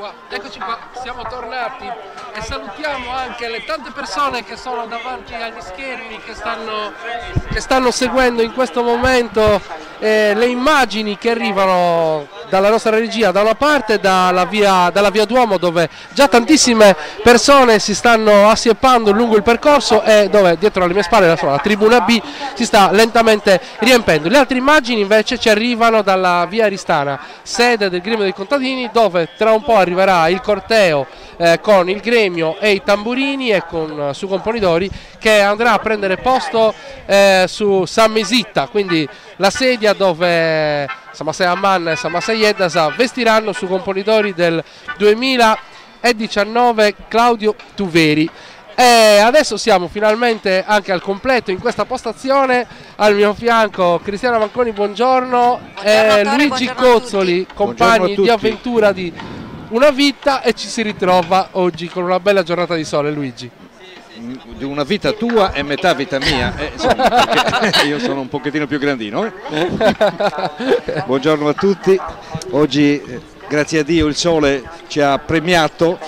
qua, eccoci qua, siamo tornati e salutiamo anche le tante persone che sono davanti agli schermi che stanno, che stanno seguendo in questo momento eh, le immagini che arrivano dalla nostra regia da una parte dalla via, dalla via Duomo dove già tantissime persone si stanno assieppando lungo il percorso e dove dietro alle mie spalle la, la tribuna B si sta lentamente riempendo. Le altre immagini invece ci arrivano dalla via Aristana, sede del Gremio dei Contadini dove tra un po' arriverà il corteo eh, con il gremio e i tamburini e con eh, su componidori che andrà a prendere posto eh, su San Mesitta, quindi la sedia dove Samasei Amman e Samasei Edasa vestiranno su componidori del 2019 Claudio Tuveri. E adesso siamo finalmente anche al completo in questa postazione. Al mio fianco Cristiano Manconi, buongiorno, buongiorno e Luigi Cozzoli, compagni di avventura di una vita e ci si ritrova oggi con una bella giornata di sole Luigi di una vita tua e metà vita mia eh, insomma, io sono un pochettino più grandino eh? buongiorno a tutti oggi eh, grazie a Dio il sole ci ha premiato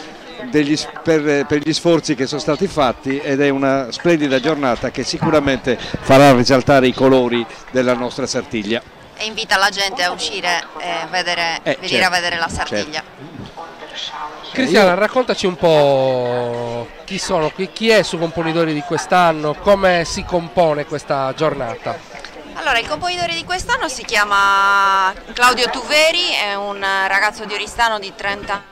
degli, per, per, gli sforzi che sono stati fatti ed è una splendida giornata che sicuramente farà risaltare i colori della nostra Sartiglia e invita la gente a uscire e vedere, eh, venire certo, a vedere la Sardiglia certo. Cristiana, raccontaci un po' chi sono, chi è su Componidori di quest'anno, come si compone questa giornata. Allora, il componitore di quest'anno si chiama Claudio Tuveri, è un ragazzo di Oristano di 30 anni.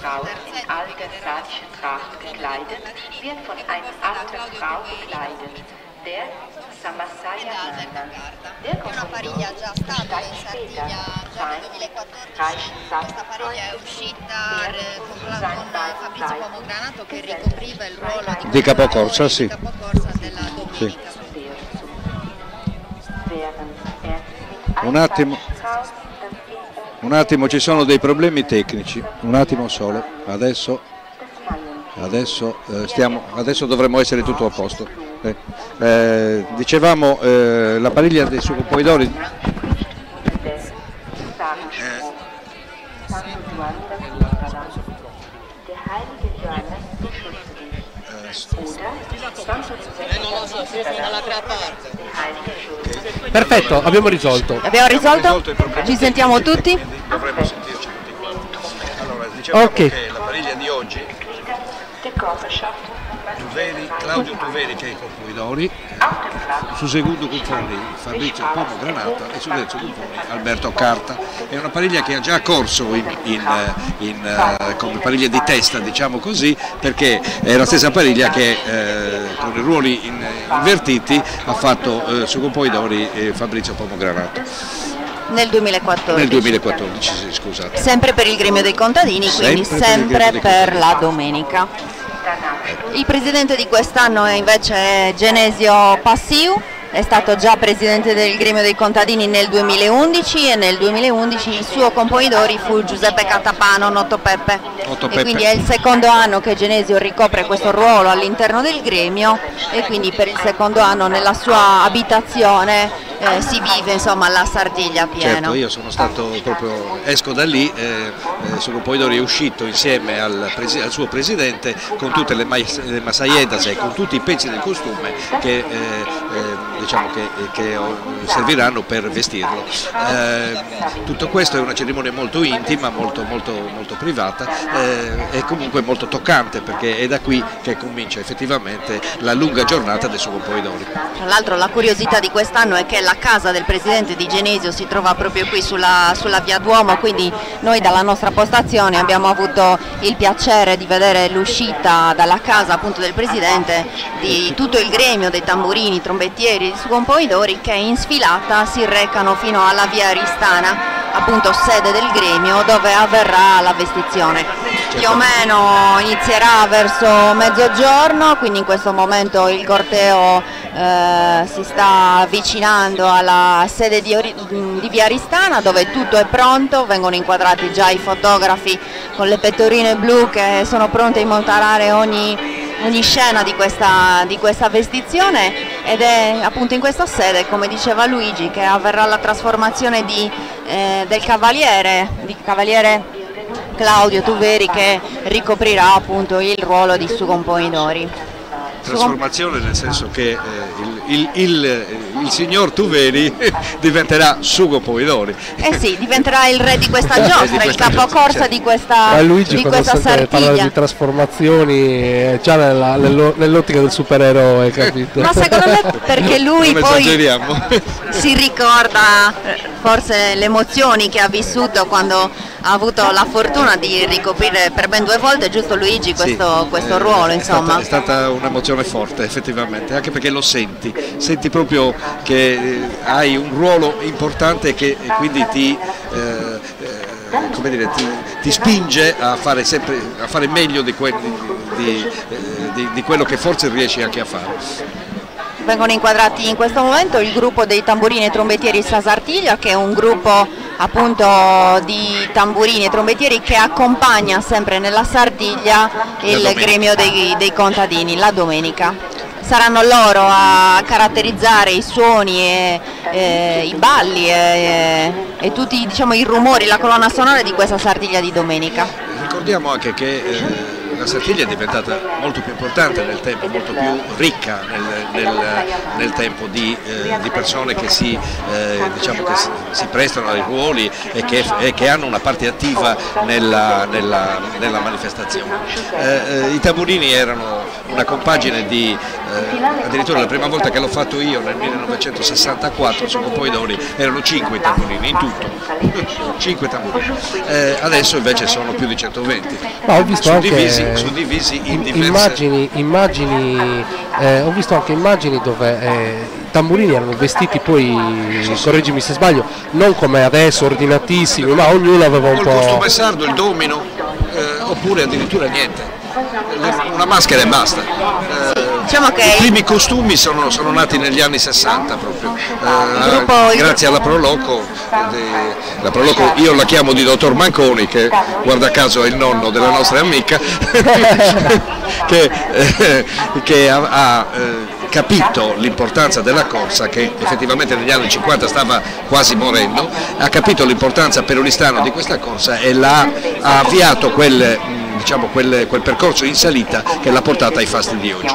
Frauen in alter sadischer Tracht gekleidet wird von einer alten Frau bekleidet, der Samasaya Nana. Der è una pariglia già stata in Sardegna già nel 2014, questa pariglia è uscita con, la, con Fabrizio Pomogranato che ricopriva il ruolo di, capocorsa, sì. della domenica. Un attimo, un attimo, ci sono dei problemi tecnici, un attimo solo, adesso, adesso, eh, stiamo, adesso dovremmo essere tutto a posto. Eh, eh, dicevamo eh, la pariglia dei succopoidori Perfetto, abbiamo risolto. Abbiamo risolto? Ci sentiamo tutti? Dovremmo sentirci tutti quanti. Allora, dicevamo Ok. che la pariglia di oggi Tuveri, Claudio Tuveri che è il componidori, su secondo confoni Fabrizio Pomogranata e su terzo confoni Alberto Carta. È una pariglia che ha già corso in, in, in, eh, come pariglia di testa, diciamo così, perché è la stessa pariglia che eh, con i ruoli in- invertiti ha fatto eh, su componidori eh, Fabrizio Pomogranata Nel 2014. nel 2014, sì, scusate. Sempre per il gremio dei contadini, quindi Sempre per sempre per contadini. la domenica. Il presidente di quest'anno è Genesio Passiu, è stato già presidente del gremio dei contadini nel 2011 e nel 2011 il suo componidori fu Giuseppe Catapano, Notto Peppe. Notto E Peppe. quindi è il secondo anno che Genesio ricopre questo ruolo all'interno del gremio e quindi per il secondo anno nella sua abitazione eh, si vive insomma la Sardiglia pieno. Certo, io sono stato proprio, esco da lì, eh, eh, sono poi è uscito insieme al, al suo presidente con tutte le, mais- le masaiedas e con tutti i pezzi del costume che, eh, eh, diciamo che, che, oh, serviranno per vestirlo. Eh, tutto questo è una cerimonia molto intima, molto, molto, molto privata eh, e comunque molto toccante perché è da qui che comincia effettivamente la lunga giornata del suo Poidori. Tra l'altro la curiosità di quest'anno è che la casa del presidente di Genesio si trova proprio qui sulla, sulla via Duomo, quindi noi dalla nostra postazione abbiamo avuto il piacere di vedere l'uscita dalla casa appunto del presidente di tutto il gremio dei tamburini, trombettieri, sucomponidori che in sfilata si recano fino alla via Aristana, appunto sede del gremio dove avverrà la vestizione. più o meno inizierà verso mezzogiorno, quindi in questo momento il corteo eh, si sta avvicinando alla sede di, di Via Aristana dove tutto è pronto, vengono inquadrati già i fotografi con le pettorine blu che sono pronte a immontarare ogni ogni scena di questa, di questa, vestizione ed è appunto in questa sede, come diceva Luigi, che avverrà la trasformazione di, eh, del cavaliere, di cavaliere Claudio Tuveri che ricoprirà appunto il ruolo di Sugon Poidori trasformazione nel senso che eh, il, il, il, il, signor Tuveri diventerà Sugo Poidori. Eh sì, diventerà il re di questa giostra, il capocorsa di questa, eh, Luigi, di questa sartiglia. parlare di trasformazioni eh, già nella, nell'ottica del supereroe, capito? Ma secondo me perché lui poi si ricorda eh, forse le emozioni che ha vissuto quando ha avuto la fortuna di ricoprire per ben due volte, giusto Luigi, questo, sì, questo ruolo? Insomma. È stata, è stata un'emozione forte effettivamente, anche perché lo senti, senti proprio che eh, hai un ruolo importante che quindi ti... Eh, eh, dire, ti, ti, spinge a fare, sempre, a fare meglio di, que, di, di, di quello che forse riesci anche a fare vengono inquadrati in questo momento il gruppo dei tamburini e trombettieri Sasartiglia che è un gruppo appunto di tamburini e trombettieri che accompagna sempre nella Sardiglia il gremio dei, dei contadini la domenica saranno loro a caratterizzare i suoni e, e i balli e, e tutti diciamo, i rumori, la colonna sonora di questa Sardiglia di domenica. Ricordiamo anche che eh la Sartiglia è diventata molto più importante nel tempo, molto più ricca nel, nel, nel tempo di, eh, di, persone che, si, eh, diciamo che si, prestano ai ruoli e che, e che, hanno una parte attiva nella, nella, nella manifestazione. Eh, eh I tamburini erano una compagine di, eh, addirittura la prima volta che l'ho fatto io nel 1964 su Poidori erano 5 tamburini in tutto, 5 tamburini, eh, adesso invece sono più di 120. Ma ho visto suddivisi, anche suddivisi in diverse... immagini, immagini eh, ho visto anche immagini dove eh, i tamburini erano vestiti poi, correggimi se sbaglio, non come adesso ordinatissimi, ma ognuno aveva un po'... Il costume sardo, il domino, eh, oppure addirittura niente una maschera e basta. Diciamo che... I primi costumi sono, sono, nati negli anni 60 proprio, eh, grazie alla Proloco, la Proloco, io la chiamo di dottor Manconi che guarda caso è il nonno della nostra amica, che, eh, che, ha, ha eh, capito l'importanza della corsa che effettivamente negli anni 50 stava quasi morendo, ha capito l'importanza per Olistano di questa corsa e l'ha, ha avviato quel diciamo, quel, quel percorso in salita che l'ha portata ai fasti di oggi.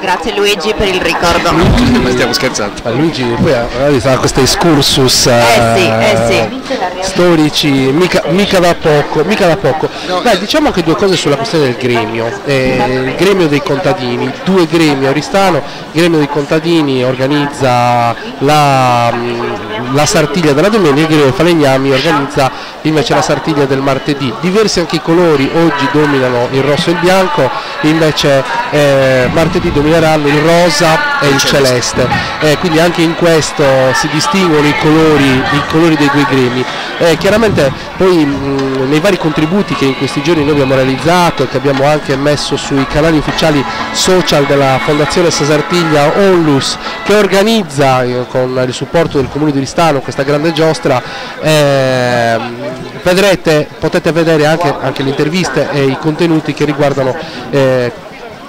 Grazie Luigi per il ricordo. Ma stiamo scherzando. Ma Luigi poi ha questo excursus eh, sì, eh, sì. storici, mica, mica, da poco. Mica da poco. No, Beh, diciamo anche due cose sulla questione del gremio. Eh, il gremio dei contadini, due gremi a Oristano, il gremio dei contadini organizza la, la sartiglia della domenica, dei falegnami organizza invece la sartiglia del martedì. Diversi anche i colori, oggi dominano il rosso e il bianco, invece eh, martedì domineranno il rosa e il celeste, eh, quindi anche in questo si distinguono i colori, i colori dei due gremi. Eh, chiaramente poi mh, nei vari contributi che in questi giorni noi abbiamo realizzato e che abbiamo anche messo sui canali ufficiali social della Fondazione Sasartiglia Onlus che organizza eh, con il supporto del Comune di Ristano questa grande giostra, ehm, vedrete, potete vedere anche, anche le interviste e i contenuti che riguardano eh,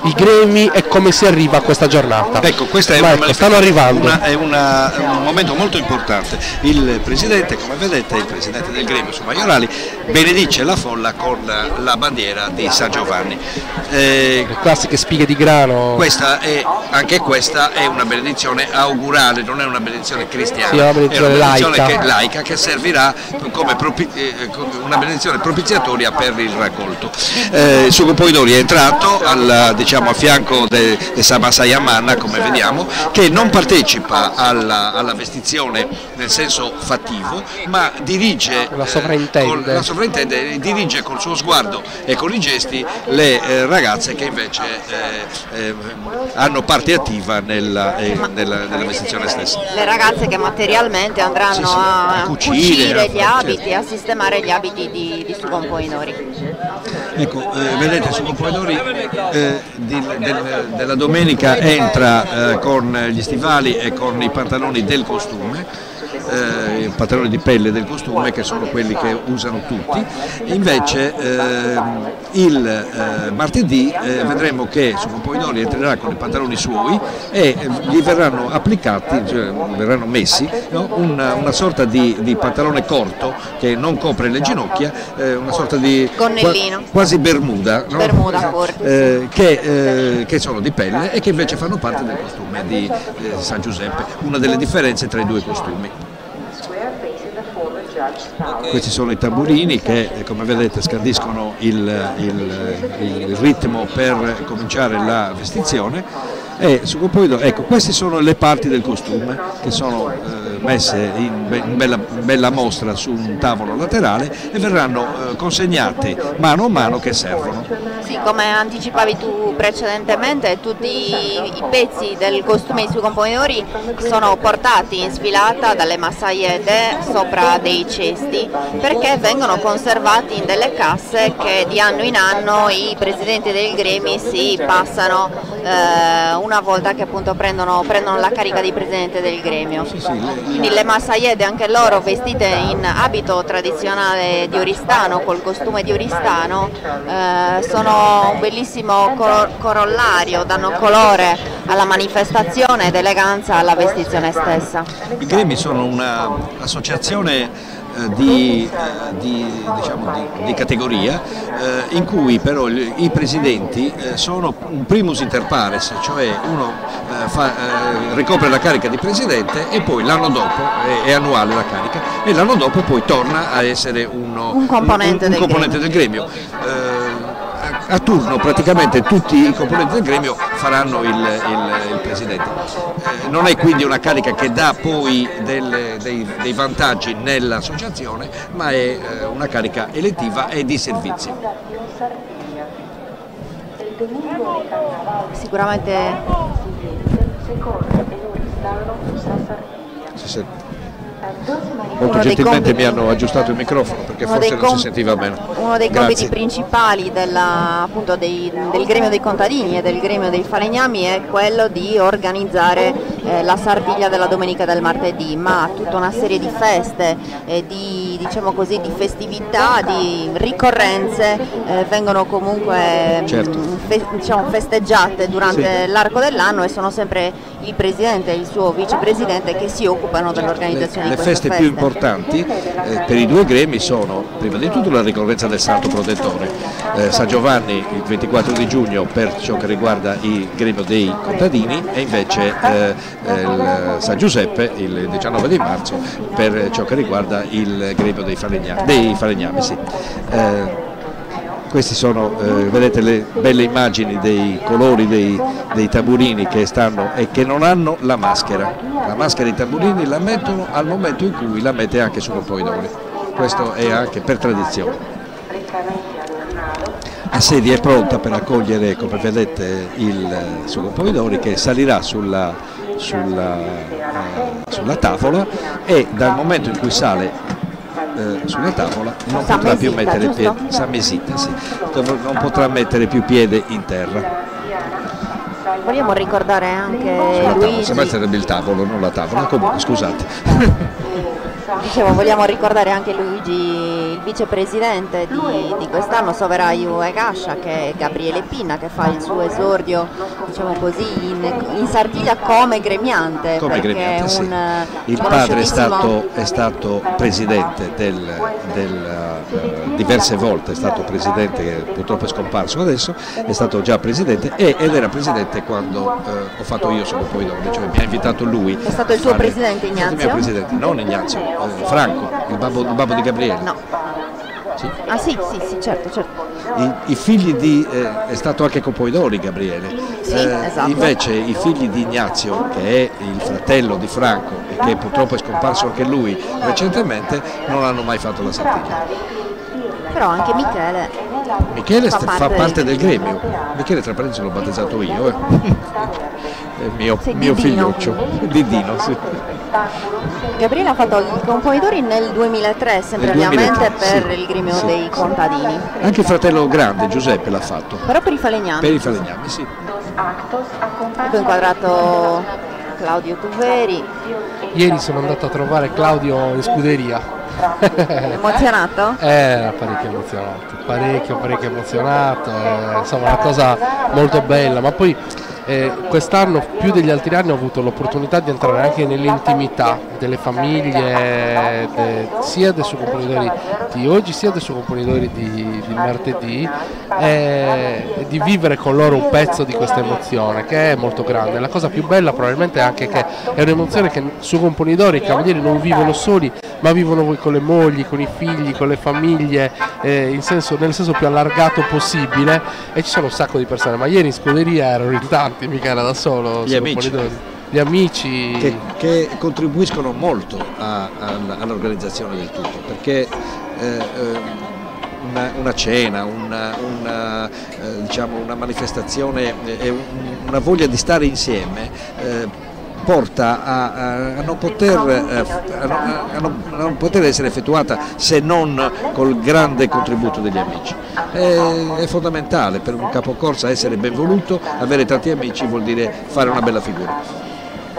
i gremi e come si arriva a questa giornata. Ecco, questo è, ecco, stanno arrivando. Una, è una, un momento molto importante. Il Presidente, come vedete, il Presidente del gremio su Maiorali, benedice la folla con la, la bandiera di San Giovanni. Eh, Le classiche spighe di grano. Questa è, anche questa è una benedizione augurale, non è una benedizione cristiana, sì, è una benedizione, è una benedizione laica. Che, laica. che, servirà come propi, eh, una benedizione propiziatoria per il raccolto. Eh, Sugo Poidori è entrato alla, diciamo, diciamo, a fianco di Samasaya Manna, come vediamo, che non partecipa alla, alla vestizione nel senso fattivo, ma dirige, la sovrintende. Eh, la sovrintende dirige col suo sguardo e con i gesti le eh, ragazze che invece eh, eh hanno parte attiva nella, eh, nella, nella, vestizione stessa. Le ragazze che materialmente andranno sì, sì, a, a, cucire, cucire gli a abiti, certo. a sistemare gli abiti di, di Sugon Poinori. Ecco, eh, vedete Sugon Poinori eh, del, della domenica entra con gli stivali e con i pantaloni del costume eh, pantaloni di pelle del costume che sono quelli che usano tutti, invece eh, il eh, martedì eh, vedremo che Sumo Poidori entrerà con i pantaloni suoi e eh, gli verranno applicati, cioè, verranno messi no? una, una, sorta di, di, pantalone corto che non copre le ginocchia, eh, una sorta di Gonnellino. quasi bermuda, no? bermuda che, che, sono di pelle e che invece fanno parte del costume di San Giuseppe, una delle differenze tra i due costumi. Questi sono i tamburini che come vedete scandiscono il, il, il ritmo per cominciare la vestizione. E su poi, ecco, queste sono le parti del costume che sono eh, messe in, be in, bella, bella, mostra su un tavolo laterale e verranno eh, consegnate mano a mano che servono. Sì, come anticipavi tu precedentemente, tutti i pezzi del costume di sui componenti sono portati in sfilata dalle massaiede sopra dei cesti perché vengono conservati in delle casse che di anno in anno i presidenti dei gremi si passano eh, una volta che appunto prendono, prendono, la carica di presidente del gremio. Sì, sì, le... Quindi le massaiede anche loro vestite in abito tradizionale di Oristano, col costume di Oristano, eh, sono un bellissimo corollario, danno colore alla manifestazione ed eleganza alla vestizione stessa. I gremi sono un'associazione di, eh, di, diciamo, di, di, categoria eh, in cui però i presidenti sono un primus inter pares, cioè uno fa, ricopre la carica di presidente e poi l'anno dopo, è, è, annuale la carica, e l'anno dopo poi torna a essere uno, un componente, un, un, un componente del gremio. Del gremio a turno praticamente tutti i componenti del gremio faranno il, il, il presidente. Eh, non è quindi una carica che dà poi del, dei, dei, vantaggi nell'associazione, ma è eh, una carica elettiva e di servizio. Sicuramente si sente. Molto gentilmente mi hanno aggiustato il microfono perché forse non si sentiva bene. Uno dei compiti principali della, appunto, dei, del gremio dei contadini e del gremio dei falegnami è quello di organizzare eh, la sardiglia della domenica e del martedì, ma tutta una serie di feste, eh, di, diciamo così, di, festività, di ricorrenze eh, vengono comunque certo. mh, fe, diciamo, festeggiate durante sì. l'arco dell'anno e sono sempre il presidente e il suo vicepresidente che si occupano dell'organizzazione di queste feste. Le feste più importanti eh, per i due gremi sono prima di tutto la ricorrenza del Santo Protettore, eh, San Giovanni il 24 di giugno per ciò che riguarda il gremio dei contadini e invece eh, San Giuseppe il 19 di marzo per ciò che riguarda il gremio dei falegnami. Dei falegnami sì. Eh, queste sono, eh, vedete le belle immagini dei colori dei, dei tamburini che stanno e che non hanno la maschera. La maschera dei tamburini la mettono al momento in cui la mette anche sullo poidore. Questo è anche per tradizione. La sedia è pronta per accogliere, come vedete, il suo poidori che salirà sulla, sulla, sulla tavola e dal momento in cui sale eh, sulla tavola non San potrà più mettere piede, Samesita, sì, non potrà mettere più piede in terra. Vogliamo ricordare anche Luigi. Sembra sarebbe il tavolo, non la tavola, comunque scusate. Dicevo, vogliamo ricordare anche Luigi, il vicepresidente di, di quest'anno, Soveraio Egascia, che è Gabriele Pinna, che fa il suo esordio diciamo così, in, in Sardegna come gremiante. Come gremiante sì. Il padre è stato, è stato presidente del, del uh, diverse volte, è stato presidente, che purtroppo è scomparso adesso, è stato già presidente e, ed era presidente quando uh, ho fatto io solo poi dopo, cioè mi ha invitato lui. È stato il suo presidente Ignazio? Il mio presidente, non Ignazio, eh, Franco, il babbo, il babbo, di Gabriele. No. Sì? Ah sì, sì, sì, certo, certo. i, i figli di, eh, è stato anche Copoidori Gabriele, Sì, esatto. invece i figli di Ignazio, che è il fratello di Franco e che purtroppo è scomparso anche lui recentemente, non hanno mai fatto la Sant'Igna. Però anche Michele Michele Fa parte fa del- parte del gremio, Michele tra parentesi l'ho battezzato io, eh. mio, mio Didino. figlioccio, Didino, sì. Gabriele ha fatto il componitore nel 2003, sempre Nel ovviamente 2003, per sì. il gremio Sì. dei contadini. Anche il fratello grande Giuseppe l'ha fatto, Però per i falegnami. per i falegnami, sì. Ecco inquadrato Claudio Tuveri, Ieri sono andato a trovare Claudio in scuderia. emozionato? Era parecchio emozionato, parecchio, parecchio emozionato, eh, insomma una cosa molto bella, ma poi eh, quest'anno più degli altri anni ho avuto l'opportunità di entrare anche nell'intimità delle famiglie, de- sia dei suoi componitore di oggi sia dei suoi componitore di, di martedì eh, e di vivere con loro un pezzo di questa emozione che è molto grande. La cosa più bella probabilmente è anche che è un'emozione che su componitori i cavalieri non vivono soli ma vivono voi con le mogli, con i figli, con le famiglie, eh, senso- nel senso più allargato possibile e ci sono un sacco di persone, ma ieri in scuderia erano in tanti, mica era da solo. Gli amici. Gli amici. che, che contribuiscono molto all'organizzazione del tutto, perché eh, ehm, una, una cena, una, una, eh, diciamo una manifestazione eh, e un- una voglia di stare insieme eh, porta a, a- non poter, eh, a non- a non- poter essere effettuata se non col grande contributo degli amici. È, è fondamentale per un capocorsa essere ben voluto, avere tanti amici vuol dire fare una bella figura.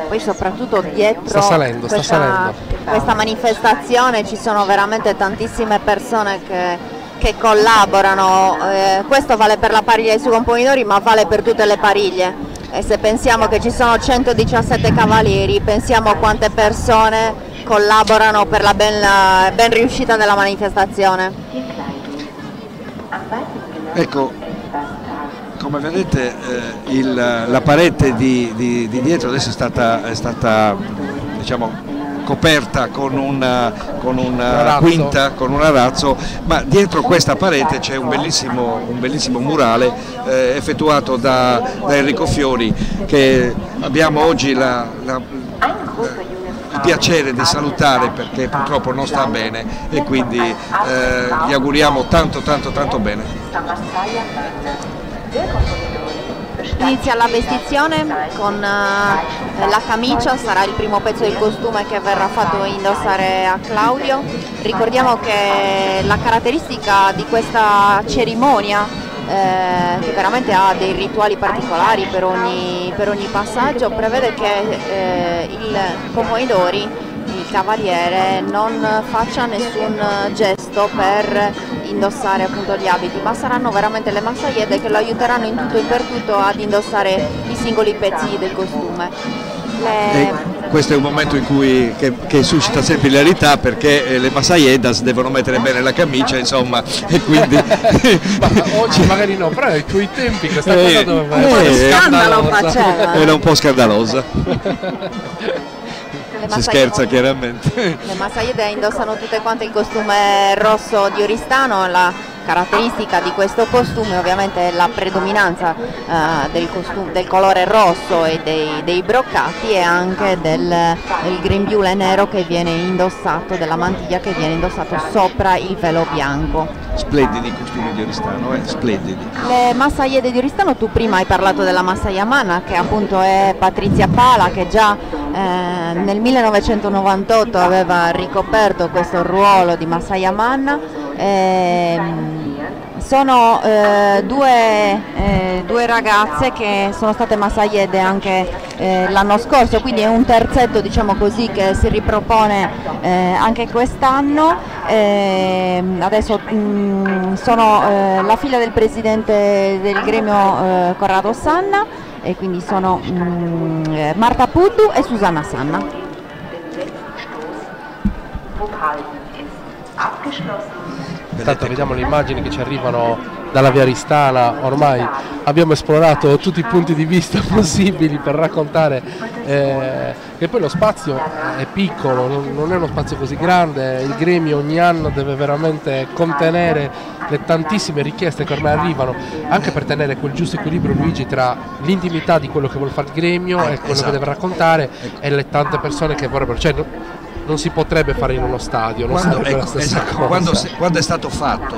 Poi soprattutto dietro Sta salendo, sta questa, salendo. questa manifestazione ci sono veramente tantissime persone che, che collaborano, eh, questo vale per la pariglia dei suoi componitori ma vale per tutte le pariglie. E se pensiamo che ci sono 117 cavalieri, pensiamo a quante persone collaborano per la ben, ben riuscita della manifestazione. Ecco, come vedete eh, il- la parete di, di- di dietro adesso è stata, è stata, diciamo, coperta con una, con una quinta, con un arazzo, ma dietro questa parete c'è un bellissimo, un bellissimo murale eh, effettuato da, da Enrico Fiori che abbiamo oggi la- la- il piacere di salutare perché purtroppo non sta bene e quindi eh, gli auguriamo tanto tanto tanto bene. Inizia la vestizione con eh, la camicia, sarà il primo pezzo del costume che verrà fatto indossare a Claudio. Ricordiamo che la caratteristica di questa cerimonia, eh, che veramente ha dei rituali particolari per ogni, per ogni passaggio, prevede che eh, il Comodori, il cavaliere, non faccia nessun gesto per indossare appunto gli abiti, ma saranno veramente le massaiede che lo aiuteranno in tutto e per tutto ad indossare i singoli pezzi del costume. Le- E questo è un momento in cui, che, che suscita sempre ilarità perché eh, le Masayedas devono mettere bene la camicia insomma e quindi Ma oggi magari no, però ai tuoi tempi questa Eh, cosa doveva eh, essere scandalo faceva. era un po' scandalosa, si scherza chiaramente. Le massaiede indossano tutte quante il costume rosso di Oristano, la caratteristica di questo costume ovviamente è la predominanza eh, del, del colore rosso e dei, dei broccati e anche del, del grembiule nero che viene indossato, della mantiglia che viene indossato sopra il velo bianco. Splendidi i costumi di Oristano, eh? splendidi. Le massaiede di Oristano, tu prima hai parlato della massaia Manna che appunto è Patrizia Pala che già eh, nel 1998 aveva ricoperto questo ruolo di massaia Manna. Ehm, sono eh, due, eh, due ragazze che sono state massaiede anche eh, l'anno scorso, quindi è un terzetto diciamo così che si ripropone eh, anche quest'anno. Ehm, adesso mm, sono eh, la figlia del presidente del gremio Corrado Sanna e quindi sono mm, eh, Marta Puddu e Susanna Sanna. Abgeschlossen. Intanto vediamo le immagini che ci arrivano dalla via Ristana, ormai abbiamo esplorato tutti i punti di vista possibili per raccontare eh, che poi lo spazio è piccolo, non è uno spazio così grande, il gremio ogni anno deve veramente contenere le tantissime richieste che ormai arrivano, anche per tenere quel giusto equilibrio Luigi tra l'intimità di quello che vuole fare il gremio e quello esatto. che deve raccontare e le tante persone che vorrebbero. Cioè, non si potrebbe fare in uno stadio, non quando, ecco, esatto, quando, quando, è stato fatto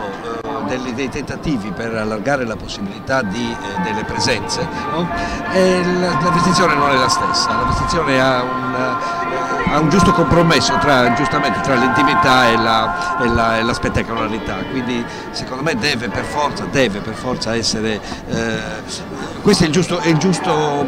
eh, dei, dei, tentativi per allargare la possibilità di, eh, delle presenze, no? la, la restrizione non è la stessa, la restrizione ha un, ha un giusto compromesso tra, tra l'intimità e la, e, la, e la, spettacolarità, quindi secondo me deve per forza, deve per forza essere, eh, questo è il, giusto, è il giusto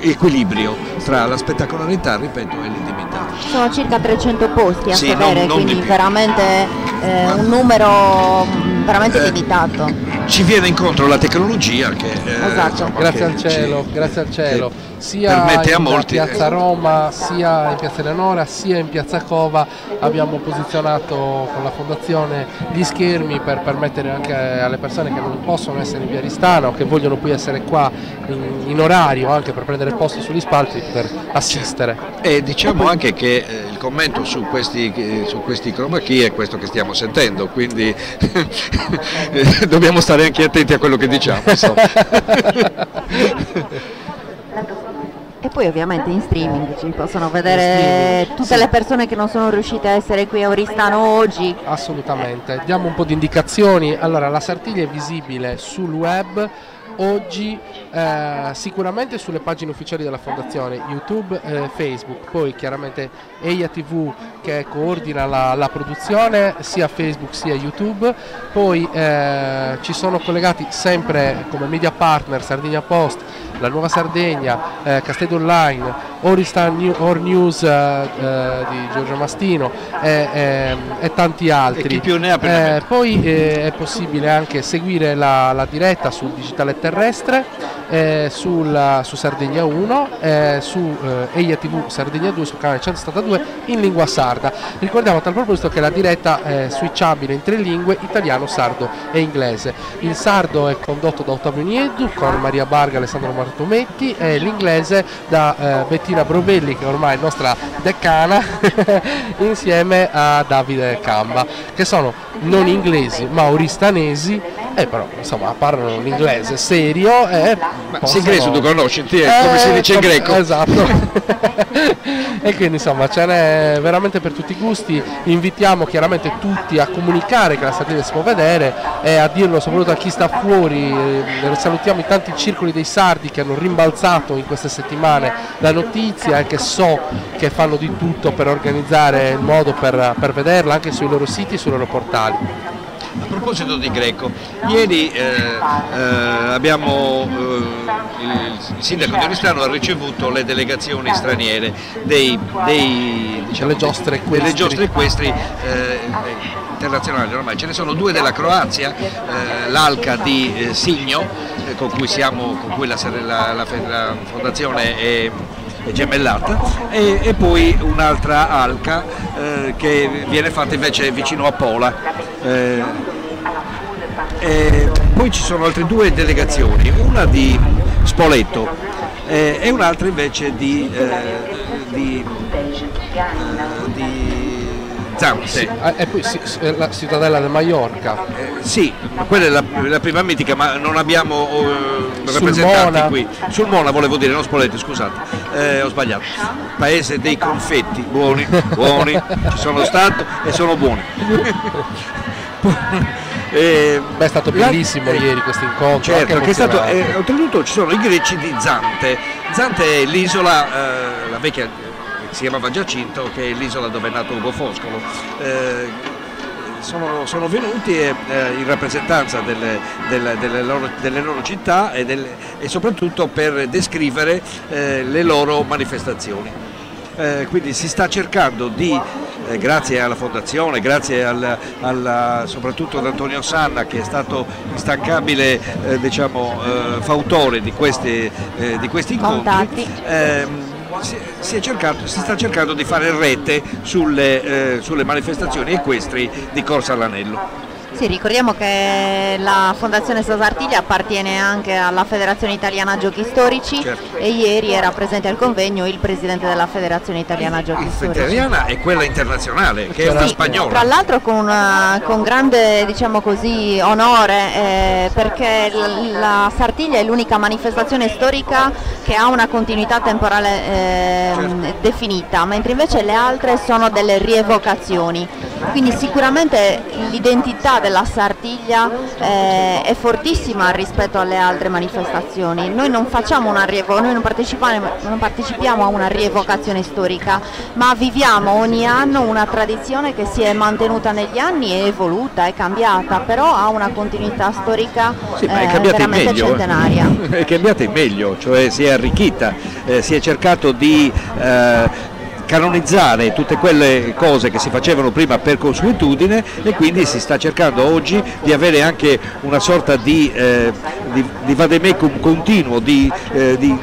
equilibrio tra la spettacolarità, ripeto, e l'intimità. Sono circa 300 posti a sì, sedere, non, non quindi veramente eh, un numero veramente eh, limitato. Ci viene incontro la tecnologia che... Eh, esatto. Insomma, grazie, che al cielo, grazie al cielo, sia in molti, piazza Roma, sia in piazza Eleonora, sia in piazza Cova abbiamo posizionato con la fondazione gli schermi per permettere anche alle persone che non possono essere in via Ristana o che vogliono poi essere qua in, in orario anche per prendere posto sugli spalti per assistere. E diciamo anche che eh, il commento su questi, eh, su questi chroma key è questo che stiamo sentendo, quindi dobbiamo stare anche attenti a quello che diciamo. E poi ovviamente in streaming ci possono vedere tutte sì. le persone che non sono riuscite a essere qui a Oristano oggi. Assolutamente, diamo un po' di indicazioni. Allora, la Sartiglia è visibile sul web oggi eh, sicuramente sulle pagine ufficiali della fondazione, YouTube eh, Facebook, poi chiaramente EIA TV che coordina la, la, produzione sia Facebook sia YouTube, poi eh, ci sono collegati sempre come media partner Sardegna Post, la Nuova Sardegna, eh, Castello Online, Oristan New, Or News eh, eh, di Giorgio Mastino e, e tanti altri. poi è possibile anche seguire la, la diretta sul digitale terrestre eh, sulla, su Sardegna 1, eh, su eh, Eia TV Sardegna 2 sul canale 172 in lingua sarda. Ricordiamo a tal proposito che la diretta è switchabile in tre lingue, italiano, sardo e inglese. Il sardo è condotto da Ottavio Nieddu con Maria Barga e Alessandro Martometti e l'inglese da eh, Bettina Brovelli che ormai è nostra decana insieme a Davide Camba che sono non inglesi ma oristanesi e però insomma parlano l'inglese serio e ma possono... inglese tu conosci, ti, eh, come si dice in greco. Esatto. e quindi insomma ce n'è veramente per tutti i gusti. Invitiamo chiaramente tutti a comunicare che la Sardegna si può vedere e a dirlo soprattutto a chi sta fuori. Eh, salutiamo i tanti circoli dei sardi che hanno rimbalzato in queste settimane la notizia e che so che fanno di tutto per organizzare il modo per, per vederla anche sui loro siti e sui loro portali. A proposito di Greco, ieri eh, eh, abbiamo, eh, il, sindaco di Oristano ha ricevuto le delegazioni straniere dei, dei, diciamo, delle giostre equestri, delle giostre equestri eh, internazionali, ormai ce ne sono due della Croazia, eh, l'Alca di eh, Signo, con cui, siamo, con cui la, la, la, la fondazione è gemellata e, e poi un'altra alca eh, che viene fatta invece vicino a Pola. Eh, poi ci sono altre due delegazioni, una di Spoleto eh, e un'altra invece di, eh, di, di Zante. Sì, ah, e poi sì, la cittadella del Mallorca. Eh, sì, quella è la, la, prima mitica, ma non abbiamo eh, rappresentanti qui. Sul Mona volevo dire, non Spoleto, scusate, eh, ho sbagliato. Paese dei confetti, buoni, buoni, ci sono stato e sono buoni. Eh, Beh, è stato bellissimo la... ieri questo incontro. Certo, è stato, eh, oltretutto ci sono i greci di Zante. Zante è l'isola, eh, la vecchia si chiamava Giacinto, che è l'isola dove è nato Ugo Foscolo. Eh, sono, sono, venuti eh, in rappresentanza delle, delle, delle, loro, delle loro, città e, e, soprattutto per descrivere eh, le loro manifestazioni. Eh, quindi si sta cercando di eh, grazie alla fondazione, grazie al, al, soprattutto ad Antonio Sanna che è stato instancabile eh, diciamo, eh, fautore di questi, eh, di questi incontri. Si, si, cercato, si, sta cercando di fare rete sulle, eh, sulle manifestazioni equestri di Corsa all'Anello. Sì, ricordiamo che la Fondazione Sasartiglia appartiene anche alla Federazione Italiana Giochi Storici Certo. e ieri era presente al convegno il presidente della Federazione Italiana Giochi Storici. Italiana e quella internazionale, che è una Sì, spagnola. Tra l'altro con, con grande diciamo così, onore eh, perché l- la Sartiglia è l'unica manifestazione storica che ha una continuità temporale ehm, definita, mentre invece le altre sono delle rievocazioni. Quindi sicuramente l'identità della Sartiglia eh, è fortissima rispetto alle altre manifestazioni. Noi non facciamo una rievo- noi non partecipiamo, non partecipiamo a una rievocazione storica, ma viviamo ogni anno una tradizione che si è mantenuta negli anni, è evoluta, è cambiata, però ha una continuità storica Sì, eh, veramente meglio. eh. centenaria. È cambiata in meglio, cioè si è arricchita, eh, si è cercato di eh, canonizzare tutte quelle cose che si facevano prima per consuetudine e quindi si sta cercando oggi di avere anche una sorta di, eh, di, di vademecum continuo, di, eh, di-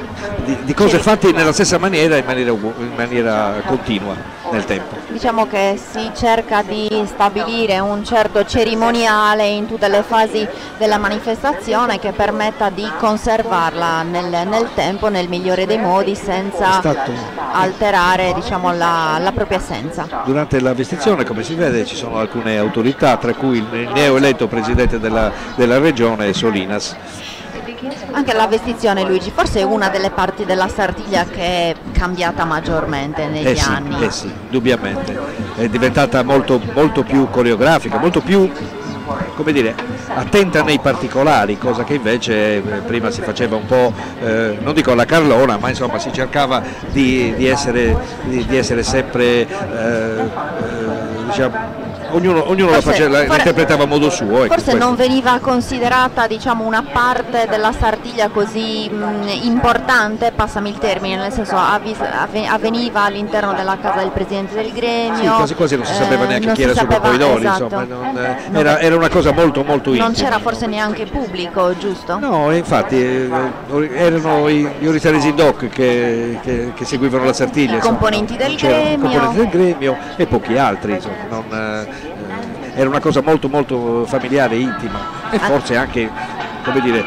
cose fatte nella stessa maniera in maniera, in maniera continua nel tempo. Diciamo che si cerca di stabilire un certo cerimoniale in tutte le fasi della manifestazione che permetta di conservarla nel, nel tempo nel migliore dei modi senza stato- alterare diciamo, la, la propria essenza. Durante la vestizione, come si vede, ci sono alcune autorità, tra cui il neoeletto presidente della, della regione Solinas. Anche la vestizione Luigi forse è una delle parti della Sartiglia che è cambiata maggiormente negli Eh sì, anni. eh sì, indubbiamente. È diventata molto, molto più coreografica, molto più come dire, attenta nei particolari, cosa che invece eh, prima si faceva un po', eh, non dico alla Carlona, ma insomma si cercava di, di essere, di, di essere sempre, eh, eh, diciamo, ognuno, ognuno la, Forse- la for- interpretava a modo suo. ecco, Forse questo. non veniva considerata diciamo, una parte della Sardiglia così mh, importante, passami il termine, nel senso avvis- avve- avveniva all'interno della casa del presidente del gremio. Sì, quasi quasi non si sapeva eh, neanche non chi era sapeva- quei doni, esatto. insomma, non, eh, era, era una cosa molto molto intima. non c'era forse neanche pubblico, giusto? No, infatti eh, erano i, gli oritaresi doc che, che- che seguivano la Sartiglia. I componenti del gremio. componenti del gremio e pochi altri. insomma, non, eh, eh, era una cosa molto molto familiare, intima e forse anche, come dire,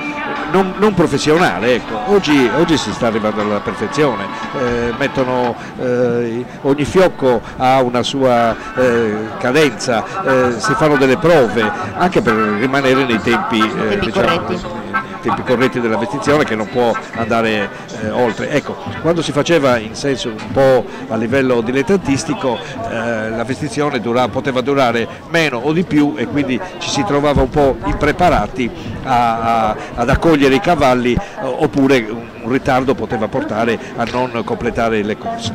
non, non professionale. Ecco. Oggi, oggi si sta arrivando alla perfezione, eh, mettono, eh, ogni fiocco ha una sua eh, cadenza, eh, si fanno delle prove anche per rimanere nei tempi, eh, Tempi corretti. della vestizione che non può andare eh, oltre. Ecco, quando si faceva in senso un po' a livello dilettantistico eh, la vestizione dura- poteva durare meno o di più e quindi ci si trovava un po' impreparati a- a- ad accogliere i cavalli eh, oppure un ritardo poteva portare a non completare le corse.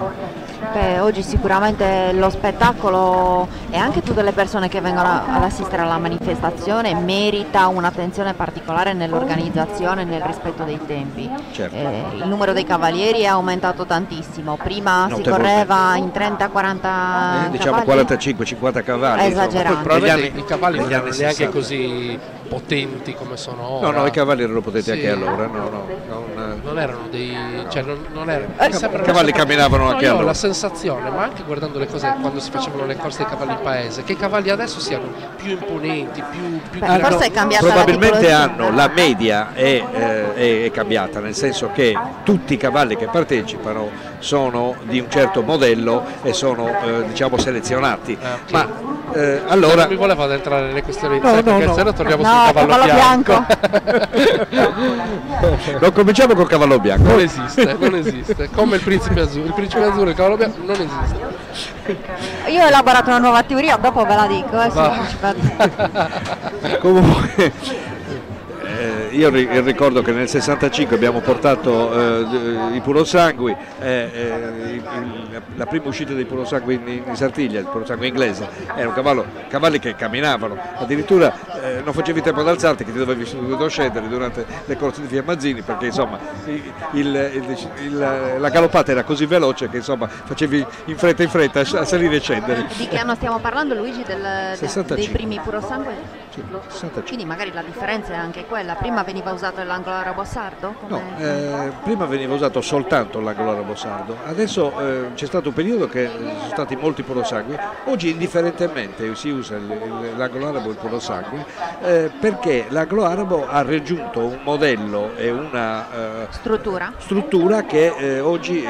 Beh, oggi sicuramente lo spettacolo e anche tutte le persone che vengono ad assistere alla manifestazione merita un'attenzione particolare nell'organizzazione e nel rispetto dei tempi. Certo. Eh, il numero dei cavalieri è aumentato tantissimo, prima si Notevolmente. correva in 30-40 Eh, diciamo Ah, cavalli. 45-50 cavalli. Esagerato. Probabilmente anni- i cavalli non erano neanche 60. così potenti come sono ora. No, no, i cavalli erano potenti Sì. anche allora, no, no, non- Non erano dei. cioè non, non erano. Eh, mi sembra- i cavalli camminavano No, anche allora. la sensazione, ma anche guardando le cose quando si facevano le corse dei cavalli in paese, che i cavalli adesso siano più imponenti, più, più Beh, grandi. forse è cambiata la probabilmente tipologia. hanno, la media è, eh, è- è cambiata, nel senso che tutti i cavalli che partecipano sono di un certo modello e sono eh, diciamo selezionati. Ok. Ma eh, allora non mi voleva entrare nelle questioni di No, perché no. se no torniamo No, sul cavallo, cavallo non cominciamo col cavallo bianco. Non esiste, non esiste. Come il principe azzurro. Il principe azzurro e il cavallo bianco non esiste. Io ho elaborato una nuova teoria, dopo ve la dico. eh, Comunque, eh, io ri- ricordo che nel 65 abbiamo portato eh, i Purosangui, eh, eh, la prima uscita dei Purosangui in, in Sartiglia, il Purosangue inglese, era un cavallo, cavalli che camminavano, addirittura eh, non facevi tempo ad alzarti che ti dovevi subito scendere durante le corse di Fiammazzini perché insomma il- il- il- la galoppata era così veloce che insomma facevi in fretta in fretta a salire e scendere. Di che anno stiamo parlando Luigi? Del, del- 65. dei primi purosangue? Sì, 65. Quindi magari la differenza è anche quella, prima veniva usato l'angolo arabo sardo? No, eh, prima veniva usato soltanto l'angolo arabo sardo, adesso eh, c'è stato un periodo che eh, sono stati molti purosangue, oggi indifferentemente si usa l'angolo arabo e il purosangue eh, perché l'angolo arabo ha raggiunto un modello e una eh, Struttura? struttura che eh, oggi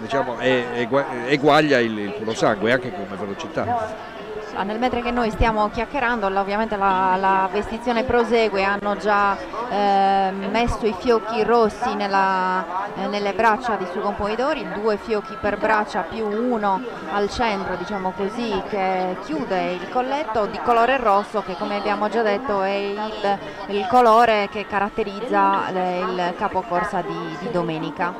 diciamo, è, egua- eguaglia il, il purosangue anche come velocità. Ah, Nel mentre che noi stiamo chiacchierando, ovviamente la, la vestizione prosegue, hanno già eh, messo i fiocchi rossi nella- eh, nelle braccia di Sugon Poidori, due fiocchi per braccia più uno al centro, diciamo così, che chiude il colletto di colore rosso che come abbiamo già detto è il, il colore che caratterizza eh, il capocorsa di, di domenica.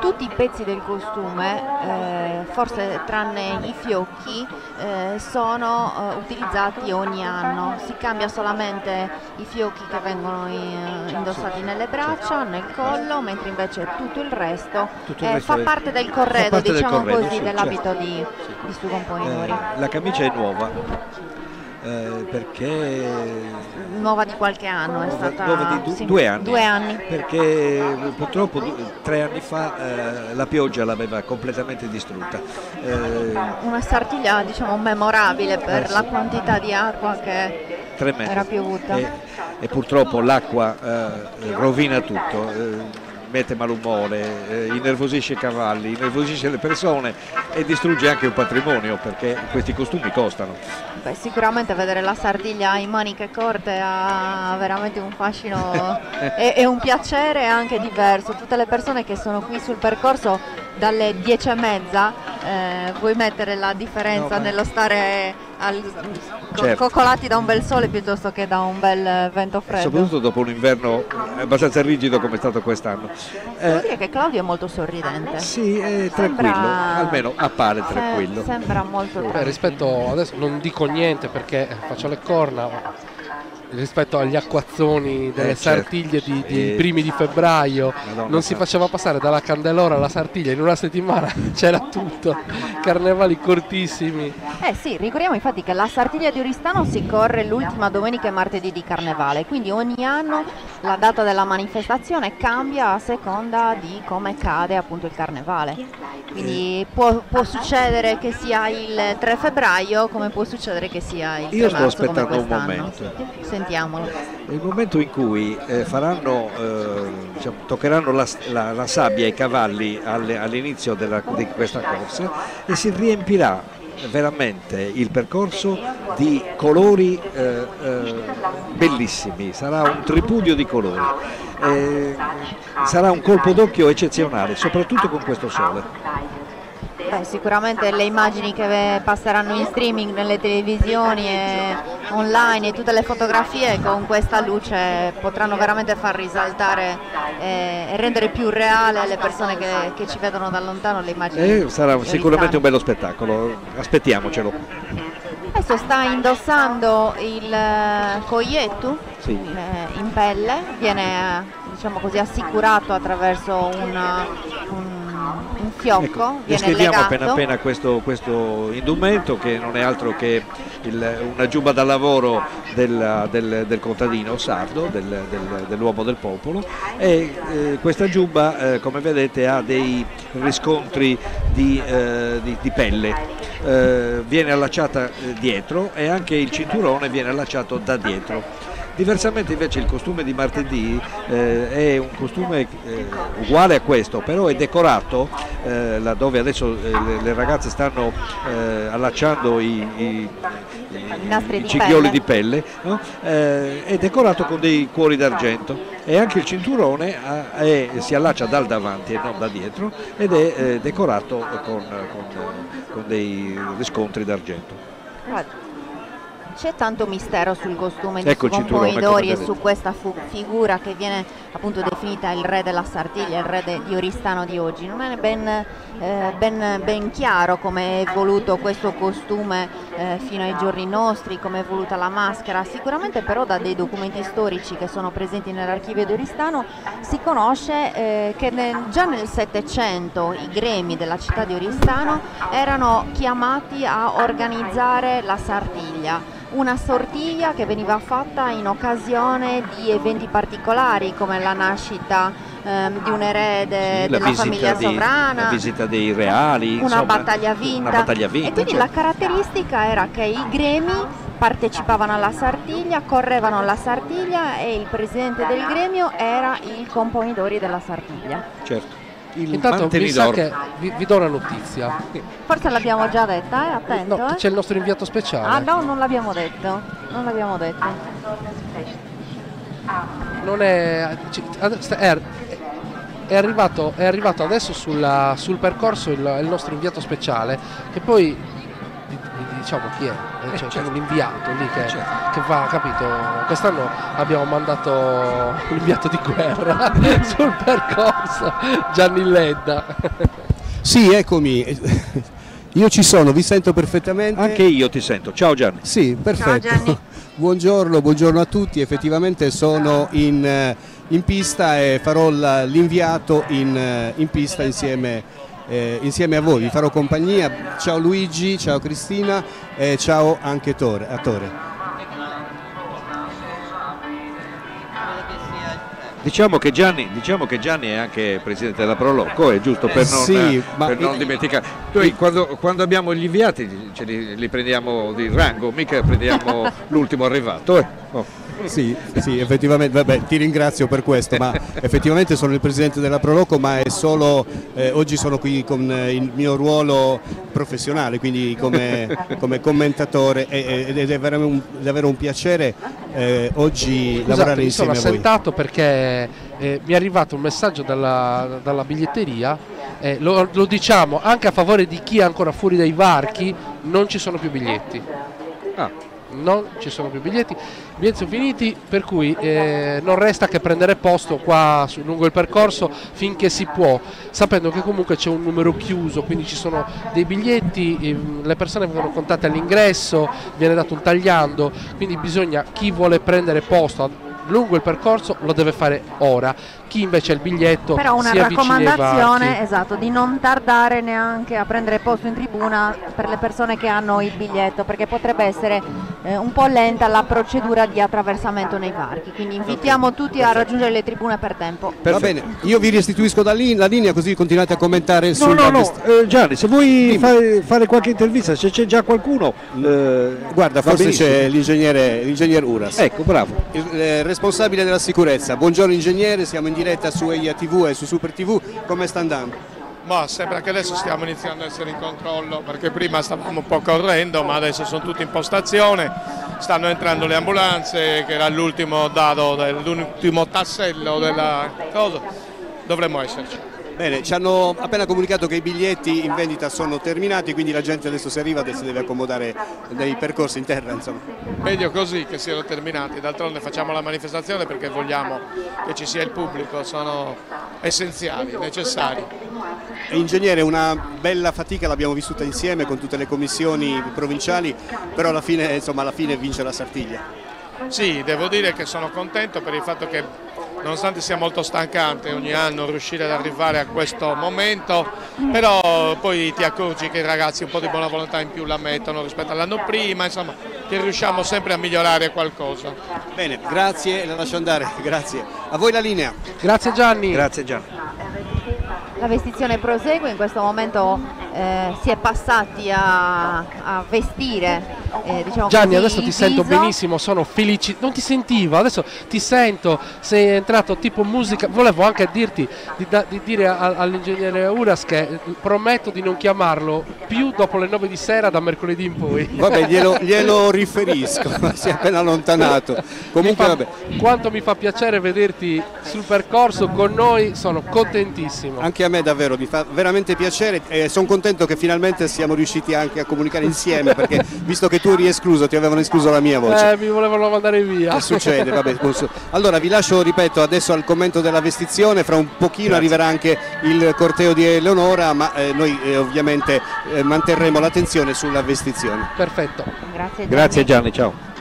Tutti i pezzi del costume, eh, forse tranne i fiocchi, eh, sono eh, utilizzati ogni anno. Si cambia solamente i fiocchi che vengono eh, indossati nelle braccia, nel collo, mentre invece tutto il resto, Tutto il eh, resto fa parte del corredo, parte del diciamo corredo, così, sì, dell'abito certo. di, di Sugon Poinori. Eh, la camicia è nuova eh, perché Nuova di qualche anno è stata... nuova di du- sì, due anni. Due anni. perché purtroppo du- tre anni fa eh, la pioggia l'aveva completamente distrutta. Eh, Una sartiglia diciamo memorabile per Eh, sì. la quantità di acqua che tremendo. era piovuta. E, e purtroppo l'acqua eh, rovina tutto. Mette malumore, eh, innervosisce i cavalli, innervosisce le persone e distrugge anche un patrimonio perché questi costumi costano. Beh, sicuramente vedere la Sardiglia in maniche corte ha veramente un fascino e, e un piacere anche diverso. Tutte le persone che sono qui sul percorso dalle 10 e mezza, eh, vuoi mettere la differenza No, nello stare al- Certo. coccolati da un bel sole piuttosto che da un bel eh, vento freddo? Soprattutto dopo un inverno abbastanza rigido come è stato quest'anno. Devo Eh, dire che Claudio è molto sorridente. sì, è Sembra- tranquillo, almeno appare Se- tranquillo. Sembra molto Beh, tranquillo. rispetto adesso non dico niente perché faccio le corna rispetto agli acquazzoni delle Eh, certo. sartiglie di, di Eh, primi di febbraio Madonna non si faceva passare dalla candelora alla sartiglia in una settimana c'era tutto carnevali cortissimi Eh sì, ricordiamo infatti che la Sartiglia di Oristano si corre l'ultima domenica e martedì di carnevale, quindi ogni anno la data della manifestazione cambia a seconda di come cade appunto il carnevale. Quindi può, può succedere che sia il 3 febbraio come può succedere che sia il 3 Io sto marzo come aspettando un momento. Sentiamolo. Nel momento in cui eh, faranno, eh, diciamo, toccheranno la, la- la sabbia ai cavalli all'inizio della- di questa corsa e si riempirà veramente il percorso di colori eh, eh, bellissimi, sarà un tripudio di colori, Eh, sarà un colpo d'occhio eccezionale, soprattutto con questo sole. Beh, sicuramente le immagini che passeranno in streaming nelle televisioni e online e tutte le fotografie con questa luce potranno veramente far risaltare eh, e rendere più reale alle persone che, che ci vedono da lontano le immagini. E sarà sicuramente un bello spettacolo, aspettiamocelo. Adesso sta indossando il eh, coietto Sì. eh, in pelle, viene eh, diciamo così assicurato attraverso una- un, un fiocco, Ecco, descriviamo legato. appena appena questo, questo indumento che non è altro che il- una giubba da lavoro del, del- del contadino sardo, del- del- dell'uomo del popolo e eh, questa giubba eh, come vedete ha dei riscontri di, eh, di- di pelle, Eh, viene allacciata eh, dietro e anche il cinturone viene allacciato da dietro. Diversamente invece il costume di martedì eh, è un costume eh, uguale a questo, però è decorato, eh, laddove adesso eh, le, le ragazze stanno eh, allacciando i, i- i- i pelle. di pelle, no? Eh, è decorato con dei cuori d'argento e anche il cinturone ha- è- si allaccia dal davanti e non da dietro ed è decorato con, con- con dei riscontri d'argento. C'è tanto mistero sul costume di Ecco cinturone, Poidori come e su questa figura che viene appunto definita il re della Sardiglia, il re de, di Oristano di oggi. Non è ben, eh, ben, ben chiaro come è evoluto questo costume eh, fino ai giorni nostri, come è evoluta la maschera, sicuramente però da dei documenti storici che sono presenti nell'archivio di Oristano si conosce eh, che nel, già nel Settecento i gremi della città di Oristano erano chiamati a organizzare la Sardiglia una sortiglia che veniva fatta in occasione di eventi particolari come la nascita ehm, di un erede Sì, della famiglia dei- sovrana, la visita dei reali, una, insomma, battaglia vinta. una battaglia vinta, E quindi certo. la caratteristica era che i gremi partecipavano alla Sartiglia, correvano la Sartiglia e il presidente del gremio era il componitore della Sartiglia. certo. Il Intanto mi sa che vi, vi do una notizia. Forse l'abbiamo già detta, eh? attento. No, eh. c'è il nostro inviato speciale. Ah no, non l'abbiamo detto, non l'abbiamo detto. Non è, è, è arrivato, è arrivato adesso sulla- sul percorso il, il nostro inviato speciale che poi di- di- diciamo chi è, Eh, cioè, c'è un inviato lì che, che va, capito? Quest'anno abbiamo mandato un inviato di guerra sul percorso, Gianni Ledda. Sì, eccomi. Io ci sono, vi sento perfettamente. Anche io ti sento. Ciao Gianni. Sì, perfetto. Gianni. buongiorno, buongiorno a tutti. Effettivamente sono in, eh, in pista e farò l'inviato in, eh, in pista insieme, eh, insieme a voi. Vi farò compagnia. Ciao Luigi, ciao Cristina e ciao anche Tore, a Tore. Diciamo che, Gianni, diciamo che Gianni è anche presidente della Proloco, è giusto per non, Sì, per non dimenticare. Noi quando, quando abbiamo gli inviati li, li prendiamo di rango, mica prendiamo l'ultimo arrivato. eh. Oh. Sì, sì, effettivamente, vabbè, ti ringrazio per questo, ma effettivamente sono il presidente della Proloco, ma è solo, eh, oggi sono qui con eh, il mio ruolo professionale, quindi come, come commentatore ed è veramente un, davvero un piacere eh, oggi Scusate, lavorare mi sono insieme a voi. assentato perché eh, mi è arrivato un messaggio dalla, dalla biglietteria, eh, lo, lo diciamo anche a favore di chi è ancora fuori dai varchi, non ci sono più biglietti. Ah, Non ci sono più biglietti, biglietti sono finiti, per cui eh, non resta che prendere posto qua su- lungo il percorso finché si può, sapendo che comunque c'è un numero chiuso, quindi ci sono dei biglietti, ehm, le persone vengono contate all'ingresso, viene dato un tagliando, quindi bisogna chi vuole prendere posto lungo il percorso lo deve fare ora, chi invece ha il biglietto Però una raccomandazione, esatto, di non tardare neanche a prendere posto in tribuna per le persone che hanno il biglietto, perché potrebbe essere eh, un po' lenta la procedura di attraversamento nei varchi. Quindi invitiamo tutti a raggiungere le tribune per tempo. Va bene, io vi restituisco da lì- la linea così continuate a commentare No, sul no, no, eh, Gianni, se vuoi fare, fare qualche intervista, se c'è già qualcuno, eh, Guarda, forse c'è l'ingegnere, l'ingegner Uras. Ecco, bravo. Il eh, responsabile della sicurezza. Buongiorno ingegnere, siamo in diretta su EIA TV e su Super TV. Come sta andando? Ma sembra che adesso stiamo iniziando ad essere in controllo perché prima stavamo un po' correndo ma adesso sono tutti in postazione, stanno entrando le ambulanze che era l'ultimo del- l'ultimo tassello della cosa, dovremmo esserci. Bene, ci hanno appena comunicato che i biglietti in vendita sono terminati, quindi la gente adesso si arriva, adesso deve accomodare dei percorsi in terra, insomma. Meglio così che siano terminati, d'altronde facciamo la manifestazione perché vogliamo che ci sia il pubblico, sono essenziali, necessari. E, ingegnere, una bella fatica l'abbiamo vissuta insieme con tutte le commissioni provinciali, però alla fine, insomma, alla fine vince la Sartiglia. Sì, devo dire che sono contento per il fatto che nonostante sia molto stancante ogni anno riuscire ad arrivare a questo momento, però poi ti accorgi che i ragazzi un po' di buona volontà in più la mettono rispetto all'anno prima, insomma che riusciamo sempre a migliorare qualcosa. Bene, grazie, la lascio andare, grazie. A voi la linea. Grazie Gianni. Grazie Gianni. La vestizione prosegue, in questo momento eh, si è passati a, a vestire. eh, diciamo Gianni, così, adesso ti sento benissimo, sono felice. Non ti sentivo, adesso ti sento, sei entrato tipo musica. Volevo anche dirti di, da- di dire all'ingegnere Uras che eh, prometto di non chiamarlo più dopo le 9 di sera da mercoledì in poi. Vabbè, glielo, glielo riferisco, si è appena allontanato. Mi Comunque, fa- vabbè. quanto mi fa piacere vederti sul percorso con noi, sono contentissimo. Anche a me davvero mi fa veramente piacere e sono contento contento che finalmente siamo riusciti anche a comunicare insieme perché visto che tu eri escluso ti avevano escluso la mia voce. Eh, mi volevano mandare via. Che succede? Vabbè, allora vi lascio, ripeto, adesso al commento della vestizione, fra un pochino Grazie. arriverà anche il corteo di Eleonora, ma eh, noi eh, ovviamente eh, manterremo l'attenzione sulla vestizione. Perfetto. Grazie Gianni. Grazie Gianni, ciao.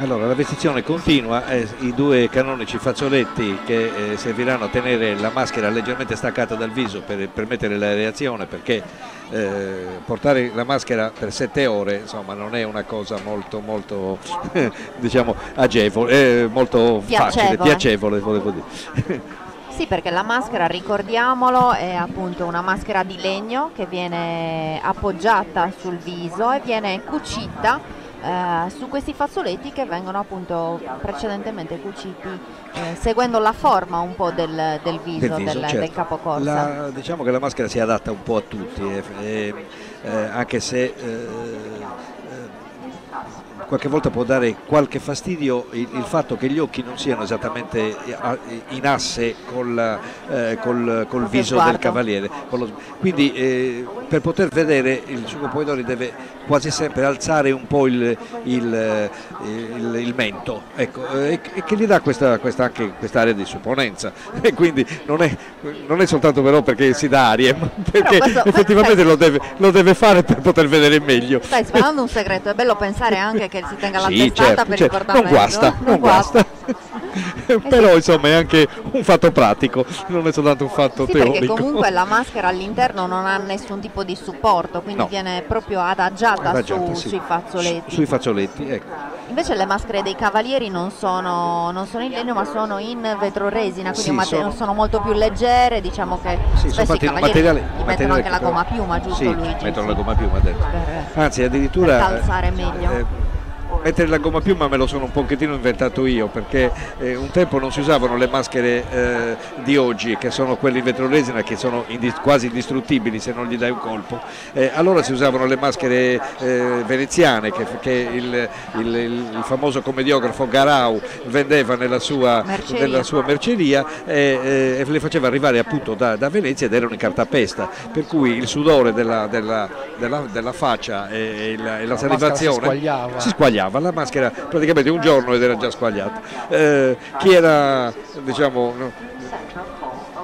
Allora, la vestizione continua, eh, i due canonici fazzoletti che eh, serviranno a tenere la maschera leggermente staccata dal viso per permettere la reazione perché eh, portare la maschera per sette ore insomma, non è una cosa molto, molto diciamo, agevole, eh, molto piacevole. facile, piacevole volevo dire. Sì, perché la maschera, ricordiamolo, è appunto una maschera di legno che viene appoggiata sul viso e viene cucita eh, su questi fazzoletti che vengono appunto precedentemente cuciti eh, seguendo la forma un po' del, del viso, del, viso, del, certo. del capocorsa. La, diciamo che la maschera si adatta un po' a tutti, eh, eh anche se eh, qualche volta può dare qualche fastidio il, il, fatto che gli occhi non siano esattamente in asse col, eh, col, col viso del cavaliere. Quindi eh, per poter vedere il suo Poidori deve quasi sempre alzare un po' il, il, il mento ecco, eh, e, che gli dà questa, questa, anche quest'area di supponenza. E quindi non è, non è, soltanto però perché si dà aria, ma perché questo, effettivamente lo deve, lo deve, fare per poter vedere meglio. Stai svelando un segreto, è bello pensare anche che si tenga la sì, testata certo, per certo. ricordare. Non guasta, non, guasta. però insomma è anche un fatto pratico, non è soltanto un fatto sì, teorico. Perché comunque la maschera all'interno non ha nessun tipo di supporto, quindi no. viene proprio adagiata, adagiata su, sì. sui fazzoletti. sui fazzoletti, ecco. Invece le maschere dei cavalieri non sono, non sono in legno ma sono in vetroresina, quindi sì, sono... sono... molto più leggere, diciamo che sì, fatti i materiale, gli mettono anche la gomma piuma, giusto sì, Luigi? mettono la gomma piuma dentro. Anzi addirittura... Per calzare meglio. Eh, mettere la gomma piuma me lo sono un pochettino inventato io perché eh, un tempo non si usavano le maschere eh, di oggi che sono quelle in vetroresina che sono indis quasi indistruttibili se non gli dai un colpo. Eh, allora si usavano le maschere eh, veneziane che, che il, il, il, famoso commediografo Garau vendeva nella sua merceria, nella sua merceria e le faceva arrivare appunto da, da, Venezia ed erano in cartapesta. Per cui il sudore della, della, della, della faccia e, la, e la salivazione si squagliava. si squagliava squagliava, la maschera praticamente un giorno ed era già squagliata. Eh, chi era diciamo,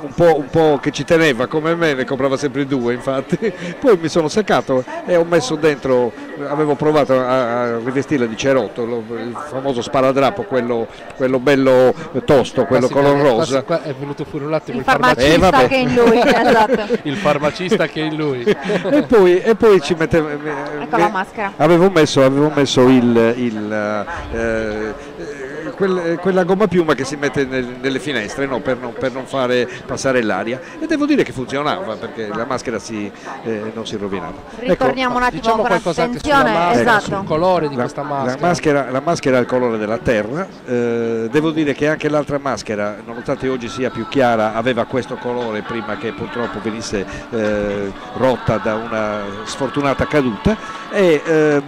un po', un po', che ci teneva come me, ne comprava sempre due infatti, poi mi sono seccato e ho messo dentro, avevo provato a, rivestirla di cerotto, lo, il famoso sparadrappo, quello, quello bello tosto, quello color rosa. Qua è venuto fuori un attimo il, il farmacista eh, che è in lui, esatto. il farmacista che è in lui. e, poi, e poi ci mettevo... Ecco la maschera. Avevo messo, avevo messo il... il eh, quel, eh, quella gomma piuma che si mette nel, nelle finestre no? per, non, per, non, fare passare l'aria e devo dire che funzionava perché la maschera si, eh, non si rovinava. Ritorniamo ecco, un attimo diciamo qualcosa attenzione maschera, esatto. sul colore di la, questa maschera. La, maschera. la maschera ha il colore della terra, eh, devo dire che anche l'altra maschera, nonostante oggi sia più chiara, aveva questo colore prima che purtroppo venisse eh, rotta da una sfortunata caduta e ehm,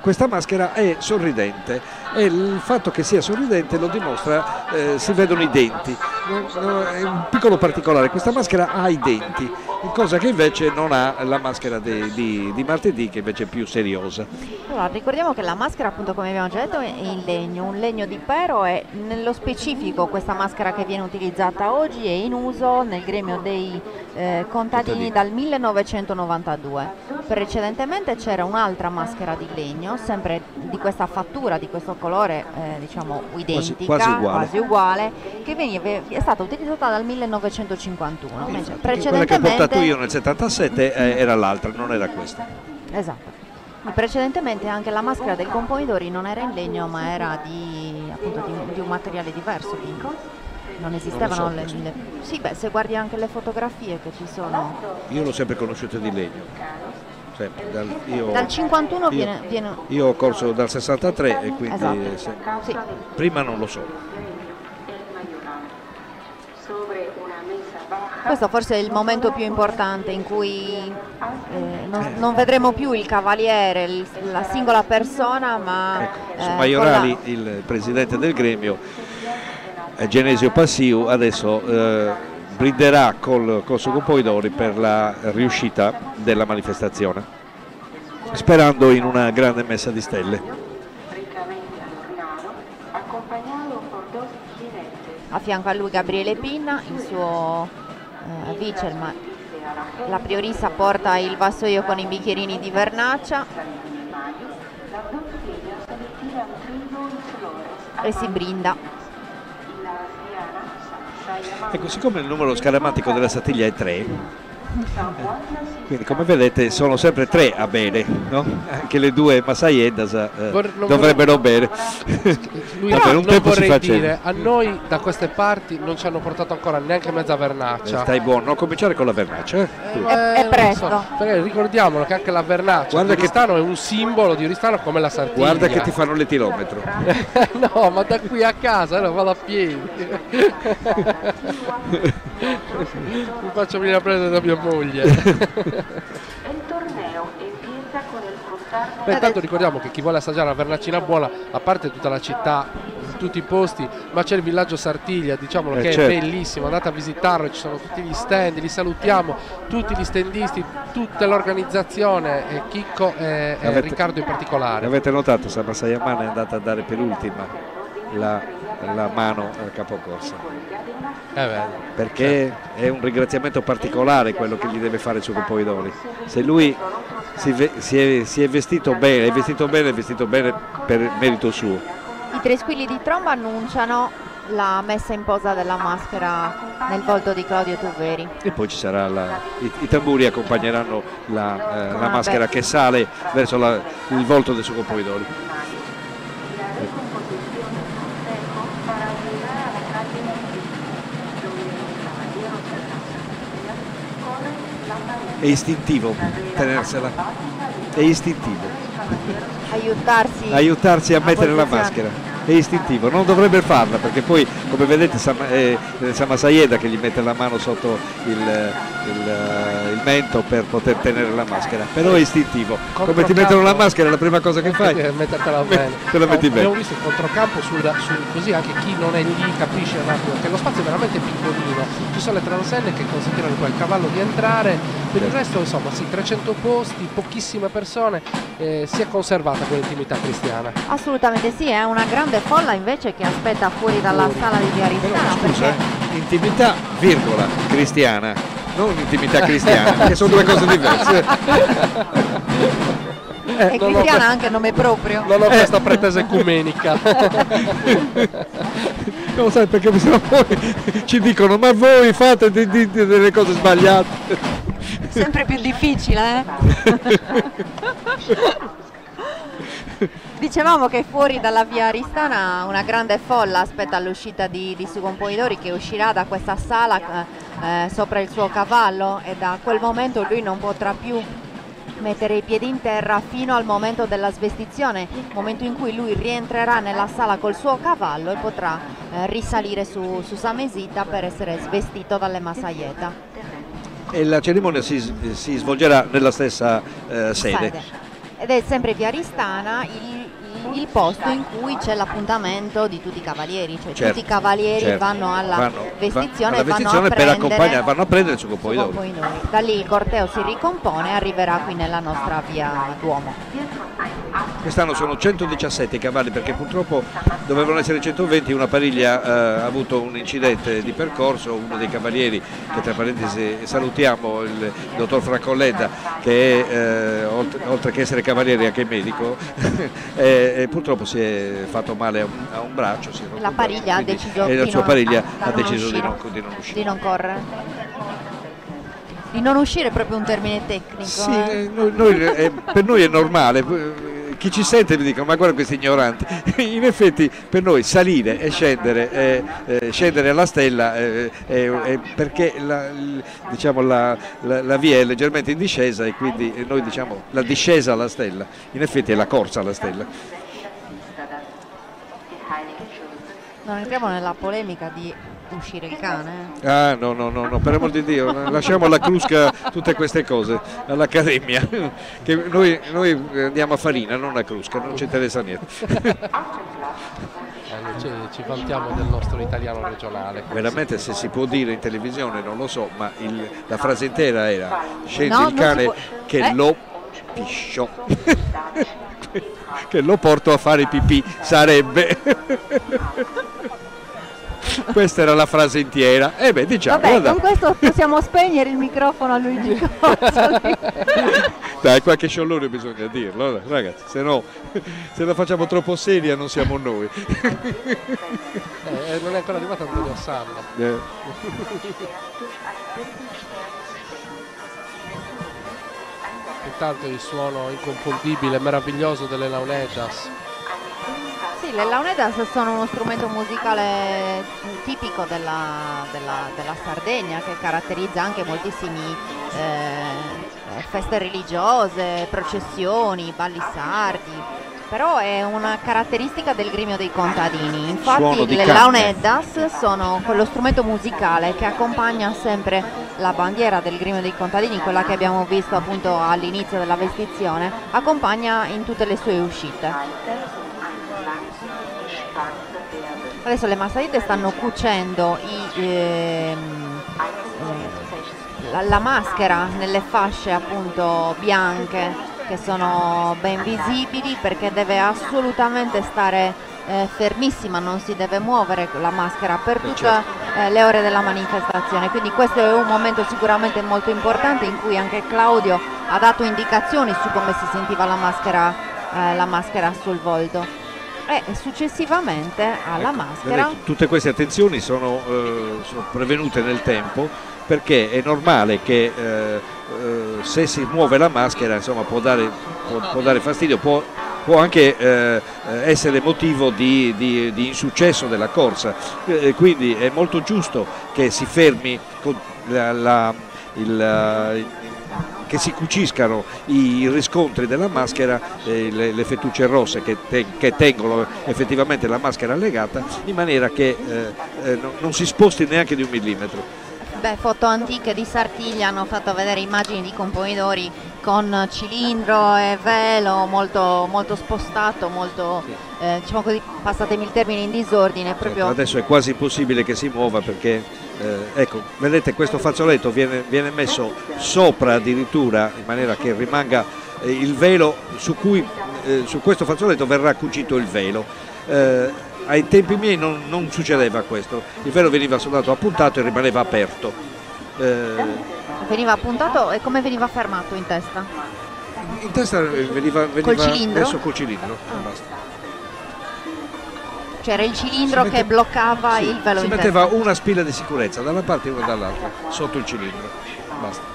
questa maschera è sorridente e il fatto che sia sorridente lo dimostra, eh, si vedono i denti, è un piccolo particolare, questa maschera ha i denti, cosa che invece non ha la maschera di, di, di martedì che invece è più seriosa. Allora, ricordiamo che la maschera appunto come abbiamo già detto è in legno, un legno di pero e nello specifico questa maschera che viene utilizzata oggi è in uso nel gremio dei eh, contadini dal 1992. Precedentemente c'era un'altra maschera di legno, sempre di questa fattura, di questo colore eh, diciamo identica, quasi, quasi, uguale. quasi, uguale. che veniva, è stata utilizzata dal 1951. Invece, precedentemente... Quella che ho portato io nel 77 eh, era l'altra, non era questa. Esatto. Precedentemente anche la maschera del componitore non era in legno ma era di, appunto, di, di un materiale diverso, quindi non esistevano non so, le, le... Sì, beh, se guardi anche le fotografie che ci sono... Io l'ho sempre conosciuta di legno sempre. Dal, io, dal 51 io, viene, viene, Io ho corso dal 63 e quindi esatto. se, sì. prima non lo so. Questo forse è il momento più importante in cui eh, non, non, vedremo più il cavaliere, il, la singola persona, ma... Ecco, su eh, Maiorali, la... il presidente del gremio, Genesio Passiu, adesso... Eh, brinderà col, col suo Poidori per la riuscita della manifestazione, sperando in una grande messa di stelle. A fianco a lui Gabriele Pinna, il suo eh, vice, ma- la priorissa porta il vassoio con i bicchierini di vernaccia e si brinda. Ecco, siccome il numero scaramantico della Satiglia è 3, quindi come vedete sono sempre tre a bere, no? anche le due Masai Edas eh, dovrebbero bere. Lui Vabbè, un tempo si faceva. dire, a noi da queste parti non ci hanno portato ancora neanche mezza vernaccia. Eh, stai buono, non cominciare con la vernaccia. Eh? Eh, è presto. So, ricordiamolo che anche la vernaccia Guarda di Oristano è un simbolo di Oristano come la Sardegna. Guarda che ti fanno le chilometro. no, ma da qui a casa no, vado a piedi. Mi faccio venire a prendere da mia moglie. Beh, intanto ricordiamo che chi vuole assaggiare una vernacina buona, a parte tutta la città, tutti i posti, ma c'è il villaggio Sartiglia, diciamolo eh, che certo. è bellissimo, andate a visitarlo, ci sono tutti gli stand, li salutiamo, tutti gli standisti, tutta l'organizzazione, e Chicco e, avete, Riccardo in particolare. Avete notato, Samba Sayamana è andata a dare per ultima la, la mano al capocorsa. Eh perché è un ringraziamento particolare quello che gli deve fare il suo Poidori. Se lui si, si, è, si, è, vestito bene, è vestito bene, è vestito bene per merito suo. I tre squilli di tromba annunciano la messa in posa della maschera nel volto di Claudio Tuveri. E poi ci sarà la, i, i, tamburi accompagneranno la, eh, la maschera che sale verso la, il volto del suo Poidori. È istintivo tenersela, è istintivo. Aiutarsi, Aiutarsi a, a mettere la maschera è istintivo, non dovrebbe farla perché poi come vedete è Sama Sayeda che gli mette la mano sotto il, il, il, mento per poter tenere la maschera, però è istintivo, come ti mettono la maschera la prima cosa che fai è mettertela bene. Te la metti bene. Abbiamo visto il controcampo sul, sul, così anche chi non è lì capisce un attimo che lo spazio è veramente piccolino, ci sono le transenne che consentono al cavallo di entrare, per il certo. resto insomma sì, 300 posti, pochissime persone, eh, si è conservata quell'intimità cristiana. Assolutamente sì, è una grande grande folla invece che aspetta fuori dalla sala di Via Aristana. Scusa, perché... intimità, virgola, cristiana, non intimità cristiana, che sono due cose diverse. Eh, e cristiana anche nome proprio. Non ho questa pretesa ecumenica. non sai perché poi ci dicono ma voi fate di, di, di delle cose sbagliate. Sempre più difficile, eh? Dicevamo che fuori dalla via Aristana una grande folla aspetta l'uscita di, di Sugon Poidori che uscirà da questa sala eh, sopra il suo cavallo e da quel momento lui non potrà più mettere i piedi in terra fino al momento della svestizione, momento in cui lui rientrerà nella sala col suo cavallo e potrà eh, risalire su, su Samesita per essere svestito dalle Masaieta. E la cerimonia si, si svolgerà nella stessa eh, sede. Ed è sempre via Aristana, il il posto in cui c'è l'appuntamento di tutti i cavalieri, cioè certo, tutti i cavalieri certo. vanno alla vanno, vestizione, alla vestizione vanno, per a accompagnare, vanno a prendere il suo poi Da lì il corteo si ricompone e arriverà qui nella nostra via Duomo. Quest'anno sono 117 cavalli perché purtroppo dovevano essere 120, una pariglia eh, ha avuto un incidente di percorso, uno dei cavalieri che tra parentesi salutiamo, il dottor Franco Ledda che è, eh, oltre, oltre, che essere cavaliere anche medico e, e, purtroppo si è fatto male a un, a un braccio. la pariglia ha deciso, e la sua pariglia ha deciso di non, di non uscire. Di non correre di non uscire è proprio un termine tecnico. Sì, eh. noi, noi, eh, per noi è normale, chi ci sente mi dicono ma guarda questi ignoranti, in effetti per noi salire e scendere, eh, eh, scendere alla stella eh, perché la, diciamo, la, la, la, via è leggermente in discesa e quindi noi diciamo la discesa alla stella, in effetti è la corsa alla stella. Non entriamo nella polemica di uscire il cane. Ah no, no, no, no, per amor di Dio, lasciamo alla Crusca tutte queste cose, all'Accademia, che noi, noi andiamo a Farina, non a Crusca, non ci interessa niente. Eh, ci, ci vantiamo del nostro italiano regionale. Veramente se si può dire in televisione non lo so, ma il- la frase intera era scende No, il cane che Eh? lo piscio. che lo porto a fare pipì, sarebbe. Questa era la frase intera. E beh, diciamo, Vabbè, guarda, con questo possiamo spegnere il microfono a Luigi Cozzoli. dai, qualche sciolone bisogna dirlo, eh, ragazzi, se no se la facciamo troppo seria non siamo noi. Eh, non è ancora arrivato Antonio Salla. Eh. Intanto il suono inconfondibile, meraviglioso delle Launetas. Sì, le launetas sono uno strumento musicale tipico della, della- della Sardegna che caratterizza anche moltissimi eh, feste religiose, processioni, balli sardi. Però è una caratteristica del gremio dei contadini. Infatti le canne. launedas sono quello strumento musicale che accompagna sempre la bandiera del gremio dei contadini, quella che abbiamo visto appunto all'inizio della vestizione, accompagna in tutte le sue uscite. Adesso le massaite stanno cucendo i, ehm, eh, la, la maschera nelle fasce appunto bianche che sono ben visibili perché deve assolutamente stare eh, fermissima, non si deve muovere la maschera per tutte eh, le ore della manifestazione. Quindi questo è un momento sicuramente molto importante in cui anche Claudio ha dato indicazioni su come si sentiva la maschera, eh, la maschera sul volto. E successivamente alla Ecco, maschera vedete, tutte queste attenzioni sono, eh, sono prevenute nel tempo perché è normale che eh, eh, se si muove la maschera insomma, può, dare, può- può dare fastidio, può, può anche eh, essere motivo di, di- di insuccesso della corsa. Eh, quindi è molto giusto che si fermi con la- la- il, che si cuciscano i riscontri della maschera, eh, le, le fettucce rosse che, te- che tengono effettivamente la maschera legata, in maniera che eh, eh, non, non si sposti neanche di un millimetro. Beh, foto antiche di Sartiglia hanno fatto vedere immagini di componidori con cilindro e velo molto, molto spostato, molto, eh, diciamo così, passatemi il termine, in disordine, proprio Adesso è quasi impossibile che si muova perché, eh, ecco, vedete questo fazzoletto viene, viene messo sopra addirittura in maniera che rimanga eh, il velo su cui eh, su questo fazzoletto verrà cucito il velo. Eh, ai tempi miei non, non succedeva questo, il velo veniva soltanto appuntato e rimaneva aperto. Eh, veniva appuntato e come veniva fermato in testa? in testa veniva, veniva cilindro? messo col cilindro. Ah. C'era il cilindro mette- che bloccava Sì, il velo si metteva testa. una spilla di sicurezza da una parte e una dall'altra sotto il cilindro basta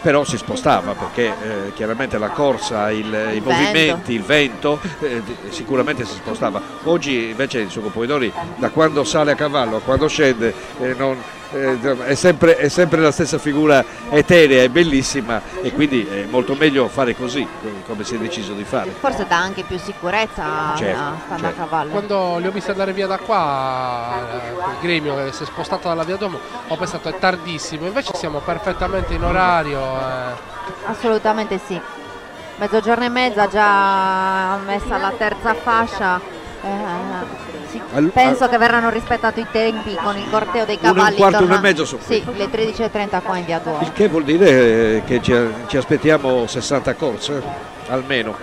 però si spostava perché eh, chiaramente la corsa, il- i vento. movimenti, il vento eh, sicuramente si spostava. Oggi invece il suo componitore da quando sale a cavallo a quando scende eh, non- è, sempre, è sempre la stessa figura eterea e bellissima e quindi è molto meglio fare così come si è deciso di fare. Forse dà anche più sicurezza Certo, a- stando certo. a cavallo. Quando li ho visti andare via da qua, eh, il gremio che si è spostato dalla via Duomo, ho pensato è tardissimo, invece siamo perfettamente in orario. eh. Assolutamente sì. Mezzogiorno e mezza già messa la terza fascia. eh, sì, Al- penso al- che verranno rispettati i tempi con il corteo dei Uno e cavalli. quarto, uno e torna- mezzo sono. Sì, le 13.30 qua in via Duomo. Il che vuol dire eh, che ci, ci aspettiamo 60 corse almeno.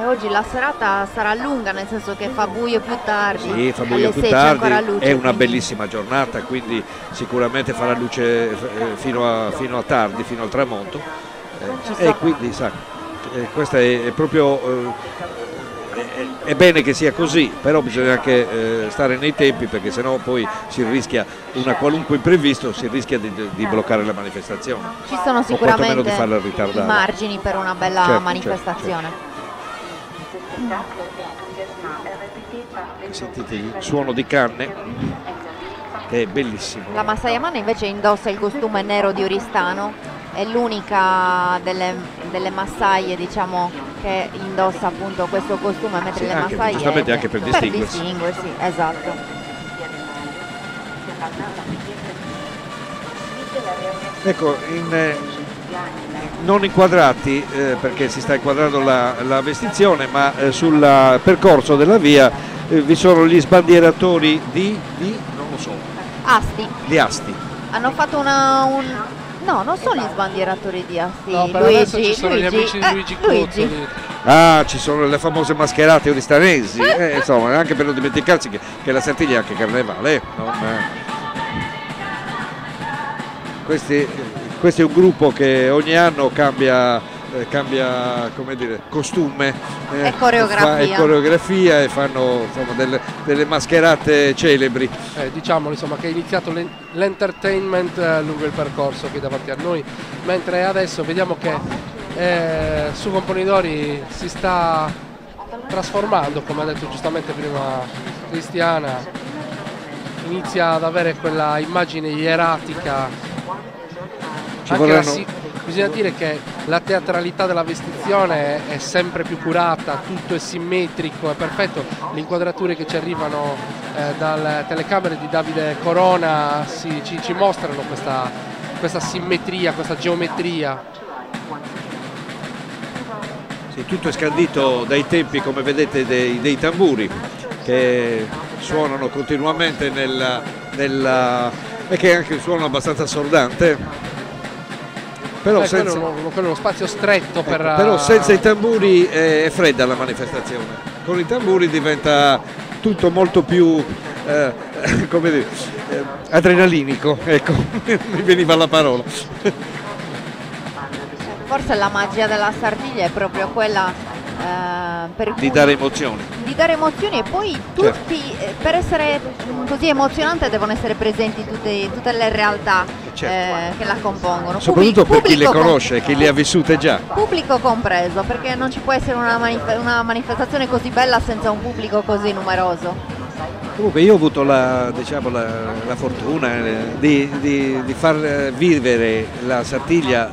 Eh, oggi la serata sarà lunga, nel senso che fa buio più tardi. Sì, fa buio più 6 c'è tardi, luce, è una quindi- bellissima giornata, quindi sicuramente farà luce eh, fino a, fino a tardi, fino al tramonto. Eh, e quindi sa, eh, questa è, è proprio eh, è, bene che sia così, però bisogna anche eh, stare nei tempi perché sennò poi si rischia una qualunque imprevisto, si rischia di, di bloccare la manifestazione. Ci sono sicuramente i margini per una bella Certo, manifestazione. Sentite il suono di canne che è bellissimo. La Massaiamana invece indossa il costume nero di Oristano è l'unica delle, delle massaie diciamo, che indossa appunto questo costume mentre Sì, le anche- massaie giustamente anche per distinguersi. distinguersi, esatto Ecco, in, eh, non inquadrati eh, perché si sta inquadrando la, la vestizione, ma eh, sul eh, percorso della via eh, vi sono gli sbandieratori di, di, non lo so, Asti di Asti. hanno fatto una un... no non sono gli sbandieratori di Asti No, per Luigi, adesso ci sono gli Luigi, amici di eh, Luigi Luigi. Cozzoli. Ah, ci sono le famose mascherate oristanesi, eh, insomma, anche per non dimenticarsi che, che la Sardegna è anche carnevale. eh, no? Eh. Questi, questo è un gruppo che ogni anno cambia, eh, cambia come dire, costume eh, E coreografia. e coreografia e fanno insomma, delle, delle mascherate celebri. Eh, diciamo insomma, che è iniziato l'en- l'entertainment eh, lungo il percorso qui davanti a noi, mentre adesso vediamo che eh, su Componidori si sta trasformando, come ha detto giustamente prima Cristiana, inizia ad avere quella immagine ieratica. Ci vorranno- bisogna dire che la teatralità della vestizione è sempre più curata, tutto è simmetrico, è perfetto. Le inquadrature che ci arrivano eh, dalle telecamere di Davide Corona si- ci, ci mostrano questa, questa simmetria, questa geometria. Tutto è scandito dai tempi, come vedete, dei, dei tamburi che suonano continuamente nella, nella- e che anche suonano abbastanza assordante. Però, Eh, senza, quello, è uno, quello è uno spazio stretto per... ecco, però senza i tamburi eh, è fredda la manifestazione. Con i tamburi diventa tutto molto più eh, come dire, eh, adrenalinico, ecco, mi veniva la parola. forse la magia della Sardegna è proprio quella eh, Di dare emozioni. di dare emozioni e poi Certo. tutti eh, per essere così emozionante devono essere presenti tutte, tutte le realtà Certo. eh, che la compongono Soprattutto Publi- per chi le conosce, chi le ha vissute già. pubblico compreso perché non ci può essere una, manif- una manifestazione così bella senza un pubblico così numeroso Comunque io ho avuto la, diciamo, la, la fortuna eh, di, di- di far eh, vivere la Sartiglia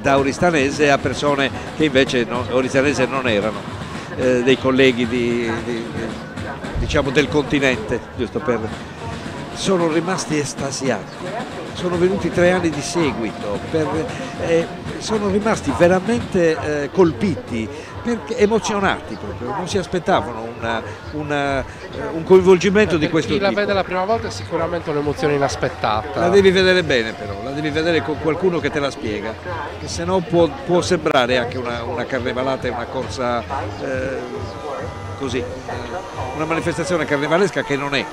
da oristanese a persone che invece no- oristanese non erano, eh, dei colleghi di- di- di- diciamo, del continente, giusto per... sono rimasti estasiati, sono venuti tre anni di seguito, per- eh, sono rimasti veramente eh, colpiti, perché- emozionati proprio, non si aspettavano una- una- eh, un coinvolgimento di questo chi la tipo. vede la prima volta è sicuramente un'emozione inaspettata. La devi vedere bene però, la devi vedere con qualcuno che te la spiega, che se no può, può sembrare anche una, una carnevalata e una corsa eh, così, una manifestazione carnevalesca che non è.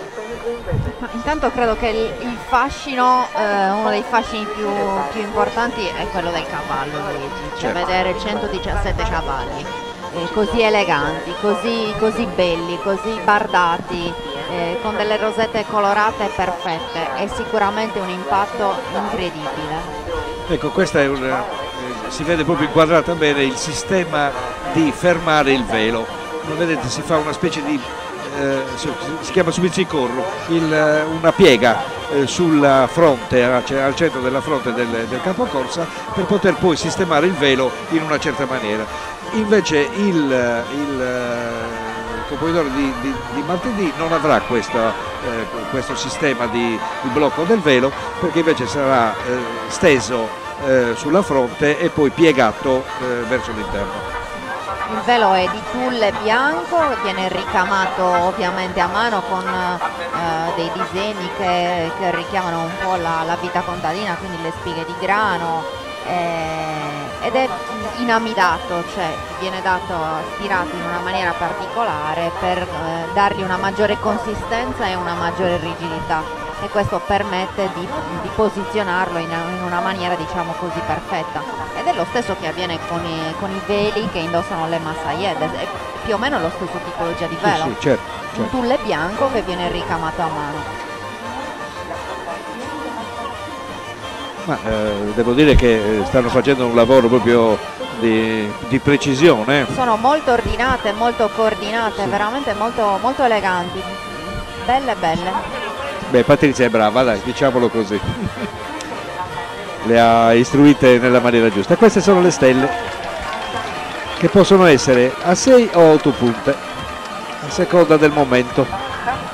Ma intanto credo che il, il fascino, eh, uno dei fascini più, più importanti è quello del cavallo, Luigi, cioè Certo. vedere 117 cavalli così eleganti, così, così belli, così bardati, eh, con delle rosette colorate perfette, è sicuramente un impatto incredibile. Ecco, questa è una, eh, si vede proprio inquadrata bene il sistema di fermare il velo. Come vedete si fa una specie di, eh, si chiama subicicorro, il, eh, una piega eh, sulla fronte, cioè al centro della fronte del, del capocorsa per poter poi sistemare il velo in una certa maniera. Invece il, il, eh, il componitore di, di- di martedì non avrà questa, eh, questo sistema di, di blocco del velo perché invece sarà eh, steso eh, sulla fronte e poi piegato eh, verso l'interno. Il velo è di tulle bianco, viene ricamato ovviamente a mano con eh, dei disegni che, che richiamano un po' la, la vita contadina, quindi le spighe di grano ed è inamidato, cioè viene dato stirato in una maniera particolare per eh, dargli una maggiore consistenza e una maggiore rigidità e questo permette di, di posizionarlo in, in una maniera diciamo così perfetta ed è lo stesso che avviene con i, con i veli che indossano le massaied, è più o meno lo stesso tipologia di velo, Sì, sì, certo, un certo. tulle bianco che viene ricamato a mano. Ma eh, devo dire che eh, stanno facendo un lavoro proprio di, di precisione. Sono molto ordinate, molto coordinate, veramente molto, molto eleganti, belle belle. Beh, Patrizia è brava, dai, diciamolo così. le ha istruite nella maniera giusta. Queste sono le stelle che possono essere a 6 o 8 punte, a seconda del momento.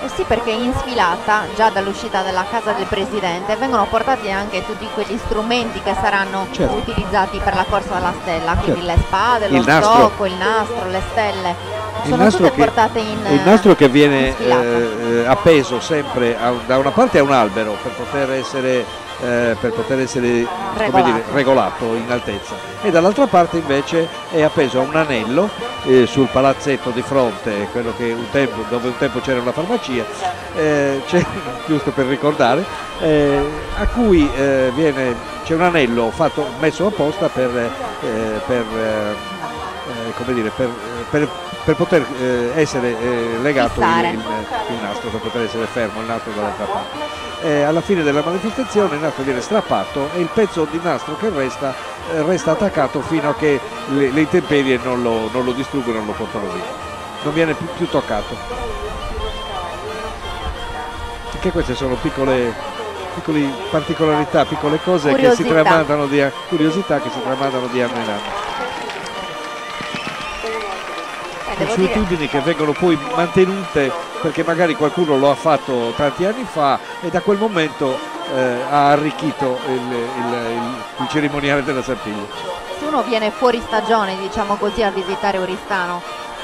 Eh sì, perché in sfilata, già dall'uscita della casa del presidente, vengono portati anche tutti quegli strumenti che saranno Certo. utilizzati per la corsa della stella, quindi Certo. le spade, lo Il nastro. stocco, il nastro, le stelle. Il Sono nastro, tutte portate in il nastro che viene in sfilata. eh, appeso sempre a- da una parte a un albero per poter essere, eh, per poter essere Regolato. dire, regolato in altezza e dall'altra parte invece è appeso a un anello eh, sul palazzetto di fronte, quello che un tempo, dove un tempo c'era una farmacia, eh, giusto per ricordare, eh, a cui eh, viene, c'è un anello fatto, messo apposta per, eh, per, come dire, per, per- per poter eh, essere eh, legato il, il- il nastro, per poter essere fermo il nastro dall'altra parte. Eh, alla fine della manifestazione il nastro viene strappato e il pezzo di nastro che resta eh, resta attaccato fino a che le, le intemperie non lo, non lo distruggono non lo portano via. Non viene più, più toccato. Anche queste sono piccole, piccole particolarità, piccole cose che si Curiosità. tramandano di, curiosità che si tramandano di anno in anno. Consuetudini che vengono poi mantenute perché magari qualcuno lo ha fatto tanti anni fa e da quel momento eh, ha arricchito il, il- il- il cerimoniale della Serpiglia. se uno viene fuori stagione, diciamo così, a visitare Oristano,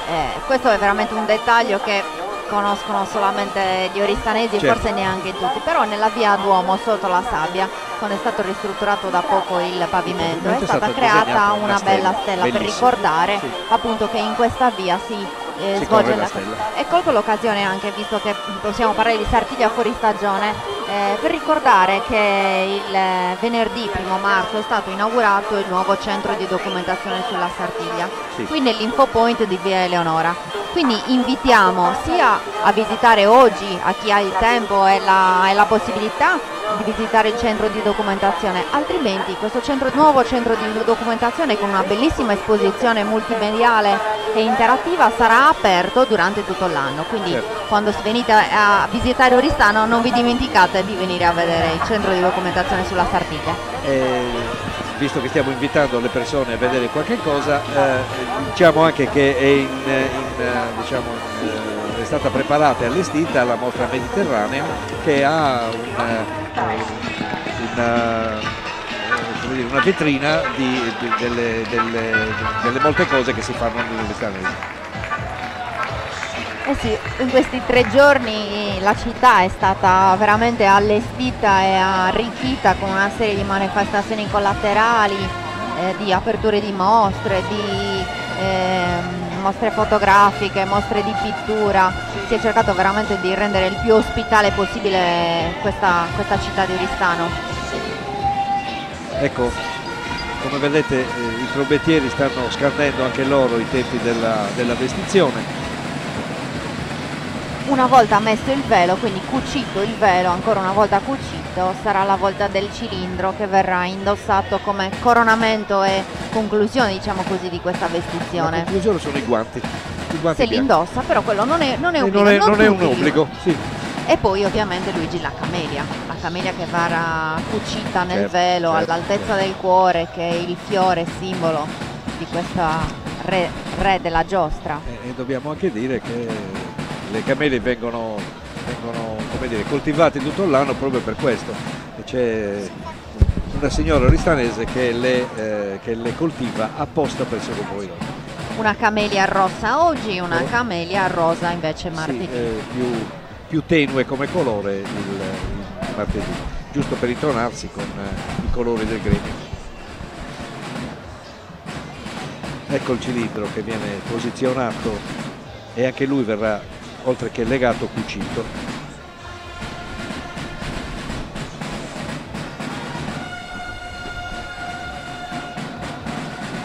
eh, questo è veramente un dettaglio che conoscono solamente gli oristanesi Certo. forse neanche tutti, però nella via Duomo sotto la sabbia, quando è stato ristrutturato da poco il pavimento, è è stata creata una, una bella stella, stella per ricordare Sì. appunto che in questa via si, eh, svolge la stella. E colgo l'occasione anche, visto che possiamo parlare di Sartiglia fuori stagione, eh, per ricordare che il eh, venerdì 1 marzo è stato inaugurato il nuovo centro di documentazione sulla Sartiglia, Sì. qui nell'Info Point di Via Eleonora. Quindi invitiamo sia a visitare oggi a chi ha il tempo e la, e la possibilità di visitare il centro di documentazione, altrimenti questo centro- nuovo centro di documentazione con una bellissima esposizione multimediale e interattiva sarà aperto durante tutto l'anno, quindi Certo. quando venite a visitare Oristano non vi dimenticate di venire a vedere il centro di documentazione sulla Sartiglia. E visto che stiamo invitando le persone a vedere qualche cosa, eh, diciamo anche che è, in- in, eh, diciamo, eh, è stata preparata e allestita la mostra mediterranea che ha una, una, eh, una vetrina di, di- delle, delle- delle molte cose che si fanno nell'Istanese. Eh sì, in questi tre giorni la città è stata veramente allestita e arricchita con una serie di manifestazioni collaterali, eh, di aperture di mostre, di ehm, mostre fotografiche, mostre di pittura. Si è cercato veramente di rendere il più ospitale possibile questa, questa città di Oristano. Ecco, come vedete eh, i trombettieri stanno scandendo anche loro i tempi della, della vestizione. Una volta messo il velo, quindi cucito il velo, ancora una volta cucito, sarà la volta del cilindro che verrà indossato come coronamento e conclusione, diciamo così, di questa La vestizione. conclusione sono i guanti. I guanti Se li indossa, però quello non è, non è E obbligo. non è, non non è un obbligo, sì. E poi ovviamente Luigi la camelia, la camelia che verrà cucita nel Certo, velo certo, all'altezza certo. del cuore, che è il fiore simbolo di questa re, re della giostra. E, e dobbiamo anche dire che le camelie vengono, vengono come dire, coltivate tutto l'anno proprio per questo. C'è una signora oristanese che le, eh, che le coltiva apposta per Secopoidon. Una camelia rossa oggi, una Oh. camelia rosa invece Sì, martedì. eh, più, più tenue come colore il, il martedì, giusto per intonarsi con eh, i colori del gremio. Ecco il cilindro che viene posizionato e anche lui verrà, oltre che legato, cucito.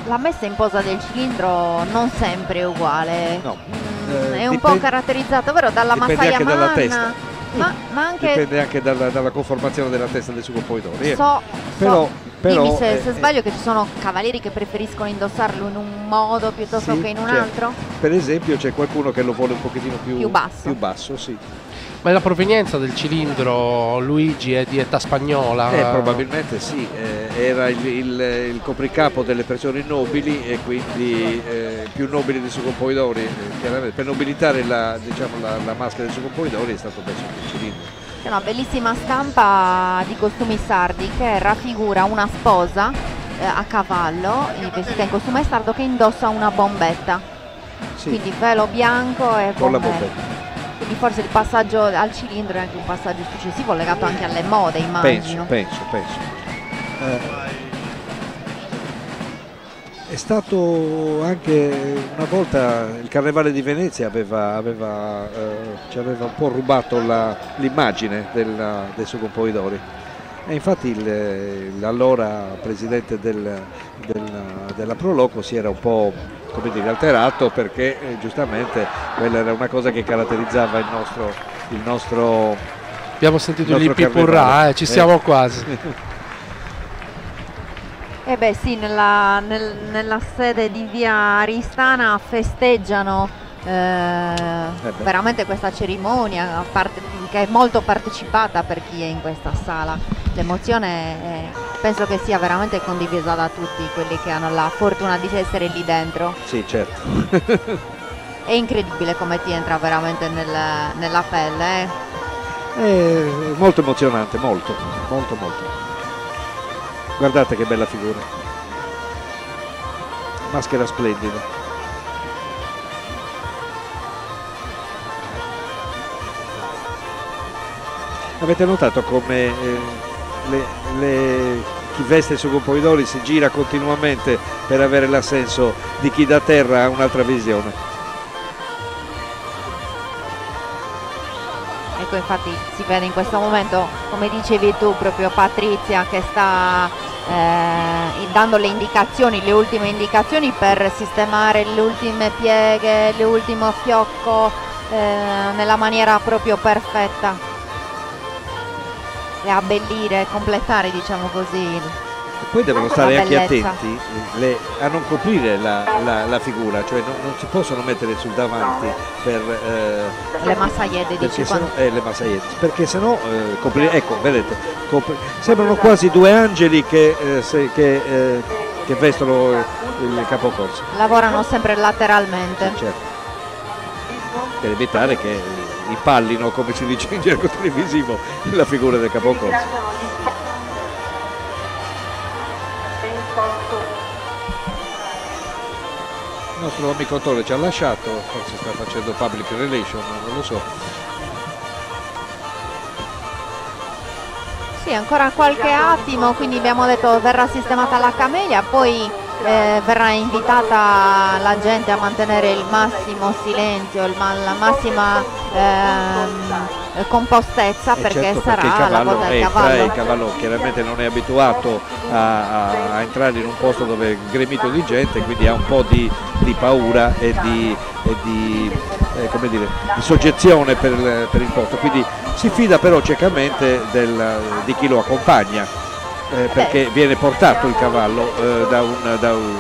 La messa in posa del cilindro non sempre è uguale. No, Mm, eh, è un po' caratterizzato, vero, dalla dipende massaia anche dalla testa. Ma, ma anche Dipende anche dalla, dalla conformazione della testa del suo poidore. eh. so, Però, so- però, dimmi se, eh, se eh, sbaglio che ci sono cavalieri che preferiscono indossarlo in un modo piuttosto Sì, che in un certo. altro. Per esempio c'è qualcuno che lo vuole un pochino più, Più basso. più basso, sì. Ma la provenienza del cilindro Luigi è di età spagnola? Eh, probabilmente sì, eh, era il, il, il, copricapo delle persone nobili e quindi eh, più nobili dei. Eh, per nobilitare la, diciamo, la, la maschera dei sucompoidori è stato messo il cilindro. C'è una bellissima stampa di costumi sardi che raffigura una sposa eh, a cavallo, vestita in costume sardo, che indossa una bombetta. Sì. Quindi velo bianco e con bombetta. la bombetta quindi forse il passaggio al cilindro è anche un passaggio successivo legato anche alle mode immagino penso, penso, penso. Eh, è stato anche una volta il Carnevale di Venezia aveva, aveva, eh, ci aveva un po' rubato l'immagine dei suoi compoidori e infatti l'allora presidente del, del, della Proloco si era un po' come dire, alterato perché eh, giustamente quella era una cosa che caratterizzava il nostro, il nostro abbiamo sentito gli pipurrà eh, ci siamo eh. quasi eh beh sì nella, nel, nella sede di via Aristana festeggiano eh, eh veramente questa cerimonia parte, che è molto partecipata per chi è in questa sala l'emozione è, penso che sia veramente condivisa da tutti quelli che hanno la fortuna di essere lì dentro. Sì, certo. è incredibile come ti entra veramente nel, nella pelle. Eh? È molto emozionante, molto, molto, molto. Guardate che bella figura. Maschera splendida. Avete notato come eh, le, le, chi veste su Compoidori si gira continuamente per avere l'assenso di chi da terra ha un'altra visione. Ecco infatti si vede in questo momento, come dicevi tu, proprio Patrizia che sta eh, dando le indicazioni, le ultime indicazioni per sistemare le ultime pieghe, l'ultimo fiocco eh, nella maniera proprio perfetta e abbellire, completare diciamo così. Poi devono stare anche attenti le, a non coprire la, la, la figura, cioè non, non, si possono mettere sul davanti per eh, le massaiette perché sennò, eh, le massaiette, perché sennò eh, coprire, ecco vedete, copri, sembrano quasi due angeli che, eh, se, che, eh, che vestono il capocorso. Lavorano sempre lateralmente. Sì, certo. Per evitare che impallino, come si dice in gergo televisivo, la figura del capocorso. Nostro amico Torre ci ha lasciato, forse sta facendo public relation, non lo so. Sì, ancora qualche attimo, quindi abbiamo detto verrà sistemata la camelia, poi eh, verrà invitata la gente a mantenere il massimo silenzio, il, la massima ehm, compostezza eh perché certo, sarà perché la volta del cavallo. il cavallo chiaramente non è abituato a, a, a, entrare in un posto dove è gremito di gente, quindi ha un po' di, di paura e di, e di, eh, dire, di soggezione per, per, il posto, quindi si fida però ciecamente del, di chi lo accompagna eh, perché viene portato il cavallo eh, da, un, da, un,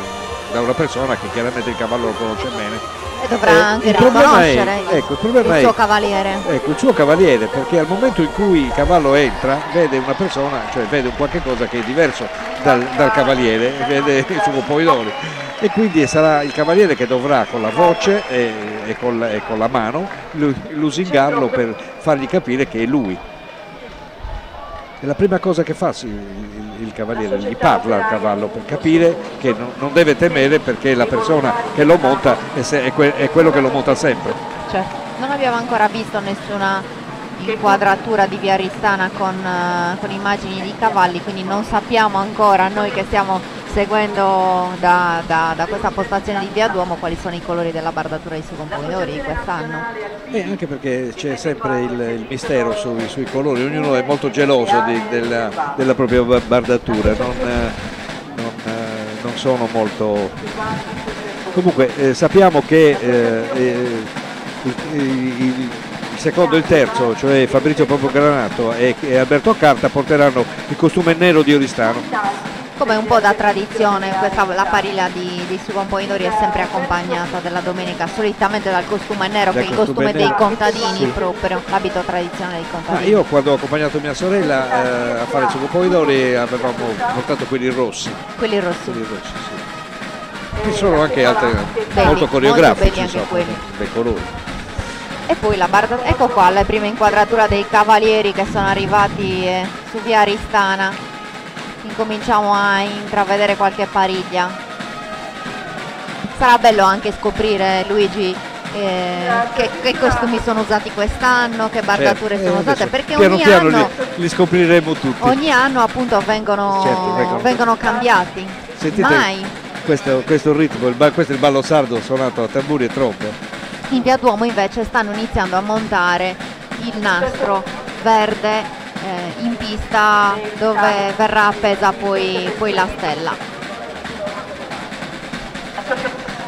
da, una persona che chiaramente il cavallo lo conosce bene. E dovrà eh, anche il riconoscere è, ecco, il, il suo è, cavaliere. Ecco, il suo cavaliere, perché al momento in cui il cavallo entra vede una persona, cioè vede un qualche cosa che è diverso dal, dal cavaliere, vede il suo poidore e quindi sarà il cavaliere che dovrà con la voce e, e, con, e con la mano lusingarlo per fargli capire che è lui è la prima cosa che fa il, il, il, cavaliere, gli parla al cavallo per capire che non, non deve temere perché la persona che lo monta è, se, è, que, è quello che lo monta sempre. Certo. Non abbiamo ancora visto nessuna inquadratura di Via Ristana con, uh, con immagini di cavalli, quindi non sappiamo ancora noi che stiamo seguendo da, da, da, questa postazione di Via Duomo quali sono i colori della bardatura dei suoi componidori quest'anno. E eh, anche perché c'è sempre il, il mistero sui, sui, colori, ognuno è molto geloso di, della, della, propria bardatura, non, eh, non, eh, non sono molto... Comunque eh, sappiamo che eh, il, il, il secondo e il terzo, cioè Fabrizio Granato e, e Alberto Carta porteranno il costume nero di Oristano come un po' da tradizione, questa, la pariglia di, di Sugon Poidori è sempre accompagnata della domenica solitamente dal costume nero che è il costume costume dei nero, contadini sì. proprio, l'abito tradizionale dei Ma contadini. io quando ho accompagnato mia sorella eh, a fare il sugo pomidori avevamo portato quelli rossi. Quelli rossi. Quelli rossi sì. Ci sono anche altre Belli, molto coreografici, molto belli anche quelli. bei colori. E poi la barda, ecco qua la prima inquadratura dei cavalieri che sono arrivati eh, su via Aristana. Incominciamo a intravedere qualche pariglia. Sarà bello anche scoprire Luigi eh, che, che costumi sono usati quest'anno, che bardature Certo, sono eh, usate, perché piano ogni piano anno, li, li scopriremo tutti. ogni anno appunto vengono, Certo, vengono- cambiati. Sentite Mai questo, questo ritmo, il questo è il ballo sardo suonato a tamburi e trombe. In Via Duomo invece stanno iniziando a montare il nastro verde eh, in pista dove verrà appesa poi, poi la stella.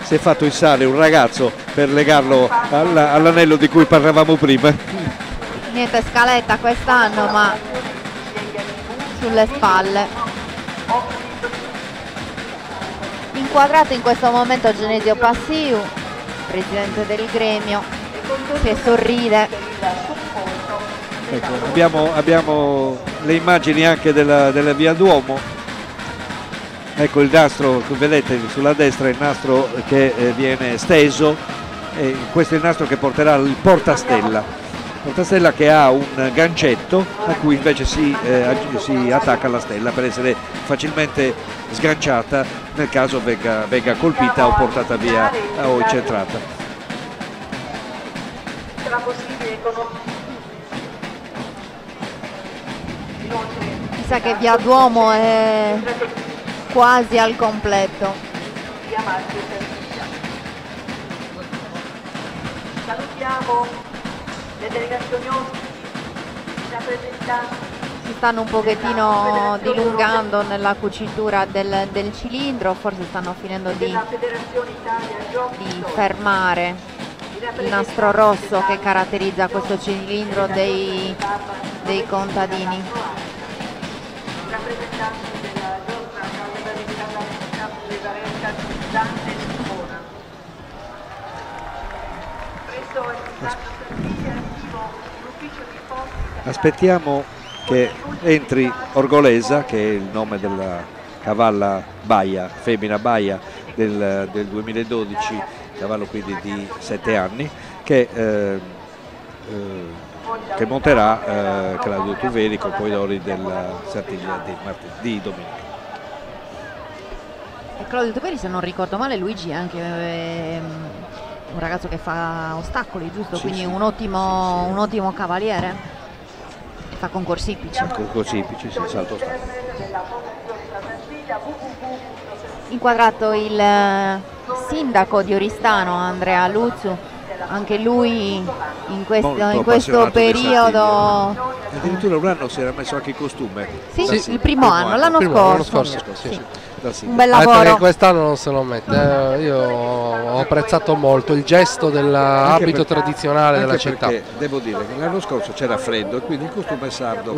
Si è fatto issare un ragazzo per legarlo alla- all'anello di cui parlavamo prima. Niente scaletta quest'anno ma sulle spalle. Inquadrato in questo momento Genesio Passiu, presidente del gremio, che sorride. Ecco, abbiamo, abbiamo le immagini anche della, della via Duomo. Ecco il nastro, vedete sulla destra il nastro che eh, viene steso e questo è il nastro che porterà il portastella. Portastella che ha un gancetto a cui invece si, eh, si attacca la stella per essere facilmente sganciata nel caso venga, venga colpita o portata via o incentrata. Mi sa che Via Duomo è quasi al completo. Salutiamo le delegazioni ospiti, i rappresentanti. Si stanno un pochettino dilungando nella cucitura del, del cilindro, forse stanno finendo di, di fermare il nastro rosso che caratterizza questo cilindro dei, dei contadini. rappresentanti della nostra Camera di Capo Dante Simona. Presso il Stato Servizio attivo l'ufficio di posta Aspettiamo che entri Orgolesa, che è il nome della cavalla Baia, femmina Baia del, del 2012, cavallo quindi di 7 anni, che, eh, eh, che monterà eh, Claudio Tuveri con Poidori della Sartiglia di, martedì, di domenica. E Claudio Tuperi, se non ricordo male, Luigi è anche ehm, un ragazzo che fa ostacoli, giusto? Sì, Quindi sì. un, ottimo, un ottimo cavaliere. Fa concorsi ippici. Con così ipici, sì, salto. Inquadrato il eh, sindaco di Oristano, Andrea Luzzu, anche lui in questo, in questo periodo. Addirittura un anno si era messo anche in costume. Sì, il primo anno, l'anno scorso. scorso, Sì, sì. Sì, dal Un bel perché lavoro. quest'anno non se lo mette. eh, io ho apprezzato molto il gesto dell'abito perché- tradizionale della città. devo dire che l'anno scorso c'era freddo e quindi il costume sardo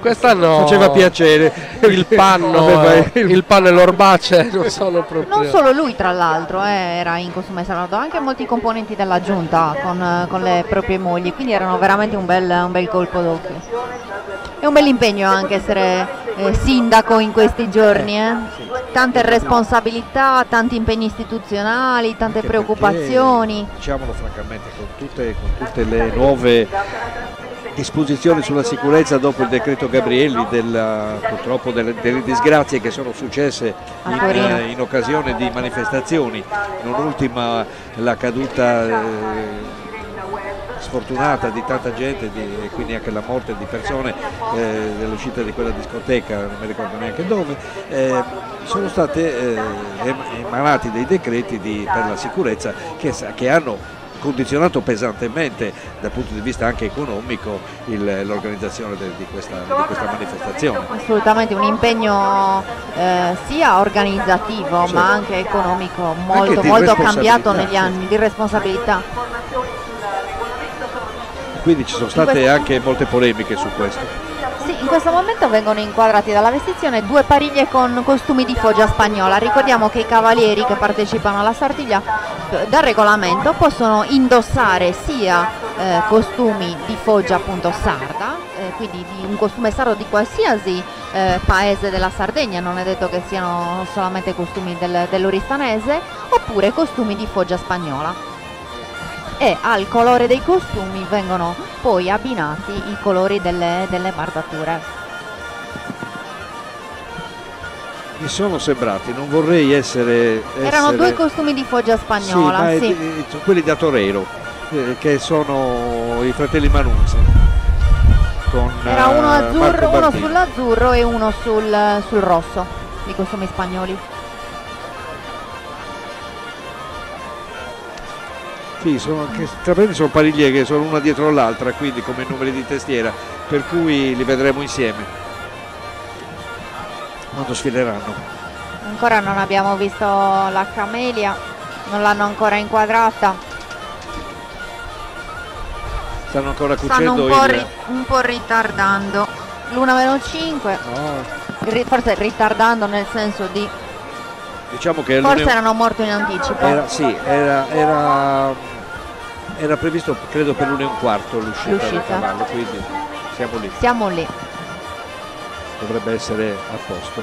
Quest'anno faceva piacere. il panno, eh, il- panno e l'orbace non sono proprio. Non solo lui tra l'altro eh, era in costume sardo, anche molti componenti della giunta con, eh, con le proprie mogli, quindi erano veramente un bel, un bel colpo d'occhio. È un bel impegno anche essere eh, sindaco in questi giorni, eh. tante responsabilità, tanti impegni istituzionali, tante Anche preoccupazioni. perché, diciamolo francamente, con tutte, con tutte le nuove disposizioni sulla sicurezza dopo il decreto Gabrielli, della- purtroppo delle, delle disgrazie che sono successe in, eh, in occasione di manifestazioni, non ultima la caduta eh, sfortunata di tanta gente di- e quindi anche la morte di persone eh, dell'uscita di quella discoteca, non mi ricordo neanche dove, eh, sono stati emanati dei decreti di- per la sicurezza che, che hanno condizionato pesantemente dal punto di vista anche economico il- l'organizzazione di, questa, di questa manifestazione. Assolutamente un impegno eh, sia organizzativo Certo. ma anche economico Anche molto, di molto cambiato negli anni di responsabilità. Quindi ci sono state anche molte polemiche su questo. Sì, in questo momento vengono inquadrati dalla vestizione due pariglie con costumi di foggia spagnola. Ricordiamo che i cavalieri che partecipano alla Sartiglia eh, dal regolamento possono indossare sia eh, costumi di foggia appunto sarda, eh, quindi di un costume sardo di qualsiasi eh, paese della Sardegna, non è detto che siano solamente costumi del, dell'Oristanese, oppure costumi di foggia spagnola e al colore dei costumi vengono poi abbinati i colori delle, delle bardature. Mi sono sembrati, non vorrei essere... Erano essere- due costumi di foggia Sì, spagnola, è sì. di- eh, quelli da Torero, eh, che sono i fratelli Manunzi. Con, Era uno, eh, azzurro, uno sull'azzurro e uno sul, sul rosso, i costumi spagnoli. Sì, sono, che, tra parentesi sono pariglie che sono una dietro l'altra, quindi come numeri di testiera, per cui li vedremo insieme quando sfileranno. Ancora non abbiamo visto la camelia, non l'hanno ancora inquadrata. Stanno ancora Stanno cucendo un po', il... un po' ritardando. L'una meno 5, No, forse ritardando nel senso di diciamo che forse erano morti in anticipo. era, sì, era, era, era previsto credo per l'una e un quarto l'uscita, L'uscita. cavallo, quindi siamo lì, Siamo lì. dovrebbe essere a posto.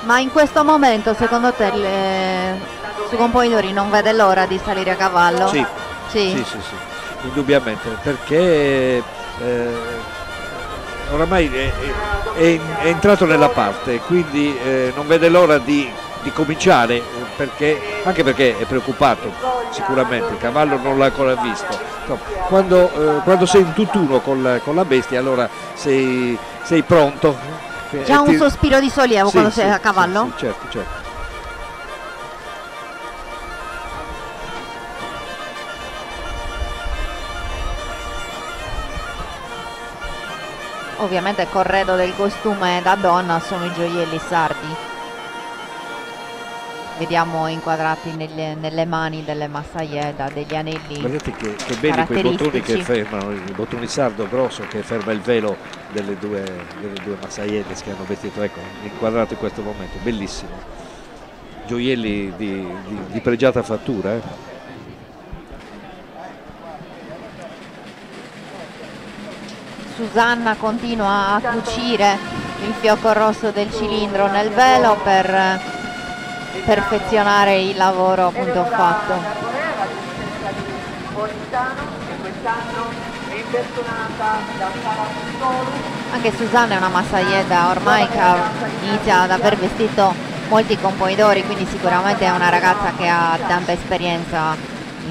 Ma in questo momento secondo te il suo componitore non vede l'ora di salire a cavallo? Sì, Sì. Sì, sì, sì, indubbiamente, perché eh, oramai è, è- è entrato nella parte, quindi eh, non vede l'ora di, di cominciare, eh, perché- anche perché è preoccupato sicuramente, il cavallo non l'ha ancora visto. No, quando, eh, quando sei in tutt'uno con la, con la bestia, allora sei, sei pronto. Già un ti- sospiro di sollievo Sì, quando sì, sei a cavallo? sì, certo, certo. Ovviamente il corredo del costume da donna sono i gioielli sardi. Vediamo inquadrati nelle, nelle mani delle massaieda, degli anelli. Guardate che, che belli quei bottoni che fermano, il bottone sardo grosso che ferma il velo delle due, delle due massaiede che hanno vestito, ecco, inquadrato in questo momento, bellissimo. Gioielli di, di- di pregiata fattura. eh. Susanna continua a cucire il fiocco rosso del cilindro nel velo per perfezionare il lavoro appunto fatto. Anche Susanna è una massaieda ormai che inizia ad aver vestito molti componidori, quindi sicuramente è una ragazza che ha tanta esperienza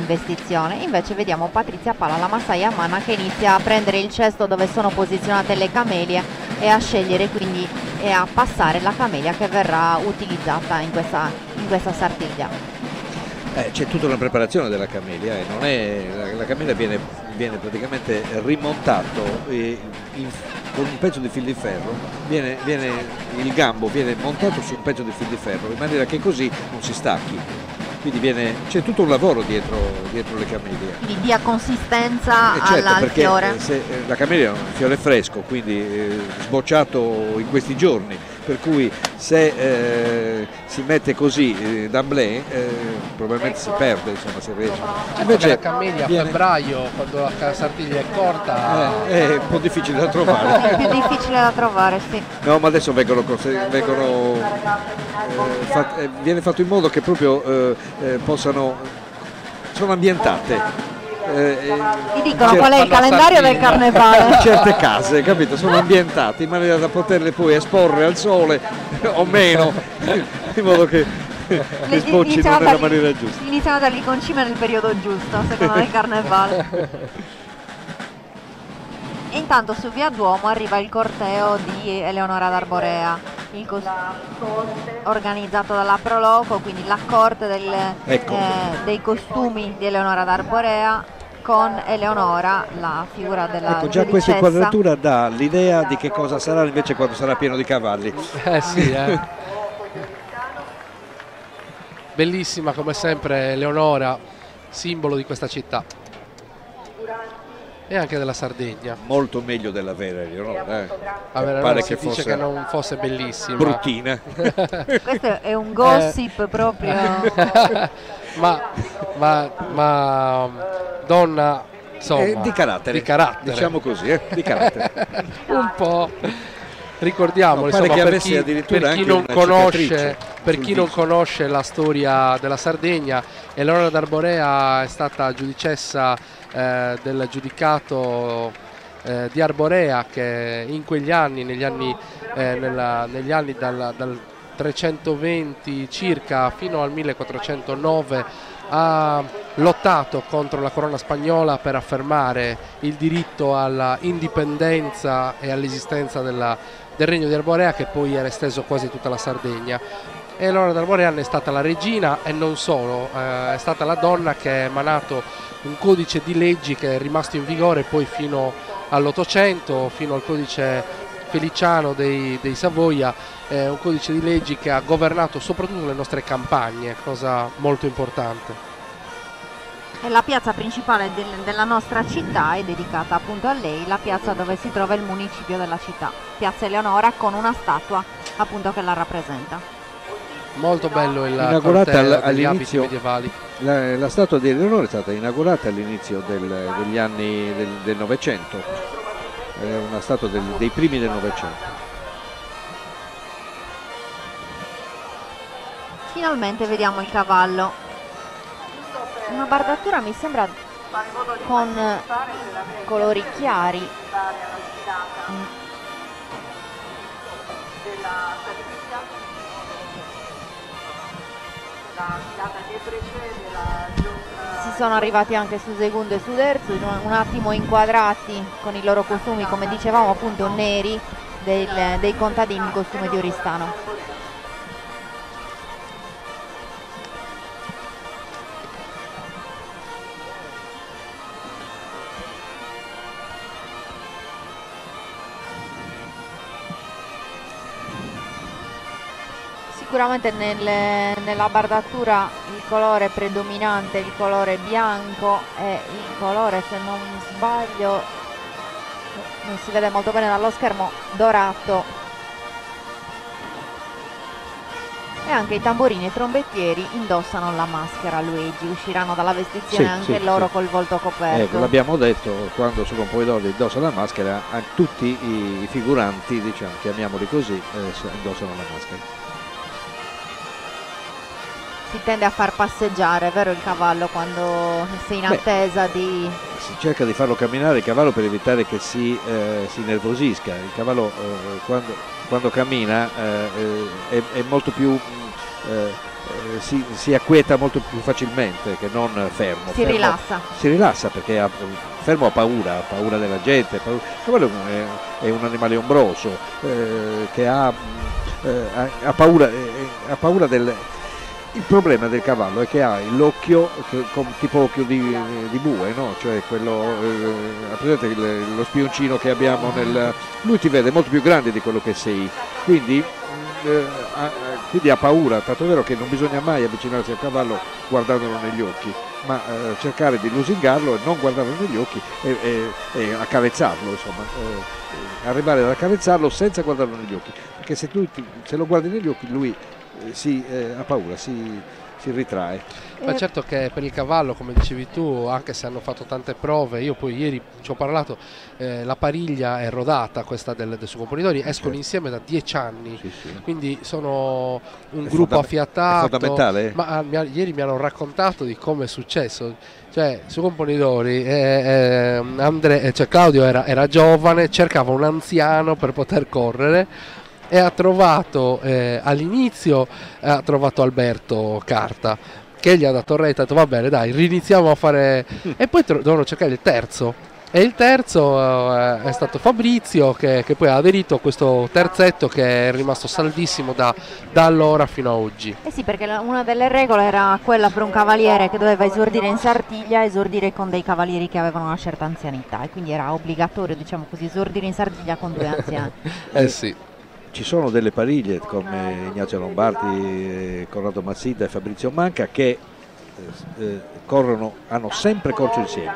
in vestizione. Invece vediamo Patrizia Pala, la massaia manna, che inizia a prendere il cesto dove sono posizionate le camelie e a scegliere quindi e a passare la camelia che verrà utilizzata in questa, in questa sartiglia. Eh, c'è tutta una preparazione della camelia, eh, non è- la, la camelia viene, viene praticamente rimontato eh, in- con un pezzo di fil di ferro, viene, viene- il gambo viene montato su un pezzo di fil di ferro in maniera che così non si stacchi. Quindi viene- c'è tutto un lavoro dietro, dietro le camelie. Quindi dia consistenza Eh, certo, al fiore. eh, se- eh, la camelia è un fiore fresco, quindi eh, sbocciato in questi giorni, per cui se eh, si mette così eh, d'amblè eh, probabilmente si perde, insomma, si riesce. Invece la camelia a viene- febbraio, quando la Sartiglia è corta, eh, è un po' difficile da È trovare. più difficile da trovare, sì. No, ma adesso vengono, vengono, eh, fat- eh, viene fatto in modo che proprio eh, eh, possano sono ambientate. Eh, eh, Ti dicono cer- qual è il calendario del Sartiglia. in carnevale. certe case, capito? Sono ambientate in maniera da poterle poi esporre al sole o meno, in modo che, Le- sboccino nella maniera giusta. Iniziano a dargli concime nel periodo giusto, secondo me il carnevale. E intanto su via Duomo arriva il corteo di Eleonora d'Arborea, organizzato dalla Proloco, quindi la corte del- Ecco. eh, dei costumi di Eleonora d'Arborea con Eleonora, la figura della Ecco, già questa inquadratura dà l'idea di che cosa sarà invece quando sarà pieno di cavalli. eh sì, eh. Bellissima come sempre Leonora, simbolo di questa città. E anche della Sardegna. Molto meglio della vera Eleonora. Eh. La vera Pare si che dice fosse che non fosse bellissima. bruttina. Questo è un gossip proprio. ma, ma, ma donna insomma, Eh, di carattere. di carattere. Diciamo così, eh, di carattere. un po' ricordiamolo No, pare insomma, che per avesse chi, addirittura per chi anche non conosce per chi non conosce la storia della Sardegna Eleonora d'Arborea è stata giudicessa eh, del giudicato eh, di Arborea che in quegli anni negli anni, eh, nella- negli anni dal, dal 320 circa fino al 1409 ha lottato contro la corona spagnola per affermare il diritto alla indipendenza e all'esistenza del regno di Arborea che poi era esteso quasi tutta la Sardegna. E ne è stata la regina e non solo, eh, è stata la donna che ha emanato un codice di leggi che è rimasto in vigore poi fino all'Ottocento, fino al codice feliciano dei, dei Savoia, è un codice di leggi che ha governato soprattutto le nostre campagne, cosa molto importante. E la piazza principale del- della nostra città è dedicata appunto a lei, la piazza dove si trova il municipio della città, Piazza Eleonora con una statua appunto che la rappresenta. Molto bello il Inaugurata all- all'inizio- medievali. La, la statua di Eleonora è stata inaugurata all'inizio del- degli anni del- Novecento, è una statua del- dei primi del Novecento. Finalmente vediamo il cavallo. Una bardatura mi sembra con eh, colori chiari. Si sono arrivati anche su secondo e su terzo, un attimo inquadrati con i loro costumi, come dicevamo appunto neri, del- dei contadini in costume di Oristano. Sicuramente nel- nella bardatura il colore predominante è il colore bianco e il colore, se non sbaglio, non si vede molto bene dallo schermo, dorato. E anche i tamborini e i trombettieri indossano la maschera Luigi, usciranno dalla vestizione Sì, anche sì, loro sì. col volto coperto. Ecco, l'abbiamo detto quando su Pompoidori indossa la maschera, tutti i figuranti, diciamo, chiamiamoli così, eh, indossano la maschera. Si tende a far passeggiare, vero il cavallo, quando sei in Beh. attesa di... Si cerca di farlo camminare il cavallo per evitare che si, eh, si nervosisca. Il cavallo eh, quando, quando cammina eh, eh, è, è molto più... eh, eh, si, si acquieta molto più facilmente che non fermo. si Fermo- rilassa. si rilassa perché ha, fermo ha paura, ha paura della gente. paura- Il cavallo è, è un animale ombroso che ha, ha- paura, ha paura del... Il problema del cavallo è che ha l'occhio tipo occhio di, di bue, no? cioè quello, eh, presente il- lo spioncino che abbiamo nel... Lui ti vede molto più grande di quello che sei, quindi, mh, eh, ha, quindi ha paura, tanto è vero che non bisogna mai avvicinarsi al cavallo guardandolo negli occhi, ma eh, cercare di lusingarlo e non guardarlo negli occhi e, e- e accarezzarlo, insomma, eh, arrivare ad accarezzarlo senza guardarlo negli occhi, perché se, tu se lo guardi negli occhi lui eh, si, eh, ha paura, si, si ritrae. Ma certo che per il cavallo, come dicevi tu, anche se hanno fatto tante prove, io poi ieri ci ho parlato, eh, la pariglia è rodata, questa del, del suo componitore, escono Certo. insieme da dieci anni, Sì, sì. quindi sono un È gruppo affiatato. è fondamentale, eh. Ma ah, mi ha- ieri mi hanno raccontato di come è successo. Cioè, su Componidori, eh, eh, Andre- eh, cioè Claudio era, era giovane, cercava un anziano per poter correre e ha trovato eh, all'inizio ha trovato Alberto Carta che gli ha dato retta ha detto va bene dai riniziamo a fare e poi tro- dovevano cercare il terzo. E il terzo eh, è stato Fabrizio che, che poi ha aderito a questo terzetto che è rimasto saldissimo da, da allora fino a oggi. Eh sì, perché la- una delle regole era quella per un cavaliere che doveva esordire in Sardegna, esordire con dei cavalieri che avevano una certa anzianità e quindi era obbligatorio, diciamo così, esordire in Sardegna con due anziani. eh sì Ci sono delle pariglie come Ignazio Lombardi, eh, Corrado Mazzita e Fabrizio Manca che eh, eh, corrono, hanno sempre corso insieme,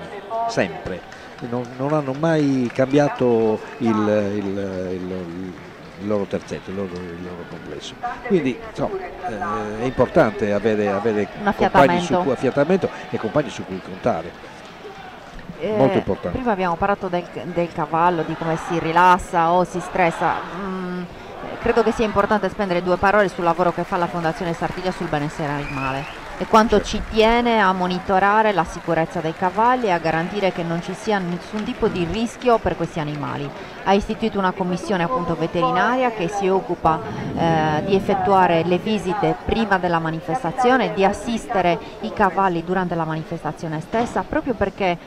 sempre. non, non hanno mai cambiato il, il, il, il loro terzetto, il loro, il loro, complesso. Quindi no, eh, è importante avere, avere compagni su cui affiatamento e compagni su cui contare. Eh, Molto importante. Prima abbiamo parlato del, del, cavallo, di come si rilassa o si stressa. Mm, credo che sia importante spendere due parole sul lavoro che fa la Fondazione Sartiglia sul benessere animale e quanto ci tiene a monitorare la sicurezza dei cavalli e a garantire che non ci sia nessun tipo di rischio per questi animali. Ha istituito una commissione appunto veterinaria che si occupa eh, di effettuare le visite prima della manifestazione, di assistere i cavalli durante la manifestazione stessa, proprio perché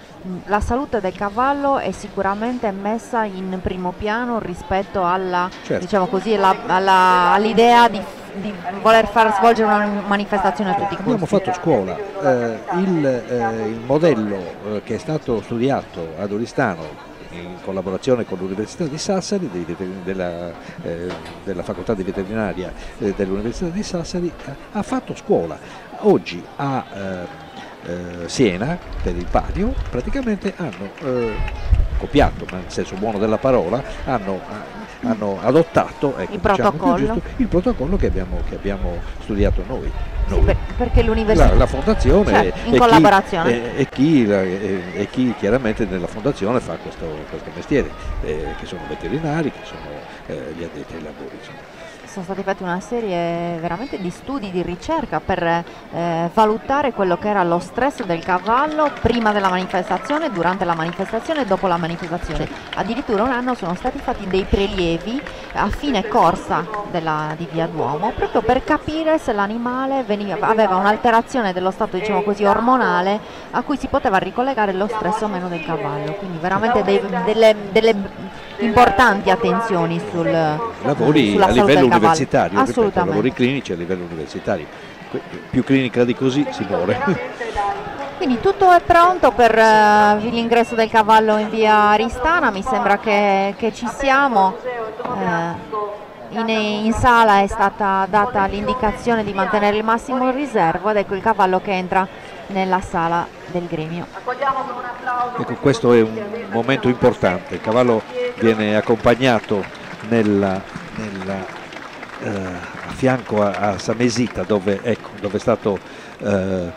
la salute del cavallo è sicuramente messa in primo piano rispetto alla, certo. diciamo così, all'idea di di voler far svolgere una manifestazione a tutti i costi. Abbiamo fatto scuola, eh, il, eh, il, modello eh, che è stato studiato ad Oristano in collaborazione con l'Università di Sassari, della, eh, della, facoltà di veterinaria eh, dell'Università di Sassari, ha fatto scuola. Oggi a eh, Siena, per il Padio, praticamente hanno copiato, ma nel senso buono della parola, hanno hanno adottato ecco, il, diciamo protocollo. Giusto, il, protocollo. che abbiamo, che abbiamo studiato noi. Sì, perché l'università la, la fondazione certo, in e collaborazione chi, e, e, chi, e, e, chi, chiaramente nella fondazione fa questo, questo mestiere eh, che sono veterinari che sono eh, gli addetti ai lavori insomma sono stati fatti una serie veramente di studi, di ricerca per eh, valutare quello che era lo stress del cavallo prima della manifestazione, durante la manifestazione e dopo la manifestazione. Addirittura un anno sono stati fatti dei prelievi a fine corsa della, di Via Duomo proprio per capire se l'animale aveva un'alterazione dello stato diciamo così ormonale a cui si poteva ricollegare lo stress o meno del cavallo. Quindi veramente dei, delle, delle importanti attenzioni sul lavori a livello universitario, ripeto, lavori clinici a livello universitario. Più clinica di così si muore. Quindi tutto è pronto per uh, l'ingresso del cavallo in via Aristana, mi sembra che, che ci siamo. Uh, in, in, sala è stata data l'indicazione di mantenere il massimo riservo ed ecco il cavallo che entra nella sala del gremio. Ecco, questo è un momento importante, il cavallo viene accompagnato nella, nella, eh, a fianco a, a Samesita dove, ecco, dove è stato eh, eh,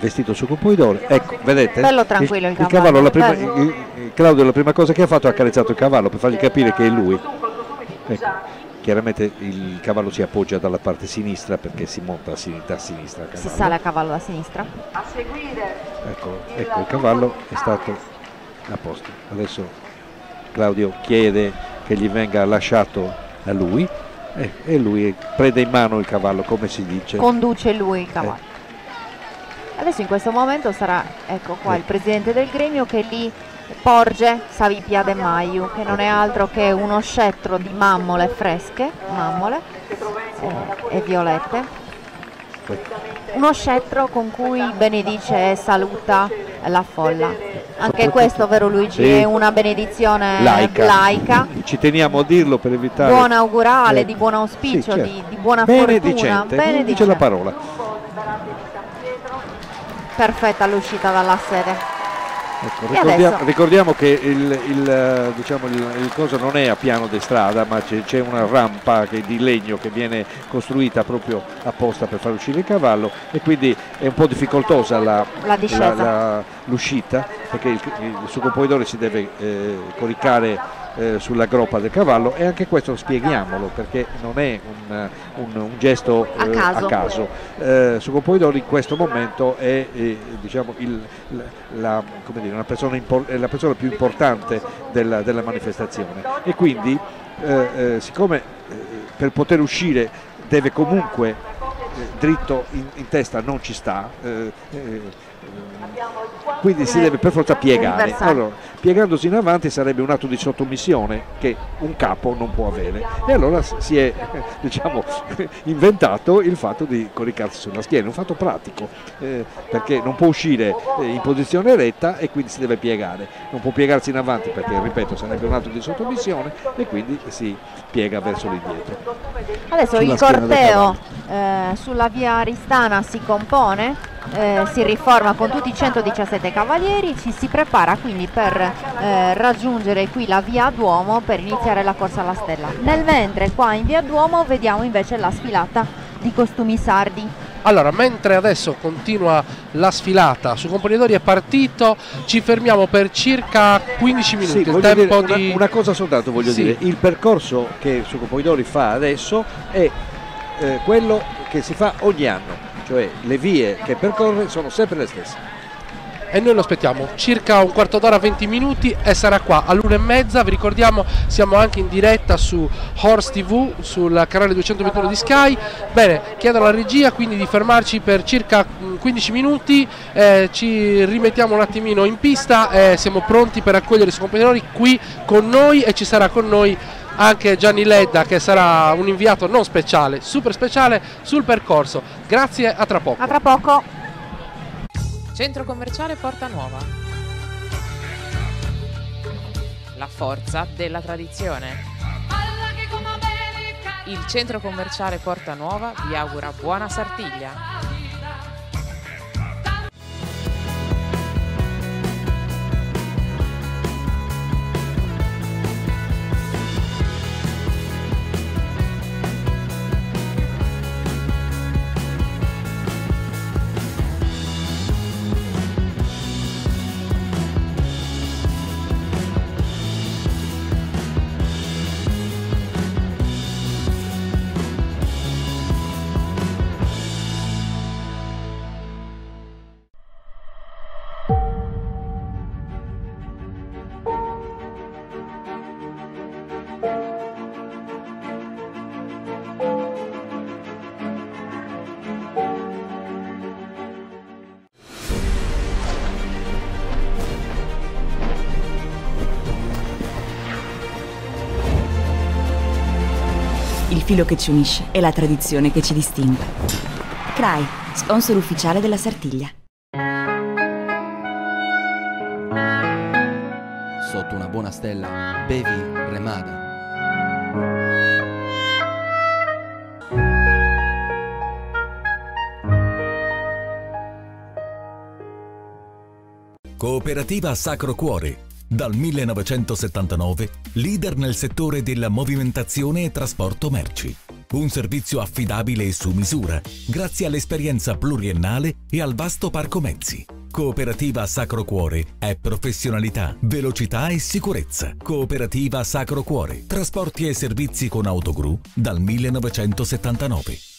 vestito su Cupoidore. Ecco, vedete? Bello tranquillo il, il cavallo. Il cavallo prima, il, Claudio la prima cosa che ha fatto è accarezzato il cavallo per fargli capire che è lui. Ecco chiaramente il cavallo si appoggia dalla parte sinistra perché si monta a sinistra. A sinistra si sale a cavallo a sinistra. Ecco, ecco, il cavallo è stato a posto. Adesso Claudio chiede che gli venga lasciato a lui eh, e lui prende in mano il cavallo, come si dice. Conduce lui il cavallo. Eh. Adesso in questo momento sarà, ecco qua, eh. il presidente del gremio che lì porge Savipia de Maiu, che non è altro che uno scettro di mammole fresche, mammole eh, e violette. Uno scettro con cui benedice e saluta la folla. Anche questo, vero Luigi, sì. è una benedizione laica. laica. Ci teniamo a dirlo per evitare... Buon augurale, eh. di buon auspicio, sì, certo. di, di, buona benedicente. fortuna. Benedicente, dice la parola. Perfetta l'uscita dalla sede. Ecco, ricordiamo, ricordiamo, che il, il, diciamo, il, il, coso non è a piano di strada, ma c'è una rampa che, di legno che viene costruita proprio apposta per far uscire il cavallo e quindi è un po' difficoltosa l'uscita perché il, suo compoitore si deve eh, coricare eh, sulla groppa del cavallo e anche questo spieghiamolo perché non è un, un, un gesto a caso, a caso. Eh, Sugopoidori in questo momento è eh, diciamo il, la, dire, persona la, persona più importante della, della manifestazione e quindi eh, eh, siccome eh, per poter uscire deve comunque dritto in, in, testa non ci sta quindi si deve per forza piegare. Allora, piegandosi in avanti sarebbe un atto di sottomissione che un capo non può avere. E allora si è diciamo, inventato il fatto di coricarsi sulla schiena, un fatto pratico, eh, perché non può uscire eh, in posizione eretta e quindi si deve piegare. Non può piegarsi in avanti perché, ripeto, sarebbe un atto di sottomissione e quindi si piega verso l'indietro. Adesso il corteo eh, sulla via Aristana si compone eh, si riforma con tutti i 117 cavalieri, ci si prepara quindi per eh, raggiungere qui la via Duomo per iniziare la corsa alla stella. Nel mentre qua in via Duomo vediamo invece la sfilata di costumi sardi. Allora, mentre adesso continua la sfilata su Componidori è partito, ci fermiamo per circa 15 minuti. Sì, il voglio tempo dire di... una, una cosa soltanto voglio Sì. dire, il percorso che Suco Poidori fa adesso è eh, quello che si fa ogni anno, cioè le vie che percorre sono sempre le stesse. E noi lo aspettiamo circa un quarto d'ora 20 minuti e sarà qua all'una e mezza vi ricordiamo siamo anche in diretta su Horse TV sul canale 221 di Sky bene chiedo alla regia quindi di fermarci per circa mm, 15 minuti eh, ci rimettiamo un attimino in pista e siamo pronti per accogliere i suoi compagni qui con noi e ci sarà con noi anche Gianni Ledda che sarà un inviato non speciale, super speciale sul percorso. Grazie, a tra poco. A tra poco. Centro commerciale Porta Nuova. La forza della tradizione. Il centro commerciale Porta Nuova vi augura buona Sartiglia. Filo che ci unisce è la tradizione che ci distingue. CRAI, sponsor ufficiale della Sartiglia. Sotto una buona stella, bevi remada. Cooperativa Sacro Cuore. Dal 1979, leader nel settore della movimentazione e trasporto merci. Un servizio affidabile e su misura, grazie all'esperienza pluriennale e al vasto parco mezzi. Cooperativa Sacro Cuore è professionalità, velocità e sicurezza. Cooperativa Sacro Cuore. Trasporti e servizi con autogru dal 1979.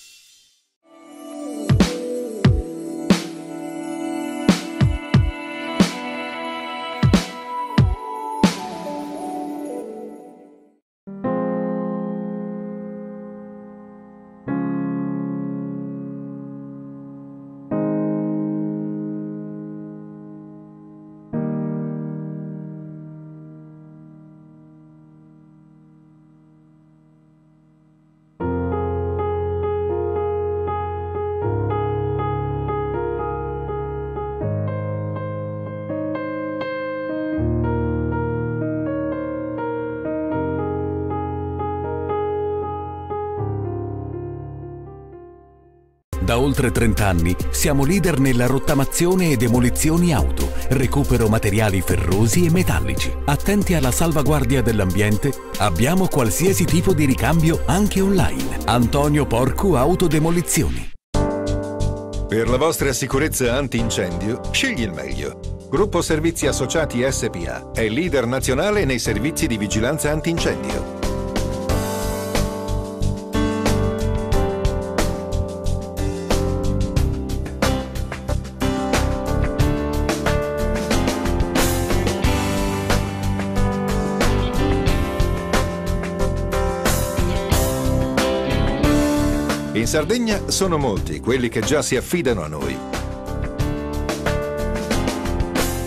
Oltre 30 anni siamo leader nella rottamazione e demolizioni auto, recupero materiali ferrosi e metallici. Attenti alla salvaguardia dell'ambiente, abbiamo qualsiasi tipo di ricambio anche online. Antonio Porcu Autodemolizioni. Per la vostra sicurezza antincendio, scegli il meglio. Gruppo Servizi Associati SPA è leader nazionale nei servizi di vigilanza antincendio. In Sardegna sono molti quelli che già si affidano a noi.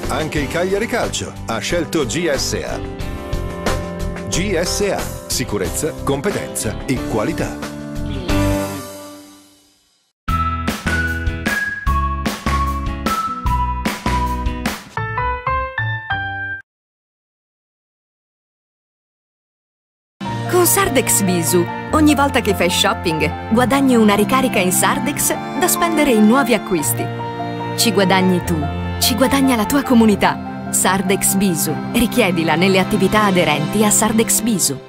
Anche il Cagliari Calcio ha scelto GSA. GSA, sicurezza, competenza e qualità. Sardex Visu, ogni volta che fai shopping, guadagni una ricarica in Sardex da spendere in nuovi acquisti. Ci guadagni tu, ci guadagna la tua comunità. Sardex Bisu. Richiedila nelle attività aderenti a Sardex Bisu.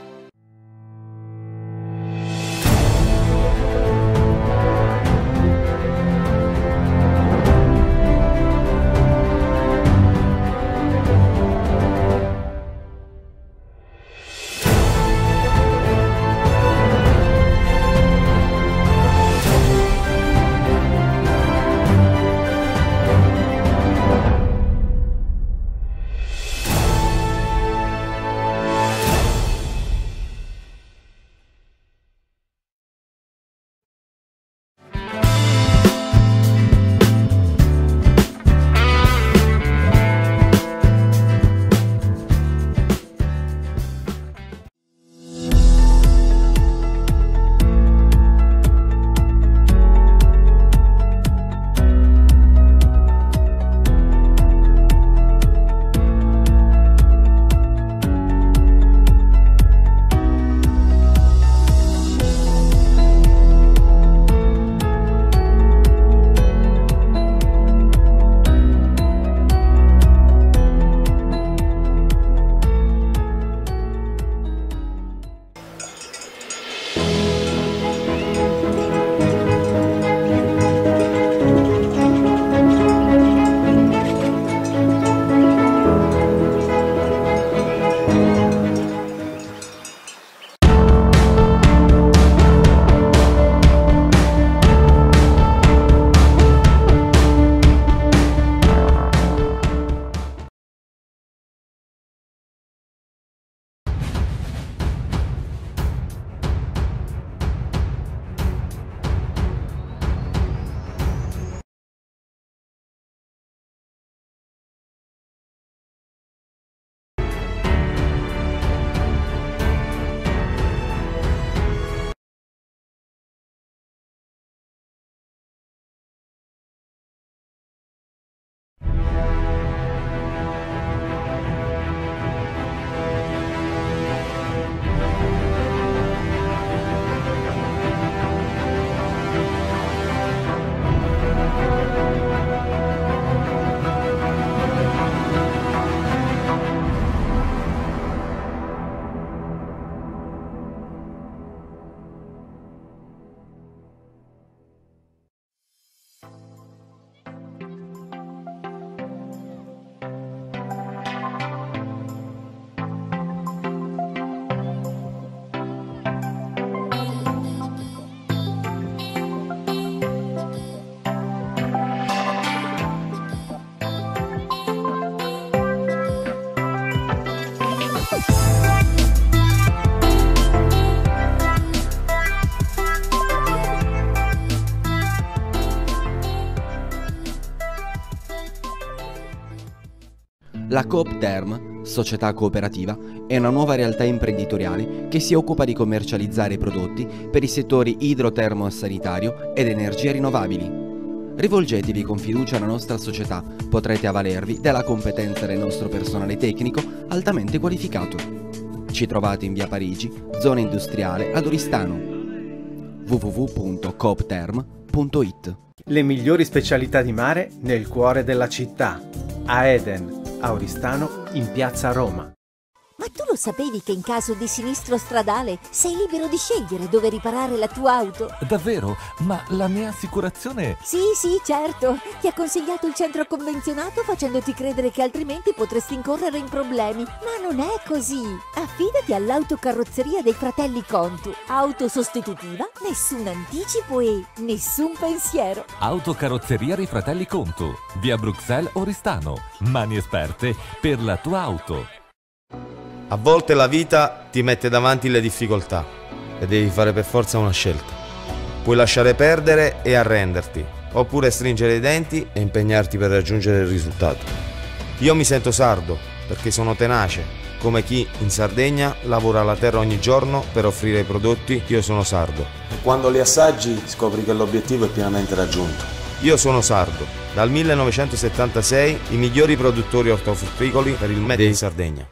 La Coop Term, società cooperativa, è una nuova realtà imprenditoriale che si occupa di commercializzare prodotti per i settori idrotermo-sanitario ed energie rinnovabili. Rivolgetevi con fiducia alla nostra società, potrete avvalervi della competenza del nostro personale tecnico altamente qualificato. Ci trovate in via Parigi, zona industriale ad Oristano. www.coopterm.it Le migliori specialità di mare nel cuore della città. A Eden, a Oristano, in piazza Roma. Ma tu lo sapevi che in caso di sinistro stradale sei libero di scegliere dove riparare la tua auto? Davvero? Ma la mia assicurazione... Sì, sì, certo. Ti ha consigliato il centro convenzionato facendoti credere che altrimenti potresti incorrere in problemi. Ma non è così. Affidati all'autocarrozzeria dei fratelli Contu. Auto sostitutiva, nessun anticipo e nessun pensiero. Autocarrozzeria dei fratelli Conto, via Bruxelles Oristano. Mani esperte per la tua auto. A volte la vita ti mette davanti le difficoltà e devi fare per forza una scelta. Puoi lasciare perdere e arrenderti, oppure stringere i denti e impegnarti per raggiungere il risultato. Io mi sento sardo perché sono tenace, come chi in Sardegna lavora la terra ogni giorno per offrire i prodotti Io sono sardo. Quando li assaggi scopri che l'obiettivo è pienamente raggiunto. Io sono sardo. Dal 1976 i migliori produttori ortofrutticoli per il Made in Sardegna.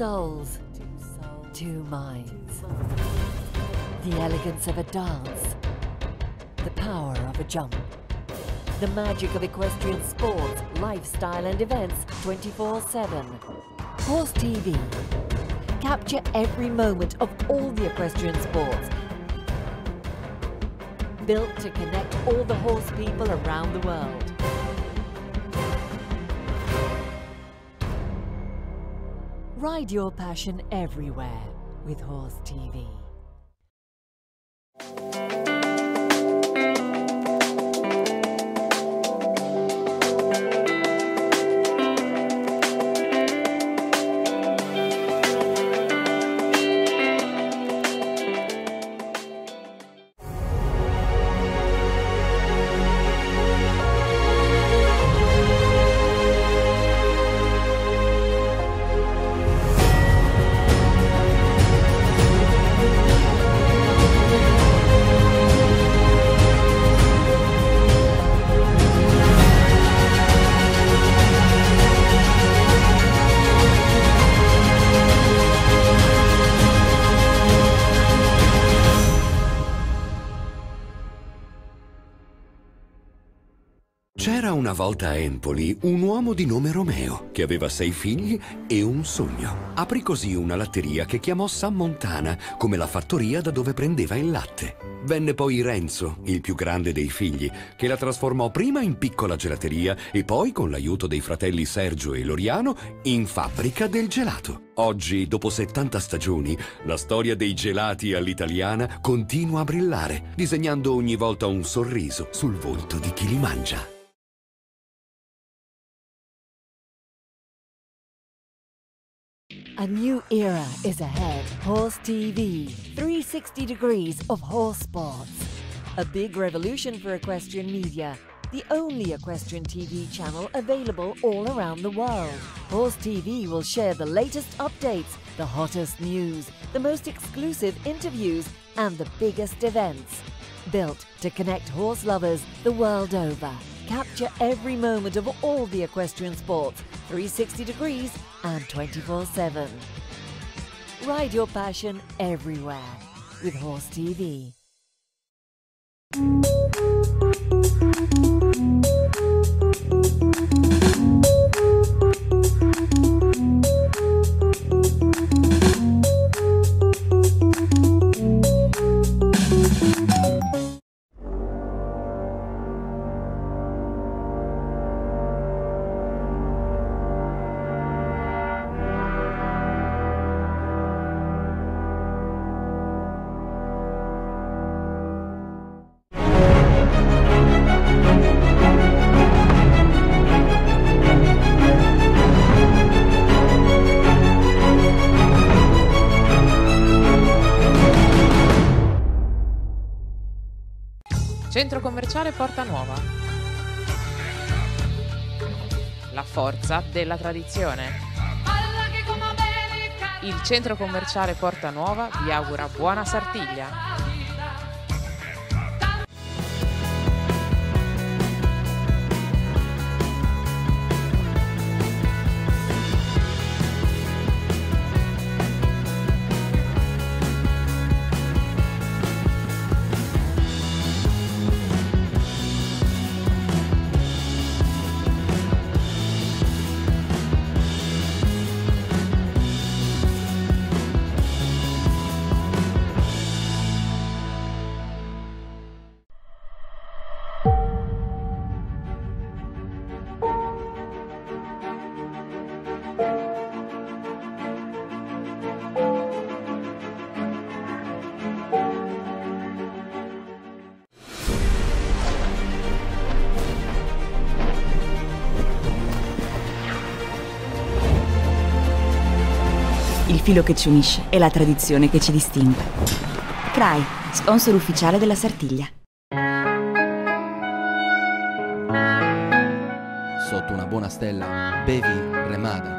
Souls, two minds. The elegance of a dance, the power of a jump. The magic of equestrian sports, lifestyle, and events 24 7. Horse TV. Capture every moment of all the equestrian sports. Built to connect all the horse people around the world. Ride your passion everywhere with Horse TV. Una volta a Empoli un uomo di nome Romeo che aveva sei figli e un sogno. Aprì così una latteria che chiamò San Montana come la fattoria da dove prendeva il latte. Venne poi Renzo, il più grande dei figli, che la trasformò prima in piccola gelateria e poi, con l'aiuto dei fratelli Sergio e Loriano, in fabbrica del gelato. Oggi, dopo 70 stagioni, la storia dei gelati all'italiana continua a brillare, disegnando ogni volta un sorriso sul volto di chi li mangia. A new era is ahead. Horse TV, 360 degrees of horse sports. A big revolution for equestrian media. The only equestrian TV channel available all around the world. Horse TV will share the latest updates, the hottest news, the most exclusive interviews, and the biggest events. Built to connect horse lovers the world over. Capture every moment of all the equestrian sports, 360 degrees and 24 7. Ride your passion everywhere with Horse TV. Forza della tradizione. Il centro commerciale Porta Nuova vi augura buona Sartiglia. Filo che ci unisce è la tradizione che ci distingue. CRAI, sponsor ufficiale della Sartiglia. Sotto una buona stella, bevi Remada.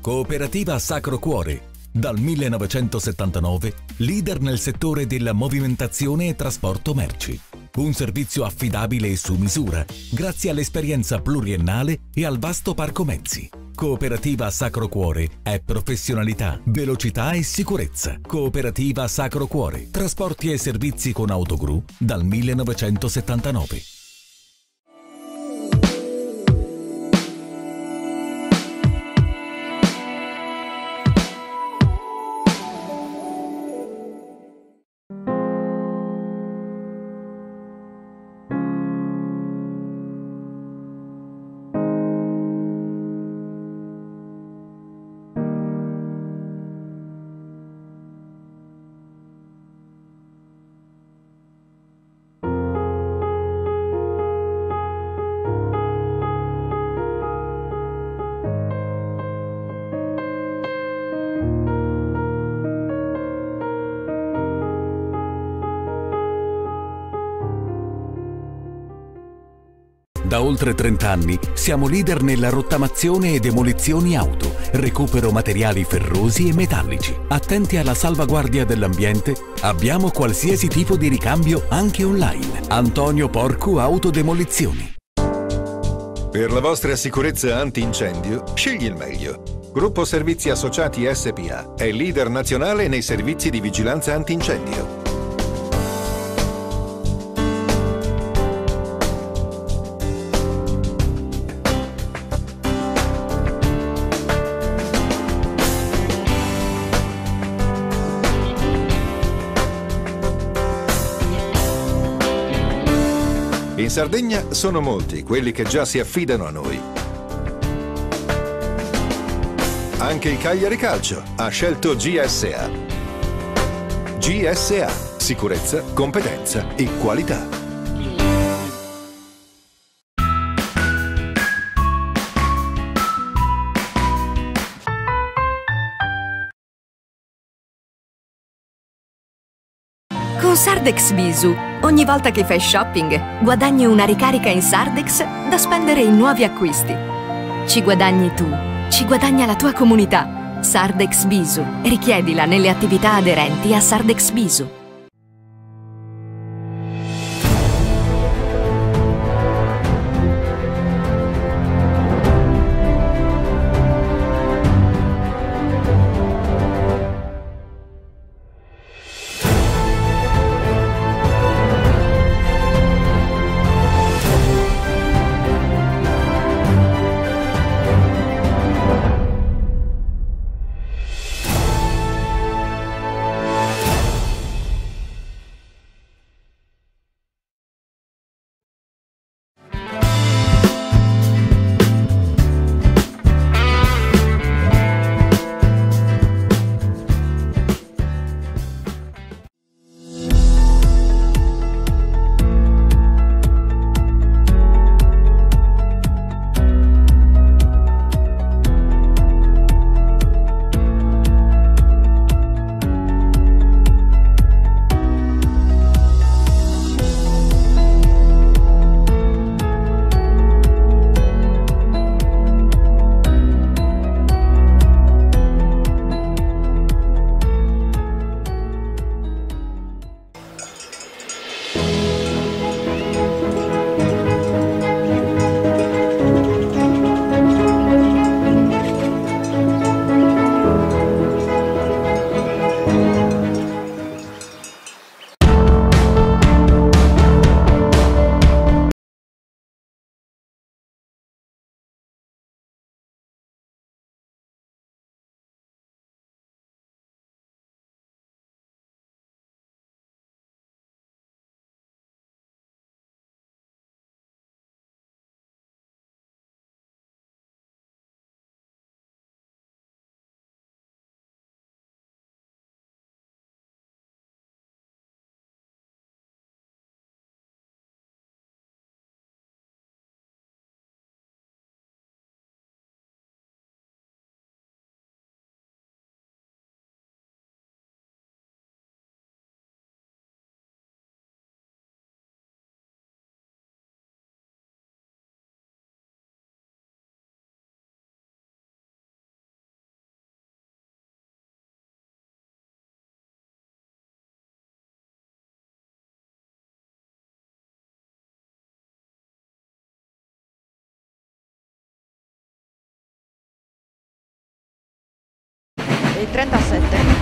Cooperativa Sacro Cuore. Dal 1979, leader nel settore della movimentazione e trasporto merci. Un servizio affidabile e su misura, grazie all'esperienza pluriennale e al vasto parco mezzi. Cooperativa Sacro Cuore è professionalità, velocità e sicurezza. Cooperativa Sacro Cuore. Trasporti e servizi con autogru dal 1979. Oltre 30 anni siamo leader nella rottamazione e demolizioni auto, recupero materiali ferrosi e metallici. Attenti alla salvaguardia dell'ambiente, abbiamo qualsiasi tipo di ricambio anche online. Antonio Porcu Autodemolizioni. Per la vostra sicurezza antincendio, scegli il meglio. Gruppo Servizi Associati SPA è leader nazionale nei servizi di vigilanza antincendio. Sardegna sono molti quelli che già si affidano a noi. Anche il Cagliari Calcio ha scelto GSA. GSA, sicurezza, competenza e qualità. Sardex Visu, ogni volta che fai shopping, guadagni una ricarica in Sardex da spendere in nuovi acquisti. Ci guadagni tu, ci guadagna la tua comunità. Sardex Visu. Richiedila nelle attività aderenti a Sardex Visu. 30-70.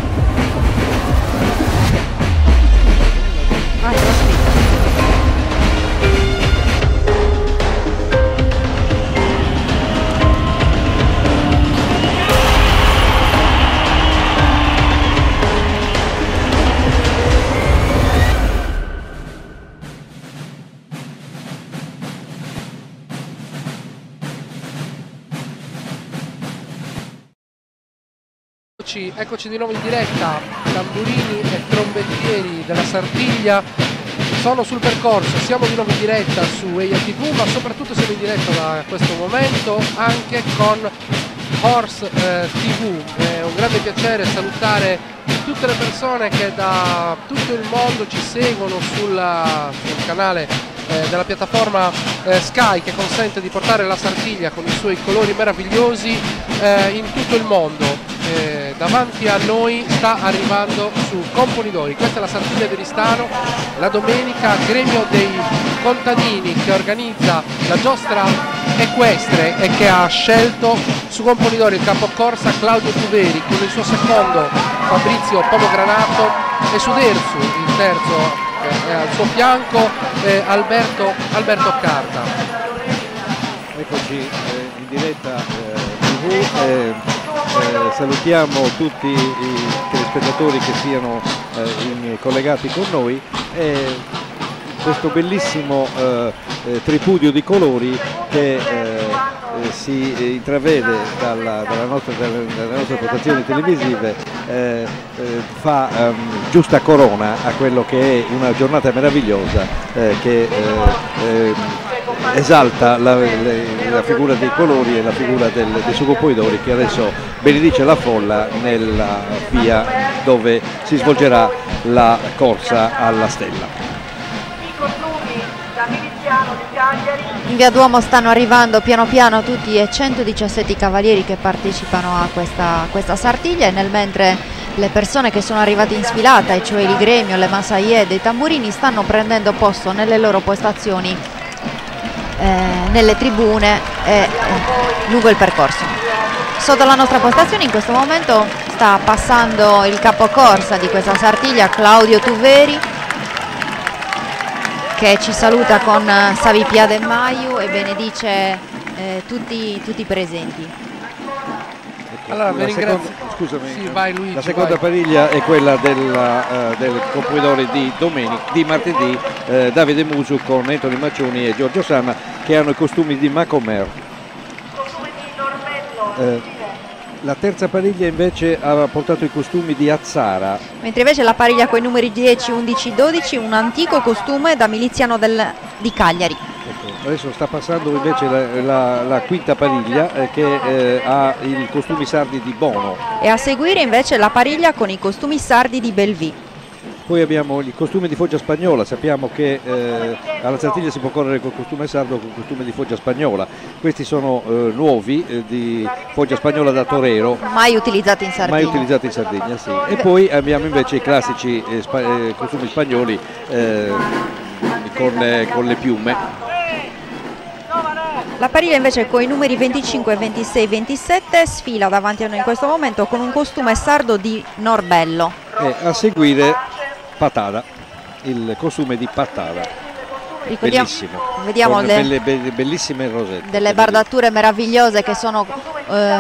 Eccoci, eccoci di nuovo in diretta, tamburini e trombettieri della Sardegna sono sul percorso, siamo di nuovo in diretta su EIA TV ma soprattutto siamo in diretta da questo momento anche con Horse eh, TV, è un grande piacere salutare tutte le persone che da tutto il mondo ci seguono sulla- sul canale eh, della piattaforma eh, Sky che consente di portare la Sardegna con i suoi colori meravigliosi eh, in tutto il mondo. Eh, davanti a noi sta arrivando su Componidori, questa è la Sardegna di Ristano, la domenica gremio dei contadini che organizza la giostra equestre e che ha scelto su Componidori il capocorsa Claudio Tuveri con il suo secondo Fabrizio Pomogranato e su Dersu il terzo eh, al suo fianco eh, Alberto, Alberto Carta. Eccoci eh, in diretta eh, TV, eh, salutiamo tutti i telespettatori che siano eh, in- collegati con noi e questo bellissimo eh, eh, tripudio di colori che eh, eh, si intravede dalla, dalla nostra, dalle, nostre postazioni televisive eh, fa ehm, giusta corona a quello che è una giornata meravigliosa eh, che eh, ehm, esalta la, le- la figura dei colori e la figura del, dei sugopoidori che adesso benedice la folla nella via dove si svolgerà la corsa alla stella. In via Duomo stanno arrivando piano piano tutti e 117 cavalieri che partecipano a questa, questa sartiglia e nel mentre le persone che sono arrivate in sfilata, e cioè il gremio, le massaie dei tamburini, stanno prendendo posto nelle loro postazioni, eh, nelle tribune eh, lungo il percorso. Sotto la nostra postazione in questo momento sta passando il capocorsa di questa sartiglia Claudio Tuveri che ci saluta con Savi Pia del Maiu e benedice eh, tutti, tutti i presenti. Allora, La ringrazio. seconda- scusami, Sì, vai Luigi, la seconda vai. pariglia è quella della, eh, del Compuidore di, domenica, di martedì, eh, Davide Musu con Anthony Maccioni e Giorgio Sanna che hanno i costumi di Macomer. Eh, la terza pariglia invece ha portato i costumi di Azzara, Mentre invece la pariglia con i numeri 10, 11, 12, un antico costume da miliziano del- di Cagliari. Ecco, adesso sta passando invece la, la- la quinta pariglia eh, che eh, ha i costumi sardi di Bono. E a seguire invece la pariglia con i costumi sardi di Belvi. Poi abbiamo il costume di foggia spagnola, sappiamo che eh, alla Sartiglia si può correre col costume sardo o col costume di foggia spagnola. Questi sono eh, nuovi eh, di foggia spagnola da torero, Mai utilizzati in Sardegna. mai utilizzati in Sardegna. Sì. E poi abbiamo invece i classici eh, spa- eh, costumi spagnoli eh, con, con le piume. La pariglia invece con i numeri 25, 26, 27 sfila davanti a noi in questo momento con un costume sardo di Norbello. E a seguire Patada, il costume di Patada. Ricordiamo- Bellissimo. vediamo le- belle- be- bellissime rosette. delle bardature meravigliose che sono eh,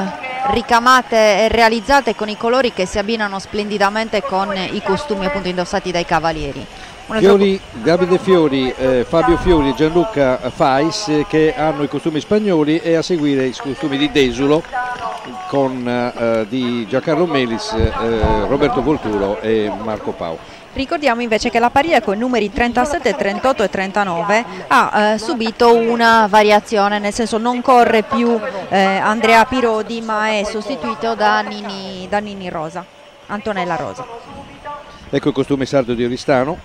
ricamate e realizzate con i colori che si abbinano splendidamente con i costumi appunto indossati dai cavalieri. Fiori, Davide Fiori, eh, Fabio Fiori e Gianluca Fais eh, che hanno i costumi spagnoli e a seguire i costumi di Desulo con eh, di Giancarlo Melis, eh, Roberto Volturo e Marco Pau. Ricordiamo invece che la pariglia con i numeri 37, 38 e 39 ha eh, subito una variazione, nel senso non corre più eh, Andrea Pirodi ma è sostituito da Nini, da Nini Rosa, Antonella Rosa. Ecco il costume sardo di Oristano,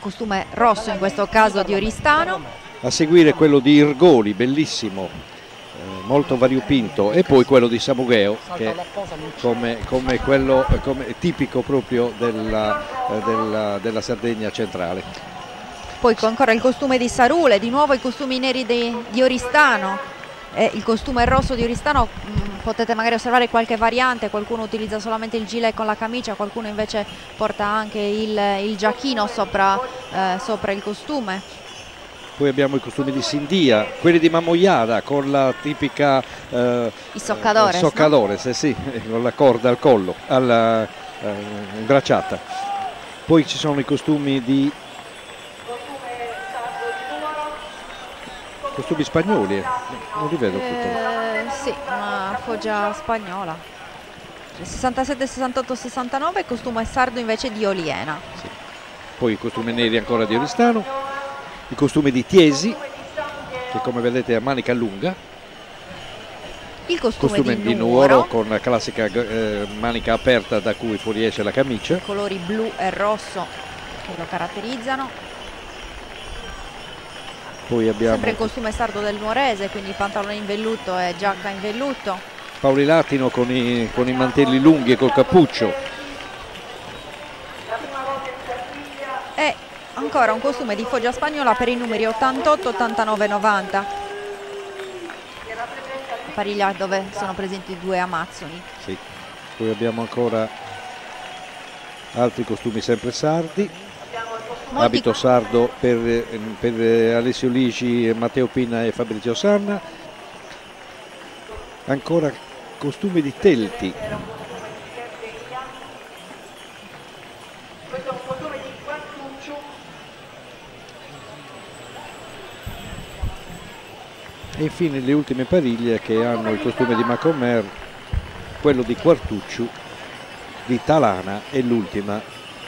Costume rosso in questo caso di Oristano. a seguire quello di Irgoli, bellissimo, eh, molto variopinto, e poi quello di Samugheo che come, come quello come tipico proprio della, eh, della- della Sardegna centrale. Poi ancora il costume di Sarule, di nuovo i costumi neri di, di Oristano, e il costume rosso di Oristano mh, potete magari osservare qualche variante, qualcuno utilizza solamente il gilet con la camicia, qualcuno invece porta anche il, il giacchino sopra, eh, sopra il costume. Poi abbiamo i costumi di Sindia, quelli di Mamoiada con la tipica eh, I soccadores, eh, soccadores, eh, sì, con la corda al collo, alla eh, bracciata. Poi ci sono i costumi di costumi spagnoli, non li vedo. Eh, sì, una foggia spagnola. 67, 68, 69, costume sardo invece di Oliena. Poi i costumi neri ancora di Oristano, i costumi di Tiesi, che come vedete è a manica lunga, Il costume, costume di, di Nuoro, Nuoro con la classica eh, manica aperta da cui fuoriesce la camicia. colori blu e rosso che lo caratterizzano. Poi abbiamo Sempre il costume sardo del nuorese, quindi pantalone in velluto e giacca in velluto. Paoli Latino con i, con i mantelli lunghi e col cappuccio. E ancora un costume di foggia spagnola per i numeri 88, 89 90. La pariglia dove sono presenti due amazzoni. Sì. Poi abbiamo ancora altri costumi sempre sardi. Abito sardo per, per Alessio Ligi, Matteo Pinna e Fabrizio Sanna. Ancora costumi di Telti. E infine le ultime pariglie che hanno il costume di Macomer, quello di Quartucciu, di Talana e l'ultima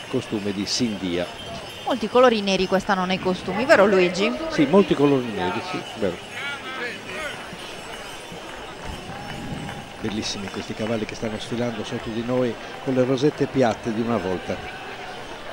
costume di Sindia. Molti colori neri quest'anno nei costumi, vero Luigi? Sì, molti colori neri, sì, vero. Bellissimi questi cavalli che stanno sfilando sotto di noi con le rosette piatte di una volta.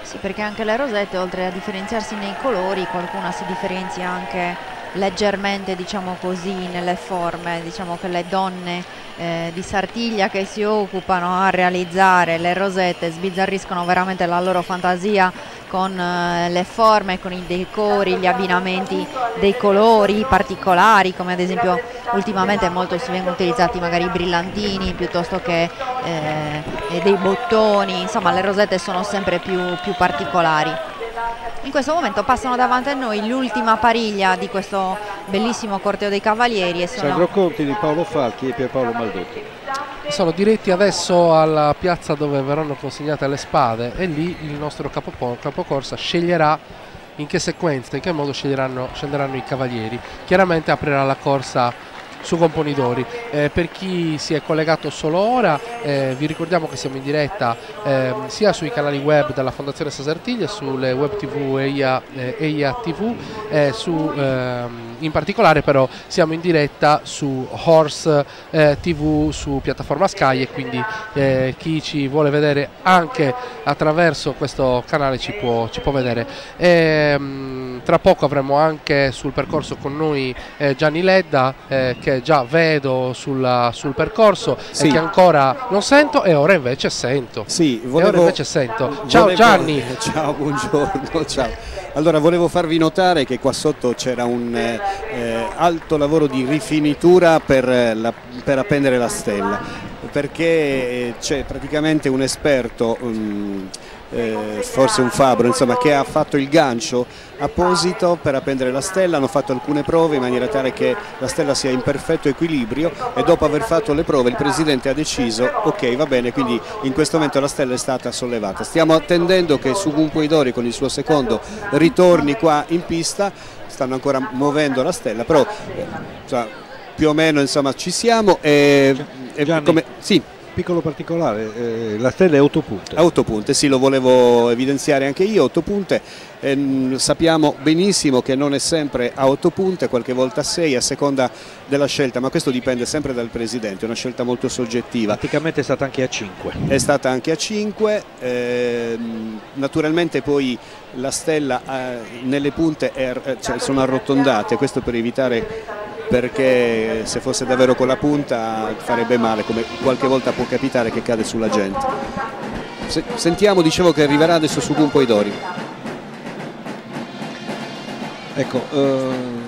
Sì, perché anche le rosette, oltre a differenziarsi nei colori, qualcuna si differenzia anche leggermente, diciamo così, nelle forme. Diciamo che le donne eh, di Sartiglia che si occupano a realizzare le rosette sbizzarriscono veramente la loro fantasia con eh, le forme, con i decori, gli abbinamenti dei colori particolari, come ad esempio ultimamente molto si vengono utilizzati magari i brillantini piuttosto che eh, dei bottoni, insomma le rosette sono sempre più, più particolari. In questo momento passano davanti a noi l'ultima pariglia di questo bellissimo corteo dei cavalieri e Sandro sono Conti di Paolo Falchi e Pierpaolo Maldotti. Sono diretti adesso alla piazza dove verranno consegnate le spade e lì il nostro capocorsa sceglierà in che sequenza, in che modo sceglieranno, scenderanno i cavalieri. Chiaramente aprirà la corsa su Componidori. Eh, per chi si è collegato solo ora, eh, vi ricordiamo che siamo in diretta ehm, sia sui canali web della Fondazione Sasartiglia, sulle web tv EIA, eh, EIA TV, eh, su, ehm, in particolare però siamo in diretta su Horse eh, TV, su piattaforma Sky e quindi eh, chi ci vuole vedere anche attraverso questo canale ci può, ci può vedere. Ehm, tra poco avremo anche sul percorso con noi eh, Gianni Ledda eh, che già vedo sulla- sul percorso Sì. e che ancora non sento e ora invece sento. Sì, E ora volevo- invece sento. Ciao volevo- Gianni. Ciao, buongiorno. Ciao. Allora, volevo farvi notare che qua sotto c'era un eh, alto lavoro di rifinitura per, eh, la- per appendere la stella, perché eh, c'è praticamente un esperto, mm, eh, forse un fabbro, insomma, che ha fatto il gancio apposito per appendere la stella, hanno fatto alcune prove in maniera tale che la stella sia in perfetto equilibrio e dopo aver fatto le prove il Presidente ha deciso ok va bene, quindi in questo momento la stella è stata sollevata. Stiamo attendendo che Sugun Puidori con il suo secondo ritorni qua in pista, stanno ancora muovendo la stella, però eh, insomma, più o meno insomma, ci siamo e, e come- sì. Piccolo particolare, eh, la stella è 8 punte. A 8 punte, sì, lo volevo evidenziare anche io, 8 punte. Ehm, sappiamo benissimo che non è sempre a 8 punte, qualche volta a 6 a seconda della scelta, ma questo dipende sempre dal Presidente, è una scelta molto soggettiva. Praticamente è stata anche a 5. È stata anche a 5, ehm, naturalmente poi la stella eh, nelle punte è- eh, cioè, sono arrotondate, questo per evitare perché se fosse davvero con la punta farebbe male, come qualche volta può capitare che cade sulla gente. Se- sentiamo, dicevo che arriverà adesso su Gumpo Idori. Ecco, eh,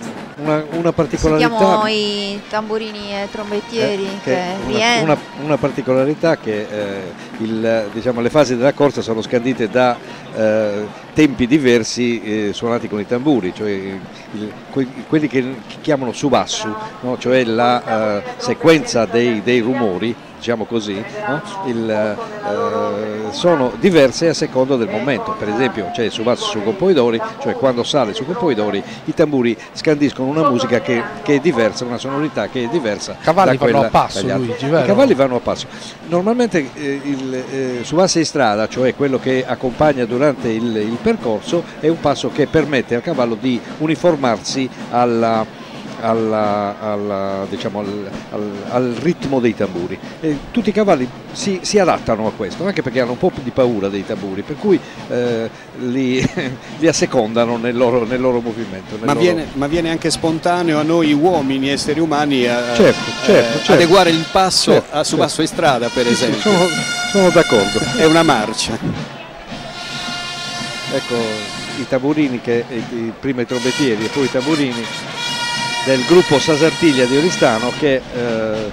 una, una particolarità Sentiamo i tamburini e trombettieri eh, che, una, rientrano. una, una particolarità che eh, il, diciamo, le fasi della corsa sono scandite da eh, tempi diversi eh, suonati con i tamburi, cioè il, que, quelli che chiamano subassu, no? cioè la eh, sequenza dei, dei rumori diciamo così, no? il, eh, sono diverse a seconda del momento. Per esempio c'è il subasso su Compoidori, cioè quando sale su Compoidori i tamburi scandiscono una musica che, che è diversa, una sonorità che è diversa. Cavalli da quella vanno a passo. Luigi? I cavalli vanno a passo. Normalmente eh, il eh, subasso in strada, cioè quello che accompagna durante il, il percorso, è un passo che permette al cavallo di uniformarsi alla alla, alla, diciamo, al, al, al, ritmo dei tamburi. E tutti i cavalli si, si, adattano a questo, anche perché hanno un po' di paura dei tamburi, per cui eh, li, li, assecondano nel loro, nel loro movimento. Nel ma, loro... Viene, ma, Viene, anche spontaneo a noi uomini, esseri umani, a certo, certo, eh, certo. adeguare il passo certo, a, su passo in strada, per esempio. Sì, sono, sono d'accordo. È una marcia. Ecco, i tamburini, che, i, prima i trombettieri e poi i tamburini del gruppo Sasartiglia di Oristano che eh,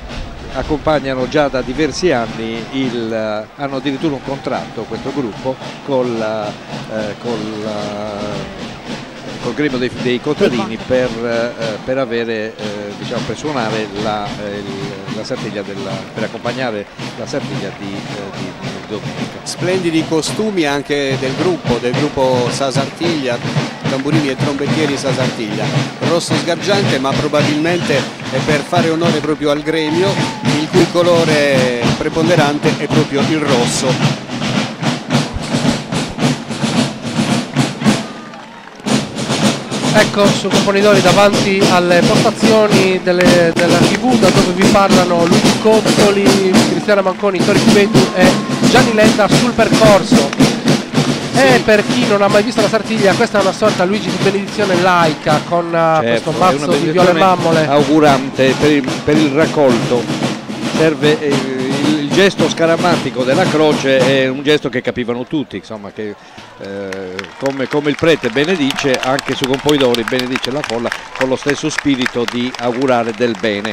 accompagnano già da diversi anni, il, eh, hanno addirittura un contratto questo gruppo col, eh, col, col gremio dei, dei contadini per, eh, per, avere, eh, diciamo, per suonare la, il, la sartiglia della, per accompagnare la sartiglia di, di, di domenica. Splendidi costumi anche del gruppo, del gruppo Sasartiglia, tamburini e trombettieri Sasartiglia. Rosso sgargiante ma probabilmente è per fare onore proprio al gremio il cui colore preponderante è proprio il rosso. Ecco su Componidori davanti alle postazioni delle, della TV da dove vi parlano Luigi Cozzoli, Cristiana Manconi, Tori Cubetu e Gianni Letta sul percorso. E per chi non ha mai visto la Sartiglia, questa è una sorta Luigi di benedizione laica con certo, questo mazzo di viole mammole. Augurante per il, per il raccolto. Serve eh, gesto scaramantico della croce è un gesto che capivano tutti, insomma, che eh, come, come, il prete benedice, anche su Compoidori benedice la folla con lo stesso spirito di augurare del bene.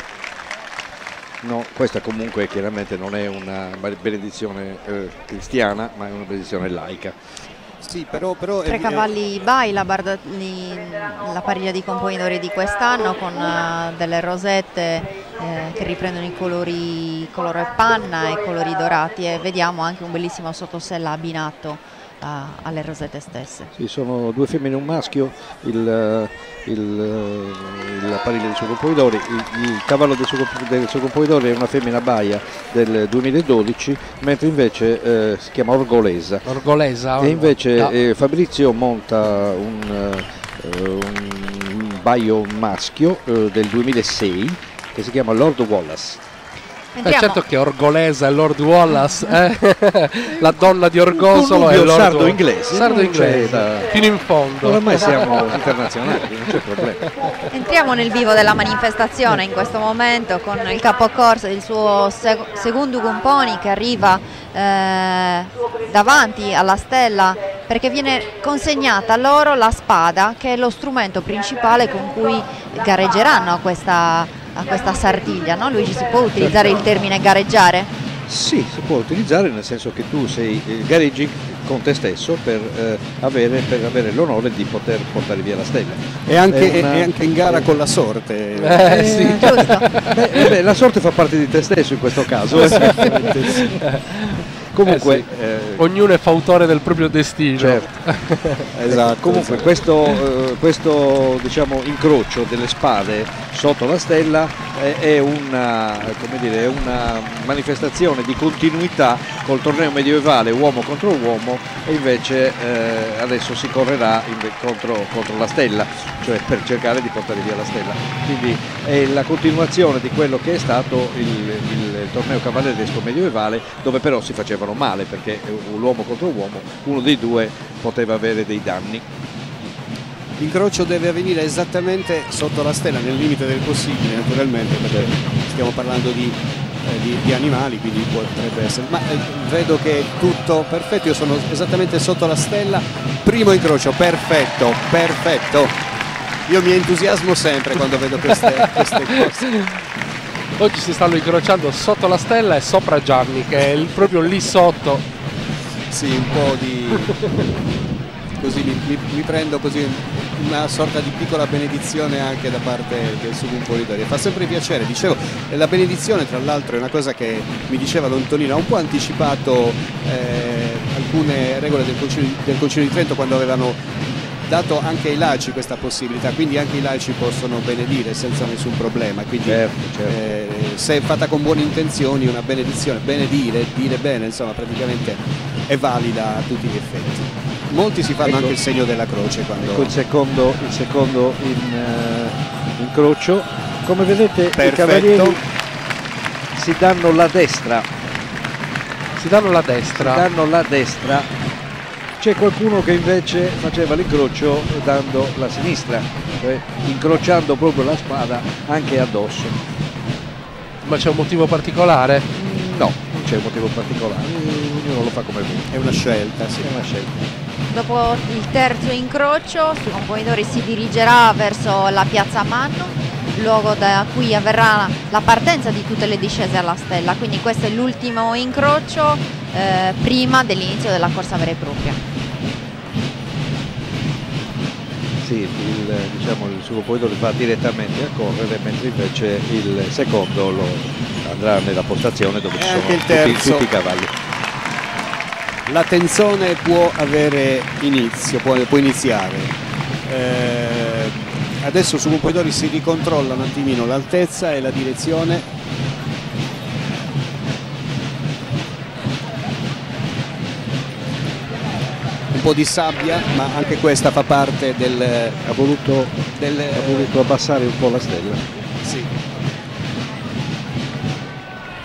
No, questa comunque chiaramente non è una benedizione eh, cristiana, ma è una benedizione laica. Sì, però, però Tre cavalli by, la, la pariglia di componidori di quest'anno con uh, delle rosette eh, che riprendono i colori colore panna e colori dorati. E vediamo anche un bellissimo sottosella abbinato uh, alle rosette stesse. Sì, sono due femmine e un maschio, il, il, la pariglia del suo compoidori, il, il cavallo del suo, del suo compoidori è una femmina baia del 2012, mentre invece eh, si chiama Orgolesa. Orgolesa. E invece no. eh, Fabrizio monta un, eh, un baio maschio eh, del 2006 che si chiama Lord Wallace. Eh, certo che Orgolesa e Lord Wallace, eh? la donna di Orgosolo è Lord sardo inglese. Sardo inglese, fino in fondo. Ormai siamo internazionali, non c'è problema. Entriamo nel vivo della manifestazione in questo momento con il capocorsa del suo sec secondo Componi che arriva eh, davanti alla stella perché viene consegnata a loro la spada che è lo strumento principale con cui gareggeranno a questa a questa sartiglia, no? Luigi si può utilizzare il termine gareggiare? Sì, si può utilizzare nel senso che tu sei eh, gareggi con te stesso per, eh, avere, per avere, l'onore di poter portare via la stella. E anche, una... anche in gara con la sorte. Eh, eh, sì. beh, beh, la sorte fa parte di te stesso in questo caso. Comunque, eh sì. eh, ognuno è fautore del proprio destino. Certo. esatto. Comunque, questo, eh, questo diciamo, incrocio delle spade sotto la stella è, una, dire, una, manifestazione di continuità col torneo medievale uomo contro uomo e invece eh, adesso si correrà contro, contro, la stella, cioè per cercare di portare via la stella. Quindi è la continuazione di quello che è stato il, il torneo cavalleresco medievale dove però si faceva male perché l'uomo contro uomo uno dei due poteva avere dei danni. L'incrocio deve avvenire esattamente sotto la stella nel limite del possibile naturalmente perché stiamo parlando di, eh, di, di animali quindi potrebbe essere. Ma eh, vedo che è tutto perfetto io sono esattamente sotto la stella. Primo incrocio perfetto perfetto. Io mi entusiasmo sempre quando vedo queste, queste cose. Oggi si stanno incrociando sotto la stella e sopra Gianni, che è proprio lì sotto. Sì, un po' di... così mi, mi- mi prendo così una sorta di piccola benedizione anche da parte del Subun Polidori. Fa sempre piacere, dicevo, e la benedizione tra l'altro è una cosa che mi diceva Don Tonino, ha un po' anticipato eh, alcune regole del Concilio, del Concilio di Trento quando avevano dato anche ai laici questa possibilità, quindi anche i laici possono benedire senza nessun problema, quindi Certo, eh, se è fatta con buone intenzioni una benedizione, benedire, dire bene, insomma praticamente è valida a tutti gli effetti. Molti si fanno Ecco. anche il segno della croce quando... Ecco il secondo, il secondo in, eh, incrocio. Come vedete i Perfetto. cavalieri si danno la destra. Si danno la destra. Si danno la destra. C'è qualcuno che invece faceva l'incrocio dando la sinistra, cioè incrociando proprio la spada anche addosso. Ma c'è un motivo particolare? No, non c'è un motivo particolare, ognuno lo fa come vuole. È una scelta, sì. È una scelta. Dopo il terzo incrocio, Simon Pomidori si dirigerà verso la piazza Manno, luogo da cui avverrà la partenza di tutte le discese alla stella. Quindi questo è l'ultimo incrocio eh, prima dell'inizio della corsa vera e propria. Sì, il, diciamo, il suo Polidori va direttamente a correre, mentre invece il secondo lo andrà nella postazione dove ci sono tutti, tutti i cavalli. La tensione può avere inizio, può, può iniziare. Eh, adesso su Pomodori si ricontrolla un attimino l'altezza e la direzione. Po' di sabbia, ma anche questa fa parte del... Ha voluto, del, ha voluto abbassare un po' la stella. Sì.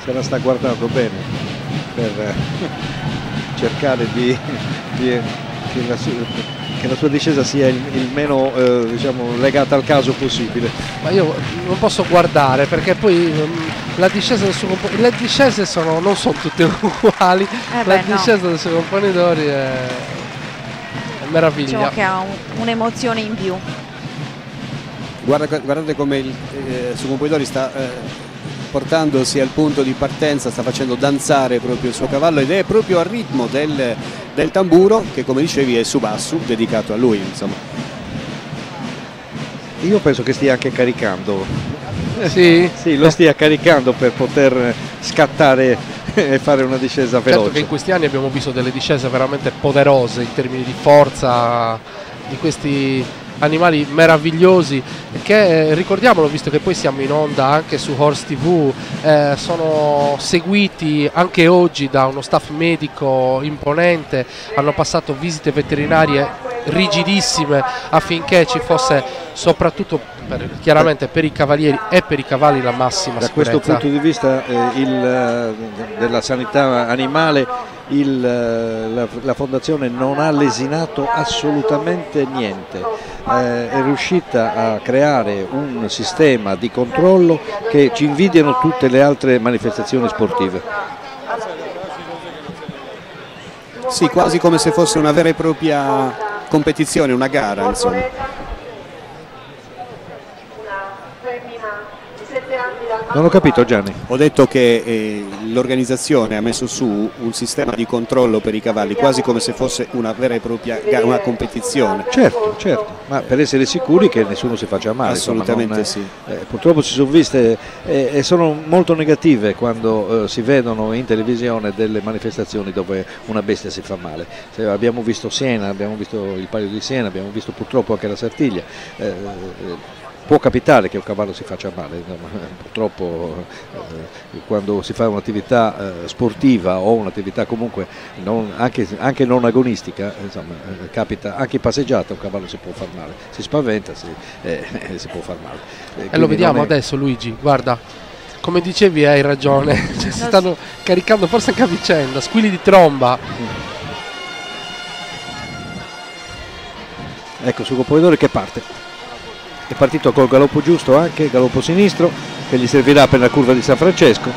Se la sta guardando bene per eh, cercare di, di- che, la sua, che la sua discesa sia il, il meno eh, diciamo, legata al caso possibile. Ma io non posso guardare perché poi mm, la discesa del suo le discese sono, non sono tutte uguali. Eh la beh, no. discesa del suo componitori è, è meraviglia. Diciamo che ha un- un'emozione in più. Guarda- guardate come il eh, su Pomodori sta eh, portandosi al punto di partenza, sta facendo danzare proprio il suo cavallo ed è proprio al ritmo del, del tamburo che come dicevi è Subassu, dedicato a lui. Insomma. Io penso che stia anche caricando. Sì? sì, lo stia caricando per poter scattare e fare una discesa Certo veloce. che in questi anni abbiamo visto delle discese veramente poderose in termini di forza di questi animali meravigliosi che eh, ricordiamolo visto che poi siamo in onda anche su Horse TV eh, sono seguiti anche oggi da uno staff medico imponente hanno passato visite veterinarie rigidissime affinché ci fosse soprattutto per- chiaramente per i cavalieri e per i cavalli la massima da sicurezza. questo punto di vista eh, il, eh, della sanità animale il, eh, la, la fondazione non ha lesinato assolutamente niente. Eh, è riuscita a creare un sistema di controllo che ci invidiano tutte le altre manifestazioni sportive. Sì, quasi come se fosse una vera e propria competizione, una gara. Insomma. Non ho capito Gianni Ho detto che eh, l'organizzazione ha messo su un sistema di controllo per i cavalli, quasi come se fosse una vera e propria una competizione. Certo, certo, ma per essere sicuri che nessuno si faccia male. insomma, Assolutamente non- sì. eh, purtroppo si sono viste eh, e sono molto negative quando eh, si vedono in televisione delle manifestazioni dove una bestia si fa male. Se abbiamo visto Siena, abbiamo visto il Palio di Siena, abbiamo visto purtroppo anche la Sartiglia. Eh, eh, Può capitare che un cavallo si faccia male, insomma, purtroppo eh, quando si fa un'attività eh, sportiva o un'attività comunque non- anche, anche non agonistica, insomma, eh, capita anche in passeggiata un cavallo si può far male, si spaventa, si, eh, si può far male. Eh, E lo vediamo è- adesso Luigi, guarda, come dicevi hai ragione, Cioè, si stanno caricando forse anche a vicenda, squilli di tromba. Ecco Sugo Polidori che parte. È partito col galoppo giusto anche, galoppo sinistro, che gli servirà per la curva di San Francesco.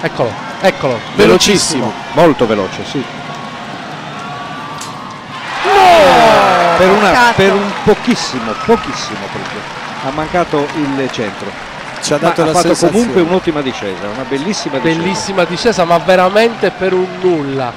Eccolo, eccolo, Velocissimo, molto veloce, sì. per, una- per un pochissimo, pochissimo proprio. Ha mancato il centro. Ci ha Ma dato ha la fatto sensazione. comunque un'ottima discesa, una bellissima discesa. Bellissima discesa, ma veramente per un nulla.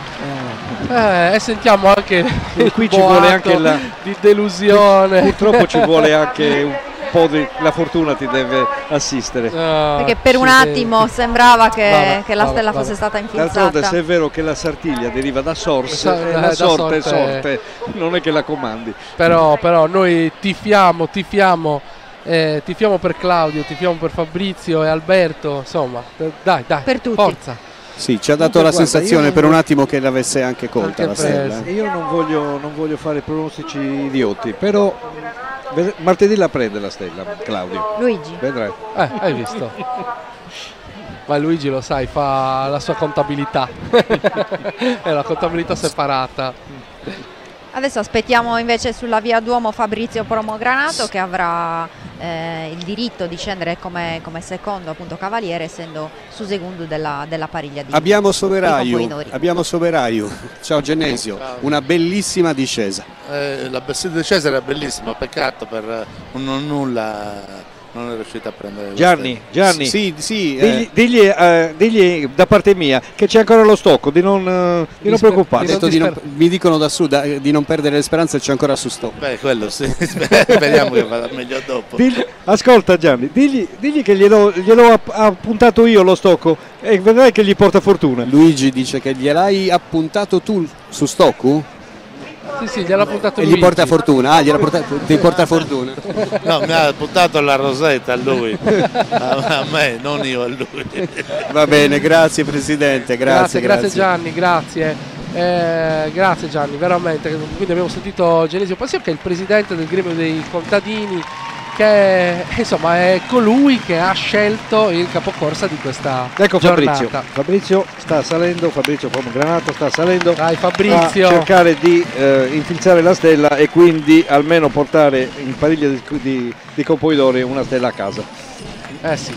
Eh, e sentiamo anche il qui ci vuole anche la- di delusione. Purtroppo ci vuole anche un po' di... la fortuna ti deve assistere. Perché per un attimo sembrava che, Vabbè, che la vabbè, stella vabbè. fosse stata D'altronde infilzata. se è vero che la Sartiglia deriva da Sors, Sa- eh, da- la da sorte è sorte. sorte, non è che la comandi. Però, però noi tifiamo, tifiamo, eh, tifiamo per Claudio, tifiamo per Fabrizio e Alberto, insomma, d- dai, dai, Per tutti. forza. Sì, ci ha dato Comunque, la guarda, sensazione io per un attimo che l'avesse anche colta la stella. Io non voglio, non voglio fare pronostici idioti, però martedì la prende la stella, Claudio. Luigi. Vedrai. Eh, hai visto? Ma Luigi lo sai, fa la sua contabilità. è la contabilità separata. Adesso aspettiamo invece sulla via Duomo Fabrizio Promogranato che avrà eh, il diritto di scendere come, come secondo appunto cavaliere essendo su secondo della, della pariglia di Abbiamo Concoinori. abbiamo Soveraiu. Ciao Genesio, una bellissima discesa. Eh, la Bessina di Cesare è bellissima, peccato per un non nulla non è riuscita a prendere la Gianni. Gianni, Sì, sì, digli, eh. digli, eh, digli da parte mia che c'è ancora lo stocco, di non, eh, di non preoccuparsi. di non- mi dicono da su da- di non perdere le speranze, c'è ancora su sto. Beh, quello sì, speriamo che vada meglio dopo. Digli- ascolta Gianni, digli, digli che gliel'ho, gliel'ho app- appuntato io lo stocco e vedrai che gli porta fortuna. Luigi dice che gliel'hai appuntato tu su Stocku? Sì, sì, gliel'ha puntato E gli Luigi. porta fortuna. Ah, gliela porta- ti porta fortuna. No, mi ha puntato la rosetta a lui, a, a me, non io a lui. Va bene, grazie Presidente, grazie, grazie, grazie Gianni, grazie. Eh, grazie Gianni, veramente. Quindi abbiamo sentito Genesio Passio che è il presidente del gremio dei contadini che insomma è colui che ha scelto il capocorsa di questa Ecco giornata. Fabrizio, Fabrizio sta salendo, Fabrizio Granato sta salendo Dai, Fabrizio. a cercare di eh, infilzare la stella e quindi almeno portare in pariglia di, di, di Campoidori una stella a casa. Eh sì.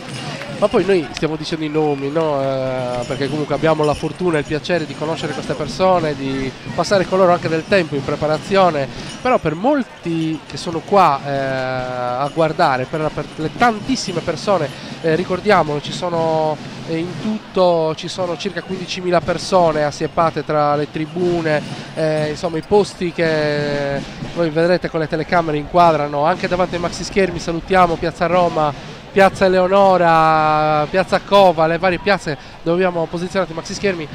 Ma poi noi stiamo dicendo i nomi, no? Eh, perché comunque abbiamo la fortuna e il piacere di conoscere queste persone, di passare con loro anche del tempo in preparazione, però per molti che sono qua eh, a guardare, per, per le tantissime persone, eh, ricordiamolo, ci sono eh, in tutto ci sono circa 15.000 persone assiepate tra le tribune, eh, insomma i posti che voi vedrete con le telecamere inquadrano, anche davanti ai maxi schermi salutiamo Piazza Roma, Piazza Eleonora, Piazza Cova, le varie piazze dove abbiamo posizionato i maxi schermi,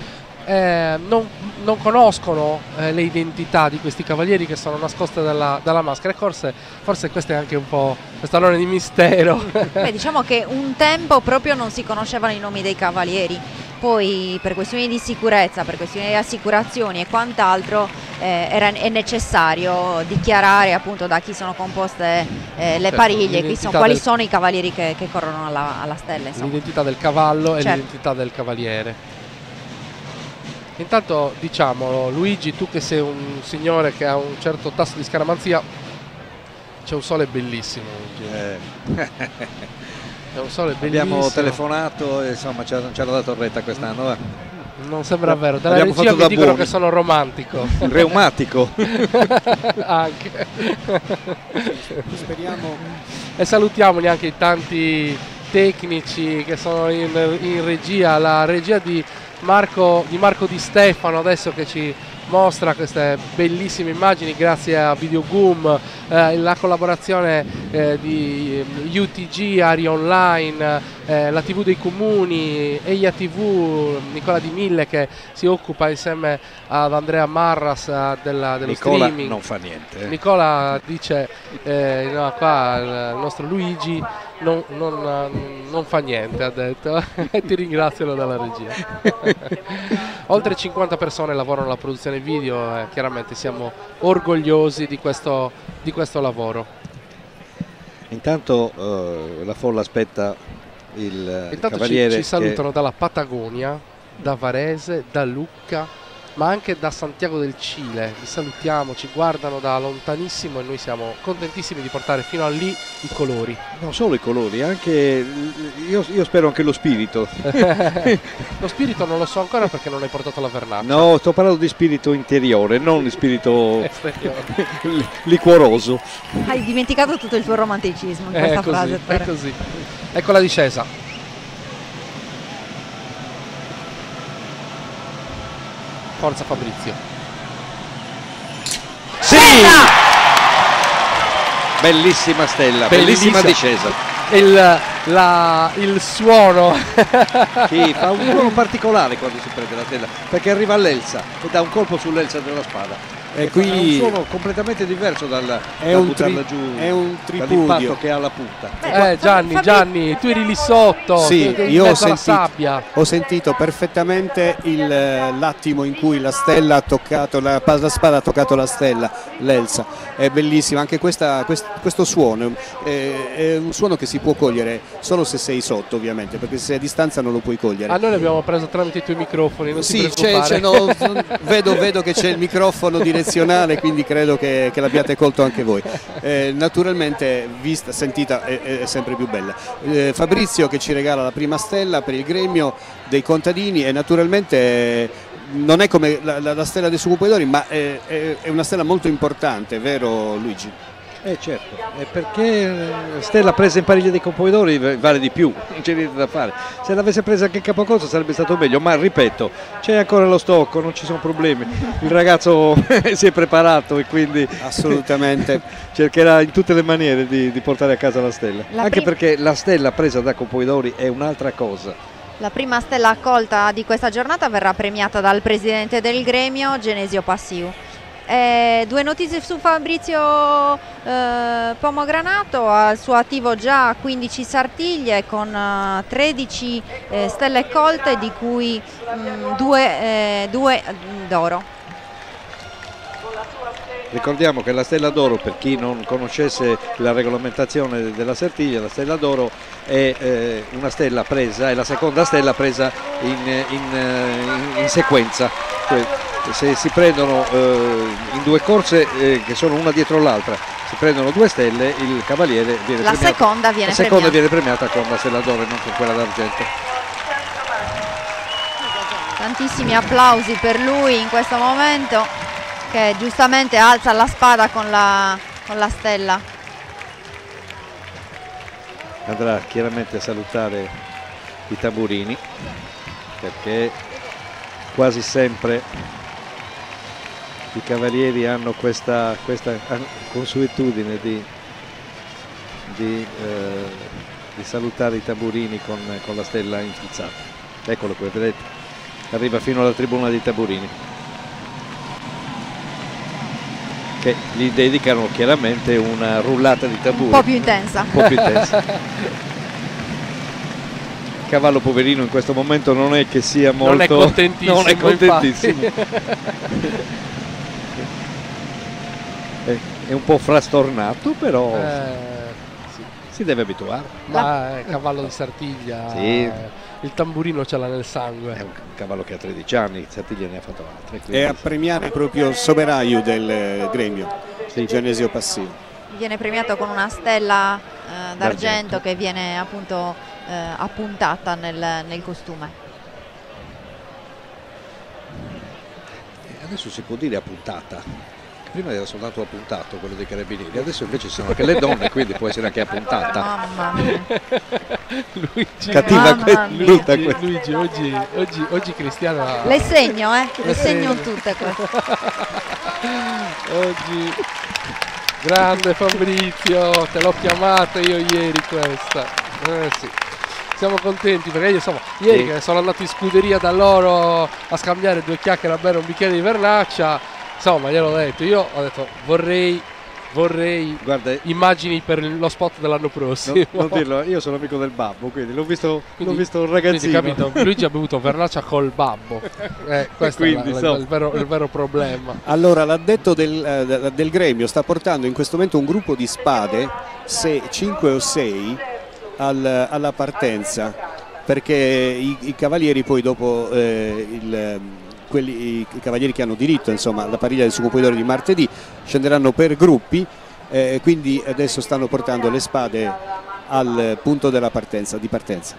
eh, non, non conoscono eh, le identità di questi cavalieri che sono nascoste dalla, dalla maschera e forse, forse questo è anche un po' questo allora di mistero. Beh, diciamo che un tempo proprio non si conoscevano i nomi dei cavalieri, poi per questioni di sicurezza, per questioni di assicurazioni e quant'altro eh, era, è necessario dichiarare appunto da chi sono composte eh, le Certo, pariglie, sono- quali del- sono i cavalieri che, che corrono alla, alla stella. L'identità del cavallo e Certo. l'identità del cavaliere. Intanto diciamolo, Luigi, tu che sei un signore che ha un certo tasso di scaramanzia, c'è un sole bellissimo oggi. C'è un sole bellissimo. Abbiamo telefonato e insomma ci hanno, ci hanno dato retta quest'anno. eh. Non sembra vero, dalla Abbiamo regia mi dicono buoni. che sono romantico. Reumatico. anche. Speriamo. E salutiamoli anche i tanti tecnici che sono in, in regia, la regia di Marco, di Marco Di Stefano adesso che ci mostra queste bellissime immagini grazie a Videogoom, eh, la collaborazione eh, di eh, UTG, Ari Online, eh, la TV dei comuni, Eia TV, Nicola Di Mille che si occupa insieme ad Andrea Marras eh, della- dello Nicola streaming. non fa niente. eh. Nicola dice, eh, no, qua il nostro Luigi non, non, non fa niente, ha detto, e ti ringraziano dalla regia. Oltre 50 persone lavorano alla produzione video e chiaramente siamo orgogliosi di questo, di questo lavoro. Intanto eh, la folla aspetta il Intanto ci, cavaliere ci salutano che- dalla Patagonia, da Varese, da Lucca, ma anche da Santiago del Cile. Vi salutiamo, ci guardano da lontanissimo e noi siamo contentissimi di portare fino a lì i colori. Non solo i colori, anche io, io spero anche lo spirito. lo spirito non lo so ancora perché non hai portato la vernaccia. No, sto parlando di spirito interiore, non di spirito liquoroso. Hai dimenticato tutto il tuo romanticismo in È questa così, frase. è così. Ecco la discesa. Forza Fabrizio. Sì! Bellissima stella, bellissima, discesa. Il, la- il suono. Sì, fa un suono particolare quando si prende la stella, perché arriva all'Elsa e dà un colpo sull'Elsa della spada. E qui- un suono completamente diverso dal, È dal un buttarla tri- giù è un dall'impatto tripudio. che ha la punta. Eh Gianni, Gianni, tu eri lì sotto, Sì, io ho sentito, ho sentito perfettamente il, l'attimo in cui la stella ha toccato, la, la spada ha toccato la stella, l'Elsa. È bellissimo, anche questa- quest- questo suono eh, è un suono che si può cogliere solo se sei sotto ovviamente, perché se sei a distanza non lo puoi cogliere. Ah, noi l'abbiamo preso tramite i tuoi microfoni, non Sì, ti c'è- preoccupare. c'è- no, vedo, vedo che c'è il microfono direzionale, quindi credo che, che l'abbiate colto anche voi. Eh, naturalmente, vista, sentita, è, è sempre più bella. Eh, Fabrizio che ci regala la prima stella per il gremio dei contadini e naturalmente non è come la, la- la stella dei Sucupedori, ma è, è- è una stella molto importante, vero Luigi? Eh certo, è perché eh, Stella presa in pariglia dei compoidori vale di più, non c'è niente da fare. Se l'avesse presa anche in capocorso sarebbe stato meglio, ma ripeto, c'è ancora lo stocco, non ci sono problemi. Il ragazzo si è preparato e quindi assolutamente cercherà in tutte le maniere di, di portare a casa la stella. La anche perché la stella presa da compoidori è un'altra cosa. La prima stella accolta di questa giornata verrà premiata dal presidente del gremio Genesio Passiu. Eh, due notizie su Fabrizio eh, Pomogranato, al suo attivo già 15 sartiglie con eh, 13 eh, stelle colte di cui mm, due, eh, due, d'oro. Ricordiamo che la Stella d'Oro, per chi non conoscesse la regolamentazione della Sertiglia, la Stella d'Oro è eh, una stella presa, è la seconda stella presa in, in, eh, in sequenza. Cioè, se si prendono eh, in due corse eh, che sono una dietro l'altra, si prendono due stelle, il cavaliere viene La premiato. seconda viene la seconda premiata. viene premiata con la Stella d'Oro e non con quella d'argento. Tantissimi applausi per lui in questo momento che giustamente alza la spada con la, con la stella. andrà chiaramente a salutare i tamburini perché quasi sempre i cavalieri hanno questa, questa consuetudine di, di, eh, di salutare i tamburini con, con la stella infilzata. Eccolo qui, vedete? Arriva fino alla tribuna dei tamburini che gli dedicano chiaramente una rullata di tamburi. Un po' più intensa. Un po' più intensa. Il cavallo poverino in questo momento non è che sia molto Non è contentissimo, non è contentissimo. è, è un po' frastornato però Eh, sì. si deve abituare Ma è cavallo di Sartiglia, Sì. Eh, il tamburino ce l'ha nel sangue. è un cavallo che ha 13 anni Sartiglia ne ha fatto altre È quindi- a premiare proprio il soberaio del eh, gremio, Genesio Passivo. Viene premiato con una stella eh, d'argento che viene appunto eh, appuntata nel, nel costume. adesso si può dire appuntata prima era soltanto appuntato quello dei carabinieri adesso invece ci sono anche le donne quindi può essere anche appuntata Mamma mia. Luigi, Cattiva Mamma que- Luigi, questa. Luigi, oggi, oggi, oggi Cristiano ha- Le segno, eh? Le Le segno tutte queste. Oggi grande Fabrizio, te l'ho chiamata io ieri questa. Eh sì. Siamo contenti perché io insomma ieri Sì. che sono andato in scuderia da loro a scambiare due chiacchiere a bere un bicchiere di vernaccia, insomma gliel'ho detto, io ho detto vorrei vorrei Guarda, immagini per lo spot dell'anno prossimo. non, non dirlo io sono amico del babbo quindi l'ho visto, Quindi- l'ho visto un quindi, ragazzino capito, Luigi ha bevuto vernaccia col babbo. Eh, questo è la- Quindi, la- insomma. il, vero, il vero problema. Allora, l'addetto del, eh, del- gremio sta portando in questo momento un gruppo di spade, 5 o 6, alla partenza, perché i, i cavalieri poi dopo eh, il, quelli, i cavalieri che hanno diritto insomma, alla pariglia del Sugo Puidori di martedì scenderanno per gruppi, eh, quindi adesso stanno portando le spade al punto partenza, di partenza.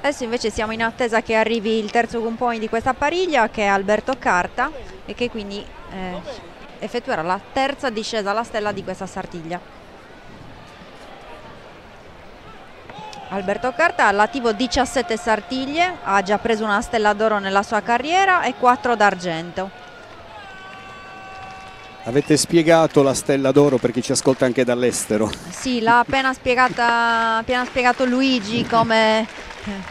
Adesso invece siamo in attesa che arrivi il terzo compagno di questa pariglia che è Alberto Carta e che quindi eh, effettuerà la terza discesa alla stella di questa sartiglia. Alberto Carta all'attivo 17 sartiglie, ha già preso una stella d'oro nella sua carriera e 4 d'argento. Avete spiegato la stella d'oro per chi ci ascolta anche dall'estero. Sì, l'ha appena, spiegata, appena spiegato Luigi come,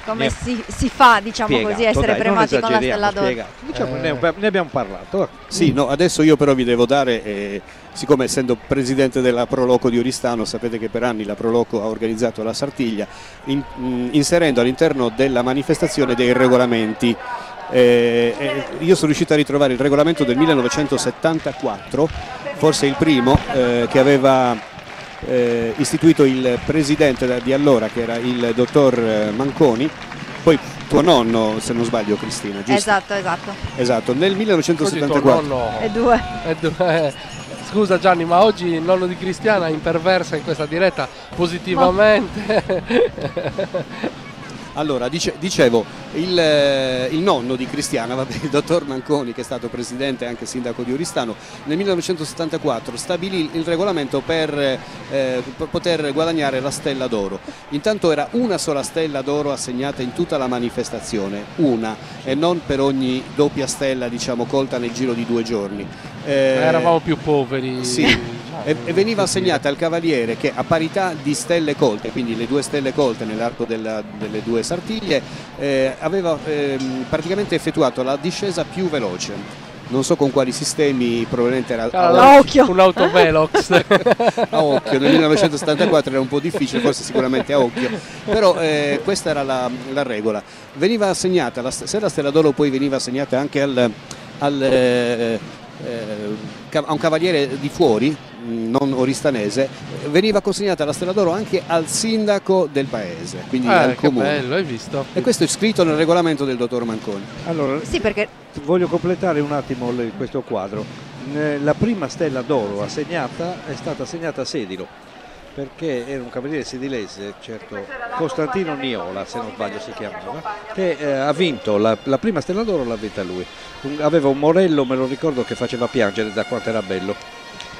come si, si fa, diciamo Spiegato, così, essere dai, non premiati con la stella d'oro. Diciamo, ne, ne abbiamo parlato. Sì, no, adesso io però vi devo dare, eh, siccome essendo presidente della Proloco di Oristano, sapete che per anni la Proloco ha organizzato la Sartiglia, in- mh, inserendo all'interno della manifestazione dei regolamenti. Eh, eh, io sono riuscito a ritrovare il regolamento del 1974, forse il primo, eh, che aveva eh, istituito il presidente di allora, che era il dottor eh, Manconi, poi tuo nonno, se non sbaglio Cristina, giusto? Esatto, esatto. Esatto, nel Oggi tuo 1974. nonno- E due. e due- eh, Scusa Gianni, ma oggi il nonno di Cristiana imperversa in questa diretta positivamente. Allora, dice- dicevo, il, eh, il nonno di Cristiana, vabbè, il dottor Manconi, che è stato presidente e anche sindaco di Oristano, nel 1974 stabilì il regolamento per, eh, per poter guadagnare la stella d'oro. Intanto era una sola stella d'oro assegnata in tutta la manifestazione, una, e non per ogni doppia stella diciamo, colta nel giro di due giorni. Eh, Eravamo più poveri. Sì, e, e veniva assegnata al cavaliere che a parità di stelle colte, quindi le due stelle colte nell'arco delle due sartiglie, eh, aveva ehm, praticamente effettuato la discesa più veloce. Non so con quali sistemi, probabilmente era A occhio. Un autovelox. a occhio, nel 1974 era un po' difficile, forse sicuramente a occhio, però eh, questa era la, la regola. Veniva assegnata, la, se la stella d'oro poi veniva assegnata anche al, al, eh, eh, ca- a un cavaliere di fuori, non oristanese, veniva consegnata la stella d'oro anche al sindaco del paese, quindi Eh, al comune. bello, hai visto? E questo è scritto nel regolamento del dottor Manconi. Allora, Sì, perché voglio completare un attimo questo quadro. La prima stella d'oro assegnata è stata assegnata a Sedilo perché era un cavaliere sedilese, certo Costantino Niola, se non sbaglio si chiamava, che eh, ha vinto la, la prima stella d'oro, l'ha vinta lui. Un- aveva un Morello, me lo ricordo, che faceva piangere da quanto era bello.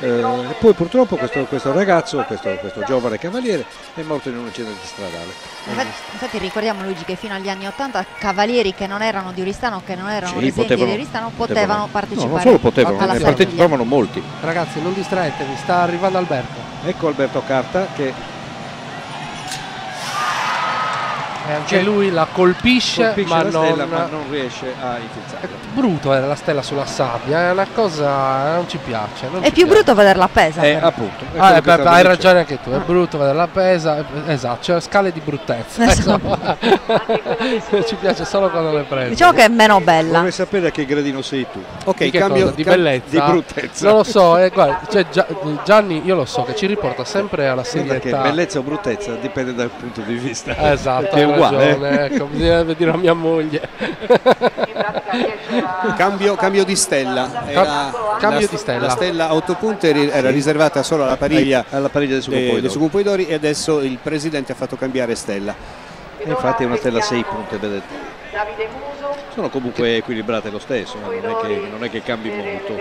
Eh, e poi purtroppo questo, questo ragazzo, questo, questo giovane cavaliere, è morto in un incidente stradale. infatti, infatti ricordiamo Luigi che fino agli anni 80 cavalieri che non erano di Oristano, che non erano Sì, potevano- di Oristano, potevano- potevano No, partecipare non solo potevano, alla ne sartiglia. partecipavano molti. Ragazzi, non distraetevi, sta arrivando Alberto. Ecco Alberto Carta che E anche lui la colpisce, colpisce ma, la non... stella ma non riesce a infilzarla. Brutto era la stella sulla sabbia, è una cosa... non ci piace. non È ci più piace. brutto vederla appesa. Eh, appunto. è Ah, quello eh, hai ragione anche tu, è brutto vederla appesa, esatto, c'è scale di bruttezza. Esatto. ci piace solo quando le prendi. Diciamo che è meno bella. Vorrei sapere a che gradino sei tu. Ok, Di cambio cosa? di bellezza, di bruttezza. Non lo so, eh, guarda, cioè, Gia- Gianni, io lo so che ci riporta sempre alla serietà. bellezza o bruttezza dipende dal punto di vista. Esatto, Perché è uguale. ragione, eh. ecco, bisognerebbe dire a mia moglie. Cambio, cambio di stella. Era- cambio la, di stella. La stella a 8 punti eri- era riservata solo alla pariglia, alla pariglia del eh, Poidori. del Sugo Poidori e adesso il presidente ha fatto cambiare stella. E infatti è una stella a 6 punti, vedete. Sono comunque equilibrate lo stesso, eh, non è, che, non è che cambi molto.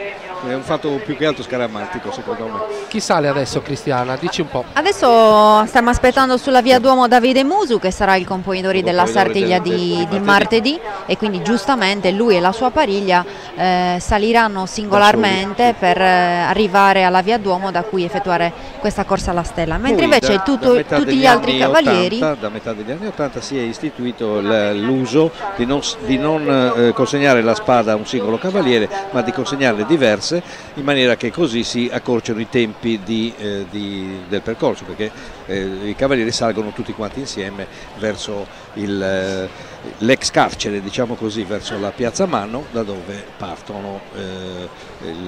È un fatto più che altro scaramantico secondo me. Chi sale adesso, Cristiana? Dici un po'. Adesso stiamo aspettando sulla via Duomo Davide Musu che sarà il componitore della Sartiglia del- di, del- di di martedì e quindi giustamente lui e la sua pariglia eh, saliranno singolarmente per eh, arrivare alla via Duomo da cui effettuare questa corsa alla stella. Mentre Poi invece da- tutto- da tutti gli altri cavalieri 80, da metà degli anni 80 si è istituito l'uso di non, di non, eh, consegnare la spada a un singolo cavaliere, ma di consegnarle diverse in maniera che così si accorciano i tempi di, eh, di- del percorso, perché eh, i cavalieri salgono tutti quanti insieme verso eh, l'ex carcere, diciamo così, verso la piazza Manno, da dove partono eh,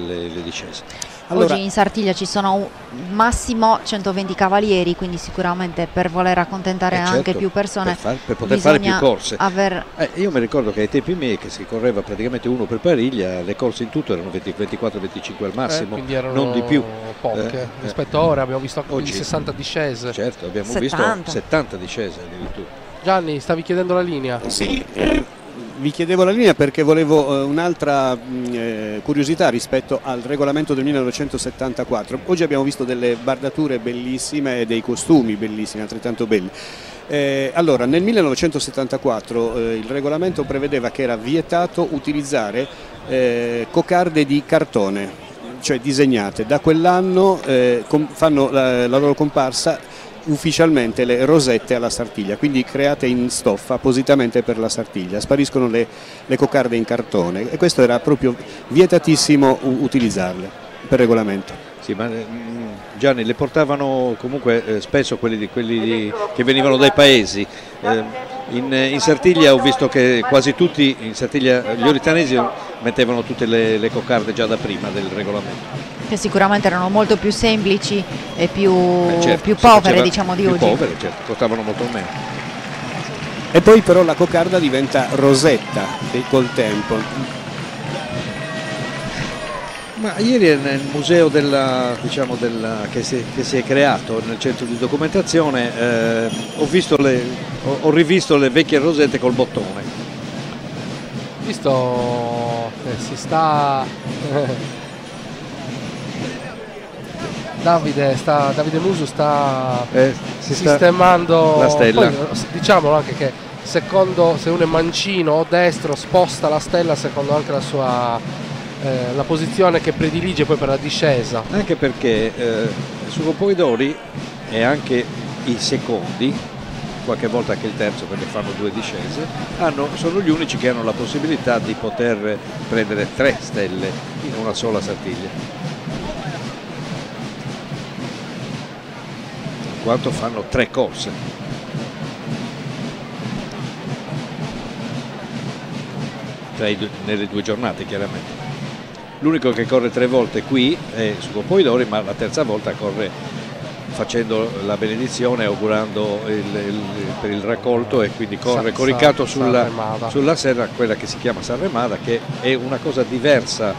le, le discese. Allora- Oggi in Sartiglia ci sono massimo 120 cavalieri, quindi sicuramente per voler accontentare Eh, anche certo, più persone per, far- per poter fare più corse. aver- Eh, io mi ricordo che ai tempi miei che si correva praticamente uno per pariglia, le corse in tutto erano 24-25 al Eh, massimo, quindi erano non di più. poche Eh, eh. rispetto a ora abbiamo visto anche Oggi- quindi 60 discese. Certo, abbiamo visto 70. 70 discese addirittura. Gianni, stavi chiedendo la linea? Sì. Vi chiedevo la linea perché volevo eh, un'altra mh, eh, curiosità rispetto al regolamento del 1974. Oggi abbiamo visto delle bardature bellissime e dei costumi bellissimi, altrettanto belli. Eh, allora, nel 1974 eh, il regolamento prevedeva che era vietato utilizzare eh, cocarde di cartone, cioè disegnate. Da quell'anno eh, fanno la, la loro comparsa ufficialmente le rosette alla sartiglia, quindi create in stoffa appositamente per la sartiglia, spariscono le, le cocarde in cartone e questo era proprio vietatissimo utilizzarle per regolamento. Sì, ma mm, Gianni, le portavano comunque eh, spesso quelli, di- quelli di- che venivano dai paesi. Eh, in, in Sartiglia ho visto che quasi tutti, in Sartiglia gli oritanesi mettevano tutte le, le coccarde già da prima del regolamento. Che sicuramente erano molto più semplici e più, Eh, certo, più povere diciamo di più oggi. povere, certo, costavano molto meno. E poi però la cocarda diventa rosetta col tempo. Ma ieri nel museo della, diciamo, della- che, si, che si è creato nel centro di documentazione eh, ho, visto le- ho- ho rivisto le vecchie rosette col bottone. Visto che si sta... Davide, sta, Davide Musu sta Eh, si sta- sistemando la stella. Poi, diciamolo anche che secondo se uno è mancino o destro sposta la stella secondo anche la sua eh, la posizione che predilige poi per la discesa. Anche perché eh, su Poidori e anche i secondi, qualche volta anche il terzo perché fanno due discese, hanno- sono gli unici che hanno la possibilità di poter prendere tre stelle in una sola sartiglia. In quanto fanno tre corse. Due- nelle due giornate chiaramente. L'unico che corre tre volte qui è Sugo Poidori, ma la terza volta corre facendo la benedizione, augurando il- il- per il raccolto e quindi corre Sa- coricato Sa- sulla, Sanremada. sulla serra, quella che si chiama Sanremada, che è una cosa diversa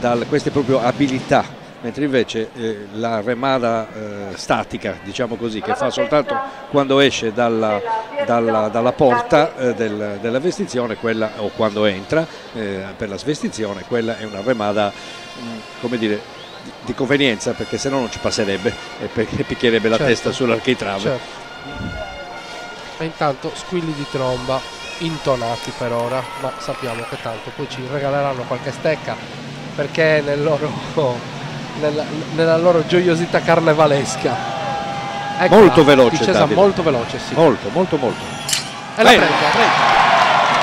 da queste proprio abilità, mentre invece eh, la remada eh, statica, diciamo così, che fa soltanto quando esce dalla, dalla- dalla porta eh, del- della vestizione, quella, o quando entra eh, per la svestizione, quella è una remada, mh, come dire, di- di convenienza, perché se no non ci passerebbe e, pe- e picchierebbe la Certo. testa sull'architrave. Certo. E intanto squilli di tromba intonati per ora, ma sappiamo che tanto poi ci regaleranno qualche stecca perché nel loro, nella, nella loro gioiosità carnevalesca. Eccola, molto veloce discesa Davide. molto veloce, sì. Molto, molto, molto. E la Bene, prende.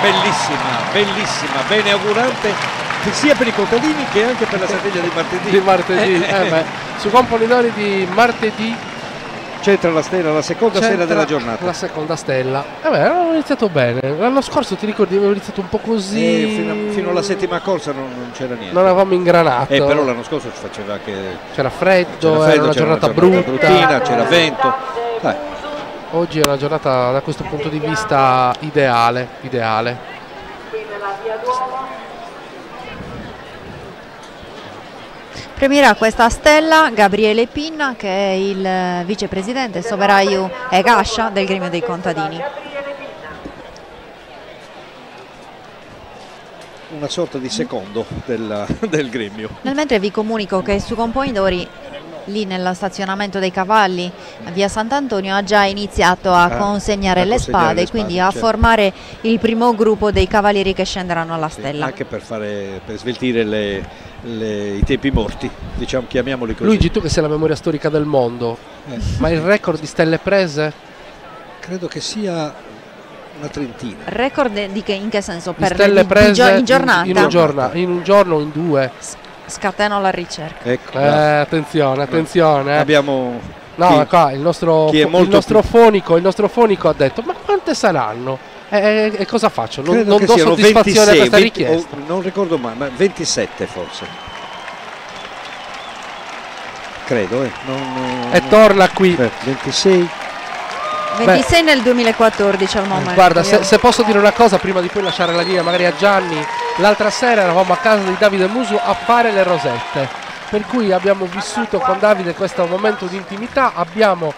Bellissima, bellissima, bene augurante sia per i contadini che anche per la Sardegna di martedì. Di martedì, Eh, eh beh, su Componidori di martedì C'entra la stella, la seconda stella della giornata. La seconda stella. Eh beh, avevamo iniziato bene. L'anno scorso ti ricordi avevo iniziato un po' così. Eh, fino, fino alla settima corsa non, non c'era niente. Non avevamo ingranato. Eh, però l'anno scorso ci faceva che C'era freddo, c'era era una c'era giornata, brutta. bruttina, c'era vento. Dai, Oggi è una giornata da questo punto di vista ideale, ideale. Premierà questa stella Gabriele Pinna che è il eh, vicepresidente Soveraiu e Gascia del gremio dei contadini. una sorta di secondo della- del gremio. Nel mentre vi comunico che su Compoindori lì nello stazionamento dei cavalli a via Sant'Antonio ha già iniziato a Ah, consegnare a le spade, le spade, quindi a certo. formare il primo gruppo dei cavalieri che scenderanno alla Sì, stella. anche per, fare, per sveltire le- le- i tempi morti, diciamo, chiamiamoli così. Luigi, tu che sei la memoria storica del mondo, Eh. ma il record di stelle prese? Credo che sia una trentina. Record di che, in che senso? Per stelle prese in in- giornata? In, un giorno, in un giorno o in due. Scateno la ricerca. Ecco, Eh, attenzione, attenzione. eh. Abbiamo No, chi- qua il nostro, il nostro fonico, il nostro fonico ha detto ma quante saranno? E, e- e cosa faccio? Non, non do soddisfazione 26, a questa 20 richiesta. o non ricordo mai, ma 27 forse. credo. Eh. Non, e torna qui. 26. 26 nel 2014 al momento. Guarda, se, se, posso dire una cosa prima di poi lasciare la linea magari a Gianni, l'altra sera eravamo a casa di Davide Musu a fare le rosette, per cui abbiamo vissuto con Davide questo momento di intimità, abbiamo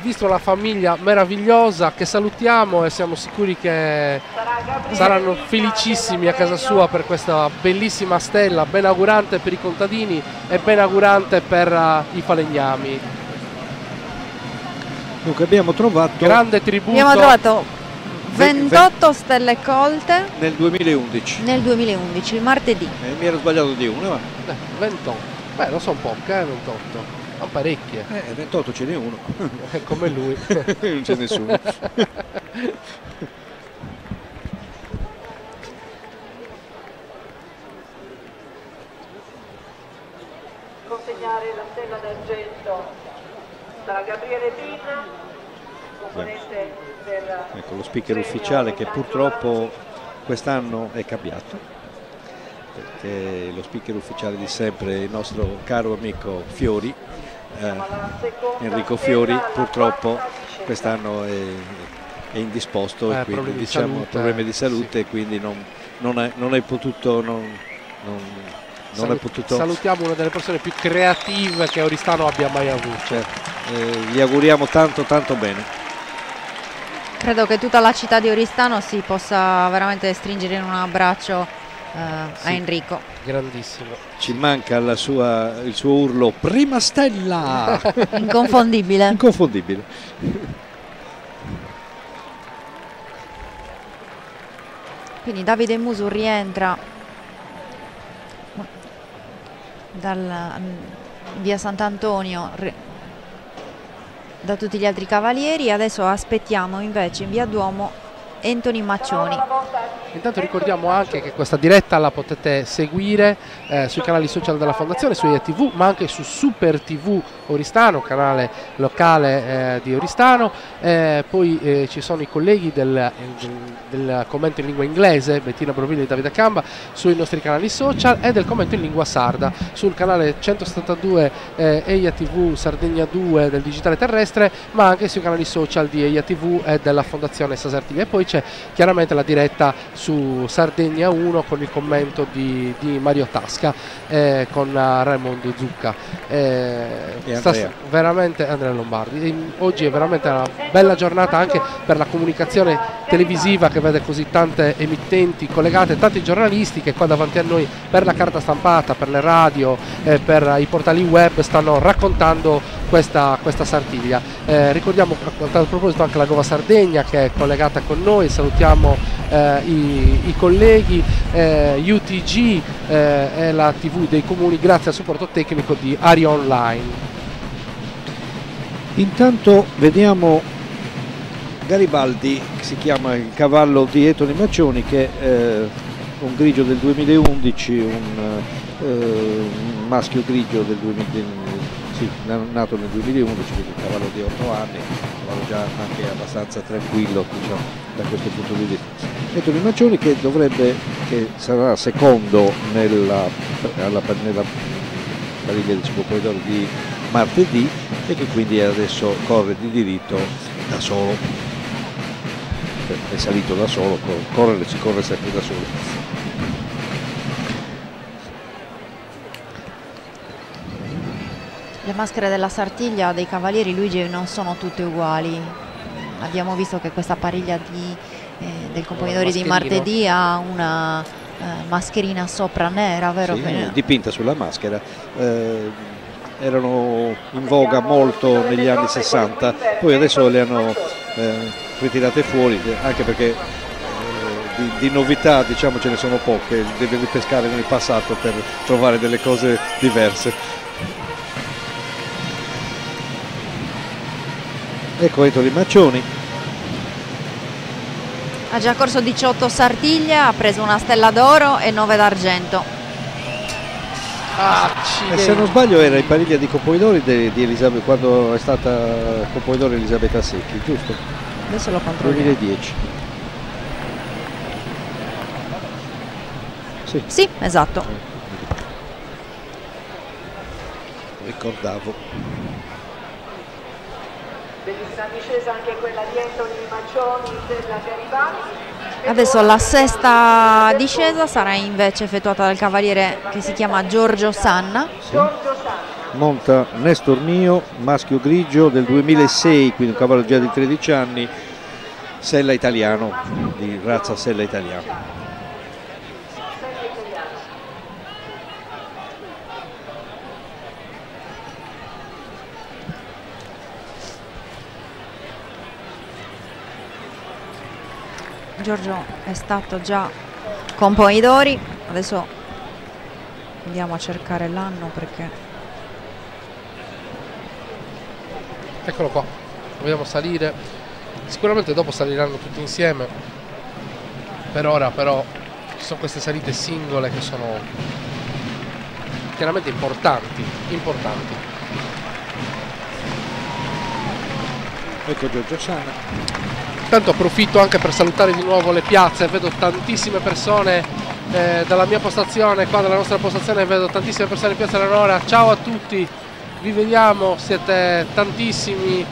visto una famiglia meravigliosa che salutiamo e siamo sicuri che saranno felicissimi a casa sua per questa bellissima stella, ben augurante per i contadini e ben augurante per uh, i falegnami. Dunque abbiamo trovato grande tributo. Abbiamo trovato 28 stelle colte nel 2011. Nel 2011, il martedì. Eh, mi ero sbagliato di una, ma. Eh, 28. Beh, non sono poche, eh, 28. Sono parecchie. Eh, 28 ce n'è uno. È come lui. non c'è nessuno. Consegnare la stella d'argento sarà Gabriele Pina, componente del... Ecco lo speaker ufficiale che purtroppo quest'anno è cambiato perché lo speaker ufficiale di sempre il nostro caro amico Fiori eh, Enrico Fiori purtroppo quest'anno è, è indisposto eh, e quindi problemi diciamo di salute, problemi di salute sì. e quindi non, non, è, non è potuto non, non, non Salut- è potuto Salutiamo una delle persone più creative che Oristano abbia mai avuto. cioè, eh, gli auguriamo tanto tanto bene Credo che tutta la città di Oristano si possa veramente stringere in un abbraccio eh, Sì. a Enrico. Grandissimo. ci manca la sua, il suo urlo prima stella Inconfondibile. inconfondibile Quindi Davide Musu rientra dal mm, via Sant'Antonio da tutti gli altri cavalieri. Adesso aspettiamo invece in via Duomo Anthony Maccioni. Intanto ricordiamo anche che questa diretta la potete seguire eh, sui canali social della Fondazione, su ETV, ma anche su Super TV Oristano, canale locale eh, di Oristano. Eh, poi eh, ci sono i colleghi del, del- del commento in lingua inglese, Bettina Brovilli e Davide Camba, sui nostri canali social e del commento in lingua sarda sul canale 172 eh, Eia TV Sardegna 2 del digitale terrestre, ma anche sui canali social di Eia TV e della Fondazione Sasartiglia. E poi c'è chiaramente la diretta su Sardegna 1 con il commento di, di Mario Tasca eh, con eh, Raimondo Zucca. Eh, Andrea. veramente Andrea Lombardi. Oggi è veramente una bella giornata anche per la comunicazione televisiva che vede così tante emittenti collegate, tanti giornalisti che qua davanti a noi per la carta stampata, per le radio, eh, per i portali web stanno raccontando questa, questa Sardiglia. Eh, ricordiamo a proposito anche la Nuova Sardegna che è collegata con noi, salutiamo eh, i, i colleghi, eh, UTG eh, è la TV dei comuni grazie al supporto tecnico di Ari Online. Intanto vediamo Garibaldi, che si chiama il cavallo di Etoni Maccioni, che è eh, un grigio del 2011, un, eh, un maschio grigio del 2000, sì, na- nato nel 2011, quindi un cavallo di 8 anni, cavallo già anche abbastanza tranquillo diciamo, da questo punto di vista. Etoni Maccioni che dovrebbe, che sarà secondo nella, alla, nella pariglia di Cipopoidoro di martedì e che quindi adesso corre di diritto da solo è salito da solo cor- correre si corre sempre da solo Le maschere della Sartiglia dei cavalieri Luigi non sono tutte uguali. Abbiamo visto che questa pariglia di, eh, del componitore di martedì ha una eh, mascherina sopra nera, vero? Sì, che- dipinta sulla maschera Eh, erano in voga molto negli anni 60 poi adesso le hanno eh, ritirate fuori anche perché eh, di, di novità diciamo ce ne sono poche. Devi ripescare nel passato per trovare delle cose diverse. Ecco Ettore Maccioni. Ha già corso 18 Sartiglia, ha preso una stella d'oro e 9 d'argento. E se non sbaglio era in pariglia di Copoidori di, di Elisabetta, quando è stata Copoidori Elisabetta Secchi, giusto? Adesso lo controlliamo. 2010. Sì. Sì, esatto. ricordavo. Bellissima discesa anche quella di Anthony Maccioni della Garibaldi. Adesso la sesta discesa sarà invece effettuata dal cavaliere che si chiama Giorgio Sanna. Monta Nestor Mio, maschio grigio del 2006, quindi un cavallo già di 13 anni, sella italiano, di razza sella italiana. Giorgio è stato già con Poidori, adesso andiamo a cercare l'anno perché Eccolo qua, vogliamo salire. Sicuramente dopo saliranno tutti insieme. Per ora però ci sono queste salite singole che sono chiaramente importanti, importanti. Ecco Giorgio Sana. Intanto approfitto anche per salutare di nuovo le piazze, vedo tantissime persone eh, dalla mia postazione, qua dalla nostra postazione vedo tantissime persone in piazza Leonora, ciao a tutti, vi vediamo, siete tantissimi,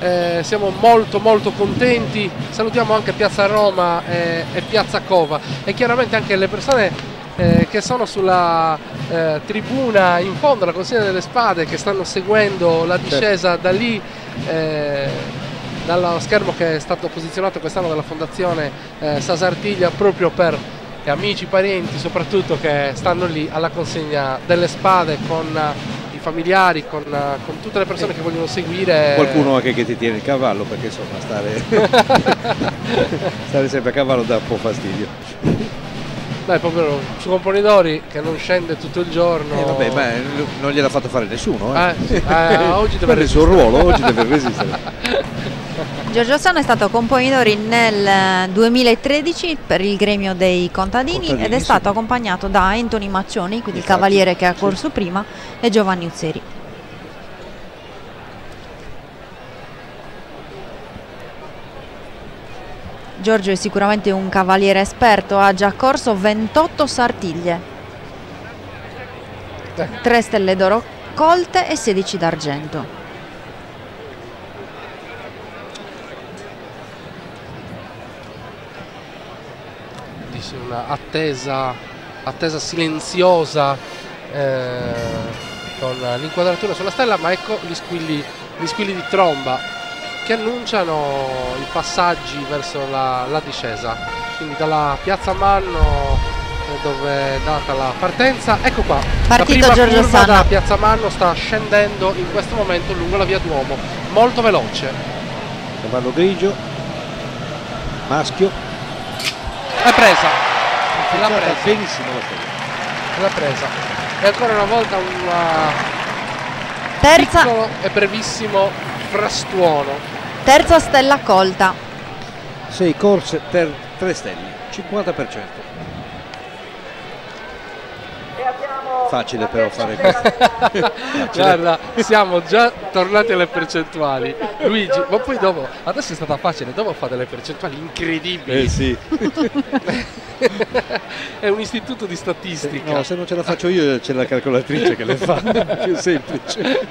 eh, siamo molto molto contenti, salutiamo anche Piazza Roma e, e Piazza Cova. E chiaramente anche le persone eh, che sono sulla eh, tribuna in fondo alla consegna delle spade che stanno seguendo la discesa da lì eh, dallo schermo che è stato posizionato quest'anno dalla fondazione eh, Sasartiglia proprio per gli amici, parenti soprattutto che stanno lì alla consegna delle spade con uh, i familiari, con, uh, con, tutte le persone che vogliono seguire. Qualcuno anche che ti tiene il cavallo perché insomma stare, stare sempre a cavallo dà un po' fastidio. Beh, proprio su Componidori che non scende tutto il giorno. Eh, vabbè, ma non gliel'ha fatto fare nessuno. Eh. Eh, sì. eh, oggi deve il suo ruolo, oggi deve resistere. Giorgio Sano è stato componitore nel 2013 per il gremio dei contadini, Contadini, ed è sì. stato accompagnato da Anthony Maccioni, quindi il Infatti, cavaliere che ha corso prima, e Giovanni Uzzeri. Giorgio è sicuramente un cavaliere esperto, ha già corso 28 sartiglie, 3 stelle d'oro colte e 16 d'argento. dice una attesa, attesa silenziosa eh, con l'inquadratura sulla stella, ma ecco gli squilli, gli squilli di tromba che annunciano i passaggi verso la, la discesa. Quindi dalla piazza Manno eh, dove è data la partenza, ecco qua, Partito la prima Giorgio curva Sanna. da piazza Manno sta scendendo in questo momento lungo la via Duomo, molto veloce. Cavallo grigio, maschio, È presa, l'ha Funzionata presa. benissimo l'ha presa. E ancora una volta un Terza, piccolo e brevissimo frastuono. terza stella colta. 6 corse per 3 stelle, 50%. Facile però fare questo. Guarda, siamo già tornati alle percentuali. Luigi, ma poi dopo, adesso è stata facile, dopo fa delle percentuali incredibili. Eh sì. è un istituto di statistica. No, se non ce la faccio io c'è la calcolatrice che le fa, più semplice.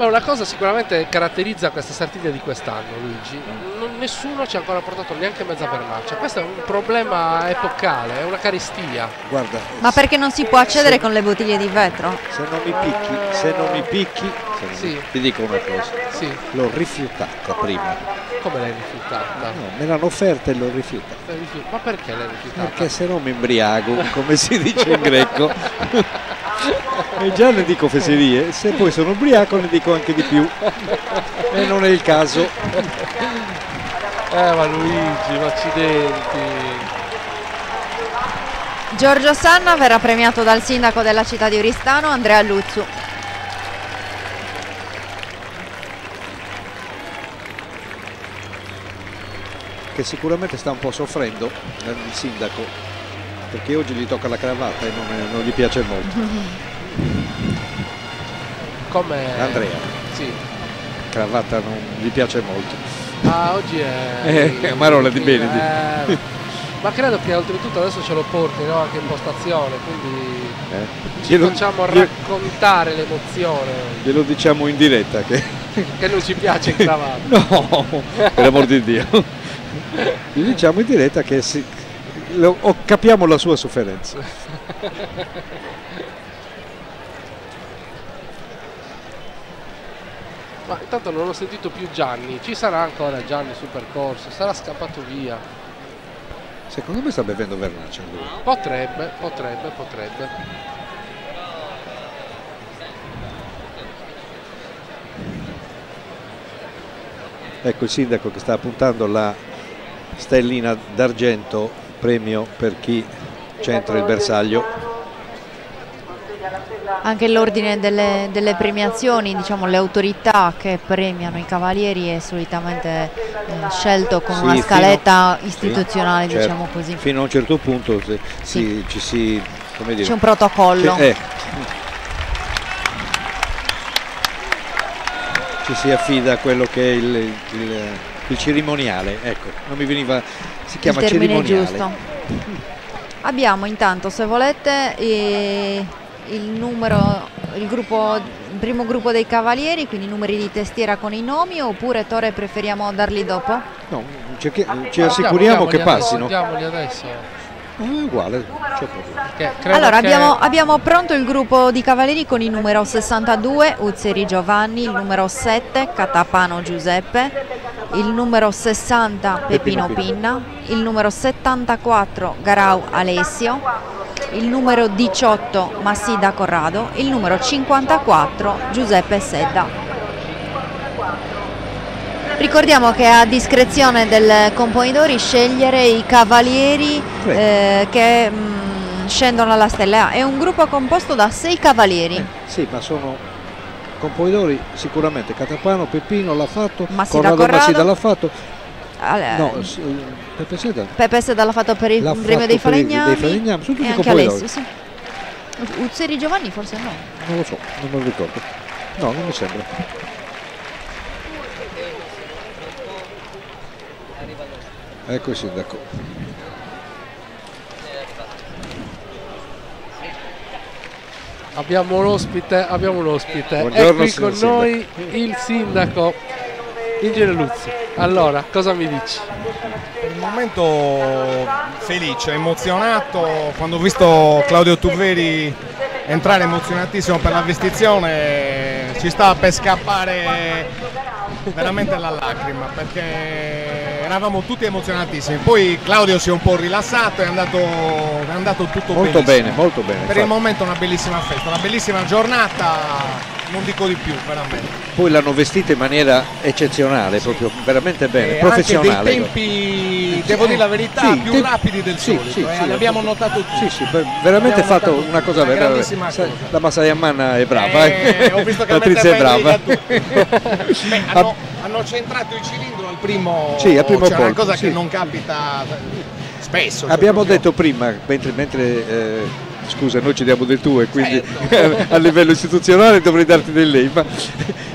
Ma una cosa sicuramente caratterizza questa sartiglia di quest'anno, Luigi. Non- nessuno ci ha ancora portato neanche mezza vernaccia. Questo è un problema epocale, è una carestia. Guarda, Ma perché non si può accedere con le bottiglie di vetro? se non mi picchi, se non mi picchi, se non mi- ti dico una cosa, Sì. l'ho rifiutata prima. Come l'hai rifiutata? No, me l'hanno offerta e l'ho rifiutata. Ma perché l'hai rifiutata? Perché se no mi imbriaco, come si dice in greco. e già ne dico fesserie, se poi sono ubriaco ne dico anche di più. E non è il caso. Eh ma Luigi, ma accidenti. Giorgio Sanna verrà premiato dal sindaco della città di Oristano, Andrea Luzzu. Che sicuramente sta un po' soffrendo eh, il sindaco, perché oggi gli tocca la cravatta e non, non gli piace molto. Come Andrea, Sì. cravatta non gli piace molto. Ah, oggi è. Eh, Marola di Benedi. Eh, Ma credo che oltretutto adesso ce lo porti no? anche in postazione, quindi Eh? ci Glielo- facciamo raccontare l'emozione Glielo diciamo in diretta che... che non ci piace in cravatta. No, per amor di Dio. Gli diciamo in diretta che si- lo- capiamo la sua sofferenza. Ma intanto non ho sentito più Gianni, ci sarà ancora Gianni sul percorso, sarà scappato via. Secondo me sta bevendo vernaccia lui. Potrebbe, potrebbe, potrebbe. Ecco il sindaco che sta puntando la stellina d'argento, premio per chi centra il bersaglio. Anche l'ordine delle, delle premiazioni, diciamo le autorità che premiano i cavalieri è solitamente eh, scelto con Sì, una fino- scaletta sì, istituzionale, certo. diciamo così. Fino a un certo punto se- si- ci si... come dire, C'è un protocollo. Ci, eh, ci si affida a quello che è il, il- il cerimoniale, ecco, non mi veniva, si chiama il termine cerimoniale. giusto. Abbiamo intanto, se volete, eh, il numero, il gruppo, il primo gruppo dei cavalieri, quindi numeri di testiera con i nomi, oppure Tore preferiamo darli dopo? No, ci assicuriamo che passino. Diamoli adesso. No, è uguale, c'è credo Allora, che- abbiamo, abbiamo pronto il gruppo di cavalieri con il numero 62 Uzzeri Giovanni, il numero 7 Catapano Giuseppe, il numero 60 Peppino Peppino Pinna, il numero 74 Garau Alessio, il numero 18 Massida Corrado, il numero 54 Giuseppe Sedda. Ricordiamo che è a discrezione del componitore scegliere i cavalieri eh, che mm, scendono alla stella A. È un gruppo composto da sei cavalieri. Sì, ma sono componidori sicuramente Catapano, Peppino l'ha fatto, Massida Corrado Corrado. Massida l'ha fatto. No, s- Peppe Seda Pepe Sedda l'ha fatto per il gremio fatto dei falegnami, dei falegnami, sono tutti e anche componidori. Alessio. Sì. Uzzeri Giovanni forse no. non lo so, non me lo ricordo. No, non mi sembra. Ecco il sindaco. Abbiamo un ospite, abbiamo un ospite. È Buongiorno, qui signor con noi il sindaco Ingegner Luzzi. Allora, cosa mi dici? Per il momento felice, emozionato, quando ho visto Claudio Tuveri entrare emozionatissimo per la vestizione ci stava per scappare veramente la lacrima perché eravamo tutti emozionatissimi. Poi Claudio si è un po' rilassato, è andato, è andato tutto Molto benissimo. bene, molto bene. Per il infatti. momento una bellissima festa, una bellissima giornata, non dico di più veramente. Poi l'hanno vestita in maniera eccezionale, proprio veramente bene, E professionale. Anche dei tempi, devo dire la verità, Sì, più te- rapidi del sì, solito. sì, eh, sì, abbiamo notato tutti. Sì, sì, veramente Abbiamo fatto una cosa una vera. cosa. La Masaya Manna è brava, Eh, eh. ho visto che Patrizia è brava. Beh, hanno, hanno centrato il cilindro primo, Sì, al primo cioè, una colpo, cosa sì. che non capita spesso. cioè, Abbiamo proprio- detto prima, mentre, mentre, eh, scusa, noi ci diamo del tu e quindi Certo. a livello istituzionale dovrei darti del lei, ma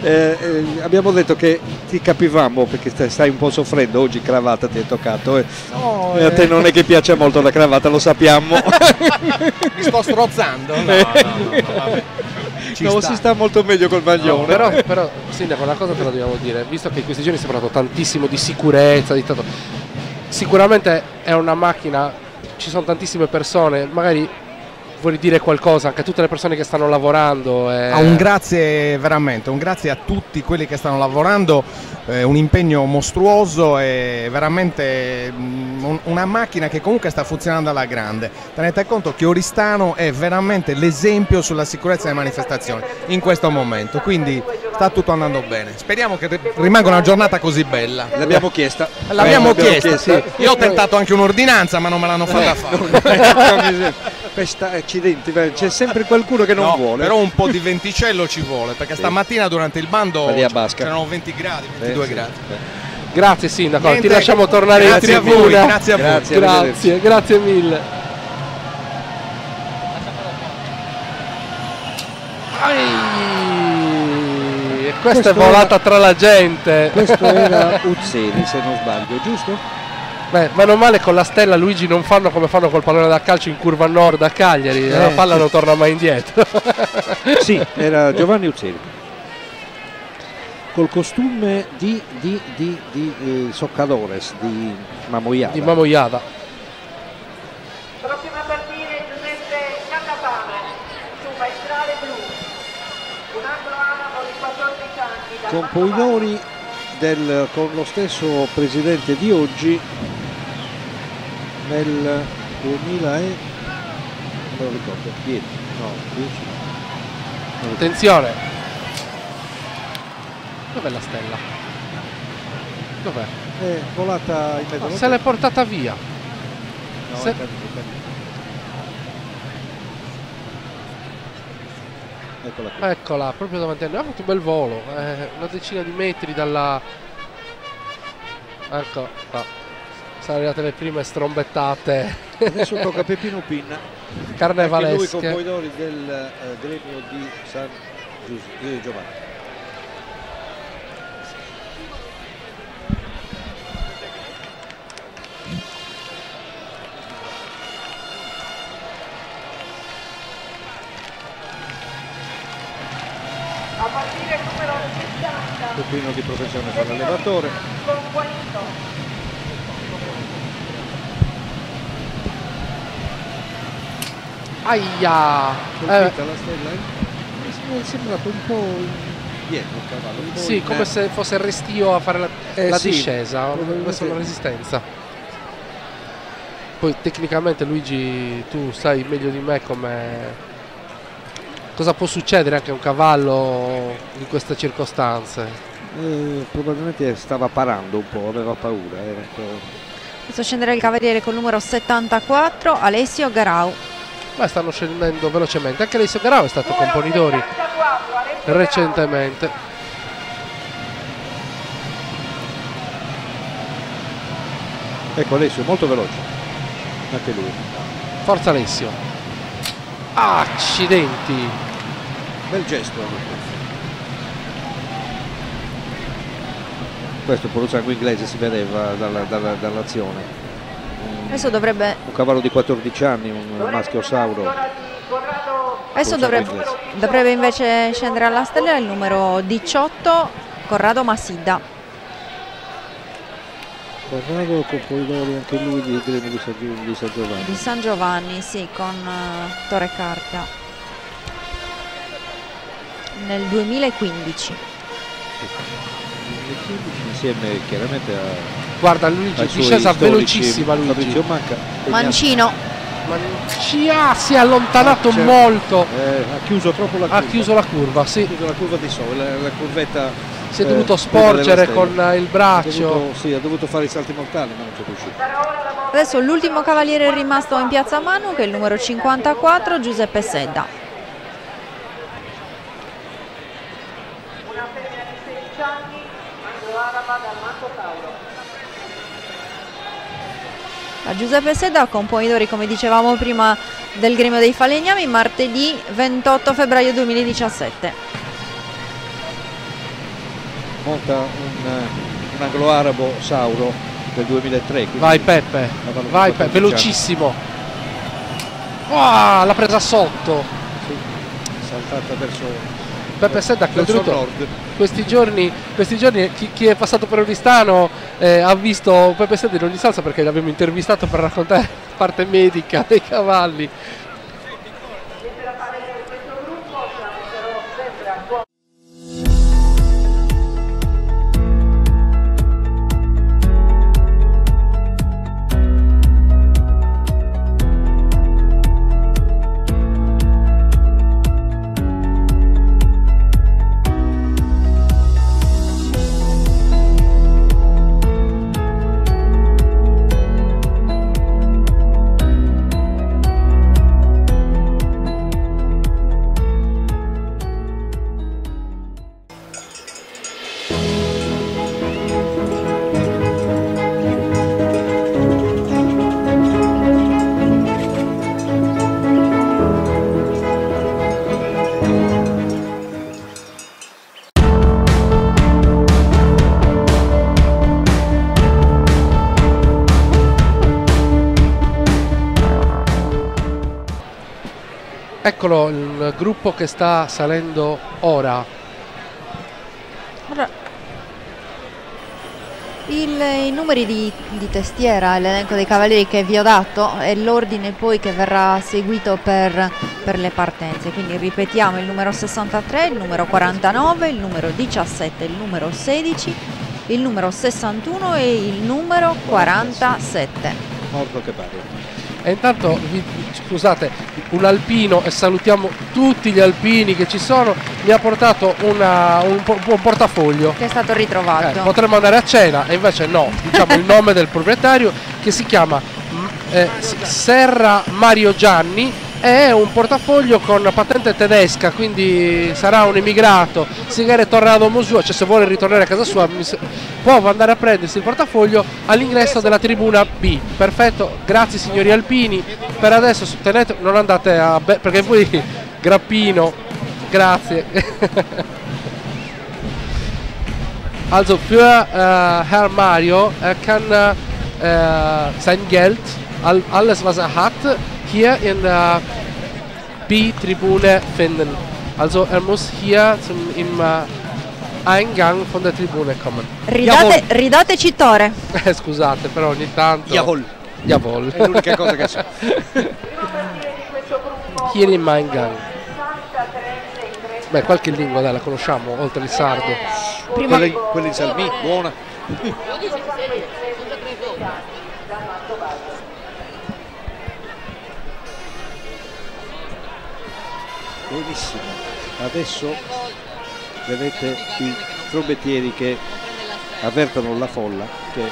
eh, eh, abbiamo detto che ti capivamo perché stai, un po' soffrendo, oggi cravatta ti è toccato eh. No, e a te eh. non è che piaccia molto la cravatta, lo sappiamo. Mi sto strozzando? No, no, no, no, vabbè. Ci No, sta. si sta molto meglio col maglione. No, però, però, Sindaco, una cosa te la dobbiamo dire, visto che in questi giorni si è parlato tantissimo di sicurezza, di tanto, sicuramente è una macchina, ci sono tantissime persone, magari vuoi dire qualcosa anche a tutte le persone che stanno lavorando. e- Ah, un grazie veramente, un grazie a tutti quelli che stanno lavorando, eh, un impegno mostruoso e veramente mm, un- una macchina che comunque sta funzionando alla grande. Tenete conto che Oristano è veramente l'esempio sulla sicurezza delle manifestazioni in questo momento, quindi sta tutto andando bene. Speriamo che ri- rimanga una giornata così bella. L'abbiamo chiesta. L'abbiamo Eh, chiesta, chiesta. sì. Io ho tentato anche un'ordinanza ma non me l'hanno fatta Eh, fare. Questa accidenti, c'è sempre qualcuno che non No, vuole. Però un po' di venticello ci vuole, perché Sì. stamattina durante il bando c'erano 20 gradi, 22 Eh, sì. gradi. Grazie Sindaco, Niente, ti lasciamo tornare grazie in a voi, tribuna. grazie a voi. Grazie, grazie, mille. Ai, e questa Questo è volata era- tra la gente. Questo era Uzzeri, se non sbaglio, giusto? Beh, meno male con la stella Luigi non fanno come fanno col pallone da calcio in curva nord a Cagliari, Eh, la palla sì. non torna mai indietro. Sì, era Giovanni Uzzeri. Col costume di, di, di, di eh, Soccadores, di Mamoiada. Di Mamoiada. Prossima a partire Giuseppe Cacapano su maestrale blu. Un angolo anamo di 14 anni da Con Poidori del- con lo stesso presidente di oggi nel 2000 e... non me lo ricordo, 10, no, 10. Attenzione. Dov'è la stella? Dov'è? È volata in mezzo allo se l'è portata via. No, se- è caduta. Eccola qui. Eccola, proprio davanti a noi. Ha avuto un bel volo, eh, una decina di metri dalla... Ecco qua. Sono arrivate le prime strombettate. Adesso tocca a Peppino Pinna. Carnevalesche. Anche lui con Poidori del eh, gremio di San Gius- Giovanni. Peppino di professione fa l'allevatore. Aia! Colpita Eh, la stella. eh? Mi è sembrato un po' indietro il cavallo. un po' sì, come se fosse restio a fare la, Eh, la sì, discesa, è una resistenza. Poi tecnicamente Luigi, tu sai meglio di me come cosa può succedere anche a un cavallo in queste circostanze. Eh, probabilmente stava parando un po', aveva paura. Adesso scenderà il cavaliere col numero 74, Alessio Garau. Ma stanno scendendo velocemente. Anche Alessio Garau è stato con Ponidori recentemente. Ecco Alessio, molto veloce. Anche lui. Forza Alessio. Accidenti. Bel gesto. Questo puro sangue inglese si vedeva dalla- dalla- dall'azione. Adesso dovrebbe, Un cavallo di 14 anni, un maschio sauro. adesso dovrebbe, dovrebbe invece scendere alla stella il numero 18, Corrado Massidda. Corrado con Polidori anche lui di gremio di San, Gio- di San Giovanni. Di San Giovanni, sì, con eh, Torre Carta. Nel 2015. Insieme chiaramente a Guarda Luigi, suoi discesa velocissima Luigi. Manca. Mancino. Mancia si è allontanato Ah, certo. molto. Eh, ha chiuso troppo la curva. Ha chiuso la curva, sì. Ha chiuso la curva di sole, la, la curvetta. Si è eh, dovuto della sporgere con eh, il braccio. Ha dovuto, sì, ha dovuto fare i salti mortali, ma non c'è riuscito. Adesso l'ultimo cavaliere rimasto in piazza Manu che è il numero 54, Giuseppe Sedda. Una femmina di 16 anni, angolo araba dal Manto Tauro. La Giuseppe Sedda con Poidori, come dicevamo prima, del gremio dei falegnami, martedì 28 febbraio 2017. Monta un, eh, un anglo-arabo Sauro del 2003. quindi- Vai Peppe, vai Peppe, 14 velocissimo. Ah, l'ha presa sotto. anni, saltata verso Peppe Sedda che oltretutto questi giorni, questi giorni chi, chi è passato per Oristano eh, ha visto Peppe Sedda in ogni salsa perché l'abbiamo intervistato per raccontare la parte medica dei cavalli. Eccolo il gruppo che sta salendo ora. Allora, il- I numeri di, di testiera, l'elenco dei cavalieri che vi ho dato è l'ordine poi che verrà seguito per, per le partenze. Quindi ripetiamo il numero 63, il numero 49, il numero 17, il numero 16, il numero 61 e il numero 47. Morto che parla. E intanto, vi- scusate, un alpino, e salutiamo tutti gli alpini che ci sono, mi ha portato una- un, un portafoglio. Che è stato ritrovato. Eh, potremmo andare a cena e invece no, diciamo il nome del proprietario che si chiama mm, eh, Serra Mario Gianni è un portafoglio con patente tedesca, quindi sarà un emigrato, Sigare tornato a Mosù, cioè se vuole ritornare a casa sua può andare a prendersi il portafoglio all'ingresso della tribuna B. Perfetto, grazie signori alpini, per adesso tenete, non andate a... perché poi grappino, grazie. Also für äh, Herr Mario, er kann äh, sein Geld, alles was er hat, hier in der B-Tribüne finden. Also er muss hier zum, im äh, Eingang von der Tribüne kommen. Ridate, ridateci Tore. Scusate, però ogni tanto... Jawohl. Jawohl. È l'unica cosa che so. Hier im Eingang. Beh, qualche lingua dai, la conosciamo, oltre il sardo. Prima- Quella, quella di Salmì, buona. Benissimo. Adesso vedete i trombettieri che avvertono la folla che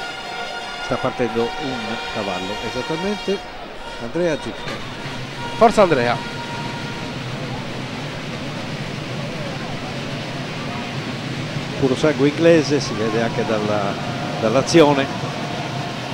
sta partendo un cavallo. Esattamente Andrea Zicca. Forza Andrea. Puro sangue inglese, si vede anche dalla- dall'azione.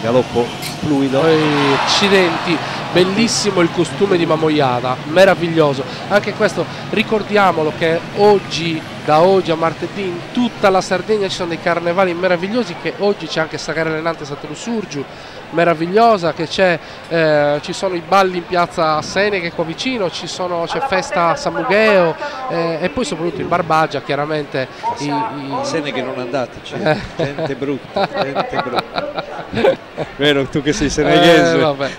Galoppo fluido. Poi, accidenti, bellissimo il costume di Mamoiada, meraviglioso. Anche questo, ricordiamolo che oggi, da oggi a martedì, in tutta la Sardegna ci sono dei carnevali meravigliosi, che oggi c'è anche Sagare Lenante Surgiu, meravigliosa, che c'è, eh, ci sono i balli in piazza Seneghe qua vicino, ci sono- c'è festa a San Mugheo eh, e poi soprattutto in Barbagia chiaramente i, i- Sene che non andateci, Eh. gente brutta, gente brutta. Vero, tu che sei seneghese. Eh, vabbè,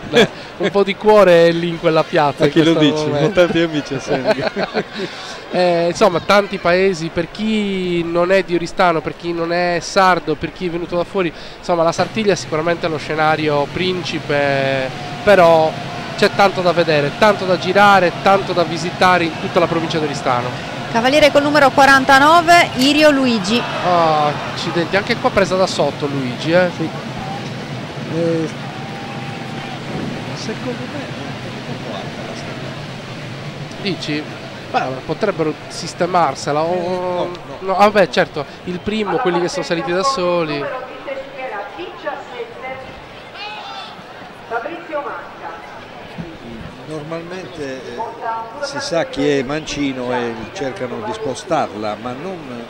un po' di cuore è lì in quella piazza. A chi lo dici? Ho tanti amici a Seneghe. Eh, insomma, tanti paesi, per chi non è di Oristano, per chi non è sardo, per chi è venuto da fuori, insomma, la Sartiglia è sicuramente lo scenario principe, però c'è tanto da vedere, tanto da girare, tanto da visitare in tutta la provincia di Oristano. Cavaliere col numero 49, Irio Luigi. Ah, accidenti, anche qua presa da sotto Luigi, eh. Eh, secondo me è un po' alta la stagione. Dici? Beh, potrebbero sistemarsela. O... No, vabbè, certo, il primo, quelli che sono saliti da soli. Numero di testiera 17, Fabrizio Manca. Normalmente eh, si sa chi è mancino e cercano di spostarla, ma non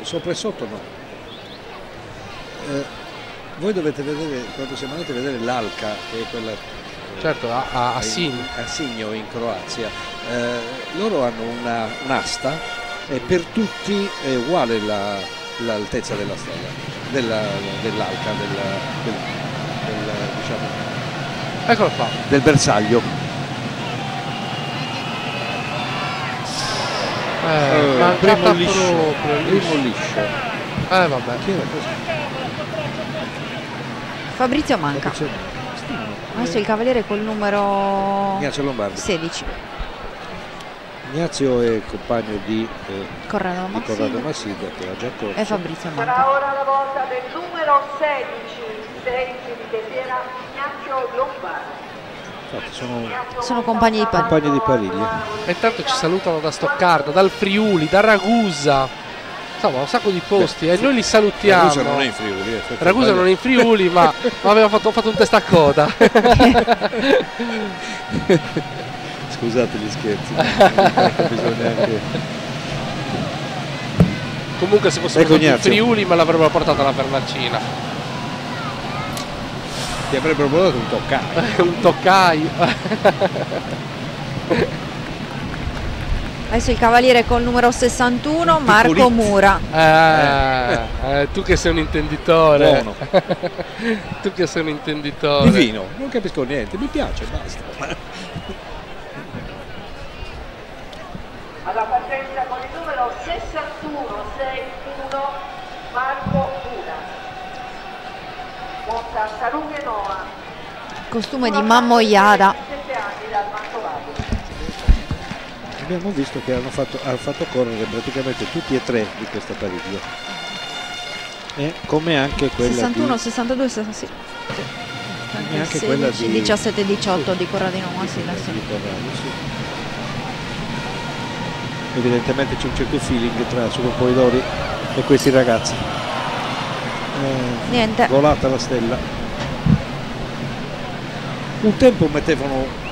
eh, sopra e sotto no. Eh, voi dovete vedere, quando siamo andati a vedere l'Alca, che è quella Certo, a, a, a Sin. a Signo in Croazia, eh, loro hanno una- un'asta e per tutti è uguale la- l'altezza della stella, della- dell'Alca, della- del, del, diciamo, Eccolo qua. del bersaglio. Eh, Eh, primo liscio, primo liscio. Eh vabbè. Fabrizio Manca. Adesso il cavaliere col numero Ignazio Lombardi. 16. Ignazio è compagno di, eh, Corrado di Corrado. Massidda che ha già corso. E Fabrizio Sarà Manca. ora la volta del numero 16, 6 di testiera Ignazio Lombardi. Infatti sono Sono compagni di compagni di Pariglia. E intanto ci salutano da Stoccarda, dal Friuli, da Ragusa. Insomma, un sacco di posti e noi li salutiamo. Ragusa non è in Friuli. eh, Ragusa non è in Friuli, ma ma aveva fatto, fatto un testa a coda. Scusate gli scherzi. anche- Comunque se fosse Ecco in. Friuli me l'avrebbero portata alla Vernacina. Ti avrebbero portato un toccare. un toccai. Adesso il cavaliere col numero 61, Marco. Mura. Eh, eh, tu che sei un intenditore. Buono. tu che sei un intenditore. Divino, non capisco niente, mi piace, basta. Alla partenza con il numero 61, 61, Marco Mura. Monta Salunghe Noa, Costume di Mammo Iada. 7 anni dal Mantovani. Abbiamo visto che hanno fatto, hanno fatto correre praticamente tutti e tre di questa pariglia. E come anche quella 61, di 62, sì. sì. Anche quella 16, di- 17, 18 di Corradino Masila, sì. Corrado, sì. Evidentemente c'è un certo feeling tra Super Polidori e questi ragazzi. Eh, Niente. Volata la stella. Un tempo mettevano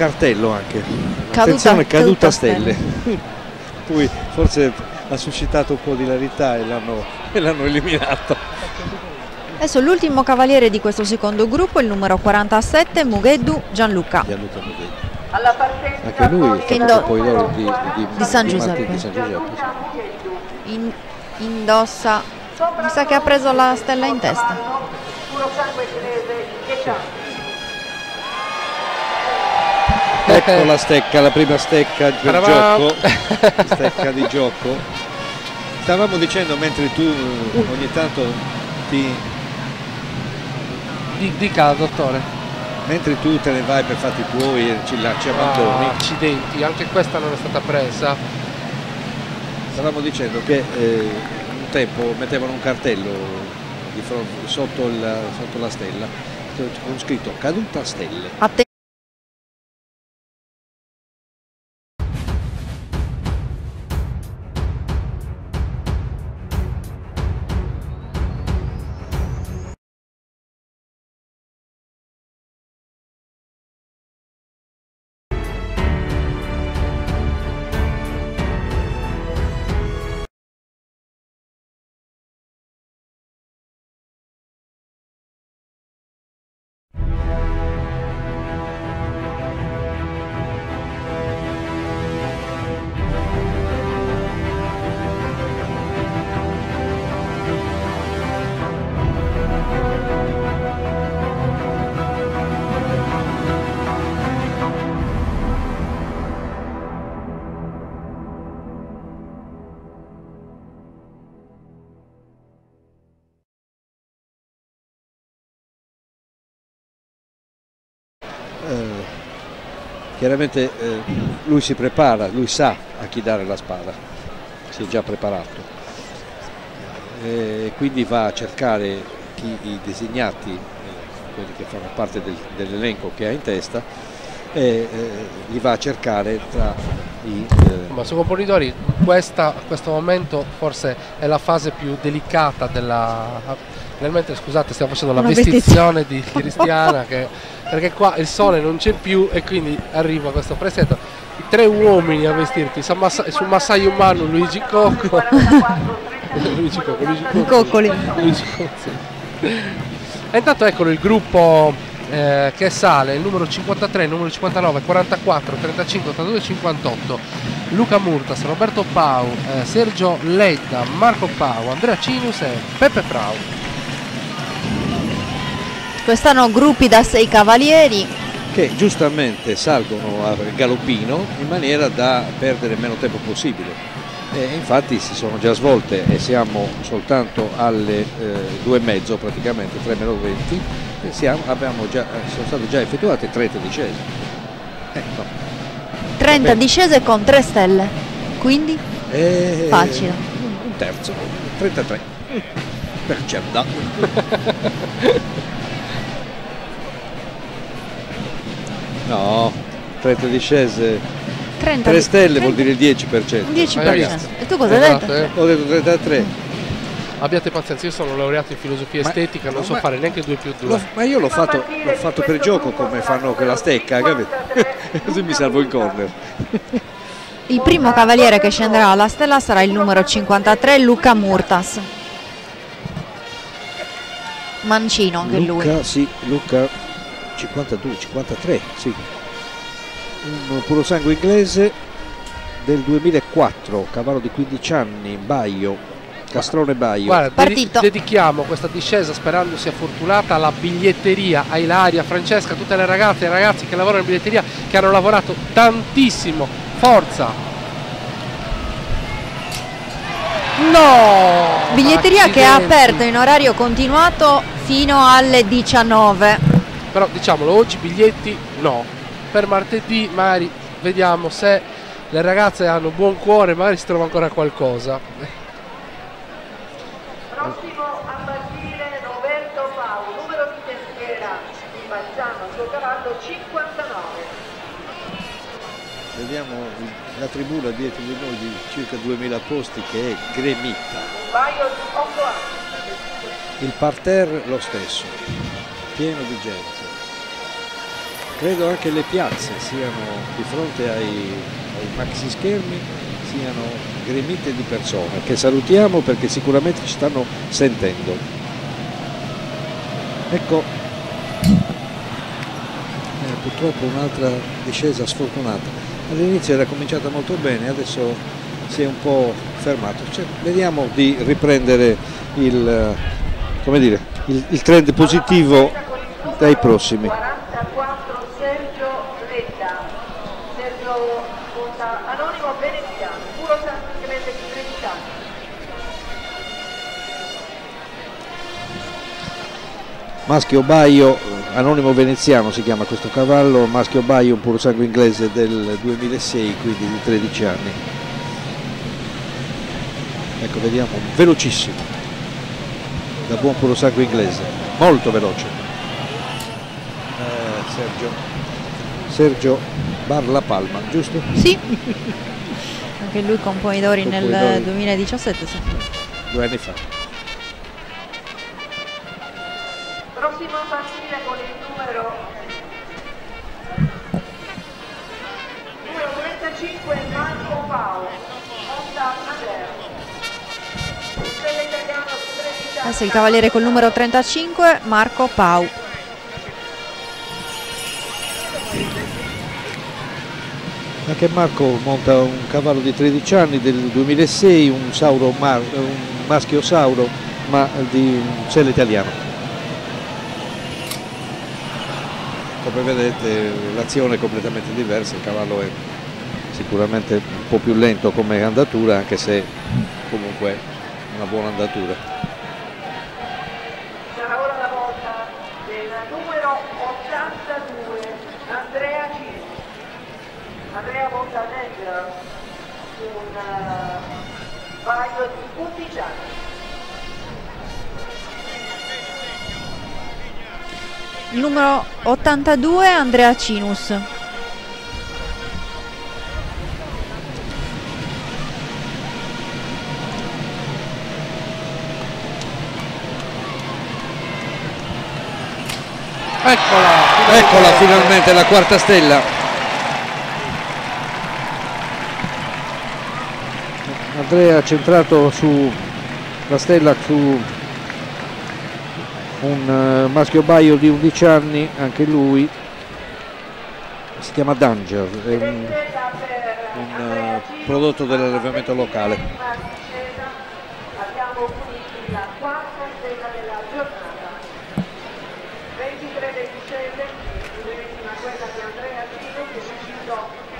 cartello anche. Attenzione, caduta, caduta stelle. Poi forse ha suscitato un po' di larità e l'hanno, e l'hanno eliminato. Adesso l'ultimo cavaliere di questo secondo gruppo, il numero 47, Mugheddu Gianluca. Gianluca Mugheddu. Alla partenza Anche lui è Indo- stato poi loro di, di, Di San di Giuseppe. Di San Giuseppe, sì. In- indossa, mi sa che ha preso la stella in testa. puro Ecco la stecca, la prima stecca per Taravà. gioco, stecca di gioco. Stavamo dicendo mentre tu eh, ogni tanto ti, Di- Dica, dottore. mentre tu te ne vai per fatti tuoi e ci, la- ci abbandoni, Ah, accidenti, anche questa non è stata presa. stavamo dicendo che eh, un tempo mettevano un cartello di fronte, sotto, il- sotto la stella con scritto caduta stelle. Atten- chiaramente eh, lui si prepara, lui sa a chi dare la spada, si è già preparato. E quindi va a cercare chi, i designati, eh, quelli che fanno parte del- dell'elenco che ha in testa, e eh, li va a cercare tra i... eh, Ma su Componidori questa, questo momento forse è la fase più delicata della... Nel mentre scusate stiamo facendo la vestizione di Cristiana che- perché qua il sole non c'è più e quindi arriva questo presetto. I tre uomini a vestirti su, Massa- su Massaio Manu, Luigi Cocco. Luigi Cocco, Luigi Cocco. Coccoli. Luigi Cocco. E intanto eccolo il gruppo eh, che sale, il numero 53, il numero 59, 44, 35, 82, 58. Luca Murtas, Roberto Pau, eh, Sergio Ledda, Marco Pau, Andrea Cinius e Peppe Frau. Quest'anno gruppi da sei cavalieri. che giustamente salgono a galoppino in maniera da perdere meno tempo possibile. E infatti si sono già svolte e siamo soltanto alle eh, due e mezzo praticamente, 3 meno 20, e siamo- abbiamo già, eh, sono state già effettuate tre tredicesime. Eh, no. 30 discese con 3 stelle. Quindi Eh, Facile. Un, un terzo, 33 per Cerda. No, 30 discese 30 3 stelle vuol 30 dire il 10%. 10%. E tu cosa hai Esatto, detto? eh. Ho detto 33. Abbiate pazienza, io sono laureato in filosofia Ma- estetica, non so fare neanche 2 più 2. L'ho- ma io l'ho fatto, l'ho fatto per gioco come fanno con la stecca, capito? Così mi salvo il corner. Il primo cavaliere che scenderà alla stella sarà il numero 53, Luca Murtas. Mancino anche lui. Luca, sì, Luca 52, 53, sì. Un puro sangue inglese del 2004, cavallo di 15 anni, Baio, Castrone Baio. Guarda, dedi- dedichiamo questa discesa sperando sia fortunata alla biglietteria, a Ilaria, a Francesca, a tutte le ragazze e i ragazzi che lavorano in biglietteria che hanno lavorato tantissimo. Forza! No! Biglietteria che è Accidenti. aperta in orario continuato fino alle 19. Però diciamolo, oggi biglietti no. Per martedì magari vediamo se le ragazze hanno buon cuore, magari si trova ancora qualcosa. Prossimo a partire Roberto Pau, numero di testiera di Balzano, suo cavallo 59. Vediamo la tribuna dietro di noi di circa 2000 posti che è gremita. Baio di 8 anni. Il parterre lo stesso, pieno di gente. Credo anche le piazze siano di fronte ai, ai maxi schermi siano gremite di persone che salutiamo perché sicuramente ci stanno sentendo. Ecco, eh, purtroppo un'altra discesa sfortunata. All'inizio era cominciata molto bene, adesso si è un po' fermato. Cioè, vediamo di riprendere il, eh, dire, il, il trend positivo dai prossimi. Maschio Baio, anonimo veneziano si chiama questo cavallo, maschio Baio un sangue inglese del 2006, quindi di 13 anni. Ecco, vediamo, velocissimo, da buon sangue inglese, molto veloce. Eh, Sergio, Sergio Barla Palma, giusto? Sì. Anche lui con Pomidori Con nel Pomidori. 2017. Sì. Due anni fa. Prossimo a partire con il numero numero 35 Marco Pau, Honda Andrea. Stella italiano su 13 anni. Adesso il cavaliere col numero 35, Marco Pau. Anche Marco monta un cavallo di 13 anni del 2006, un, sauro mar- un maschio sauro, ma di un sella italiano. Come vedete l'azione è completamente diversa, il cavallo è sicuramente un po' più lento come andatura, anche se comunque una buona andatura. Sarà ora la volta del numero 82 Andrea Cini. Andrea Montenegro, un eh, paio di 11 anni. Il numero 82, Andrea Cinus. Eccola! Eccola finalmente la quarta stella. Andrea centrato su la stella su un eh, maschio baio di 11 anni, anche lui si chiama Danger, è un, un, eh, prodotto dell'allevamento locale. Abbiamo unito la quarta stella della giornata. 23 dicembre, l'ultima quella di Andrea Cino che è riuscito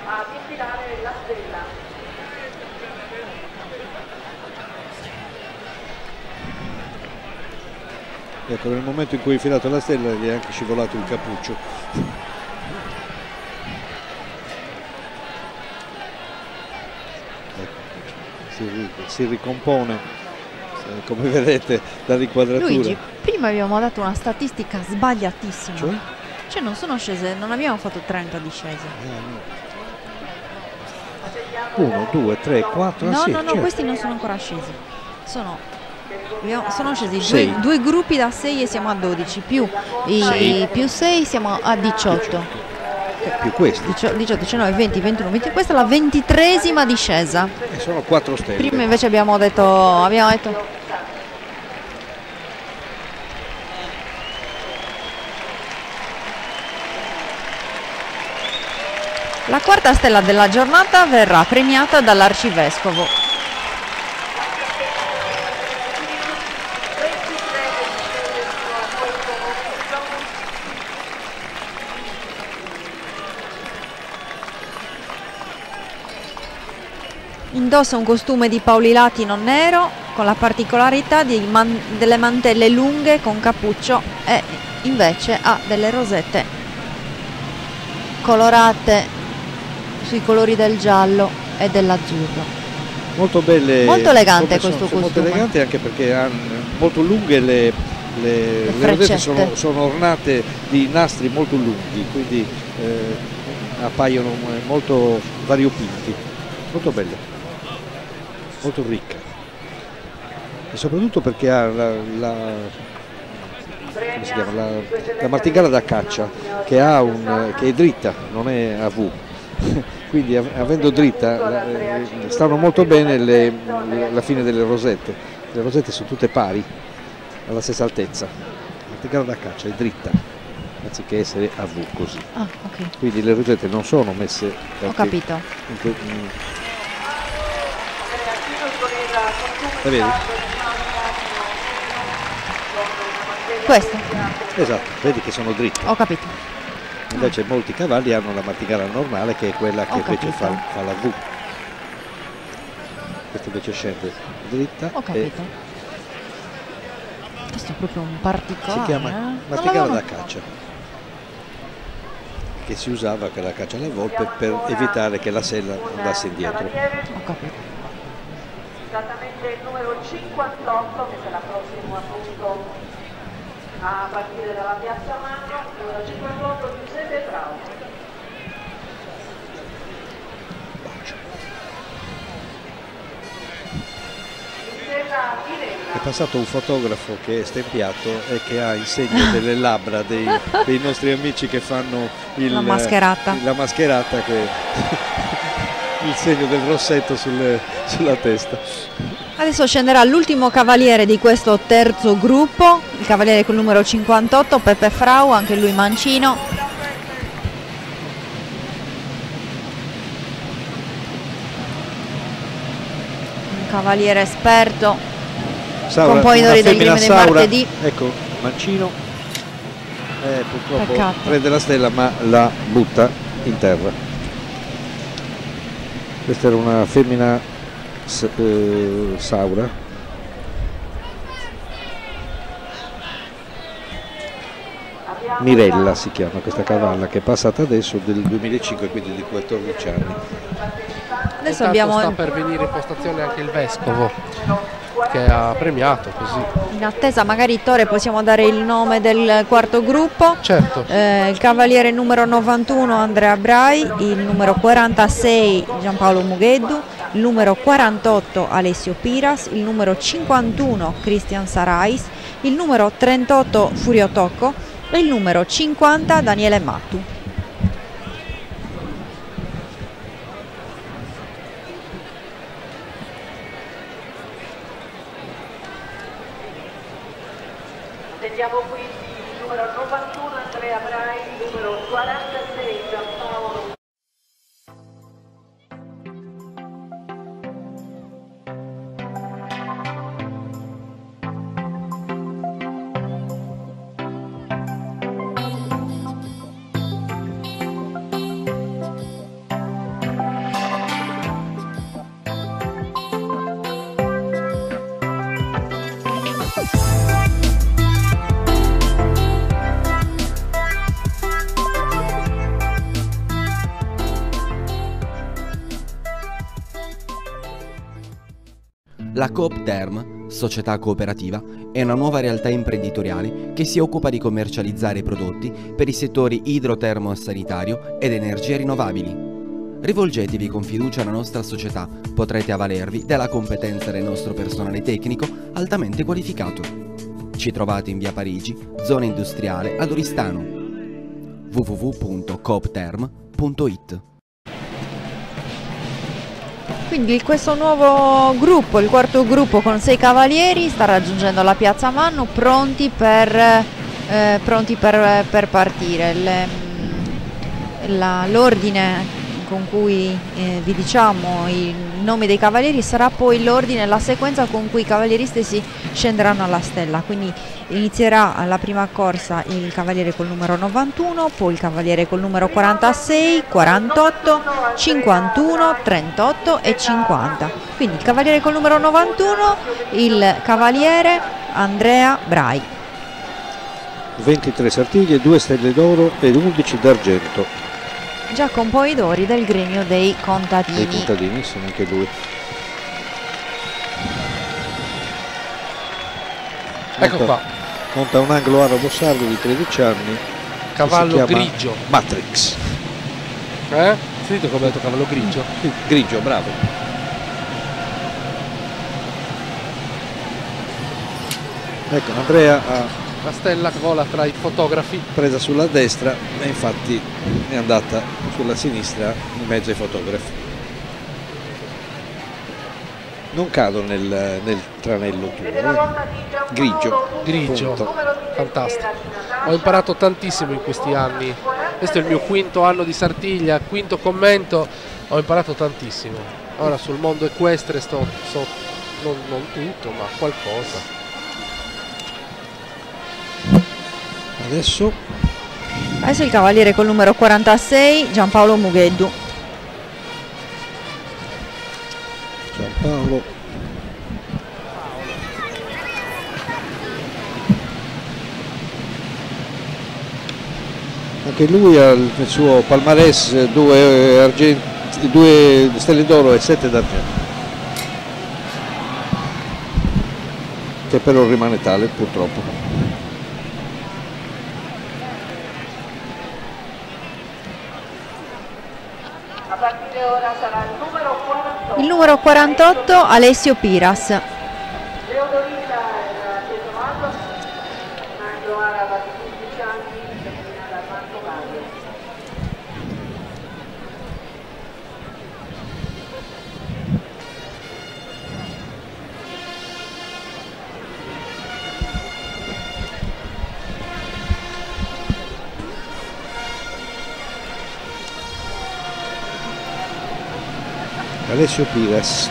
ad infilare la stella. Ecco, nel momento in cui ha infilato la stella gli è anche scivolato il cappuccio. Ecco, si, ri- si ricompone, eh, come vedete, dall'inquadratura. Luigi, prima abbiamo dato una statistica sbagliatissima. Cioè? Cioè non sono scese, non abbiamo fatto 30 discese. 1, 2, 3, 4, No, sì, no, no, certo. questi non sono ancora scesi. Sono, sono scesi Sei. due, due gruppi da 6 e siamo a 12, più, i, Sei. più 6 siamo a 18. più questi. 18, 19, 20, 21, 20. Questa è la ventitresima discesa. E sono 4 stelle. Prima invece abbiamo detto, abbiamo detto La quarta stella della giornata verrà premiata dall'arcivescovo. Indossa un costume di Paoli Latino nero con la particolarità man delle mantelle lunghe con cappuccio e invece ha delle rosette colorate sui colori del giallo e dell'azzurro. Molto belle. Molto elegante sono, questo sono costume. Molto elegante anche perché hanno molto lunghe le, le, le rosette sono, sono, ornate di nastri molto lunghi, quindi eh, appaiono molto variopinti, molto belle molto ricca e soprattutto perché ha la, la, la, la martingala da caccia che, un, che, è dritta, non è a V. Quindi avendo dritta stanno molto bene le, la fine delle rosette. Le rosette sono tutte pari, alla stessa altezza. La martingala da caccia è dritta anziché essere a V così. Ah, okay. Quindi le rosette non sono messe... Ho capito. In, la vedi? Questa? Esatto, vedi che sono dritte. Ho capito. Invece molti cavalli hanno la martingala normale che è quella che Ho invece fa, capito. fa, la V. Questa invece scende dritta. Ho capito. Questo è proprio un particolare. Si chiama eh? martingala da caccia che si usava per la caccia alla volpe per evitare che la sella andasse indietro. Ho capito esattamente il numero 58 che sarà prossimo appunto a partire dalla piazza Magno, numero 58 Giuseppe Frau. È passato un fotografo che è stempiato e che ha il segno delle labbra dei, dei nostri amici che fanno il, la mascherata. La mascherata che il segno del rossetto sulle, sulla testa. Adesso scenderà l'ultimo cavaliere di questo terzo gruppo, il cavaliere col numero 58, Peppe Frau, anche lui mancino. Un cavaliere esperto, Saura, con dori del Saura, martedì. Ecco, mancino. Eh, purtroppo Peccato. prende la stella ma la butta in terra. Questa era una femmina eh, Saura. Mirella si chiama questa cavalla che è passata adesso del 2005 quindi di 14 anni. Adesso abbiamo sta per venire in postazione anche il vescovo che ha premiato così. in attesa, magari Tore possiamo dare il nome del quarto gruppo. Certo. Eh, il cavaliere numero 91 Andrea Brai, il numero 46 Giampaolo Mugheddu, il numero 48 Alessio Piras, il numero 51 Cristian Sarais, il numero 38 Furio Tocco e il numero 50 Daniele Mattu. Coop Term, società cooperativa, è una nuova realtà imprenditoriale che si occupa di commercializzare prodotti per i settori idrotermo-sanitario ed energie rinnovabili. Rivolgetevi con fiducia alla nostra società, potrete avvalervi della competenza del nostro personale tecnico altamente qualificato. Ci trovate in via Parigi, zona industriale ad Oristano. www.coopterm.it Quindi questo nuovo gruppo, il quarto gruppo con sei cavalieri, sta raggiungendo la piazza Mannu pronti per, eh, pronti per, per partire. La- l'ordine con cui eh, vi diciamo i nomi dei cavalieri sarà poi l'ordine, la sequenza con cui i cavalieri stessi scenderanno alla stella. Quindi inizierà la prima corsa il cavaliere col numero 91, poi il cavaliere col numero 46, 48, 51, 38 e 50. Quindi il cavaliere col numero 91, il cavaliere Andrea Brai. 23 sartiglie, 2 stelle d'oro e 11 d'argento. Giacomo Idori del gremio dei contadini. Dei contadini sono anche lui. Ecco Monta- qua. Monta un anglo arabo sardo di 13 anni. Cavallo grigio. Matrix. Eh? Sentite come ha detto cavallo grigio? Sì, Grigio, bravo. Ecco, Andrea ha La stella che vola tra i fotografi. presa sulla destra e infatti è andata sulla sinistra in mezzo ai fotografi. Non cado nel, nel tranello tuo. eh. Grigio. Grigio, punto. fantastico. Ho imparato tantissimo in questi anni. Questo è il mio quinto anno di Sartiglia, quinto commento, ho imparato tantissimo. Ora sul mondo equestre sto, so non, non tutto, ma qualcosa. Adesso Adesso il cavaliere col numero 46, Giampaolo Mugheddu. Giampaolo. Anche lui ha nel suo palmarès due, argent- due stelle d'oro e sette d'argento. Che però rimane tale purtroppo. A partire ora sarà il numero 48. Il numero 48, Alessio Piras. Alessio Pires.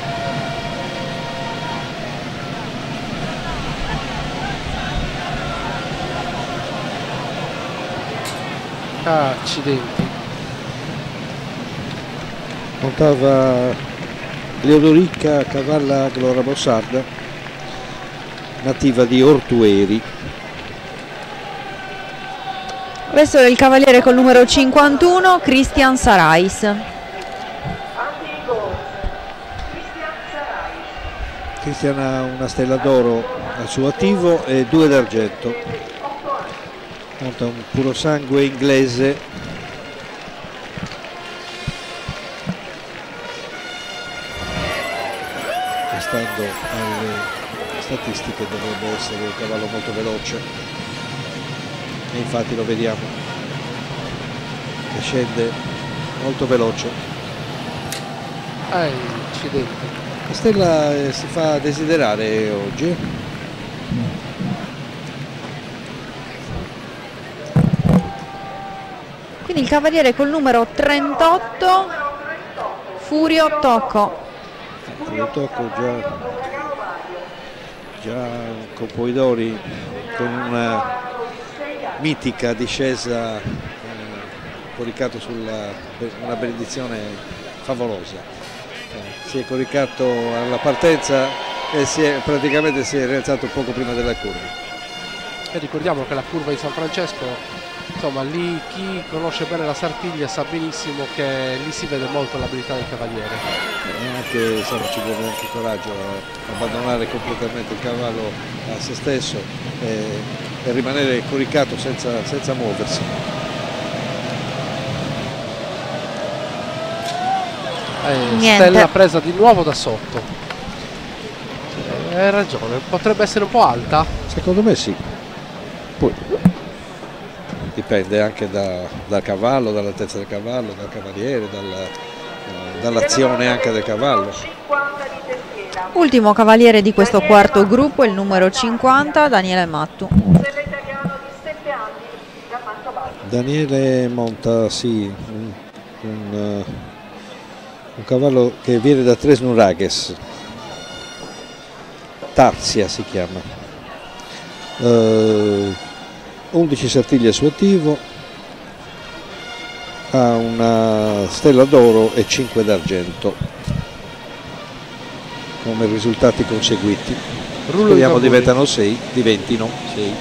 Accidenti. Montava Leodorica Cavalla Glora Bossarda, nativa di Ortueri. Adesso il cavaliere col numero 51, Christian Sarais. Cristian ha una stella d'oro al suo attivo e due d'argento. Monta un puro sangue inglese. Che Stando alle statistiche dovrebbe essere un cavallo molto veloce e infatti lo vediamo che scende molto veloce. Eh, accidenti. La stella eh, si fa desiderare oggi. Quindi il cavaliere col numero 38, Furio Tocco. Lo tocco già, già con Poidori con una mitica discesa eh, coricato sulla una benedizione favolosa. Si è coricato alla partenza e si è, praticamente si è rialzato poco prima della curva. E ricordiamo che la curva di San Francesco, insomma, lì chi conosce bene la Sartiglia sa benissimo che lì si vede molto l'abilità del cavaliere. E anche insomma, ci vuole anche coraggio a abbandonare completamente il cavallo a se stesso e, e rimanere coricato senza, senza muoversi. Eh. Stella presa di nuovo da sotto. Eh, Hai ragione, potrebbe essere un po' alta. Secondo me sì. Poi dipende anche da- dal cavallo, dall'altezza del cavallo, dal cavaliere, dal- eh, dall'azione anche del cavallo. Ultimo cavaliere di questo quarto gruppo, il numero 50, Daniele Mattu. Daniele monta sì un, un, eh, un cavallo che viene da Tres Nurages, Tarzia si chiama, eh, 11 sartiglie su attivo, ha una stella d'oro e 5 d'argento come risultati conseguiti. Rullo Speriamo diventano 6, diventino 6.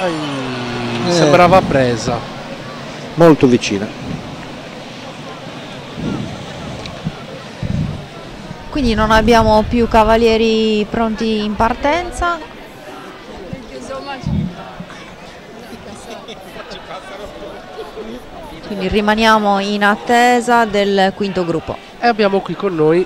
Ai, Eh. Sembrava presa. Molto vicina. Quindi non abbiamo più cavalieri pronti in partenza. Quindi rimaniamo in attesa del quinto gruppo. E abbiamo qui con noi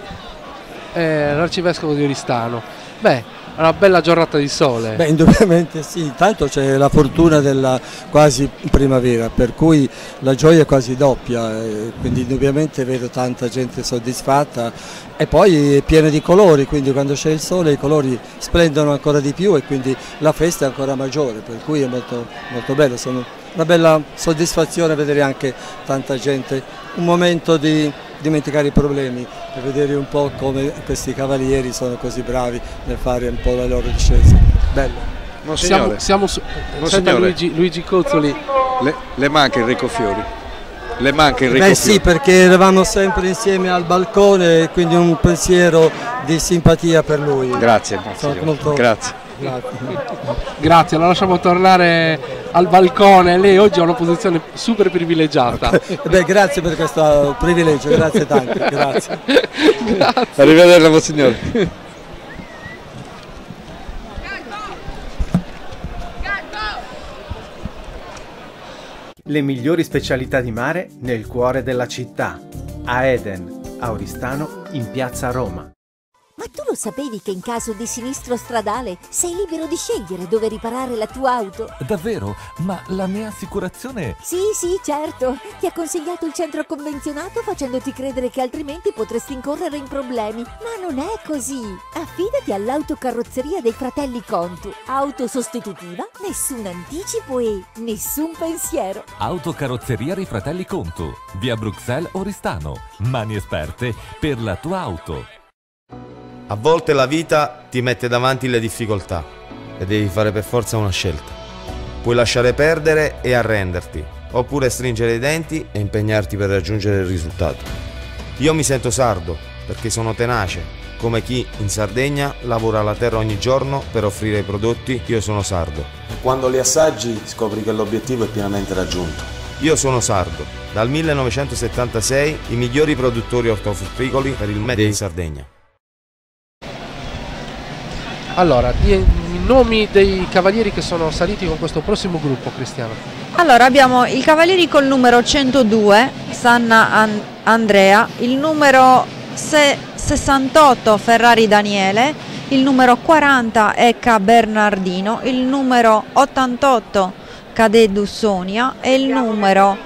eh, l'arcivescovo di Oristano. Beh, una bella giornata di sole. Beh, indubbiamente sì, intanto c'è la fortuna della quasi primavera, per cui la gioia è quasi doppia, eh, quindi indubbiamente vedo tanta gente soddisfatta e poi è piena di colori, quindi quando c'è il sole i colori splendono ancora di più e quindi la festa è ancora maggiore, per cui è molto, molto bello, sono una bella soddisfazione vedere anche tanta gente, un momento di dimenticare i problemi e vedere un po' come questi cavalieri sono così bravi nel fare un po' la loro discesa. Bello. siamo, siamo su, Monsignore. senta Luigi, Luigi Cozzoli. Le, le manca Enrico Fiori. Le manca Enrico Beh Fiori. sì, perché eravamo sempre insieme al balcone e quindi un pensiero di simpatia per lui. Grazie, Sono Monsignore. molto- Grazie. Grazie, la lasciamo tornare al balcone. Lei oggi ha una posizione super privilegiata. Eh Beh, grazie per questo privilegio, grazie tanto, grazie. Arrivederla, Monsignore. Le migliori specialità di mare nel cuore della città. A Eden, a Oristano, in piazza Roma. Ma tu lo sapevi che in caso di sinistro stradale sei libero di scegliere dove riparare la tua auto? Davvero? Ma la mia assicurazione... Sì, sì, certo. Ti ha consigliato il centro convenzionato facendoti credere che altrimenti potresti incorrere in problemi. Ma non è così. Affidati all'autocarrozzeria dei fratelli Contu. Auto sostitutiva, nessun anticipo e nessun pensiero. Autocarrozzeria Rifratelli Conto, via Bruxelles Oristano. Mani esperte per la tua auto. A volte la vita ti mette davanti le difficoltà e devi fare per forza una scelta. Puoi lasciare perdere e arrenderti, oppure stringere i denti e impegnarti per raggiungere il risultato. Io mi sento sardo perché sono tenace, come chi in Sardegna lavora la terra ogni giorno per offrire i prodotti, io sono sardo. Quando li assaggi scopri che l'obiettivo è pienamente raggiunto. Io sono sardo. Dal 1976 i migliori produttori ortofrutticoli per il Made in Sardegna. Allora, i nomi dei cavalieri che sono saliti con questo prossimo gruppo, Cristiano. Allora abbiamo il cavalieri col numero 102, Sanna An- Andrea, il numero se- 68 Ferrari Daniele, il numero 40 Ecca Bernardino, il numero 88 Cadedu Sonia e il numero,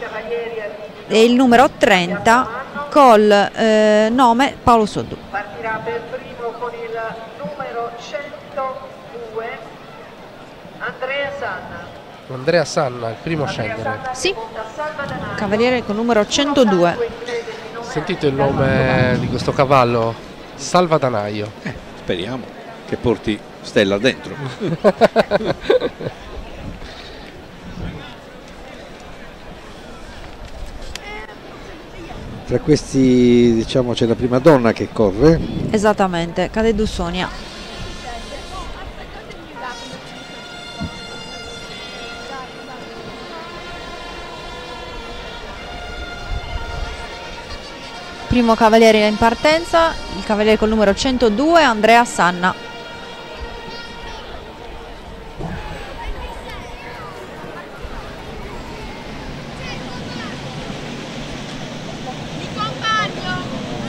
e il numero 30 col eh, nome Paolo Soddu. Partirà per primo con il numero 102 Andrea Sanna. Andrea Sanna, il primo a scendere. Sì, cavaliere col numero 102. Sentite il nome di questo cavallo? Salvadanaio. Speriamo che porti Stella dentro. Tra questi diciamo c'è la prima donna che corre, Esattamente, Cadedu Sonia. Primo cavaliere in partenza, il cavaliere col numero 102, Andrea Sanna.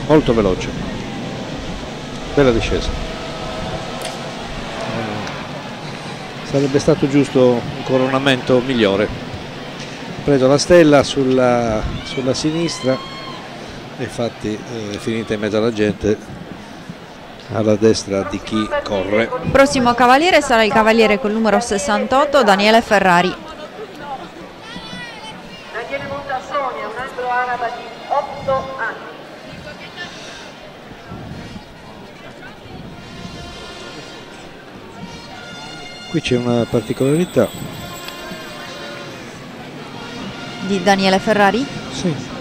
molto veloce. Bella discesa. Sarebbe stato giusto un coronamento migliore. Ha preso la stella sulla, sulla sinistra infatti eh, è finita in mezzo alla gente alla destra di chi corre. Prossimo cavaliere sarà il cavaliere col numero 68, Daniele Ferrari. Daniele giornata di 8 anni. Qui c'è una particolarità. Di Daniele Ferrari? Sì.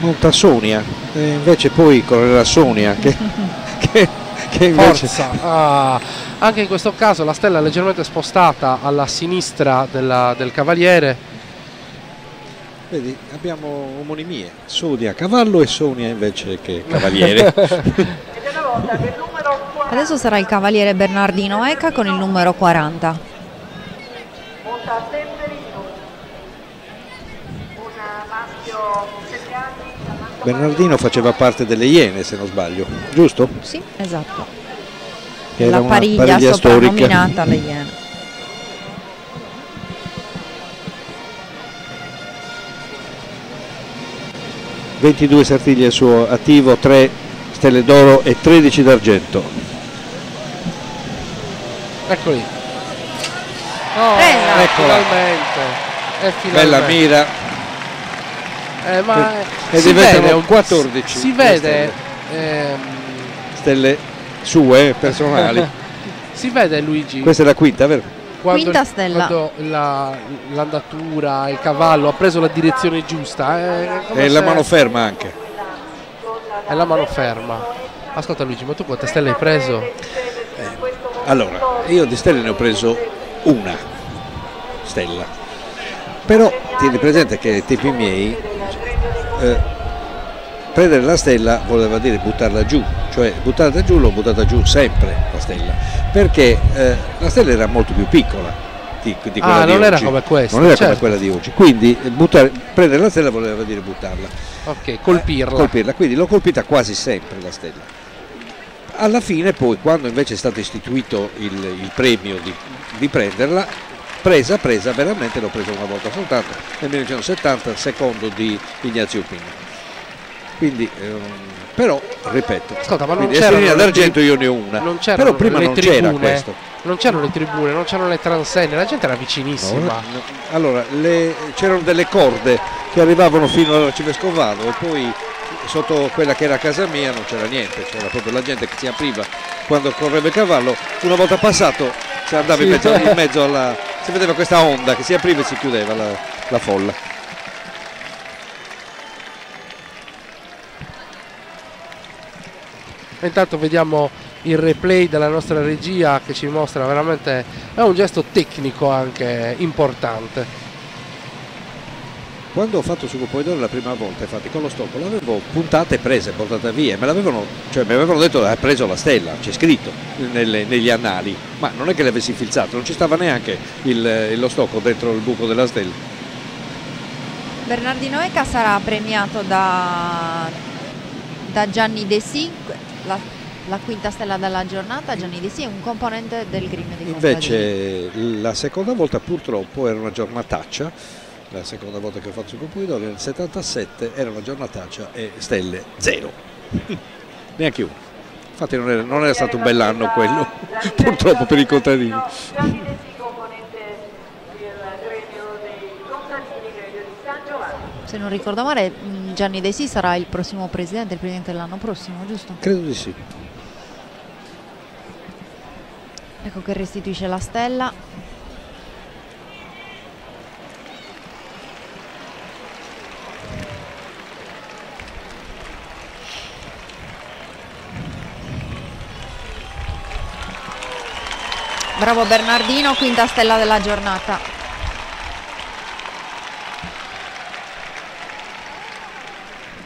Monta Sonia, e invece poi correrà Sonia che, che, che invece... Forza! Ah, anche in questo caso la stella è leggermente spostata alla sinistra della- del cavaliere. Vedi, abbiamo omonimie, Sonia cavallo e Sonia invece che cavaliere. Adesso sarà il cavaliere Bernardino Eca con il numero 40. Bernardino faceva parte delle Iene se non sbaglio, giusto? Sì, esatto. Che era La una pariglia, pariglia soprannominata alle Iene. storica. 22 sartiglie al suo attivo, 3 stelle d'oro e 13 d'argento. Eccoli. Oh, Eccola. finalmente. E finalmente. Bella mira. Eh, ma E- eh, si vede un- 14 Si vede, ehm, Stelle sue, eh, personali. si vede Luigi. Questa è la quinta, vero? quando, Quinta stella. quando la- l'andatura, il cavallo ha preso la direzione giusta. È, come E la mano ferma anche. È la mano ferma. Ascolta Luigi, ma tu quante stelle hai preso? Allora, io di stelle ne ho preso una stella. Però tieni presente che ai tempi miei eh, prendere la stella voleva dire buttarla giù, cioè buttarla giù l'ho buttata giù sempre la stella, perché eh, la stella era molto più piccola di, di quella Ah, di non era oggi. come questa, Non era come certo. quella di oggi, quindi eh, buttare- prendere la stella voleva dire buttarla. Ok, colpirla. colpirla, quindi l'ho colpita quasi sempre la stella. Alla fine poi, quando invece è stato istituito il, il premio di, di prenderla, presa, presa, veramente l'ho presa una volta soltanto, nel 1970, secondo di Ignazio Pini. Quindi, ehm, però, ripeto, Ascolta, ma non le d'argento io ne ho una, non però prima non c'era questo. Non c'erano le tribune, non c'erano le transenne, la gente era No, vicinissima. no. Allora, le- c'erano delle corde che arrivavano fino all'arcivescovado e poi sotto quella che era casa mia non c'era niente, c'era proprio la gente che si apriva quando correva il cavallo, una volta passato si andava in, Sì. mezzo, in mezzo alla... si vedeva questa onda che si apriva e si chiudeva la, la folla. Intanto vediamo il replay della nostra regia che ci mostra veramente è un gesto tecnico anche importante. Quando ho fatto su Poidore la prima volta, infatti con lo stocco l'avevo puntata e presa e portata via, me l'avevano, cioè mi avevano detto hai preso la stella, c'è scritto nelle- negli annali, ma non è che l'avessi infilzato, non ci stava neanche il- lo stocco dentro il buco della stella. Bernardino Eca sarà premiato da, da Gianni De Sì, la, la quinta stella della giornata. Gianni De Sì un componente del Gremio di. Invece la seconda volta purtroppo era una giornataccia, la seconda volta che ho fatto su Poidore nel 77 era una giornataccia e stelle zero, neanche uno. Infatti non era, non era stato un bell'anno quello, purtroppo per i contadini. Gianni De Sì, componente del gremio dei contadini, gremio di San Giovanni. Se non ricordo male, mh, Gianni De Sì sarà il prossimo presidente, il presidente dell'anno prossimo, giusto? Credo di sì. Ecco che restituisce la stella. Bravo Bernardino, quinta stella della giornata.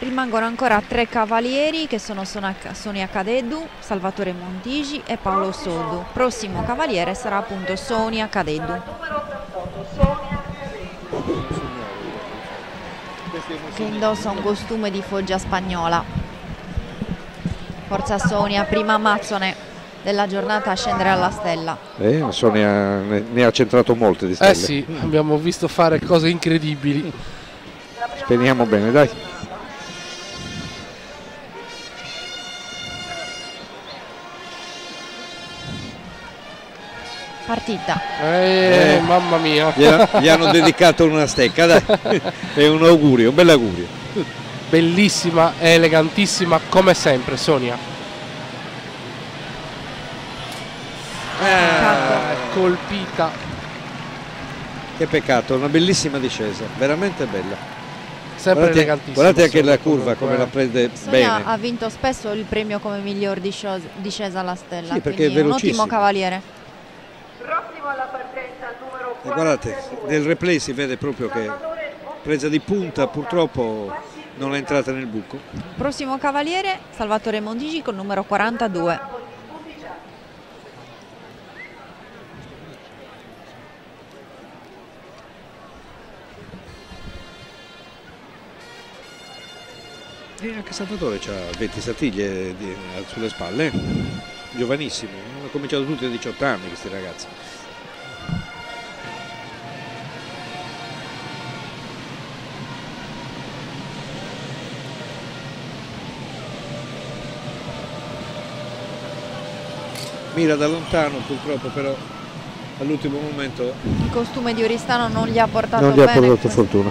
Rimangono ancora tre cavalieri che sono Sonia Cadeddu, Salvatore Montigi e Paolo Sodu. Prossimo cavaliere sarà appunto Sonia Cadeddu. Che indossa un costume di foggia spagnola. Forza Sonia, prima Amazzone della giornata a scendere alla stella. Eh, Sonia ne, ne ha centrato molte di stelle. Eh sì, abbiamo visto fare cose incredibili. Speriamo bene, dai. Partita. Eh, Eh, mamma mia. Gli, gli hanno dedicato una stecca, dai. È un augurio, un bel augurio. Bellissima elegantissima come sempre, Sonia. Eh, colpita. Che peccato, una bellissima discesa, veramente bella. Sempre guardate, elegantissima, guardate anche la curva comunque. come la prende Sonia bene. ha vinto spesso il premio come miglior discesa alla stella, Sì, perché quindi è un ottimo cavaliere. Prossimo alla partenza numero E guardate, nel replay si vede proprio che presa di punta purtroppo non è entrata nel buco. Prossimo cavaliere Salvatore Mondigi col numero 42. E anche Salvatore ha 20 statiglie di- sulle spalle, giovanissimo, hanno cominciato tutti a 18 anni questi ragazzi. Mira da lontano purtroppo però all'ultimo momento Il costume di Oristano non gli ha portato non gli ha portato fortuna.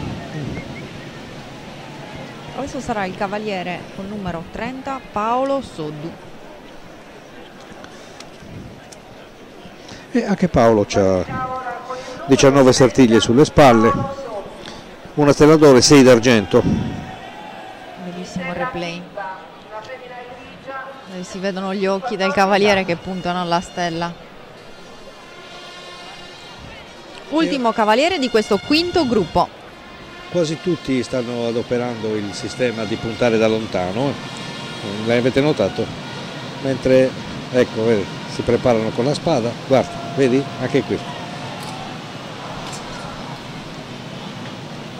Adesso sarà il cavaliere col numero 30 Paolo Soddu. E anche Paolo ha 19 sartiglie sulle spalle, una stella d'oro e 6 d'argento. Bellissimo replay. Dove si vedono gli occhi del cavaliere che puntano alla stella. Ultimo cavaliere di questo quinto gruppo. Quasi tutti stanno adoperando il sistema di puntare da lontano, eh. l'avete notato? Mentre, ecco, vedi, si preparano con la spada, guarda, vedi? Anche qui.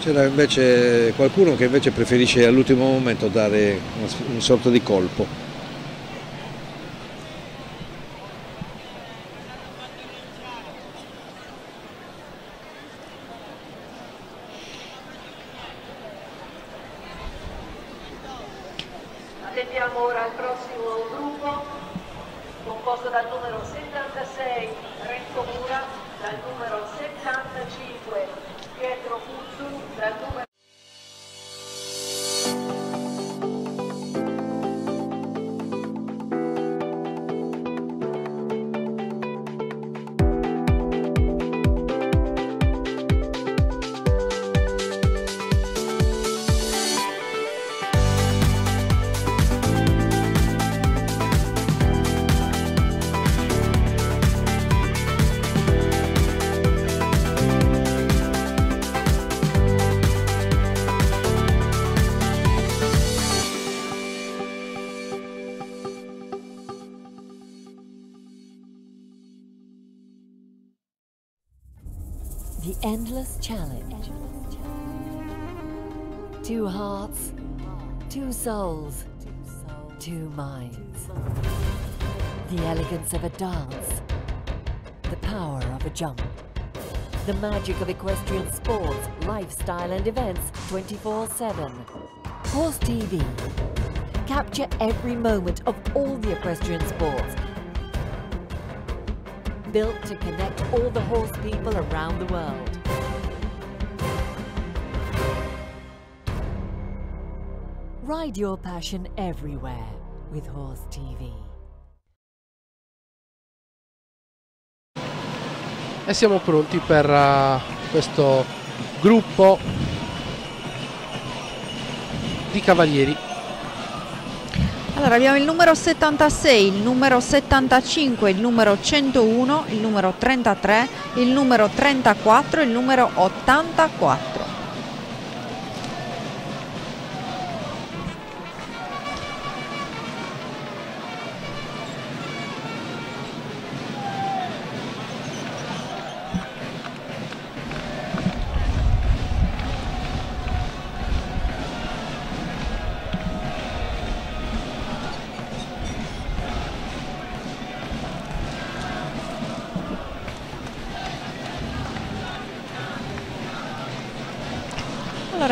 C'era invece qualcuno che invece preferisce all'ultimo momento dare una sorta di colpo. Of a dance, the power of a jump. The magic of equestrian sports, lifestyle, and events 24 7. Horse TV. Capture every moment of all the equestrian sports built to connect all the horse people around the world. Ride your passion everywhere with Horse TV. E siamo pronti per eh, questo gruppo di cavalieri. Allora abbiamo il numero 76, il numero 75, il numero 101, il numero 33, il numero 34 e il numero 84.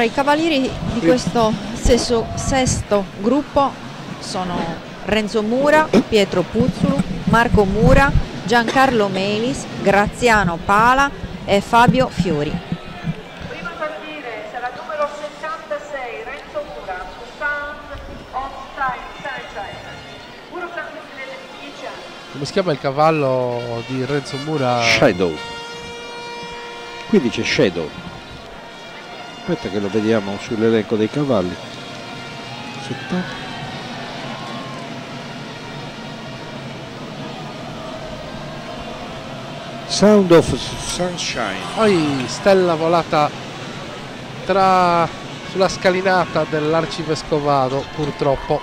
Allora, i cavalieri di questo stesso sesto gruppo sono Renzo Mura, Pietro Puzzulu, Marco Mura, Giancarlo Melis, Graziano Pala e Fabio Fiori. Prima a partire sarà il numero 76 Renzo Mura su Sound on Time Sunshine. Puro clandestino di 10 anni. Come si chiama il cavallo di Renzo Mura? Shadow. Quindi c'è Shadow. Aspetta che lo vediamo sull'elenco dei cavalli. Aspetta. Sound of Sunshine. Poi stella volata tra sulla scalinata dell'arcivescovado, purtroppo.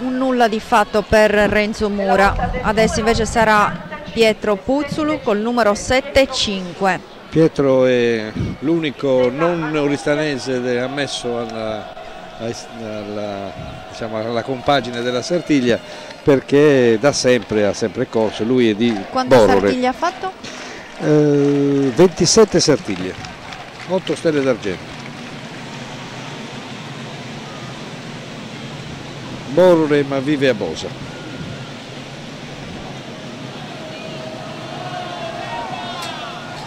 Un nulla di fatto per Renzo Mura. Adesso invece sarà Pietro Puzzulu col numero 75. Pietro è l'unico non oristanese ammesso alla, alla, diciamo, alla compagine della Sartiglia perché da sempre ha sempre corso, lui è di Quante Borore. sartiglie ha fatto? Eh, 27 Sartiglie, 8 stelle d'argento. Borore ma vive a Bosa.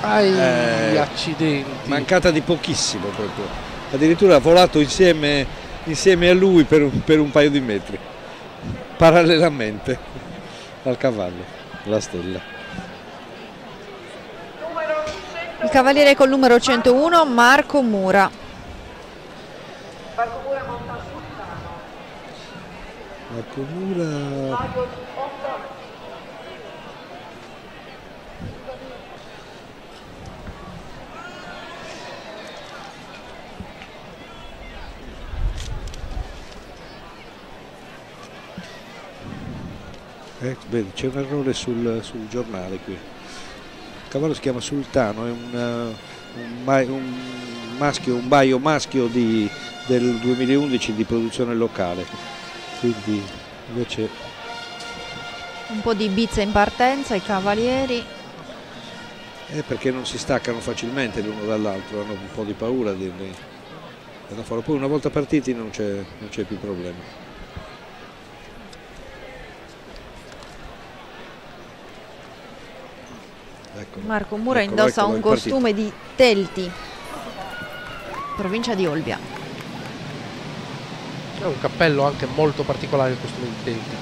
Ai Eh, accidenti. Mancata di pochissimo proprio. Addirittura ha volato insieme, insieme a lui per un, per un paio di metri, parallelamente al cavallo, la stella. Il cavaliere col numero 101 Marco Mura. Marco Mura monta Sultano. Marco Mura Mario Otto. Eh, vedi, c'è un errore sul, sul giornale qui. Il cavallo si chiama Sultano, è un, eh, un un maschio, un baio maschio di- del 2011 di produzione locale. Quindi invece Un po' di bizza in partenza, i cavalieri. è perché non si staccano facilmente l'uno dall'altro, hanno un po' di paura di, di- da fare. Poi una volta partiti non c'è più problema. Ecco. Marco Mura Eccolo, indossa eccolo, un costume di Telti, provincia di Olbia. È un cappello anche molto particolare il costume di Tenti.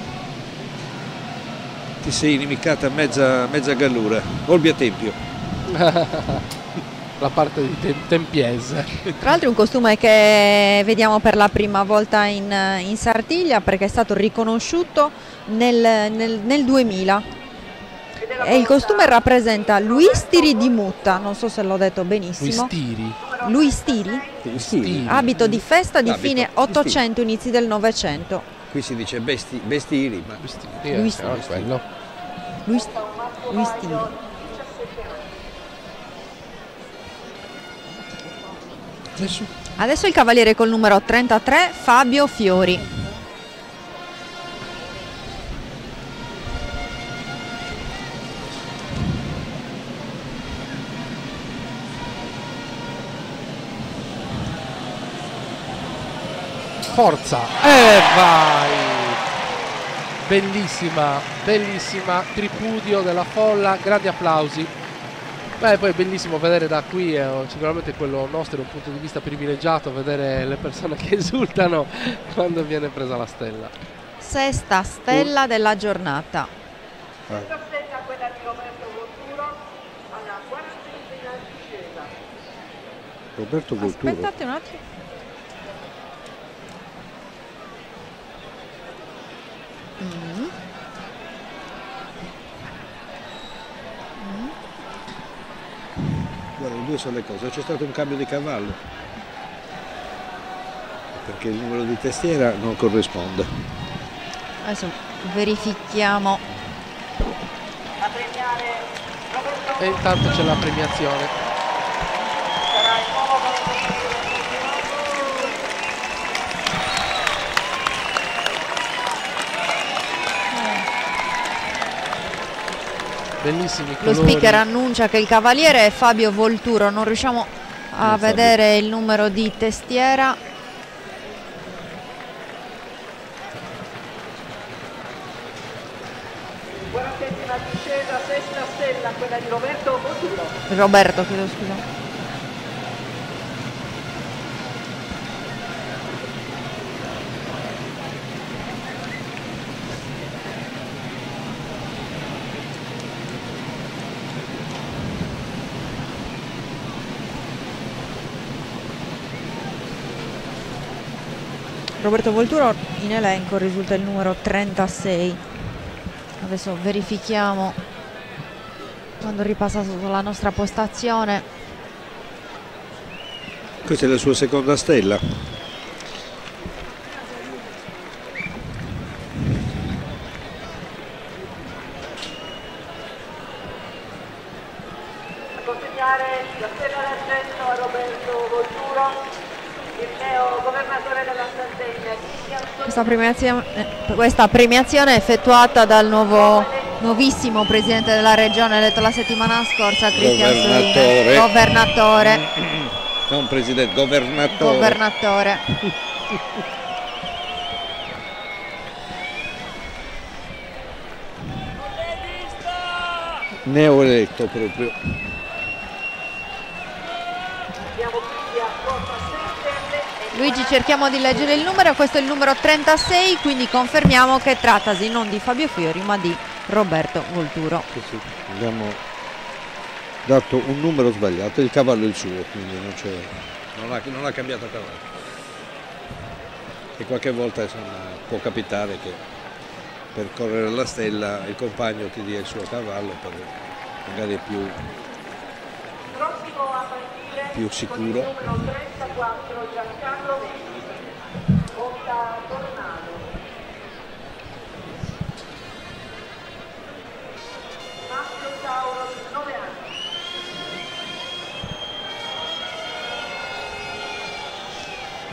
Ti sei inimicata mezza, mezza gallura. Olbia Tempio. La parte di Tem- Tempiese. Tra l'altro è un costume che vediamo per la prima volta in, in Sardiglia perché è stato riconosciuto nel, nel- nel 2000. E il costume rappresenta Luis Tiri di Mutta, non so se l'ho detto benissimo. Luistiri. Luis Tiri? Stili. Abito di festa di Abito, fine di 800, inizi del 900. Qui si dice besti, bestiri, ma eh, Luis- no, quello. Luis, Luis Tiri. Adesso? Adesso il cavaliere col numero 33, Fabio Fiori. Forza! E vai! Bellissima, bellissima, tripudio della folla, grandi applausi. Beh, poi è bellissimo vedere da qui, eh, sicuramente quello nostro è un punto di vista privilegiato, vedere le persone che esultano quando viene presa la stella. Sesta stella della giornata. Questa stella quella di Roberto Volturo. Aspettate un attimo. Mm. Guarda, due sono le cose. C'è stato un cambio di cavallo. Perché il numero di testiera non corrisponde. Adesso verifichiamo. E intanto c'è la premiazione. Bellissimi Lo colori. speaker annuncia che il cavaliere è Fabio Volturo, non riusciamo a Fabio. vedere il numero di testiera. Settima discesa, sesta stella, quella di Roberto Boturo. Roberto, chiedo scusa. Roberto Volturo in elenco risulta il numero 36 adesso verifichiamo quando ripassa sulla nostra postazione Questa è la sua seconda stella. A consegnare la stella d'argento a Roberto Volturo, il neo governatore della Sardegna. Questa premiazione, questa premiazione è effettuata dal nuovo nuovissimo presidente della regione eletto la settimana scorsa Cristian Governatore. Solini governatore Non presidente, governatore. governatore Neoeletto proprio. Luigi cerchiamo di leggere il numero, questo è il numero 36, quindi confermiamo che trattasi non di Fabio Fiori ma di Roberto Volturo. Sì, sì, Abbiamo dato un numero sbagliato, il cavallo è il suo, quindi non, c'è, non, ha, non ha cambiato cavallo. E qualche volta insomma, può capitare che per correre la stella il compagno ti dia il suo cavallo per magari è più, Prossimo a più sicuro. numero 34 Giancarlo Veni. Monta Tornado. Maschio Tauro, 9 anni.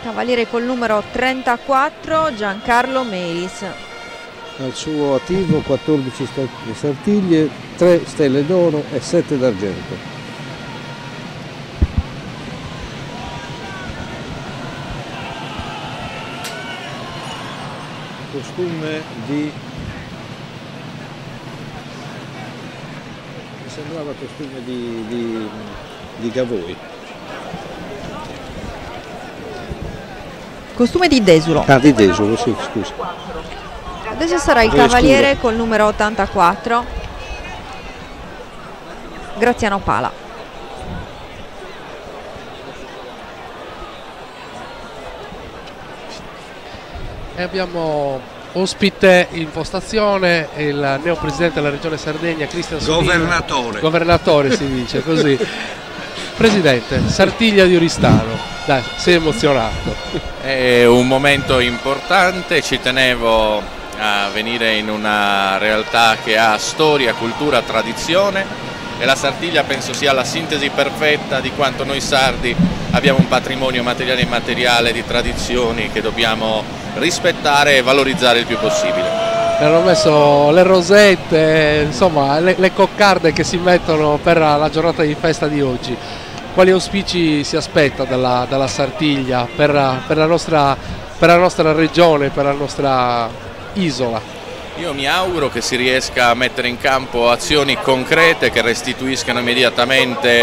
Cavaliere col numero 34 Giancarlo Meris. Al suo attivo 14 sta- sartiglie, 3 stelle d'oro e 7 d'argento. Costume di... mi sembrava costume di, di, di Gavoi. Costume di Desulo. Ah, di Desolo, sì, scusa. Adesso sarà il cavaliere scusa. col numero 84 Graziano Pala. E abbiamo ospite in postazione il neo presidente della regione Sardegna, Cristian Solini. Governatore. Governatore si dice così. Presidente, Sartiglia di Oristano, dai, sei emozionato. È un momento importante, ci tenevo a venire in una realtà che ha storia, cultura, tradizione e la Sardiglia penso sia la sintesi perfetta di quanto noi sardi abbiamo un patrimonio materiale e immateriale di tradizioni che dobbiamo rispettare e valorizzare il più possibile. Hanno messo le rosette, insomma le, le coccarde che si mettono per la giornata di festa di oggi. Quali auspici si aspetta dalla, dalla Sartiglia per, per la nostra, per la nostra regione, per la nostra isola? Io mi auguro che si riesca a mettere in campo azioni concrete che restituiscano immediatamente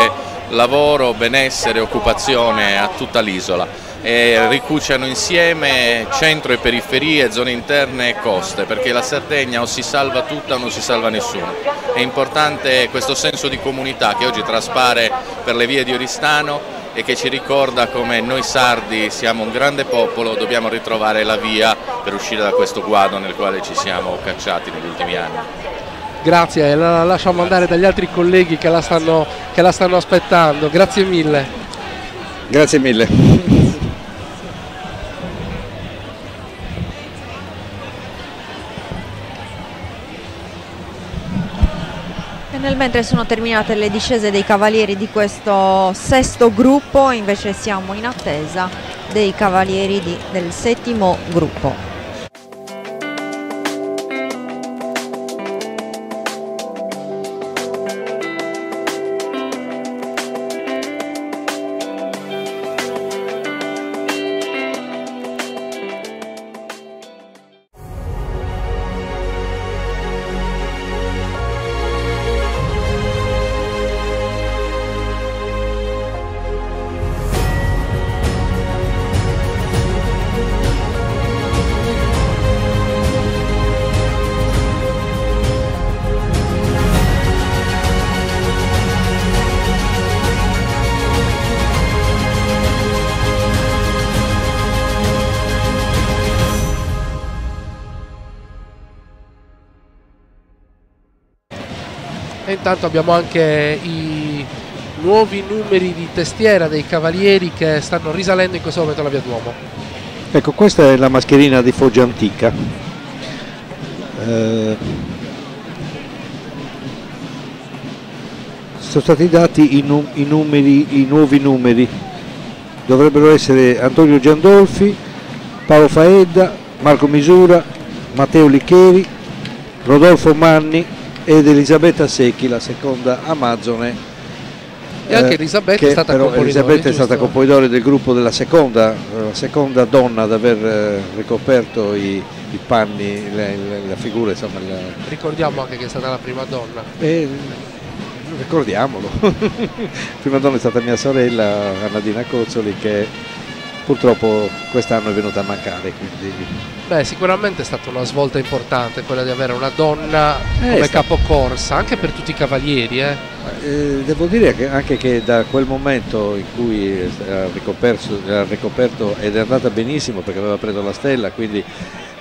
lavoro, benessere, occupazione a tutta l'isola e ricuciano insieme centro e periferie, zone interne e coste, perché la Sardegna o si salva tutta o non si salva nessuno. È importante questo senso di comunità che oggi traspare per le vie di Oristano e che ci ricorda come noi sardi siamo un grande popolo, dobbiamo ritrovare la via per uscire da questo guado nel quale ci siamo cacciati negli ultimi anni. Grazie, la lasciamo andare dagli altri colleghi che la stanno, che la stanno aspettando. Grazie mille. Grazie mille. Nel mentre sono terminate le discese dei cavalieri di questo sesto gruppo, invece siamo in attesa dei cavalieri di- del settimo gruppo. Intanto abbiamo anche i nuovi numeri di testiera dei Cavalieri che stanno risalendo in questo momento la via Duomo. Ecco, questa è la mascherina di Foggia Antica. Eh, sono stati dati i, nu- i numeri, i nuovi numeri. Dovrebbero essere Antonio Giandolfi, Paolo Faedda, Marco Misura, Matteo Licheri, Rodolfo Manni ed Elisabetta Secchi, la seconda Amazzone E anche eh, Elisabetta è stata Elisabetta è stata componitore del gruppo della seconda, eh, la seconda donna ad aver eh, ricoperto i, i panni, le- la figura, insomma, la- Ricordiamo anche che è stata la prima donna. e ricordiamolo. Prima donna è stata mia sorella Annadina Cozzoli che purtroppo quest'anno è venuta a mancare. Quindi... Beh, sicuramente è stata una svolta importante quella di avere una donna Eh, come capocorsa, anche per tutti i cavalieri. Eh. Eh, devo dire che anche che da quel momento in cui ha ricoperto, ha ricoperto ed è andata benissimo perché aveva preso la stella, quindi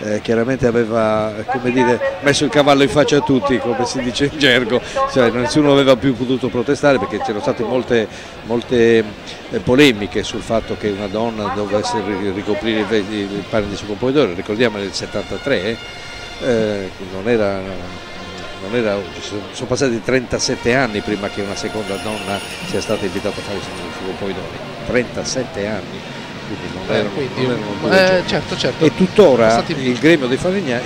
eh, chiaramente aveva dire, messo il cavallo in faccia a tutti, come si dice in gergo, cioè nessuno aveva più potuto protestare perché c'erano state molte, molte eh, polemiche sul fatto che una donna dovesse ri- ricoprire il panni di suo componitore, ricordiamo nel 73, eh, non era era- sono passati 37 anni prima che una seconda donna sia stata invitata a fare il suo pomidori 37 anni quindi non Eh, erano, non erano eh, certo, certo. e tuttora il gremio dei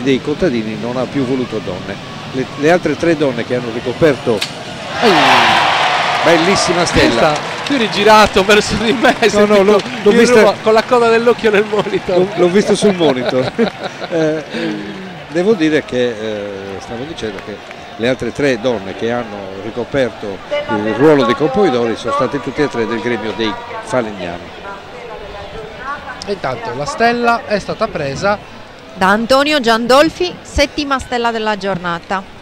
dei contadini non ha più voluto donne le, le altre tre donne che hanno ricoperto bellissima stella Questa, tu eri girato verso di me, No, no, l'ho- l'ho vista- con la coda dell'occhio nel monitor. L'ho- visto sul monitor. Eh, devo dire che eh, stavo dicendo che le altre tre donne che hanno ricoperto il ruolo di compoidori sono state tutte e tre del gremio dei falegnami. Intanto la stella è stata presa Da Antonio Giandolfi, settima stella della giornata.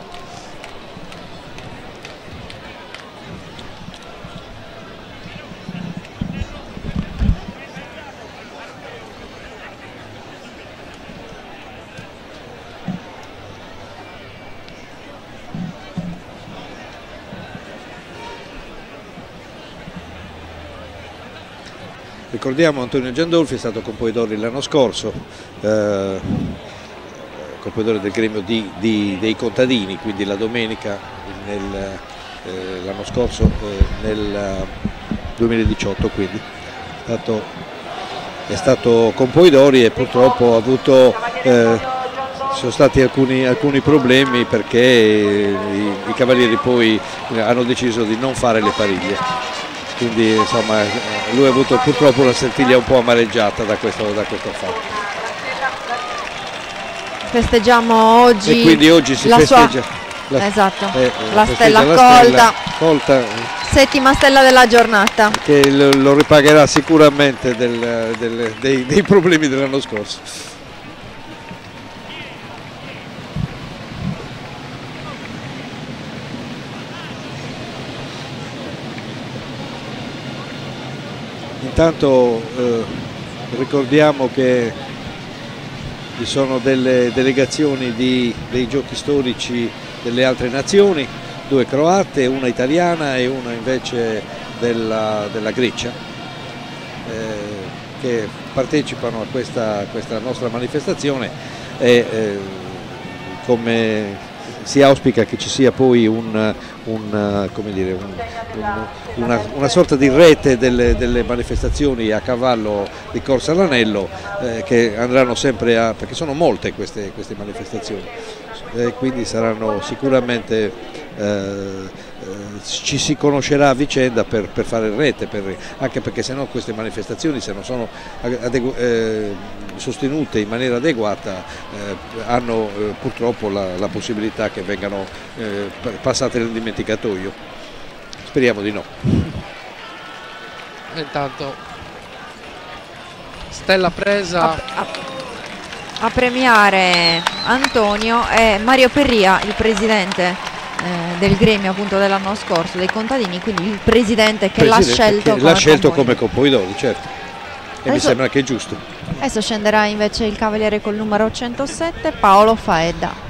Ricordiamo Antonio Giandolfi è stato compoitore l'anno scorso, eh, compoitore del gremio di- di- dei contadini, quindi la domenica eh, l'anno scorso eh, nel eh, 2018 quindi. È stato, è stato compoidori e purtroppo ha avuto eh, ci sono stati alcuni, alcuni problemi perché i, i cavalieri poi hanno deciso di non fare le pariglie quindi insomma lui ha avuto purtroppo una sentiglia un po' amareggiata da questo, da questo fatto. Festeggiamo oggi, e quindi oggi si la festeggia sua... la, esatto, eh, la stella la colta, colta, settima stella della giornata. che lo, lo ripagherà sicuramente del- del- dei, dei problemi dell'anno scorso Intanto eh, ricordiamo che ci sono delle delegazioni di- dei giochi storici delle altre nazioni, due croate, una italiana e una invece della, della Grecia, eh, che partecipano a questa, questa nostra manifestazione e eh, come si auspica che ci sia poi un, un, eh, dire, un- un- una, una sorta di rete delle, delle manifestazioni a cavallo di Corsa all'Anello eh, che andranno sempre a, perché sono molte queste, queste manifestazioni, e quindi saranno sicuramente eh, eh, ci si conoscerà a vicenda per, per fare rete, per- anche perché se no queste manifestazioni se non sono adegu- eh, sostenute in maniera adeguata eh, hanno eh, purtroppo la, la possibilità che vengano eh, passate nel dimenticatoio. Speriamo di no. E intanto stella presa A premiare Antonio è Mario Perria, il presidente eh, del gremio appunto dell'anno scorso, dei contadini, quindi il presidente che l'ha scelto, che l'ha scelto come Compoidori, certo. E adesso, mi sembra che è giusto. Adesso scenderà invece il cavaliere col numero 107, Paolo Faedda.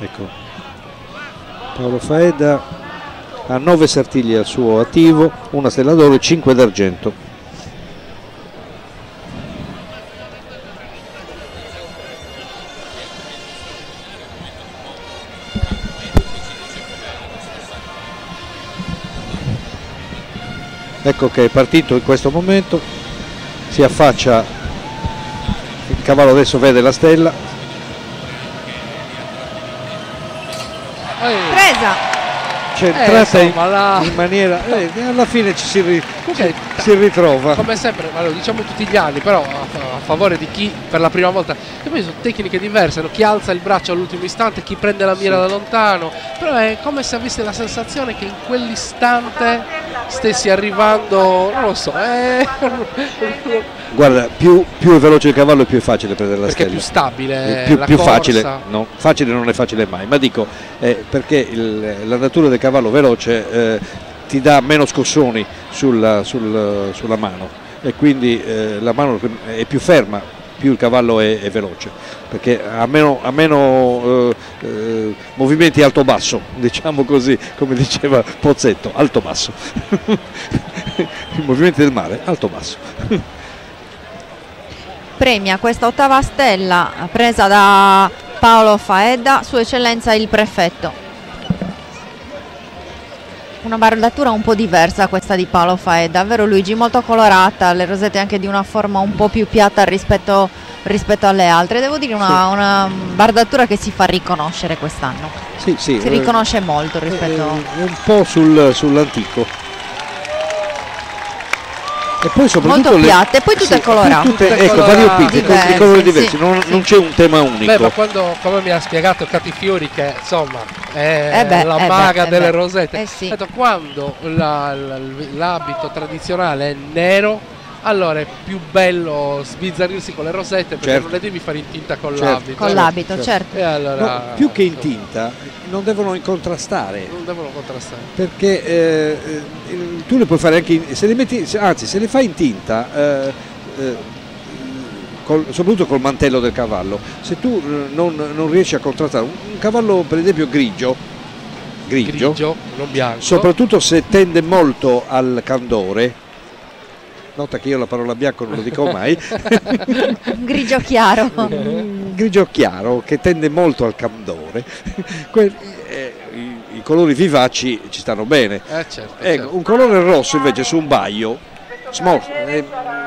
Ecco, Paolo Faedda ha 9 sartiglie al suo attivo, una stella d'oro e 5 d'argento. Ecco che è partito in questo momento, si affaccia, il cavallo adesso vede la stella, Presa! Centrata Eh, in, insomma, la- in maniera... eh, alla fine ci si, ri- ci- si ritrova. Come sempre, ma lo diciamo tutti gli anni, però a, a favore di chi per la prima volta, che poi sono tecniche diverse, no? chi alza il braccio all'ultimo istante, chi prende la mira da lontano, però è come se avessi la sensazione che in quell'istante stessi arrivando, non lo so, eh, Guarda, più, più è veloce il cavallo più è facile prendere la perché è stella. più stabile Eh, più, la più corsa. facile, no, facile non è facile mai, ma dico eh, perché il- la natura del cavallo veloce eh, ti dà meno scossoni sulla, sul- sulla mano. E quindi eh, la mano è più ferma più il cavallo è, è veloce. Perché ha meno, ha meno eh, eh, movimenti alto-basso diciamo così come diceva Pozzetto alto-basso i movimenti del mare alto-basso Premia questa ottava stella presa da Paolo Faedda, Sua Eccellenza il Prefetto. Una bardatura un po' diversa questa di Paolo Faedda, vero Luigi? Molto colorata, le rosette anche di una forma un po' più piatta rispetto, rispetto alle altre. Devo dire una, una bardatura che si fa riconoscere quest'anno. sì, sì, Si eh, riconosce molto rispetto... è un po' sul- sull'antico. E poi soprattutto Molto le- piatte, e poi tutte sì, colorate. tutte- Tutte ecco, colorate. variopinte, con Diverse, i colori sì, diversi, non, non c'è un tema unico. Beh, ma quando, come mi ha spiegato Catifiori, che insomma è Eh beh, la eh beh, maga eh delle beh. rosette, Eh sì. ha detto, quando la- la- l'abito tradizionale è nero, allora è più bello sbizzarrirsi con le rosette perché Certo. non le devi fare in tinta con Certo, l'abito. Con l'abito, certo. E allora No, più che in tinta, non devono incontrastare. non devono contrastare. Perché eh, tu le puoi fare anche in, se le metti, anzi se le fai in tinta, eh, eh, col- soprattutto col mantello del cavallo, se tu eh, non, non riesci a contrastare un, un cavallo per esempio grigio, grigio, Grigio, non bianco. soprattutto se tende molto al candore, nota che io la parola bianco non lo dico mai, Un grigio chiaro. un grigio chiaro che tende molto al candore, que- eh, i, i colori vivaci ci stanno bene. Eh, certo, Ecco, certo. un colore rosso invece su un baio, smor- eh,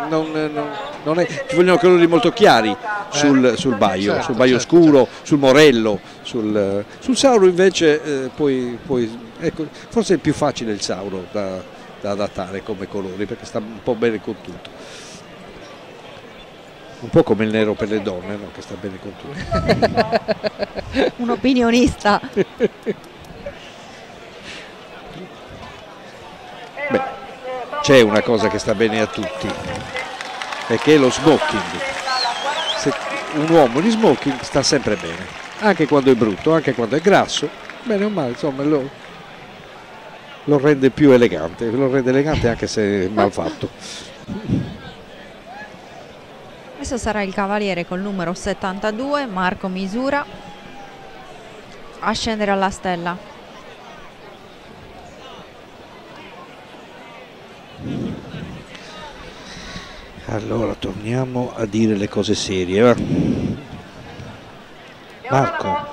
non, non- non è- ci vogliono colori molto chiari sul, sul baio, certo, sul baio certo, scuro, sul morello, sul, sul sauro invece eh, poi, poi- ecco, forse è più facile il sauro da, da adattare come colori perché sta un po' bene con tutto. Un po' come il nero per le donne, no? che sta bene con tutto. Un opinionista. C'è una cosa che sta bene a tutti, e che è lo smoking. Se un uomo di smoking sta sempre bene, anche quando è brutto, anche quando è grasso, bene o male, insomma lo, lo rende più elegante, lo rende elegante anche se mal fatto. Questo sarà il cavaliere col numero 72, Marco Misura, a scendere alla stella. Allora torniamo a dire le cose serie. va. Marco,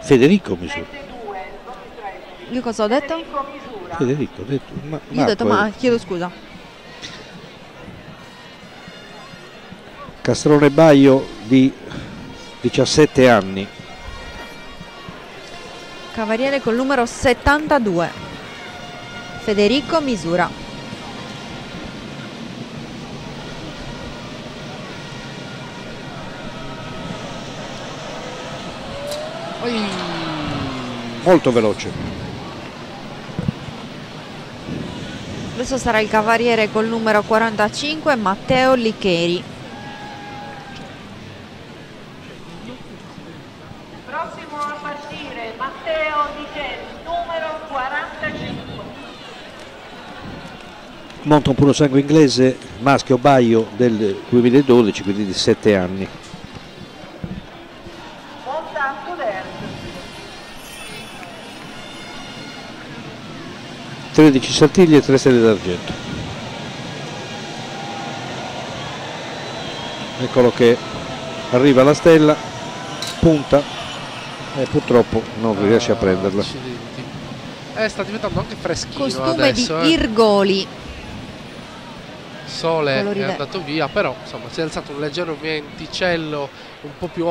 Federico Misura. Io cosa ho detto? Federico, ho detto, ma, Io ho detto, ma chiedo scusa. Castrone Baio di 17 anni. Cavaliere col numero 72, Federico Misura. Molto veloce. Adesso sarà il cavaliere col numero 45, Matteo Licheri. Prossimo a partire Matteo Geni, numero 45. Monta un puro sangue inglese, maschio Baio del 2012, quindi di 7 anni. 13 saltigli e 3 stelle d'argento. Eccolo che arriva la stella, punta e purtroppo non riesce a prenderla. Eh, sta diventando anche freschino Costume adesso. di eh. Irgoli. Sole Colori è andato via, però insomma si è alzato un leggero venticello un po' più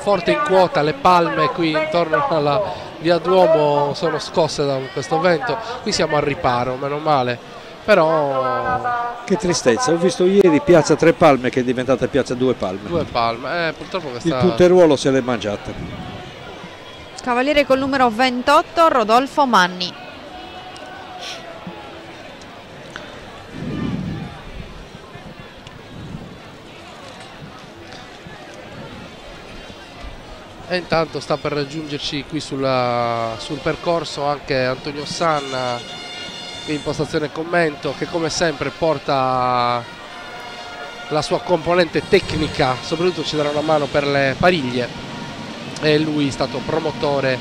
forte in quota, le palme qui intorno alla via Duomo sono scosse da questo vento, qui siamo al riparo, meno male, però Che tristezza, ho visto ieri Piazza Tre Palme che è diventata Piazza Due Palme. due palme, eh, purtroppo Il questa... punteruolo se l'è mangiata. Cavaliere col numero 28, Rodolfo Manni. E intanto sta per raggiungerci qui sulla- sul percorso anche Antonio Sanna in impostazione e commento che come sempre porta la sua componente tecnica, soprattutto ci darà una mano per le pariglie e lui è stato promotore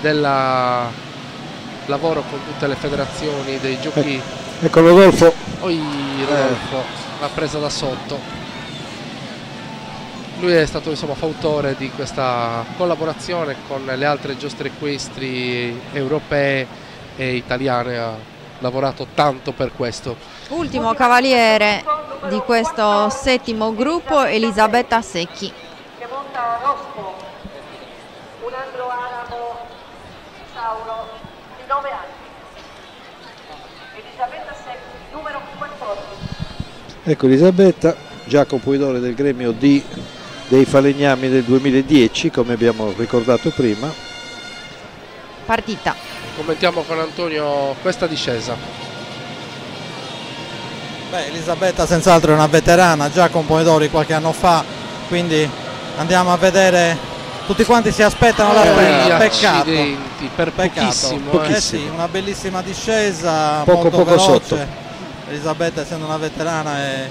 del lavoro con tutte le federazioni dei giochi. Ecco Rodolfo. Oi Rodolfo, l'ha presa da sotto. Lui è stato insomma fautore di questa collaborazione con le altre giostre equestri europee e italiane, ha lavorato tanto per questo. Ultimo cavaliere di questo settimo gruppo, Elisabetta Secchi. che monta Rospo, un anglo arabo Sauro di 9 anni. Elisabetta Secchi, numero 14. Ecco Elisabetta, Giacomo Puidore del gremio D dei falegnami del 2010, come abbiamo ricordato prima. Partita. Commentiamo con Antonio questa discesa. Beh, Elisabetta senz'altro è una veterana, già con Pomidori qualche anno fa, quindi andiamo a vedere, tutti quanti si aspettano la Eh, prima, peccato. accidenti, per Peccato. pochissimo, eh. Eh sì, una bellissima discesa, Poco, molto poco veloce. sotto. Elisabetta essendo una veterana è...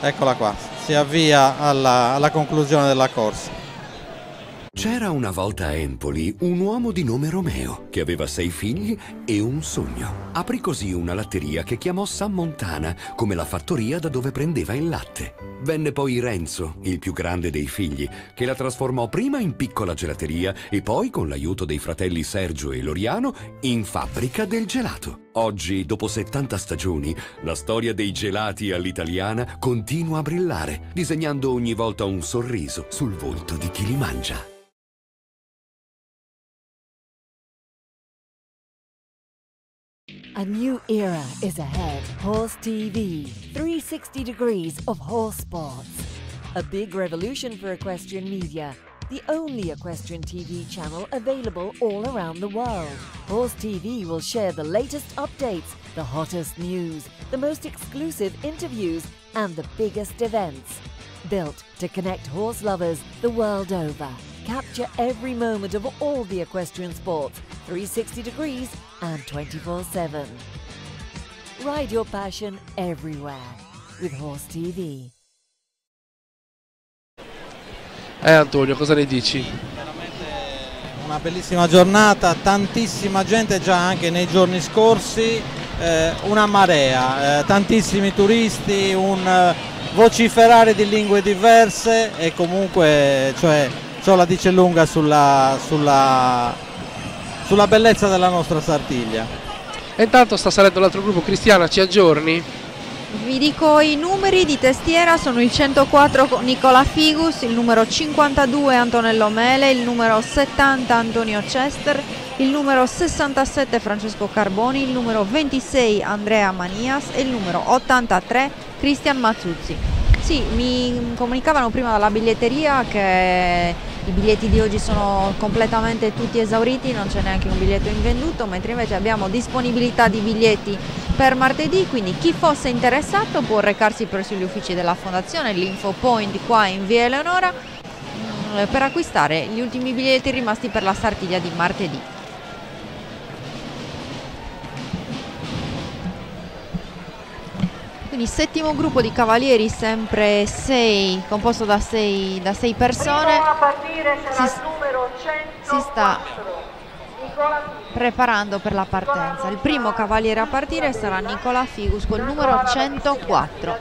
Eccola qua, si avvia alla, alla conclusione della corsa. C'era una volta a Empoli un uomo di nome Romeo che aveva sei figli e un sogno. Aprì così una latteria che chiamò San Montana come la fattoria da dove prendeva il latte. Venne poi Renzo, il più grande dei figli, che la trasformò prima in piccola gelateria e poi, con l'aiuto dei fratelli Sergio e Loriano, in fabbrica del gelato. Oggi, dopo 70 stagioni, la storia dei gelati all'italiana continua a brillare, disegnando ogni volta un sorriso sul volto di chi li mangia. A new era is ahead. Horse TV, 360 degrees of horse sports. A big revolution for equestrian media. The only equestrian TV channel available all around the world. Horse TV will share the latest updates, the hottest news, the most exclusive interviews, and the biggest events. Built to connect horse lovers the world over. Capture every moment of all the equestrian sports, 360 degrees and 24 7. Ride your passion everywhere with Horse TV. Eh Antonio, cosa ne dici? Una bellissima giornata, tantissima gente già anche nei giorni scorsi, eh, una marea, eh, tantissimi turisti, un eh, vociferare di lingue diverse e comunque cioè, ciò la dice lunga sulla, sulla, sulla bellezza della nostra Sartiglia. E intanto sta salendo l'altro gruppo, Cristiana, ci aggiorni? Vi dico i numeri di testiera, sono il 104 Nicola Figus, il numero 52 Antonello Mele, il numero 70 Antonio Chester, il numero 67 Francesco Carboni, il numero 26 Andrea Manias e il numero 83 Cristian Mazzuzzi. Sì, mi comunicavano prima dalla biglietteria che i biglietti di oggi sono completamente tutti esauriti, non c'è neanche un biglietto invenduto, mentre invece abbiamo disponibilità di biglietti per martedì, quindi chi fosse interessato può recarsi presso gli uffici della fondazione, l'info point qua in via Eleonora, mm, per acquistare gli ultimi biglietti rimasti per la Sartiglia di martedì. Quindi settimo gruppo di cavalieri, sempre 6, composto da 6 da sei persone. Si- il numero 104. si sta preparando per la partenza. Il primo cavaliere a partire sarà Nicola Figus col numero 104.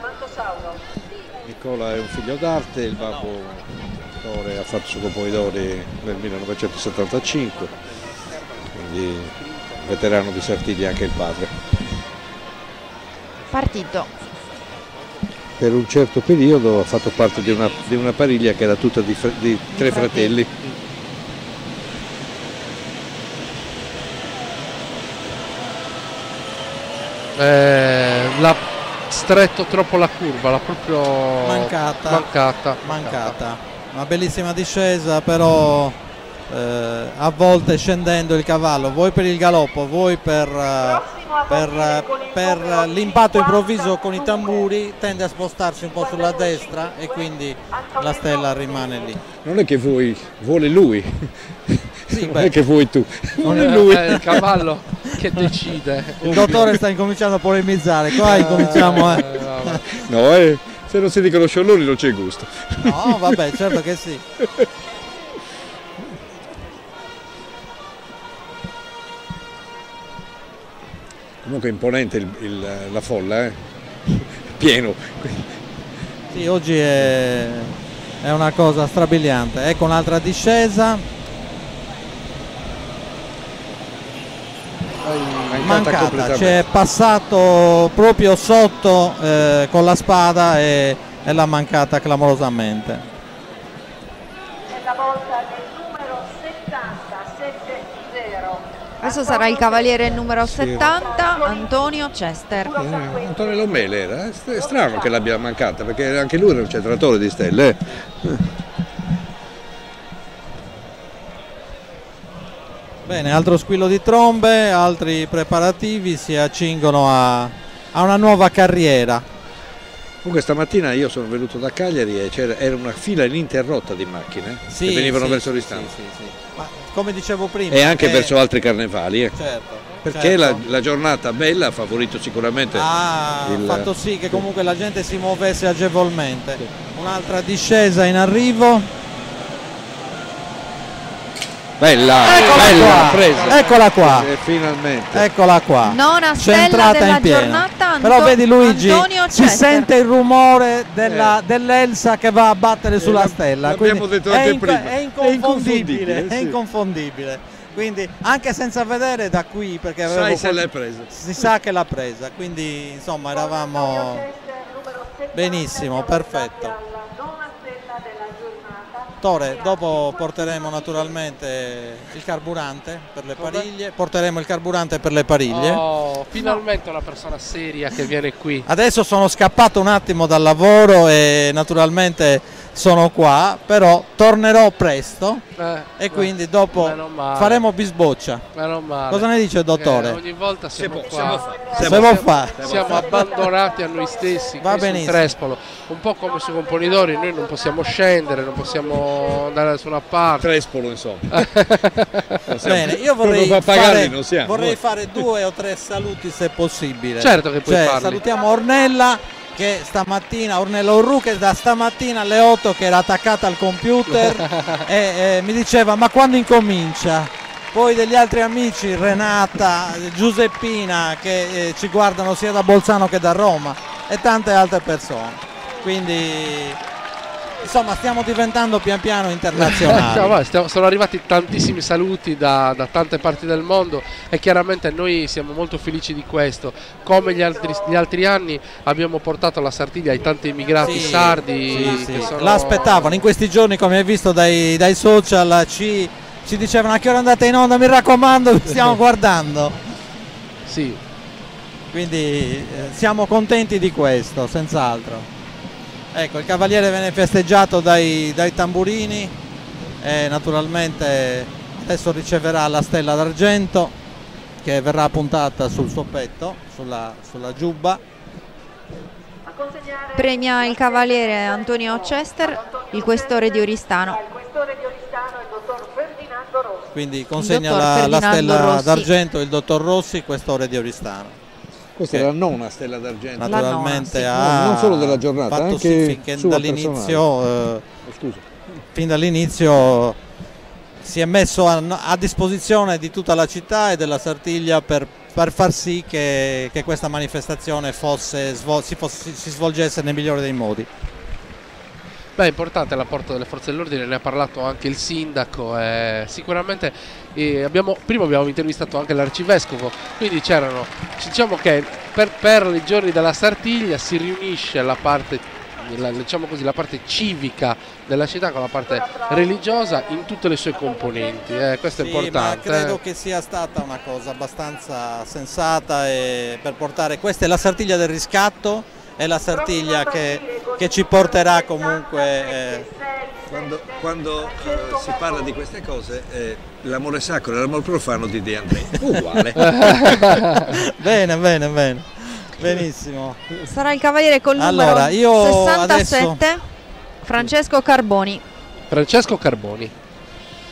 Nicola è un figlio d'arte, il babbo ha fatto suo poi d'ori nel 1975, quindi veterano di Sartiglia anche il padre. Partito. Per un certo periodo ha fatto parte di una, di una pariglia che era tutta di, di tre fratelli. Eh, l'ha stretto troppo la curva, l'ha proprio Mancata. mancata. Mancata. Una bellissima discesa, però eh, a volte scendendo il cavallo, vuoi per il galoppo, vuoi per, eh, per, eh, per l'impatto improvviso con i tamburi, tende a spostarsi un po' sulla destra e quindi la stella rimane lì. Non è che vuoi, vuole lui, non beh. è che vuoi tu, Non è- lui. È il cavallo che decide. Il dottore sta incominciando a polemizzare, qua incominciamo eh. No, eh, se non si dicono scialloni non c'è gusto. No, vabbè, certo che sì. Comunque è imponente il- il- la folla, eh? pieno. Sì, oggi è, è una cosa strabiliante. Ecco un'altra discesa. Mancata, completamente. ci è passato proprio sotto eh, con la spada e, e l'ha mancata clamorosamente. Nella volta del numero 7070. Adesso sarà il cavaliere numero Sì. 70, Antonio Cester. Eh, Antonio Lomele era, è strano che l'abbia mancata perché anche lui era un centratore di stelle. eh. Bene, altro squillo di trombe, altri preparativi si accingono a, a una nuova carriera. Comunque stamattina io sono venuto da Cagliari e c'era, era una fila ininterrotta di macchine Sì, che venivano sì, verso Ristano. sì, sì, sì. Ma come dicevo prima, E anche eh, verso altri carnevali. eh. certo, Perché certo. la, la giornata bella ha favorito sicuramente ha il- fatto sì che comunque la gente si muovesse agevolmente. Un'altra discesa in arrivo. Bella, Eccola bella qua, presa. eccola qua. Eh, finalmente. Eccola qua. Nona stella Centrata della in pieno. giornata, Anto- Però vedi Luigi, si sente il rumore della- dell'Elsa che va a battere sulla stella. Eh, l'abbiamo quindi detto è, anche inco- prima. è inconfondibile. È inconfondibile, È sì. inconfondibile. Quindi anche senza vedere da qui, perché avevo Sai se l'hai presa. si sa che l'ha presa, quindi insomma eravamo benissimo, perfetto. Tore, dopo porteremo naturalmente il carburante per le pariglie, porteremo il carburante per le pariglie. Oh, finalmente una persona seria che viene qui. Adesso sono scappato un attimo dal lavoro e naturalmente sono qua, però tornerò presto Eh, e quindi dopo faremo bisboccia. Meno male. Cosa ne dice il dottore? Eh, ogni volta siamo può, qua. siamo fa- siamo siamo, fa. siamo abbandonati a noi stessi. Va. Trespolo. Un po' come su Componidori, noi non possiamo scendere, non possiamo andare da nessuna parte. Trespolo insomma. Bene, io vorrei, pappagalli fare, non siamo. vorrei fare due o tre saluti se possibile. Certo che puoi Cioè, farli. Salutiamo Ornella che stamattina, Ornella Urru che da stamattina alle 8 che era attaccata al computer e eh, mi diceva ma quando incomincia? Poi degli altri amici, Renata, Giuseppina che eh, ci guardano sia da Bolzano che da Roma e tante altre persone. Quindi insomma stiamo diventando pian piano internazionali. No, stiamo- sono arrivati tantissimi saluti da, da tante parti del mondo e chiaramente noi siamo molto felici di questo. Come gli altri, gli altri anni abbiamo portato la Sardegna ai tanti immigrati Sì, sardi sì, sì. sono- L'aspettavano in questi giorni, come hai visto dai, dai social, ci, ci dicevano a che ora andate in onda, mi raccomando, vi stiamo guardando. Sì. Quindi eh, siamo contenti di questo, senz'altro. Ecco, il cavaliere viene festeggiato dai, dai tamburini e naturalmente adesso riceverà la stella d'argento che verrà puntata sul suo petto, sulla, sulla giubba. Premia il cavaliere Antonio Cester, il questore di Oristano. Quindi consegna la, la stella d'argento il dottor Rossi, questore di Oristano. Questa è la nona stella d'argento. Naturalmente No, ha non solo della giornata, fatto anche sì finché dall'inizio, personale. eh, fin dall'inizio si è messo a, a disposizione di tutta la città e della Sartiglia per, per far sì che, che questa manifestazione fosse, svol- si, fosse- si svolgesse nel migliore dei modi. Beh, è importante l'apporto delle forze dell'ordine, ne ha parlato anche il sindaco. eh, sicuramente eh, abbiamo, prima abbiamo intervistato anche l'arcivescovo, quindi c'erano, diciamo che per, per i giorni della Sartiglia si riunisce la parte, la, diciamo così, la parte civica della città con la parte religiosa in tutte le sue componenti. eh, questo è Sì, ma importante. credo eh. che sia stata una cosa abbastanza sensata e per portare questa è la Sartiglia del riscatto, è la Sartiglia che, che ci porterà comunque eh, Quando, quando, eh, si parla di queste cose, eh, l'amore sacro e l'amore profano di De André. Uguale. bene, bene, bene. Benissimo. Sarà il cavaliere col numero Allora, io 67, Francesco Carboni. Francesco Carboni.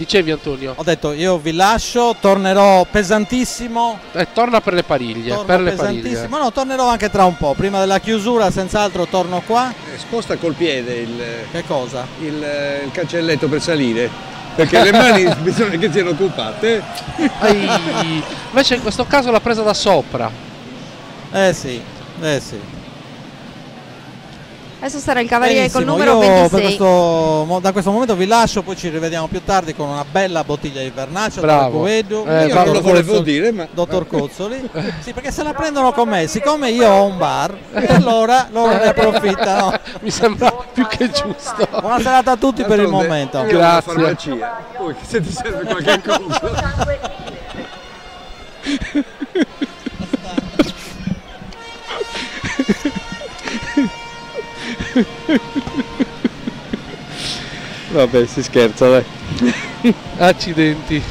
Dicevi Antonio? Ho detto io vi lascio, tornerò pesantissimo. Eh, torna per le pariglie. Torno per le pesantissimo. pariglie. No, tornerò anche tra un po'. Prima della chiusura, senz'altro torno qua. Eh, Sposta col piede il, Che cosa? il, eh, il cancelletto per salire. Perché le mani bisogna che siano occupate. Ai- Invece in questo caso l'ha presa da sopra. Eh sì, eh sì. Adesso sarà il cavaliere col numero io 26. per questo, da questo momento vi lascio, poi ci rivediamo più tardi con una bella bottiglia di vernaccia, Bravo. Eh, io bravo, non lo volevo Cozzoli- dire, ma- Dottor Cozzoli. sì, perché se la prendono con me, siccome io ho un bar, e allora loro ne approfittano. Mi sembra più che giusto. Buona serata a tutti per il momento. io ho una farmacia. Poi se ti serve qualche cosa. Vabbè, si scherza, dai. Accidenti.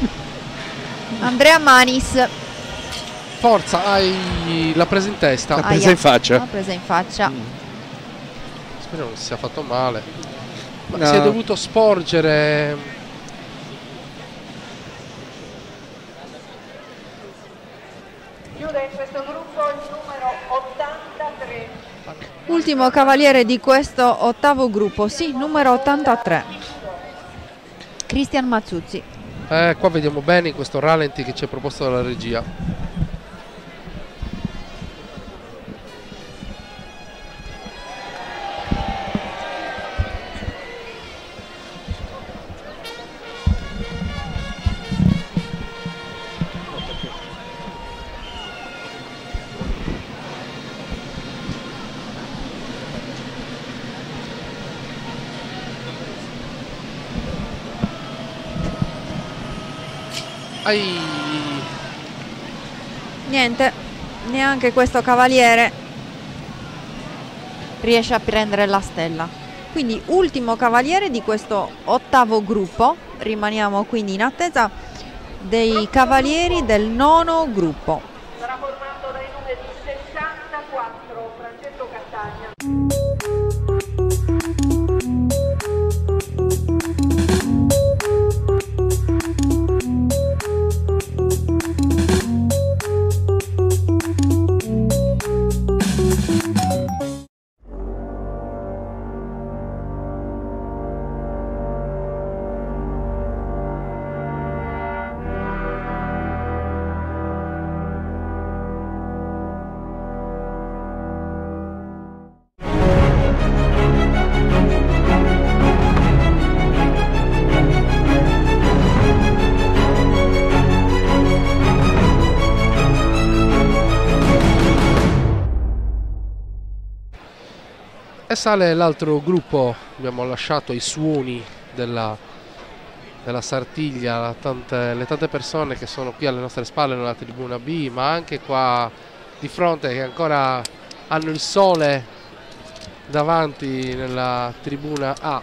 Andrea Manis. Forza, hai la presa in testa. L'ha presa Aia. in faccia. L'ha presa in faccia. Speriamo non si sia fatto male. Ma No. si è dovuto sporgere. Chiude in questo gruppo il numero 83. Ultimo cavaliere di questo ottavo gruppo, sì, numero 83. Cristian Mazzuzzi. Eh, qua vediamo bene questo rallenti che ci è proposto dalla regia. Ai. Niente, neanche questo cavaliere riesce a prendere la stella. Quindi ultimo cavaliere di questo ottavo gruppo. Rimaniamo quindi in attesa dei cavalieri del nono gruppo. Sarà formato dai numeri 64 Francesco Castagna. Sale l'altro gruppo, abbiamo lasciato i suoni della, della Sartiglia, tante- le tante persone che sono qui alle nostre spalle nella tribuna B, ma anche qua di fronte che ancora hanno il sole davanti nella tribuna A.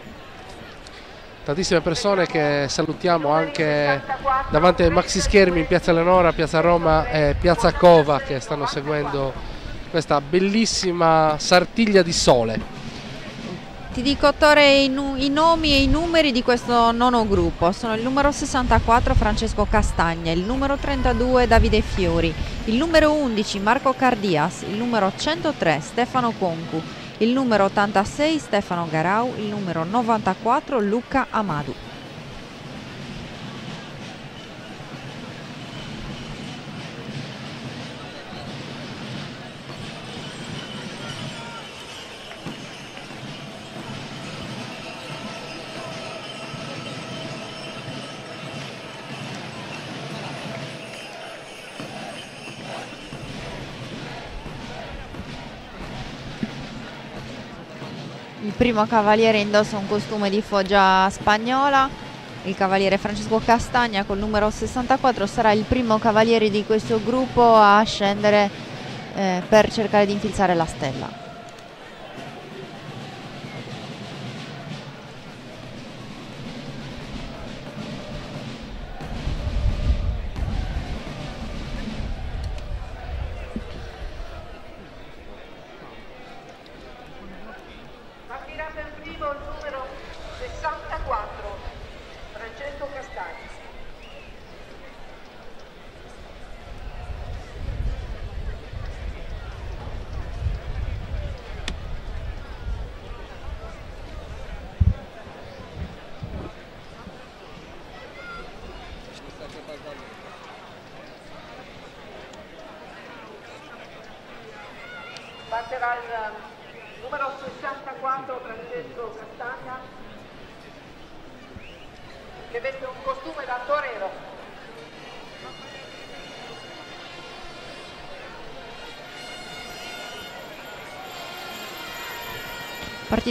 Tantissime persone che salutiamo anche davanti ai maxi schermi in Piazza Eleonora, Piazza Roma e Piazza Cova che stanno seguendo questa bellissima Sartiglia di sole. Ti dico Tore i, i nomi e i numeri di questo nono gruppo. Sono il numero 64 Francesco Castagna, il numero 32 Davide Fiori, il numero 11 Marco Cardias, il numero 103 Stefano Concu, il numero 86 Stefano Garau, il numero 94 Luca Amadu. Il primo cavaliere indossa un costume di foggia spagnola, il cavaliere Francesco Castagna col numero 64 sarà il primo cavaliere di questo gruppo a scendere eh, per cercare di infilzare la stella. Partirà per primo il numero 64, Francesco Castagni. Partirà il eh, numero 64 Francesco Castagna che veste un costume da torero.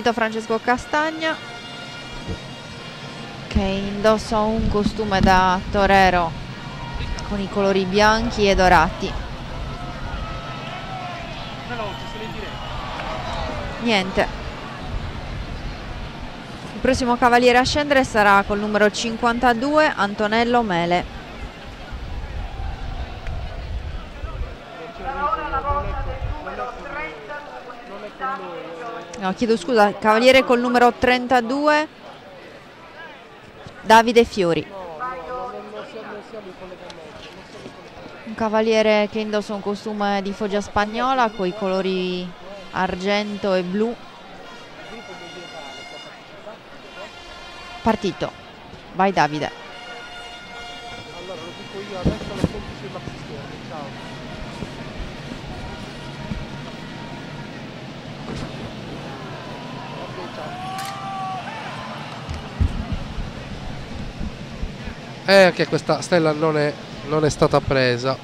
Partito Francesco Castagna che indossa un costume da torero con i colori bianchi e dorati. Niente. Il prossimo cavaliere a scendere sarà col numero 52 Antonello Mele. No, chiedo scusa, cavaliere col numero 32 Davide Fiori. Un cavaliere che indossa un costume di foggia spagnola con i colori argento e blu. Partito. Vai Davide. Ciao. E anche questa stella non è, non è stata presa.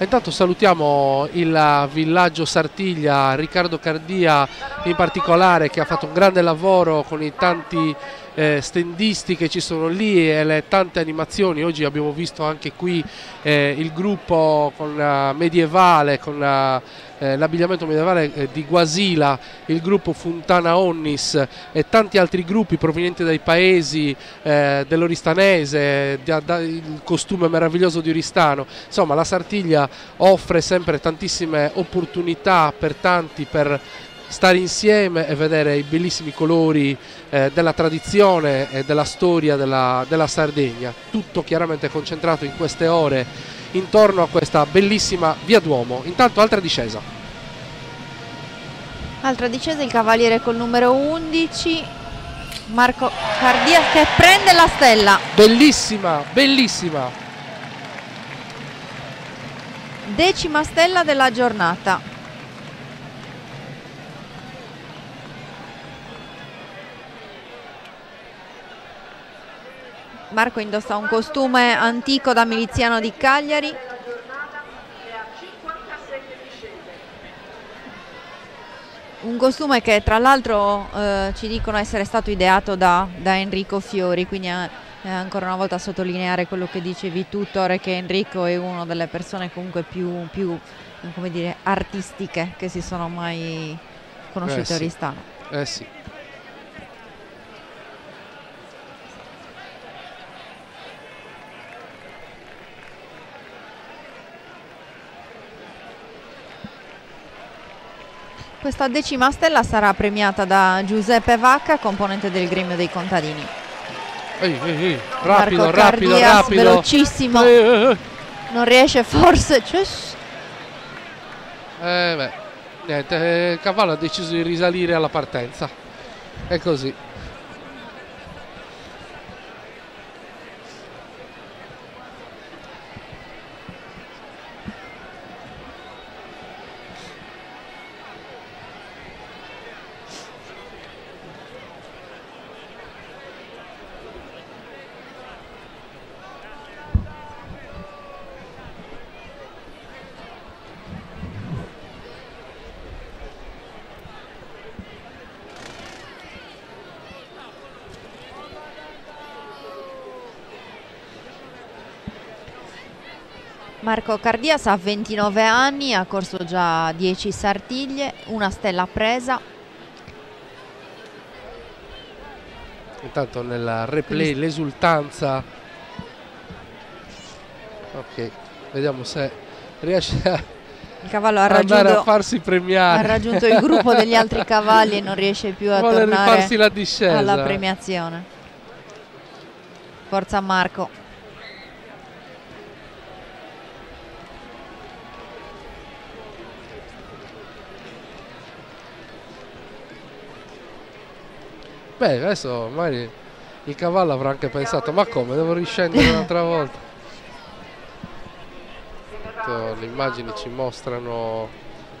Intanto salutiamo il villaggio Sartiglia, Riccardo Cardia in particolare che ha fatto un grande lavoro con i tanti eh, stendisti che ci sono lì e le tante animazioni. Oggi abbiamo visto anche qui eh, il gruppo con, eh, medievale, con eh, l'abbigliamento medievale eh, di Guasila, il gruppo Fontana Onnis e tanti altri gruppi provenienti dai paesi eh, dell'Oristanese, il costume meraviglioso di Oristano. Insomma, la Sartiglia offre sempre tantissime opportunità per tanti per stare insieme e vedere i bellissimi colori eh, della tradizione e della storia della, della Sardegna. Tutto chiaramente concentrato in queste ore intorno a questa bellissima via Duomo. Intanto altra discesa. Altra discesa il cavaliere col numero 11 Marco Cardia che prende la stella. Bellissima, bellissima. Decima stella della giornata. Marco indossa un costume antico da miliziano di Cagliari. Un costume che tra l'altro eh, ci dicono essere stato ideato da, da Enrico Fiori, quindi eh, ancora una volta sottolineare quello che dicevi tu Tore, che Enrico è una delle persone comunque più, più come dire, artistiche che si sono mai conosciute Eh sì. a Oristano. Eh sì. Questa decima stella sarà premiata da Giuseppe Vacca, componente del gremio dei contadini. Ehi, ehi, ehi, Rapido, Marco rapido, Cardias, rapido. velocissimo. Eh, eh, Non riesce forse. Eh beh, niente, eh, il cavallo ha deciso di risalire alla partenza. È così. Marco Cardias ha 29 anni, ha corso già 10 sartiglie, una stella presa. Intanto nel replay l'esultanza. Ok, vediamo se riesce a Il cavallo ha raggiunto, farsi premiare. ha raggiunto il gruppo degli altri cavalli e non riesce più a Vuole tornare alla premiazione. Forza Marco. Beh, adesso magari il cavallo avrà anche pensato, ma come, devo riscendere un'altra volta. Le immagini ci mostrano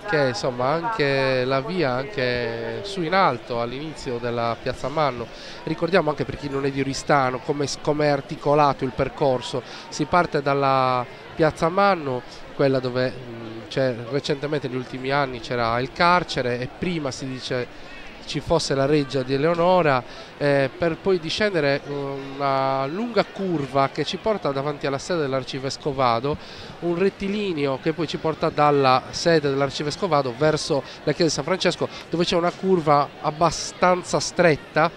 che insomma anche la via anche su in alto all'inizio della piazza Manno. Ricordiamo anche per chi non è di Oristano come come è articolato il percorso. Si parte dalla piazza Manno quella dove mh, recentemente negli ultimi anni c'era il carcere e prima si dice ci fosse la reggia di Eleonora eh, per poi discendere una lunga curva che ci porta davanti alla sede dell'arcivescovado, un rettilineo che poi ci porta dalla sede dell'arcivescovado verso la chiesa di San Francesco dove c'è una curva abbastanza stretta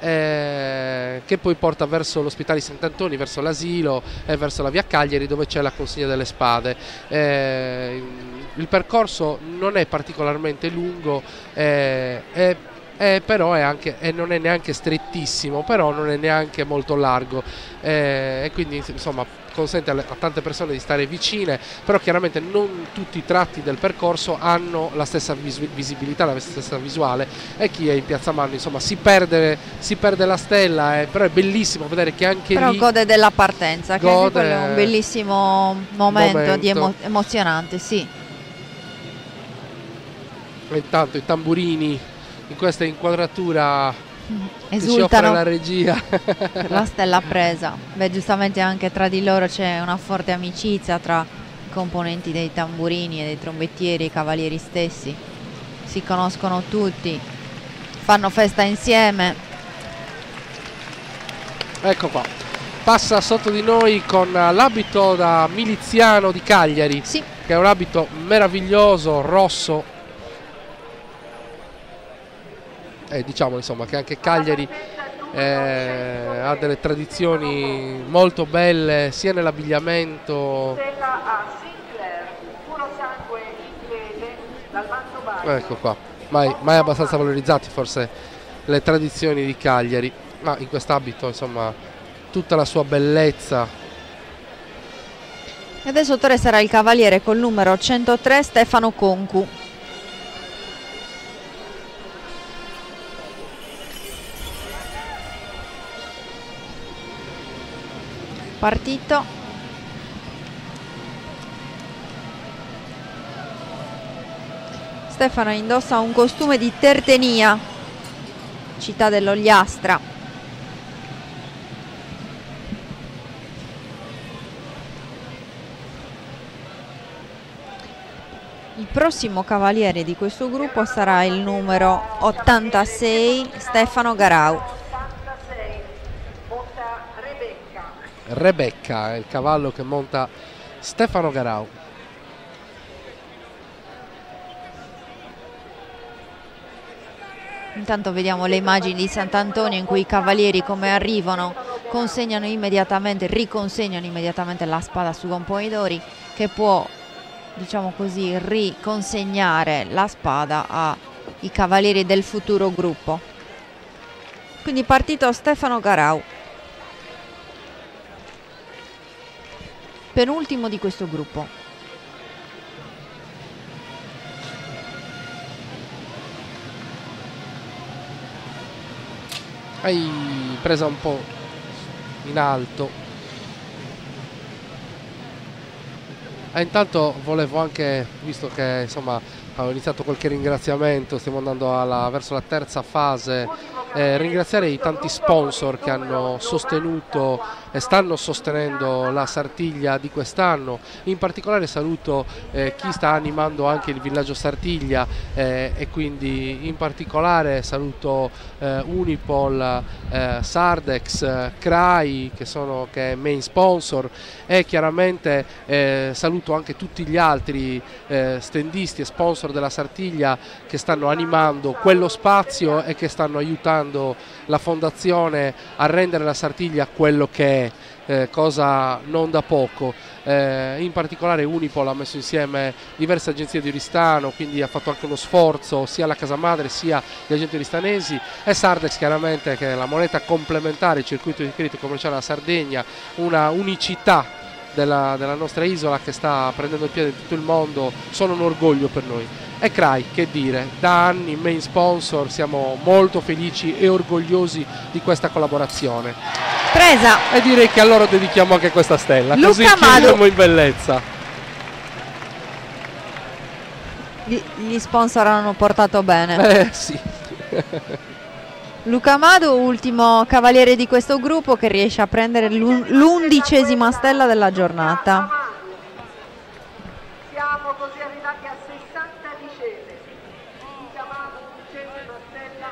eh, che poi porta verso l'ospitale di Sant'Antoni, verso l'asilo e verso la via Cagliari dove c'è la consegna delle spade. Eh, il percorso non è particolarmente lungo, eh, è- è- però è anche, e non è neanche strettissimo, però non è neanche molto largo eh, e quindi insomma consente a tante persone di stare vicine, però chiaramente non tutti i tratti del percorso hanno la stessa vis- visibilità, la stessa visuale e chi è in Piazza Manno insomma si perde, si perde la stella, eh, però è bellissimo vedere che anche Però lì gode della partenza, che Gode- quello è un bellissimo momento, di emo- Momento. emozionante, sì. E intanto i tamburini in questa inquadratura Esultano la regia. per la stella presa. Beh, giustamente anche tra di loro c'è una forte amicizia tra i componenti dei tamburini e dei trombettieri i cavalieri stessi. Si conoscono tutti, fanno festa insieme. Ecco qua. Passa sotto di noi con l'abito da miliziano di Cagliari, che è un abito meraviglioso, rosso. E diciamo insomma che anche Cagliari eh, ha delle tradizioni molto belle sia nell'abbigliamento. Ecco qua, mai, mai abbastanza valorizzati forse le tradizioni di Cagliari, ma in quest'abito insomma tutta la sua bellezza E adesso Torre sarà il cavaliere col numero 103 Stefano Concu. Partito. Stefano indossa un costume di Tertenia, città dell'Ogliastra. Il prossimo cavaliere di questo gruppo sarà il numero 86 Stefano Garau. Rebecca, il cavallo che monta Stefano Garau. Intanto vediamo le immagini di Sant'Antonio in cui i cavalieri come arrivano consegnano immediatamente, riconsegnano immediatamente la spada su Pompidori che può, diciamo così, riconsegnare la spada ai cavalieri del futuro gruppo. Quindi partito Stefano Garau. Penultimo di questo gruppo. Hai presa un po' in alto. E intanto volevo anche, visto che insomma avevo iniziato qualche ringraziamento, stiamo andando alla- verso la terza fase eh, ringraziare i tanti sponsor che hanno sostenuto stanno sostenendo la Sartiglia di quest'anno, in particolare saluto eh, chi sta animando anche il villaggio Sartiglia eh, e quindi in particolare saluto eh, Unipol, eh, Sardex, eh, CRAI che sono che è main sponsor e chiaramente eh, saluto anche tutti gli altri stendisti e sponsor della Sartiglia che stanno animando quello spazio e che stanno aiutando la fondazione a rendere la Sartiglia quello che è. Eh, cosa non da poco. Eh, in particolare Unipol ha messo insieme diverse agenzie di Oristano, quindi ha fatto anche uno sforzo sia la casa madre sia gli agenti oristanesi e Sardex chiaramente che è la moneta complementare, il circuito di credito commerciale della Sardegna, una unicità della, della, nostra isola che sta prendendo il piede in tutto il mondo, sono un orgoglio per noi. E CRAI, che dire, da anni main sponsor, siamo molto felici e orgogliosi di questa collaborazione. Presa! E direi che a loro dedichiamo anche questa stella, Luca così chiudiamo in bellezza. Gli, gli sponsor hanno portato bene. Eh sì. Luca Amado, ultimo cavaliere di questo gruppo che riesce a prendere l'undicesima stella della giornata. Siamo così arrivati a 60 discese. Luca Amado, undicesima stella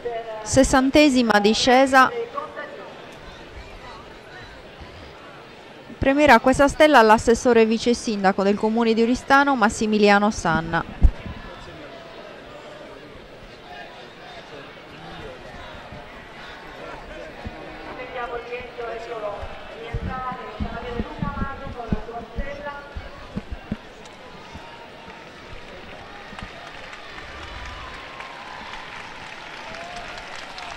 per... Sessantesima discesa. Premierà questa stella l'assessore vice sindaco del comune di Oristano Massimiliano Sanna.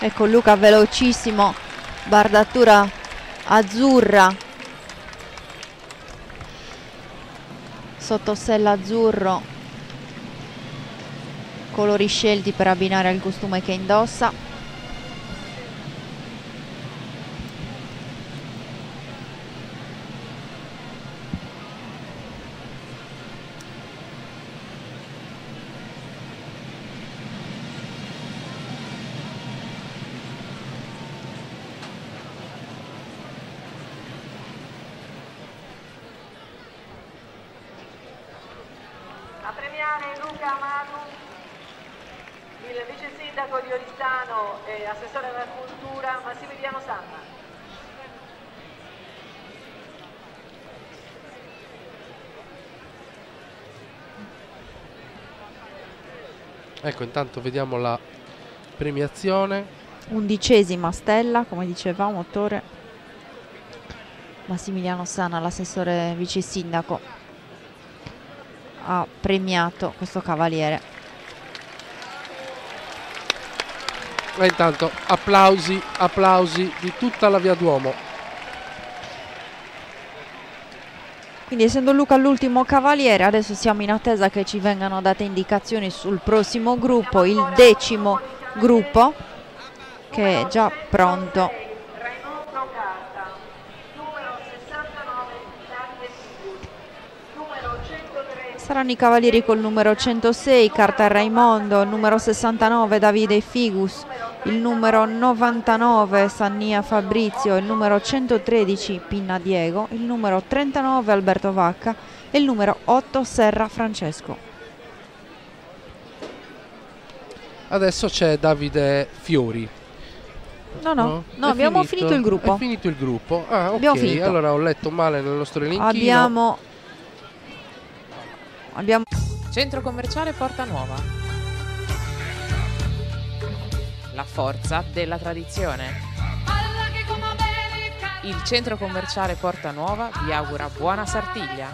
Ecco Luca velocissimo, bardatura azzurra, sottosella azzurro, colori scelti per abbinare al costume che indossa. A premiare Luca Amadu, il vice sindaco di Oristano e assessore alla cultura Massimiliano Sanna. Ecco, intanto vediamo la premiazione. Undicesima stella, come dicevamo, autore Massimiliano Sana, l'assessore vice sindaco, ha premiato questo cavaliere. E intanto applausi, applausi di tutta la via Duomo. Quindi essendo Luca l'ultimo cavaliere, adesso siamo in attesa che ci vengano date indicazioni sul prossimo gruppo, il decimo gruppo, che è già pronto. Raimondo Carta, numero 69 Davide Figus, numero 103 Saranno i cavalieri col numero 106, Carta Raimondo, numero 69 Davide Figus, il numero 99 Sannia Fabrizio, il numero 113 Pinna Diego, il numero 39 Alberto Vacca e il numero 8 Serra Francesco. Adesso c'è Davide Fiori. No, no, no, È abbiamo finito il gruppo. È finito il gruppo. Ah, ok. Abbiamo finito. Allora ho letto male nel nostro elenchino. Abbiamo, abbiamo Centro commerciale Porta Nuova. La forza della tradizione. Il centro commerciale Porta Nuova vi augura buona Sartiglia.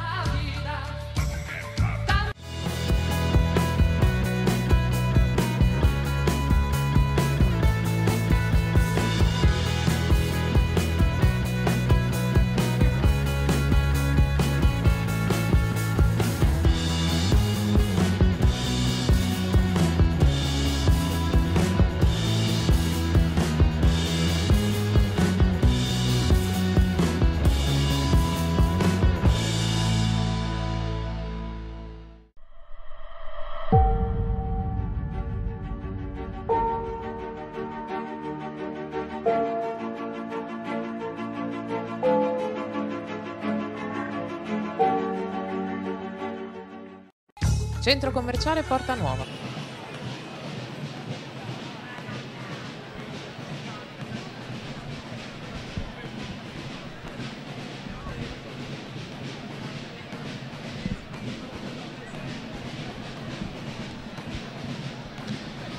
Centro commerciale Porta Nuova.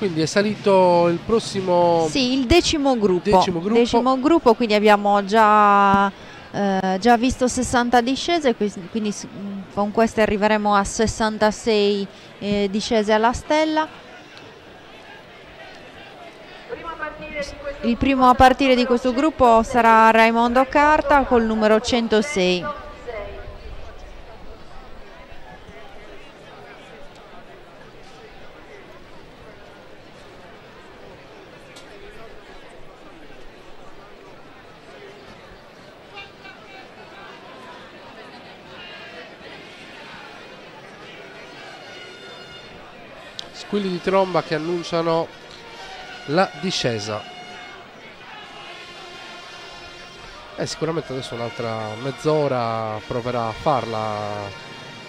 Quindi è salito il prossimo... Sì, il decimo gruppo. Decimo gruppo. Decimo gruppo, quindi abbiamo già, eh, già visto 60 discese, quindi con queste arriveremo a 66 eh, discese alla stella. Il primo a partire di questo gruppo sarà Raimondo Carta col numero 106. Squilli di tromba che annunciano la discesa. Eh, sicuramente adesso un'altra mezz'ora proverà a farla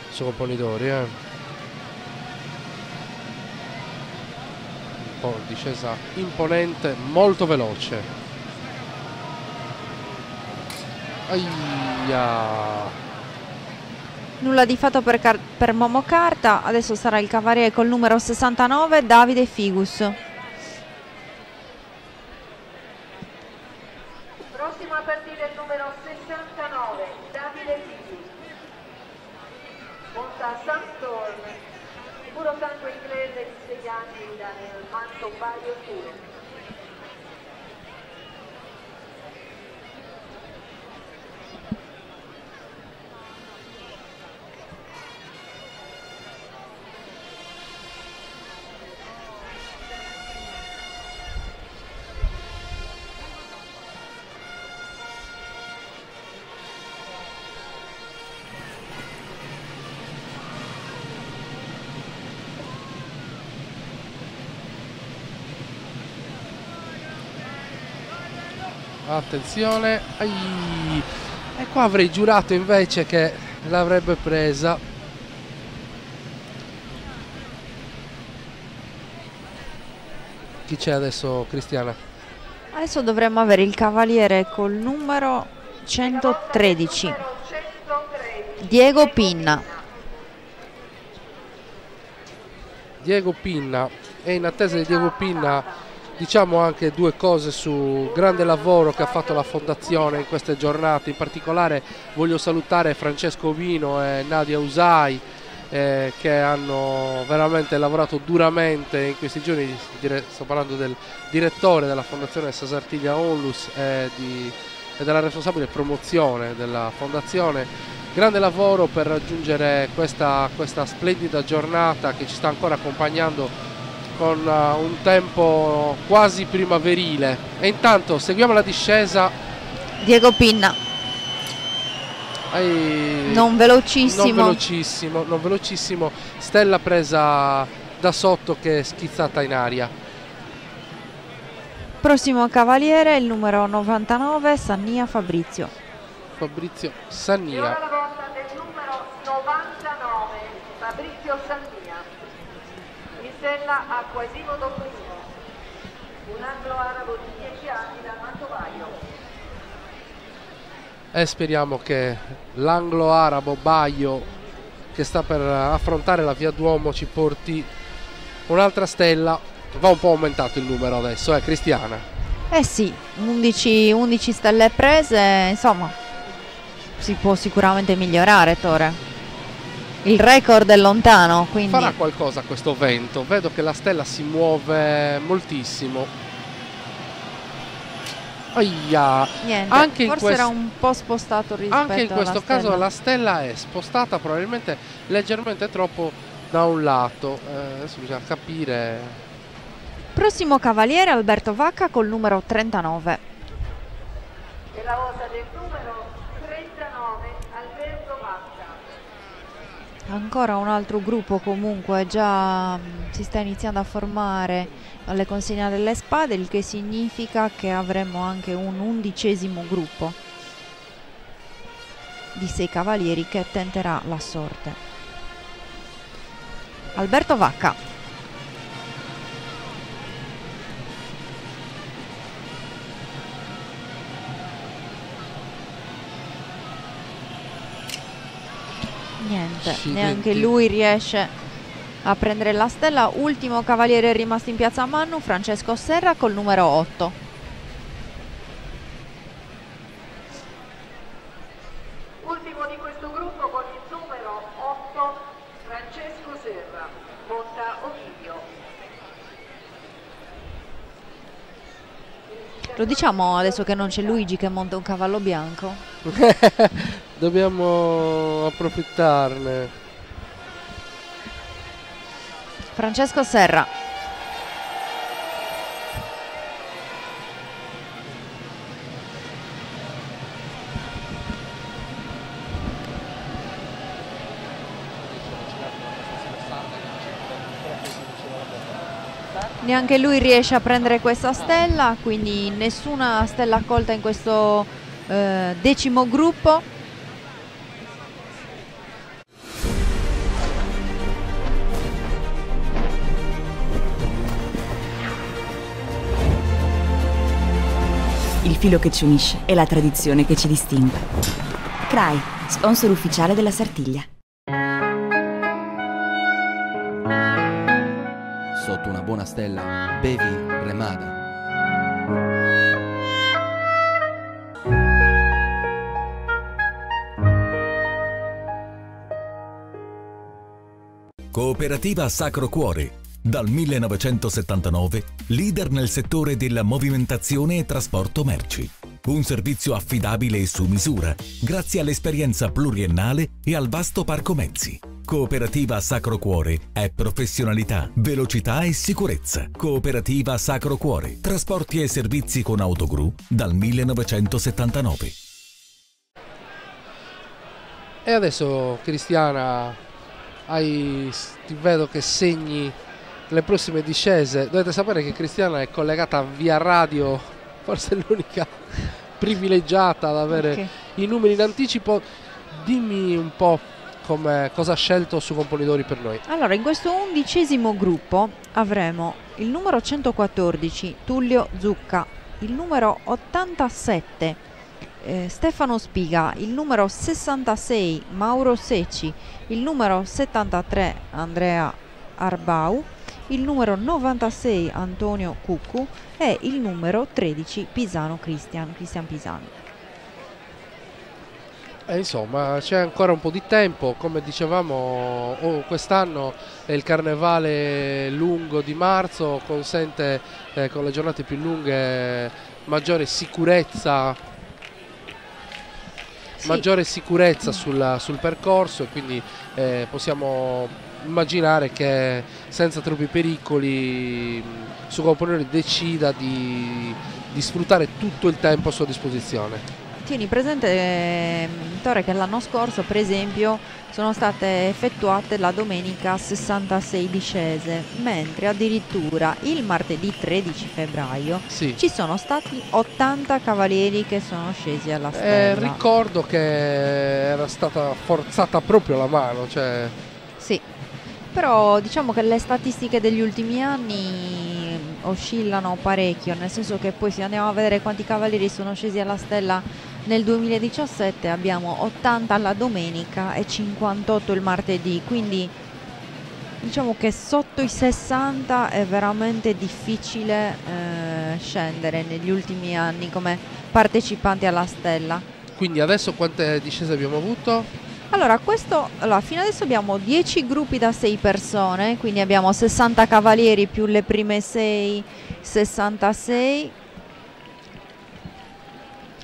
il suo componitore. Eh. Un po' discesa imponente, molto veloce. Aia. Nulla di fatto per, per Momo Carta, adesso sarà il cavaliere col numero 69 Davide Figus. Prossimo a partire il numero 69, Davide Figus. Monta Sandstorm, puro sangue inglese di 6 anni da nel manto Baio Attenzione. Ai. E qua avrei giurato invece che l'avrebbe presa. Chi c'è adesso, Cristiana? Adesso dovremmo avere il cavaliere col numero 113. Diego Pinna. Diego Pinna. E in attesa di Diego Pinna diciamo anche due cose sul grande lavoro che ha fatto la fondazione in queste giornate. In particolare voglio salutare Francesco Vino e Nadia Usai eh, che hanno veramente lavorato duramente in questi giorni. Sto parlando del direttore della fondazione Sasartiglia Onlus e, di- e della responsabile promozione della fondazione. Grande lavoro per raggiungere questa, questa splendida giornata che ci sta ancora accompagnando con uh, un tempo quasi primaverile. E intanto seguiamo la discesa. Diego Pinna. Ai- Non velocissimo. Non velocissimo, non velocissimo. Stella presa da sotto che è schizzata in aria. Prossimo cavaliere il numero 99 Sannia Fabrizio. Fabrizio Sannia. la volta del numero 99, Fabrizio Sandia. In sella a Quasimodo I, un anglo arabo di 10 anni da Mantovaio. E speriamo che l'anglo arabo Baio che sta per affrontare la via Duomo ci porti un'altra stella. Va un po' aumentato il numero adesso, eh Cristiana. Eh sì, 11, 11 stelle prese, insomma, si può sicuramente migliorare Tore. Il record è lontano, quindi Farà qualcosa questo vento, vedo che la stella si muove moltissimo. Aia. niente, Anche in forse quest- era un po' spostato rispetto Anche in questo alla caso stella. la stella è spostata probabilmente leggermente troppo da un lato. Eh, adesso bisogna capire. Prossimo cavaliere Alberto Vacca col numero 39. E la volta del numero 39, Alberto Vacca. Ancora un altro gruppo comunque già mh, si sta iniziando a formare alle consegne delle spade, il che significa che avremo anche un undicesimo gruppo di sei cavalieri che tenterà la sorte. Alberto Vacca. Niente, Accidenti. neanche lui riesce a prendere la stella. Ultimo cavaliere rimasto in piazza Mannu, Francesco Serra col numero 8. Ultimo di questo gruppo con il numero 8 Francesco Serra, monta Ovidio. Lo diciamo adesso che non c'è Luigi che monta un cavallo bianco? Dobbiamo approfittarne. Francesco Serra. Neanche lui riesce a prendere questa stella, quindi nessuna stella accolta in questo eh, decimo gruppo. Il filo che ci unisce è la tradizione che ci distingue. CRAI, sponsor ufficiale della Sartiglia. Sotto una buona stella, bevi Remada. Cooperativa Sacro Cuore. Dal 1979, leader nel settore della movimentazione e trasporto merci. Un servizio affidabile e su misura, grazie all'esperienza pluriennale e al vasto parco mezzi. Cooperativa Sacro Cuore è professionalità, velocità e sicurezza. Cooperativa Sacro Cuore. Trasporti e servizi con autogru dal 1979. E adesso Cristiana, hai, ti vedo che segni le prossime discese. Dovete sapere che Cristiana è collegata via radio, forse è l'unica privilegiata ad avere Ok. i numeri in anticipo. Dimmi un po' come, cosa ha scelto su Componidori per noi. Allora, in questo undicesimo gruppo avremo il numero 114 Tullio Zucca, il numero 87 eh, Stefano Spiga, il numero 66 Mauro Secci, il numero 73 Andrea Arbau, il numero 96 Antonio Cuccu e il numero 13 Pisano Cristian, Cristian Pisano. E insomma, c'è ancora un po' di tempo, come dicevamo, oh, quest'anno il carnevale lungo di marzo, consente eh, con le giornate più lunghe maggiore sicurezza, Sì. maggiore sicurezza sulla- sul percorso e quindi eh, possiamo immaginare che senza troppi pericoli mh, su Componeri decida di, di sfruttare tutto il tempo a sua disposizione. Tieni presente, ehm, Tore, che l'anno scorso, per esempio, sono state effettuate la domenica 66 discese, mentre addirittura il martedì 13 febbraio Sì. ci sono stati 80 cavalieri che sono scesi alla Eh, stella. ricordo che era stata forzata proprio la mano, cioè Sì, però diciamo che le statistiche degli ultimi anni oscillano parecchio, nel senso che poi se andiamo a vedere quanti cavalieri sono scesi alla stella nel 2017 abbiamo 80 la domenica e 58 il martedì, quindi diciamo che sotto i 60 è veramente difficile eh, scendere negli ultimi anni come partecipanti alla stella. quindi adesso quante discese abbiamo avuto? Allora, questo, allora, fino adesso abbiamo 10 gruppi da 6 persone, quindi abbiamo 60 cavalieri più le prime 6, 66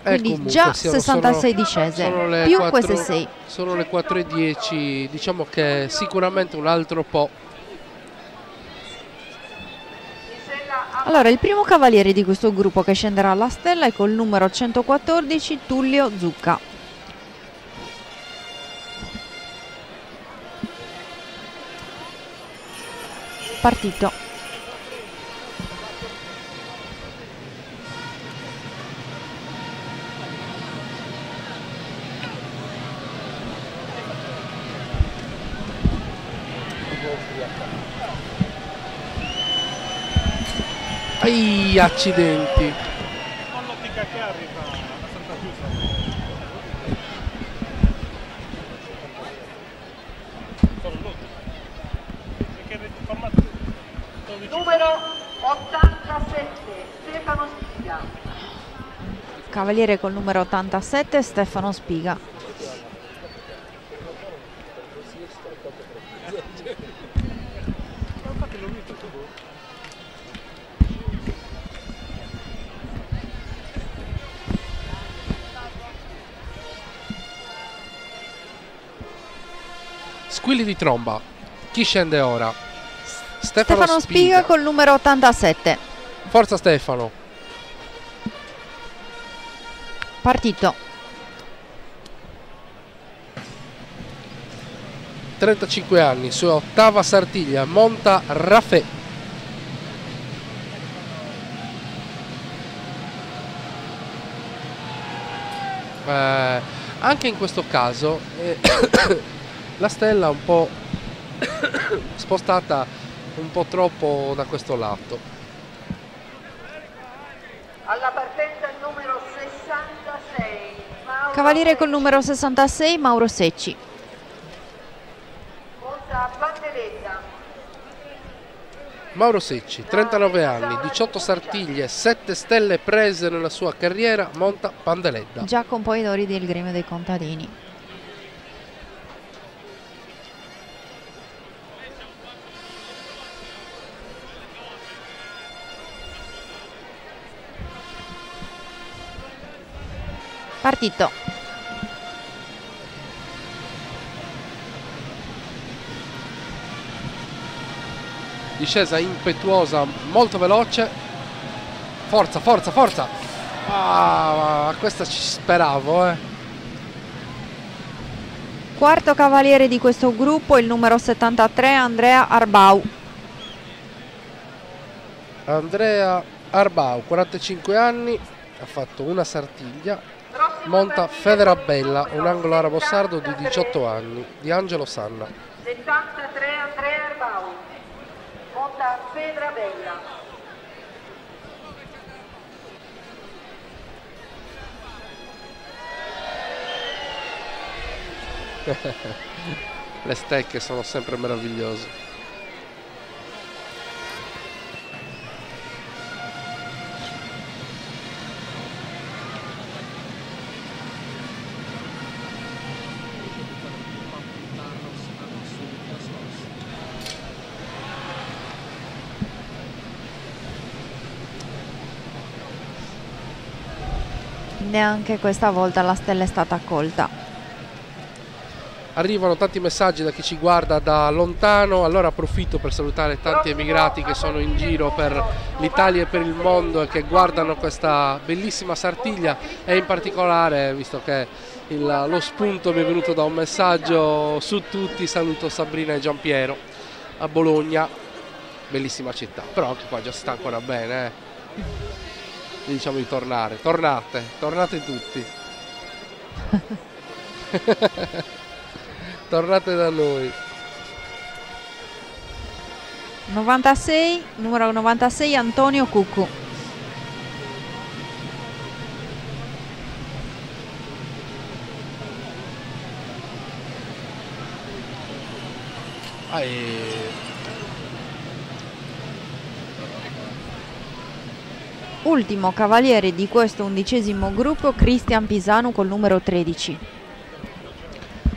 quindi eh, comunque, già 66 discese più queste 6 sono le 4.10 diciamo che sicuramente un altro po' allora il primo cavaliere di questo gruppo che scenderà alla stella è col numero 114 Tullio Zucca. Partito. Ai, accidenti. Numero 87, Stefano Spiga. Cavaliere col numero 87 Stefano Spiga. Squilli di tromba. Chi scende ora? Stefano, Stefano Spiga col numero 87. Forza Stefano. Partito. 35 anni, sua ottava sartiglia, monta Rafè. Eh, anche in questo caso eh, la stella un po' spostata un po' troppo da questo lato. Alla partenza il numero 66, Mauro Cavaliere col numero 66 Mauro Secci. Mauro Secci, 39 anni, 18 sartiglie, 7 stelle prese nella sua carriera, monta Pandeledda. Già con poi d'ori del gremio dei contadini. Partito. Discesa impetuosa, molto veloce. Forza, forza, forza. Ah, questa ci speravo, eh. Quarto cavaliere di questo gruppo il numero 73 Andrea Arbau. Andrea Arbau, 45 anni, ha fatto una sartiglia, monta Federabella, un angolo arabo sardo di 18 anni, di Angelo Sanna. 73 Andrea Arbau. Monta Fedra Bella. Le stecche sono sempre meravigliose. Neanche questa volta la stella è stata accolta. Arrivano tanti messaggi da chi ci guarda da lontano, allora approfitto per salutare tanti emigrati che sono in giro per l'Italia e per il mondo e che guardano questa bellissima sartiglia e in particolare, visto che il- lo spunto mi è venuto da un messaggio su tutti, saluto Sabrina e Giampiero a Bologna, bellissima città, però anche qua già si sta ancora bene. Eh. Gli diciamo di tornare, tornate, tornate tutti. tornate da noi. 96, numero 96 Antonio Cuccu. Ah, e- Ultimo cavaliere di questo undicesimo gruppo Cristian Pisano col numero 13.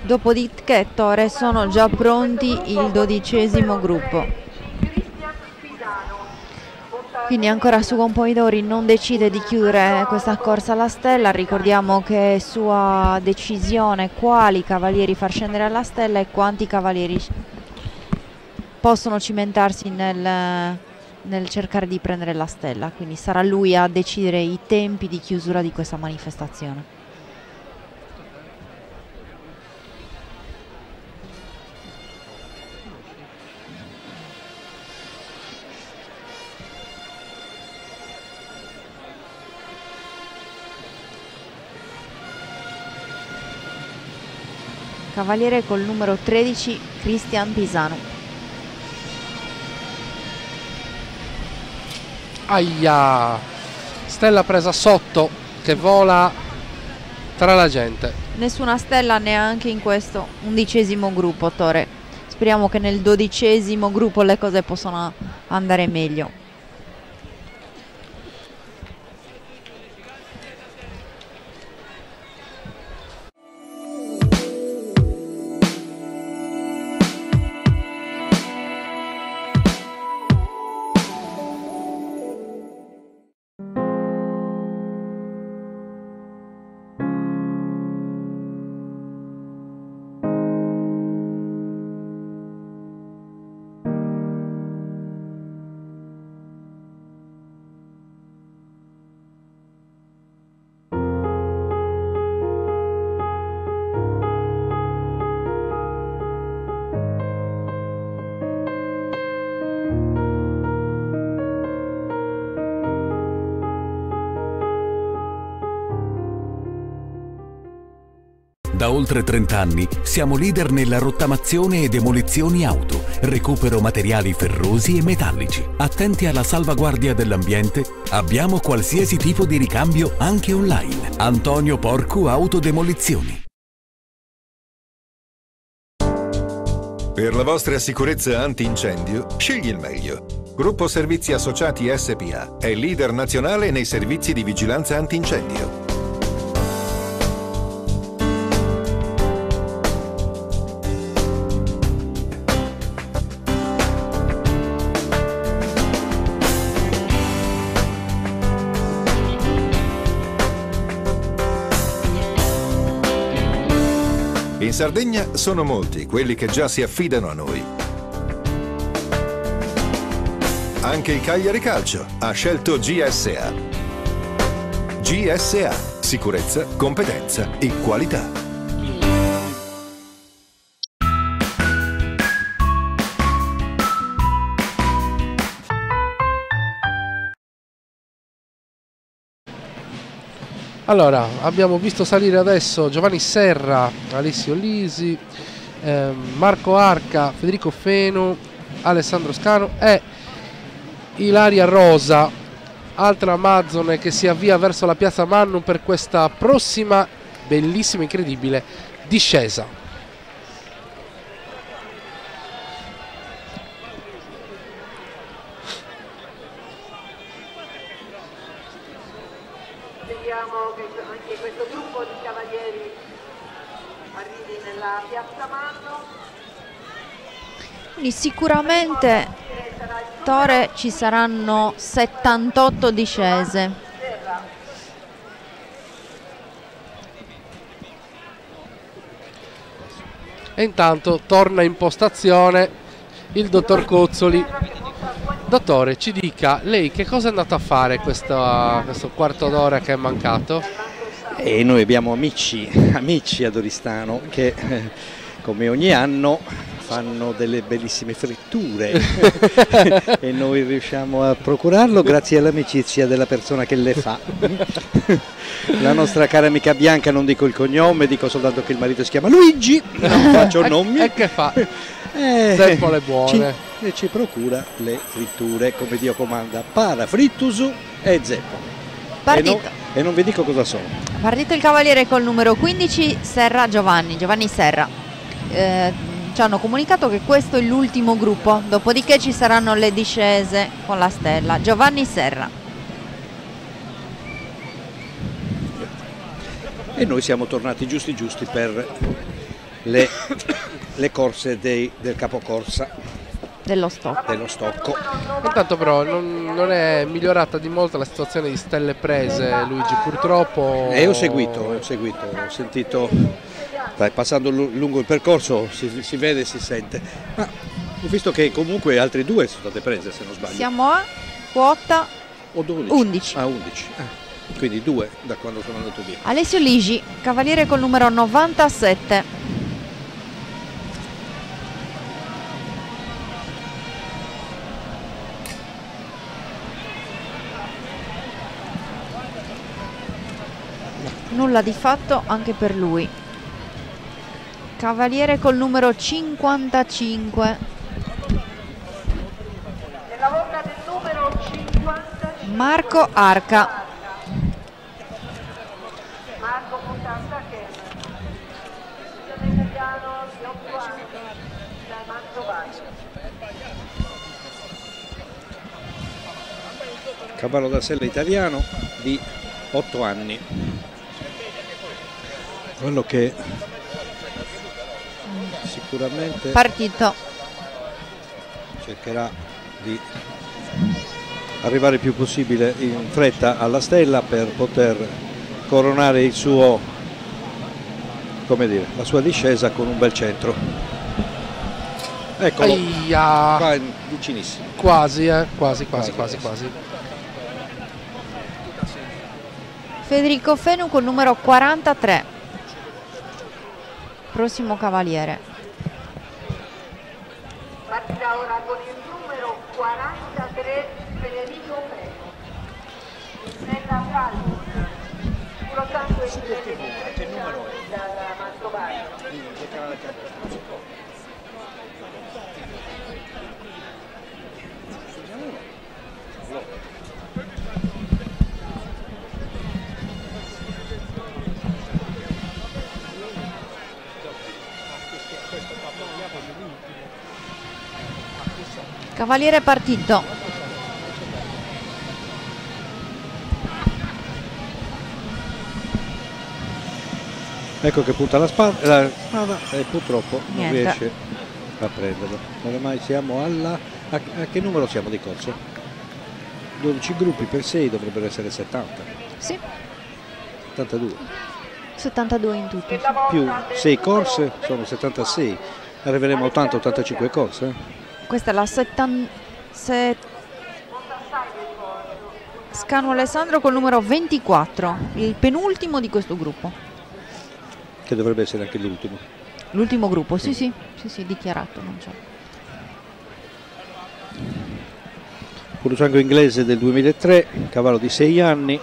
Dopodiché Tore sono già pronti il dodicesimo gruppo. Quindi ancora su Pompoidori non decide di chiudere questa corsa alla stella, ricordiamo che è sua decisione quali cavalieri far scendere alla stella e quanti cavalieri possono cimentarsi nel, nel cercare di prendere la stella, quindi sarà lui a decidere i tempi di chiusura di questa manifestazione. Cavaliere col numero 13 Cristian Pisano. Aia! Stella presa sotto che vola tra la gente. Nessuna stella neanche in questo undicesimo gruppo, Tore. Speriamo che nel dodicesimo gruppo le cose possano andare meglio. Oltre 30 anni siamo leader nella rottamazione e demolizioni auto, recupero materiali ferrosi e metallici. Attenti alla salvaguardia dell'ambiente, abbiamo qualsiasi tipo di ricambio anche online. Antonio Porcu Autodemolizioni. Per la vostra sicurezza antincendio, scegli il meglio. Gruppo Servizi Associati SPA è leader nazionale nei servizi di vigilanza antincendio. In Sardegna sono molti quelli che già si affidano a noi. Anche il Cagliari Calcio ha scelto GSA. GSA, sicurezza, competenza e qualità. Allora, abbiamo visto salire adesso Giovanni Serra, Alessio Lisi, ehm, Marco Arca, Federico Feno, Alessandro Scano e Ilaria Rosa, altra Amazzone che si avvia verso la piazza Mannum per questa prossima bellissima, incredibile discesa. Vediamo che anche questo gruppo di cavalieri arrivi nella piazza Manno. Quindi sicuramente Tore ci saranno 78 discese. E intanto torna in postazione il dottor Cozzoli. Dottore, ci dica, lei che cosa è andato a fare questo, questo quarto d'ora che è mancato? E noi abbiamo amici, amici ad Oristano che eh, come ogni anno fanno delle bellissime fritture e noi riusciamo a procurarlo grazie all'amicizia della persona che le fa. La nostra cara amica Bianca, non dico il cognome, dico soltanto che il marito si chiama Luigi, non faccio nomi. E che fa? Eh, Sempre le buone. Ci, e ci procura le fritture come Dio comanda, para, frittusu e zeppo. E, Partito. no- e non vi dico cosa sono. Partito il cavaliere col numero 15, Serra Giovanni, Giovanni Serra. Eh, ci hanno comunicato che questo è l'ultimo gruppo, dopodiché ci saranno le discese con la stella. Giovanni Serra. E noi siamo tornati giusti giusti per le, le corse dei- del capocorsa dello stocco. dello stocco. Intanto però non, non è migliorata di molto la situazione di stelle prese, Luigi, purtroppo... E ho seguito, ho seguito, ho sentito, passando lu- lungo il percorso si, si vede e si sente. Ma ho visto che comunque altre due sono state prese se non sbaglio. Siamo a quota O 12. 11. Ah, 11. Ah, quindi due da quando sono andato via. Alessio Ligi, cavaliere col numero 97. Nulla di fatto anche per lui. Cavaliere col numero 55. Nella volta del numero 50 Marco Arca. Marco Contanta che è italiano di 8 anni da Mantrovani. Cavallo da sella italiano di 8 anni. Quello che sicuramente Partito. cercherà di arrivare il più possibile in fretta alla stella per poter coronare il suo come dire, la sua discesa con un bel centro. Eccolo, Aia. qua è vicinissimo. Quasi, eh, quasi, quasi, quasi, quasi. Federico Fenu col numero 43. Prossimo cavaliere. Partirà ora con il numero 43 Federico Feno. Nella Calvo. Puro sangue è? Dalla Mantrovani. Cavaliere partito. Ecco che punta la spada, e purtroppo non Niente. riesce a prenderlo. Ormai siamo alla... A, a che numero siamo di corso? 12 gruppi per 6 dovrebbero essere 70. Sì, 72. 72 in tutto. Più 6 corse sono 76. Arriveremo a 80-85 corse. Questa è la 70... se- Scano Alessandro col numero 24, il penultimo di questo gruppo. Che dovrebbe essere anche l'ultimo. L'ultimo gruppo, sì, sì, sì, sì, dichiarato, non c'è. Puro sangue inglese del 2003, cavallo di 6 anni,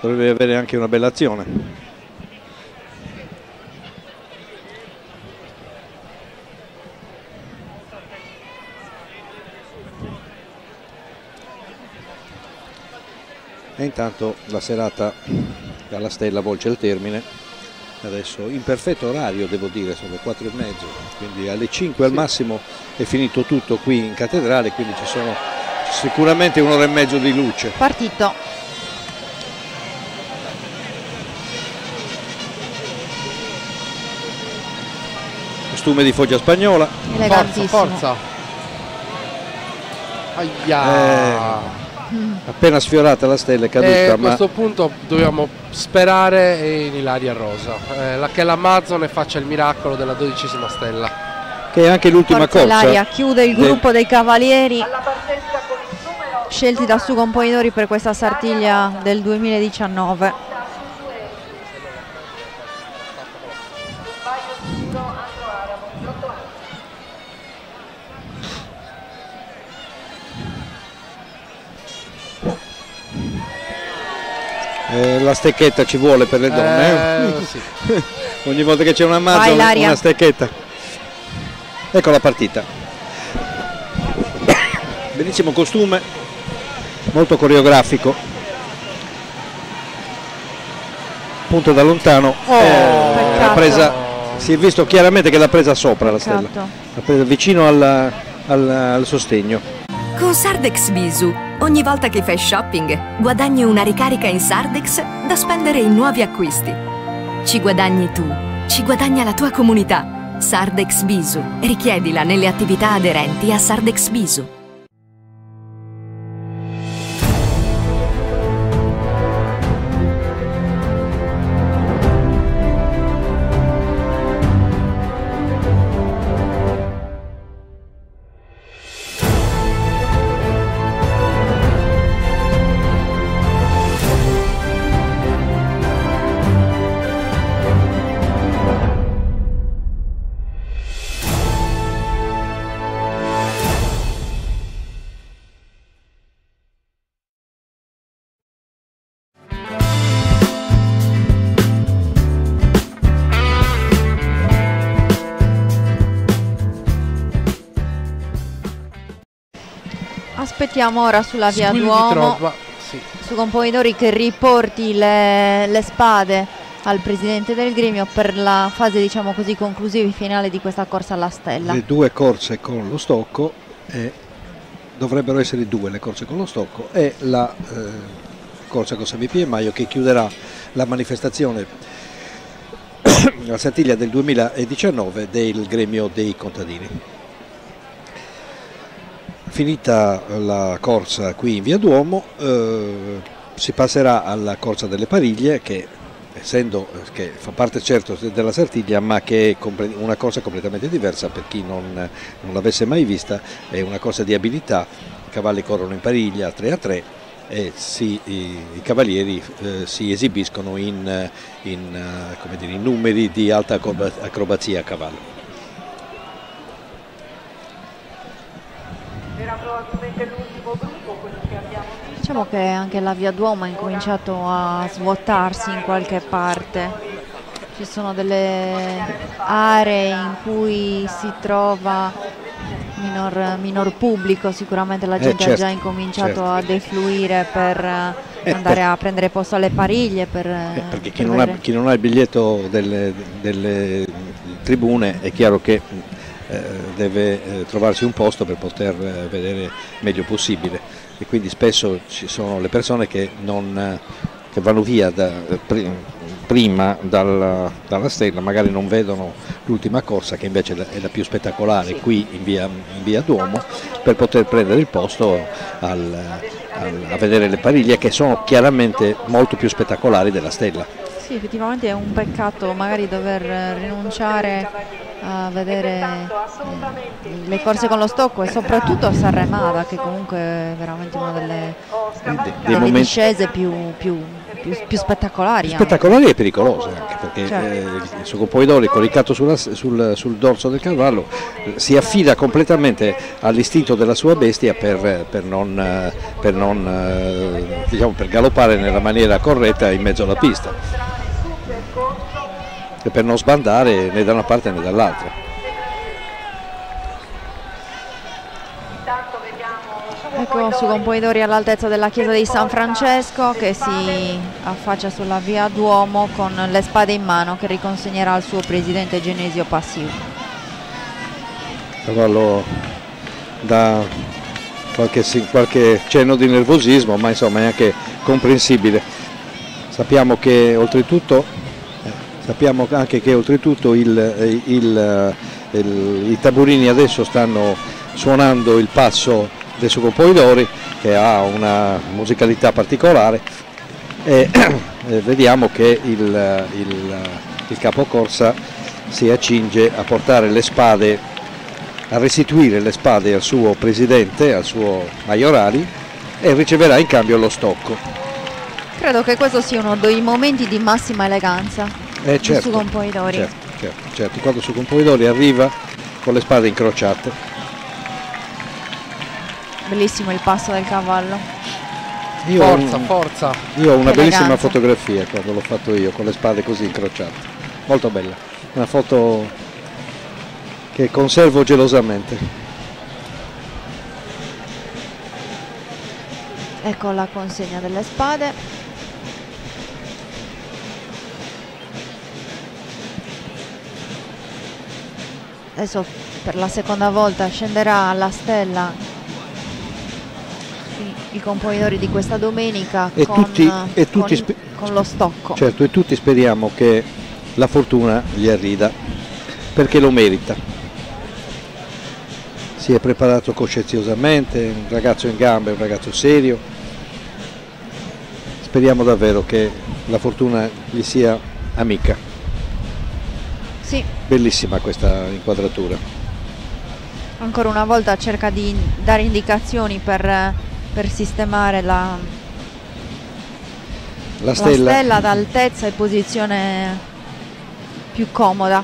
dovrebbe avere anche una bella azione. E intanto la serata alla stella volge al termine. Adesso in perfetto orario devo dire, sono le 4 e mezzo, quindi alle 5 al massimo è finito tutto qui in cattedrale, quindi ci sono sicuramente un'ora e mezzo di luce. Partito. Costume di foggia spagnola. Forza, forza. Aia. Eh, appena sfiorata la stella è E caduta, a ma questo punto dobbiamo sperare in Ilaria Rosa, eh, la, che l'Amazon faccia il miracolo della dodicesima stella. che è anche l'ultima corsa. Ilaria chiude il del- gruppo dei cavalieri scelti da su componitori per questa Sartiglia del 2019. Eh, la stecchetta ci vuole per le donne. eh? Eh, sì. Ogni volta che c'è una Vai, mazza, Ilaria. una stecchetta. Ecco la partita. Bellissimo costume, molto coreografico. Punto da lontano. Oh, eh, presa, si è visto chiaramente che l'ha presa sopra la stella. L'ha presa vicino al, al- al sostegno. Con Sardex Visu, ogni volta che fai shopping, guadagni una ricarica in Sardex da spendere in nuovi acquisti. Ci guadagni tu, ci guadagna la tua comunità. Sardex Visu. Richiedila nelle attività aderenti a Sardex Visu. Aspettiamo ora sulla via Squilli Duomo sì. su Campoidori che riporti le, le spade al presidente del gremio per la fase diciamo così conclusiva e finale di questa corsa alla stella. Le due corse con lo stocco, e dovrebbero essere due le corse con lo stocco e la eh, corsa con semipiemaio che chiuderà la manifestazione la Santiglia del 2019 del gremio dei contadini. Finita la corsa qui in via Duomo eh, si passerà alla corsa delle pariglie che essendo che fa parte certo della Sartiglia ma che è una cosa completamente diversa per chi non, non l'avesse mai vista, è una cosa di abilità, i cavalli corrono in pariglia 3 a 3 e si- i, i cavalieri eh, si esibiscono in, in, eh, dire, in numeri di alta acroba- acrobazia a cavallo. Era probabilmente l'ultimo gruppo quello che abbiamo visto. Diciamo che anche la via Duomo ha incominciato a svuotarsi in qualche parte. Ci sono delle aree in cui si trova minor, minor pubblico, sicuramente la Eh, gente ha certo, già incominciato certo. a defluire per eh, Eh, andare per- a prendere posto alle pariglie. Per, Eh, perché chi per non, ha, chi non ha il biglietto delle, delle tribune è chiaro che eh, deve eh, trovarsi un posto per poter eh, vedere meglio possibile e quindi spesso ci sono le persone che, non, che vanno via da- pri- prima dalla, dalla stella, magari non vedono l'ultima corsa che invece è la- più spettacolare qui in via, in via Duomo per poter prendere il posto al- al- a vedere le pariglie che sono chiaramente molto più spettacolari della stella. Sì, effettivamente è un peccato magari dover rinunciare a vedere eh, le corse con lo stocco e soprattutto a Sanremada che comunque è veramente una delle, delle momenti- discese più, più- più- più spettacolari. anche. spettacolari e pericolose anche perché Certo. eh, il suo compoidore coricato sulla- sul, sul dorso del cavallo eh, si affida completamente all'istinto della sua bestia per, per non, eh, per non, eh, diciamo, per galoppare nella maniera corretta in mezzo alla pista e per non sbandare né da una parte né dall'altra. Ecco su Compoidori all'altezza della chiesa di San Francesco che si affaccia sulla via Duomo con le spade in mano che riconsegnerà al suo presidente Genesio Passiu. cavallo da qualche, qualche cenno di nervosismo, ma insomma è anche comprensibile. Sappiamo che oltretutto, sappiamo anche che oltretutto il- eh, il, eh, il- i taburini adesso stanno suonando il passo del suo Poidori che ha una musicalità particolare e eh, vediamo che il, il, il capocorsa si accinge a portare le spade a restituire le spade al suo presidente, al suo Maiorali e riceverà in cambio lo stocco. Credo che questo sia uno dei momenti di massima eleganza Eh, certo, Sugon Poidori. certo, certo, certo. Quando su Compoidori arriva con le spade incrociate. Bellissimo il passo del cavallo. Io ho Forza, un- forza. Io ho una Che bellissima eleganza. fotografia quando l'ho fatto io con le spade così incrociate. Molto bella. Una foto che conservo gelosamente. Ecco la consegna delle spade. Adesso per la seconda volta scenderà alla stella il componitore di questa domenica E con, tutti- e con tutti il- con lo stocco. Certo, e tutti speriamo che la fortuna gli arrida, perché lo merita. Si è preparato coscienziosamente, un ragazzo in gambe, un ragazzo serio. Speriamo davvero che la fortuna gli sia amica. Sì, Bellissima questa inquadratura. ancora una volta cerca di dare indicazioni per, per sistemare la, La la stella, ad altezza e posizione più comoda.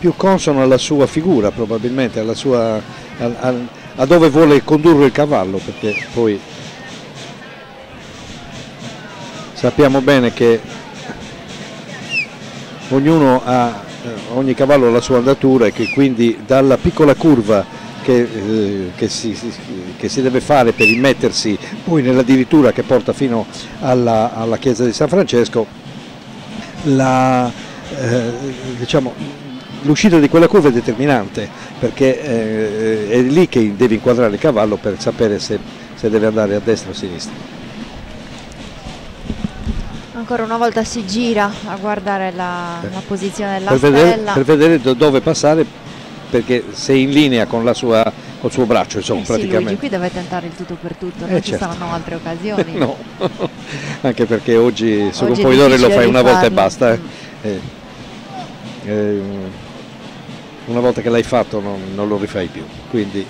più consono alla sua figura probabilmente, alla sua, al- al- a dove vuole condurre il cavallo, perché poi sappiamo bene che ognuno ha, ogni cavallo ha la sua andatura e che quindi dalla piccola curva che, eh, che si, che si deve fare per immettersi poi nella dirittura che porta fino alla, alla chiesa di San Francesco, la, eh, diciamo, l'uscita di quella curva è determinante perché eh, è lì che devi inquadrare il cavallo per sapere se, se deve andare a destra o a sinistra. Ancora una volta si gira a guardare la, la posizione della per vedere, per vedere do- dove passare perché sei in linea con la sua, col suo braccio insomma Eh sì, Luigi, praticamente qui deve tentare il tutto per tutto, Eh, non ci certo. saranno altre occasioni. no anche perché oggi su Oggi è Compoidore lo fai una volta e basta eh. Eh, eh, una volta che l'hai fatto non, non lo rifai più quindi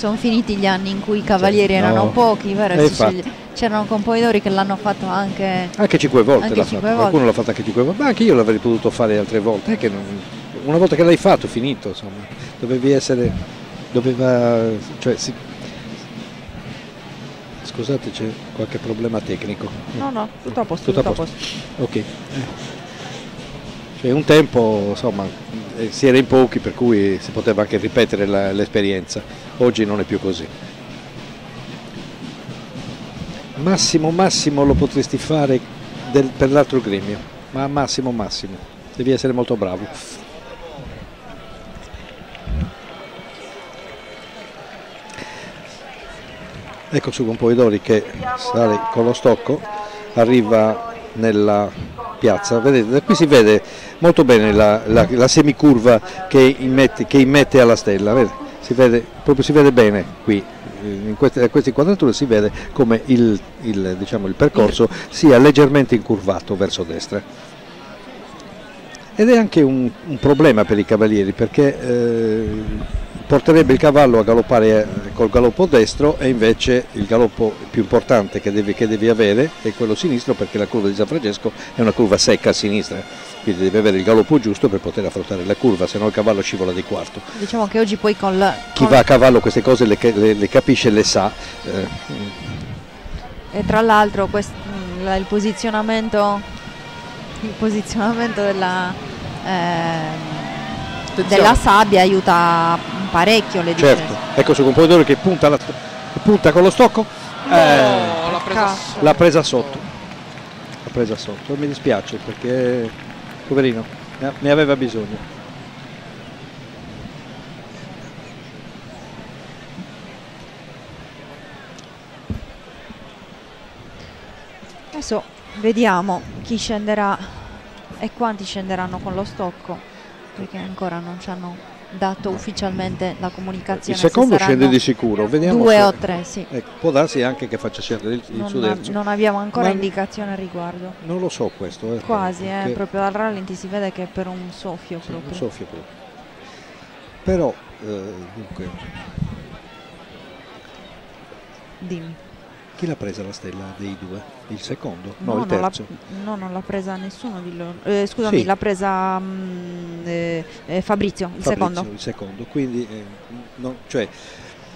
Sono finiti gli anni in cui i cavalieri Cioè, no. erano pochi, vero? Eh, C'erano compoidori che l'hanno fatto anche... anche cinque volte Anche l'ha cinque fatto volte. qualcuno l'ha fatto anche cinque volte ma anche io l'avrei potuto fare altre volte è che non- una volta che l'hai fatto finito insomma dovevi essere doveva cioè si- scusate c'è qualche problema tecnico No, no, tutto a posto, Tutto a tutto a posto. posto. Ok. Cioè un tempo insomma eh, si era in pochi per cui si poteva anche ripetere la- l'esperienza, oggi non è più così. Massimo massimo lo potresti fare del- per l'altro gremio, ma massimo massimo, devi essere molto bravo. Ecco su Compoidori che sale con lo stocco, arriva nella piazza, vedete da qui si vede molto bene la, la- la semicurva che immette, che immette alla stella, vede? Si vede, proprio si vede bene qui, eh, in queste, queste inquadrature si vede come il, il, diciamo, il percorso sia leggermente incurvato verso destra. Ed è anche un, un problema per i cavalieri perché eh, porterebbe il cavallo a galoppare eh, col galoppo destro e invece il galoppo più importante che devi, che devi avere è quello sinistro perché la curva di San Francesco è una curva secca a sinistra, quindi devi avere il galoppo giusto per poter affrontare la curva, se no il cavallo scivola di quarto. Diciamo che oggi poi con... la- Chi va a cavallo queste cose le, le- le capisce e le sa. eh, E tra l'altro mm, il posizionamento, il posizionamento della, ehm, della sabbia aiuta parecchio le difese. certo, ecco su Compoidore che punta, la- punta con lo stocco. No, eh, l'ha presa. L'ha presa sotto. L'ha presa sotto. Mi dispiace perché poverino ne aveva bisogno. Adesso vediamo chi scenderà e quanti scenderanno con lo stocco, perché ancora non ci hanno dato ufficialmente la comunicazione. Il se secondo saranno scende di sicuro. Vediamo Due se- o tre, sì. Ecco, può darsi anche che faccia scendere il, il Non, suderzo. non abbiamo ancora Ma- indicazione al riguardo. Non lo so questo. eh, Quasi, eh, proprio dal rallenti si vede che è per un soffio Sì, proprio. un soffio proprio. Però, eh, dunque, Dimmi. Chi l'ha presa la stella dei due? Il secondo? No, No, il non terzo. no, non l'ha presa nessuno. Eh, scusami, Sì. l'ha presa mm, eh, eh, Fabrizio, il Fabrizio, secondo. Il secondo, quindi eh, no, cioè,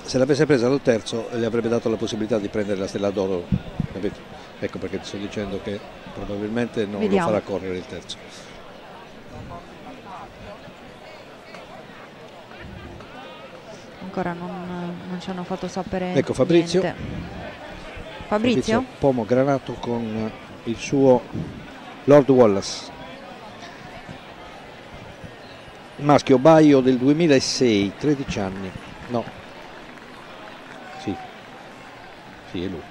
se l'avesse presa dal terzo le avrebbe dato la possibilità di prendere la stella d'oro, capito? Ecco perché ti sto dicendo che probabilmente non Vediamo. lo farà correre il terzo. Ancora non, non ci hanno fatto sapere. Ecco Fabrizio. niente. Fabrizio? Pomo granato con il suo Lord Wallace. Maschio Baio del 2006, 13 anni. No. Sì. Sì, è lui.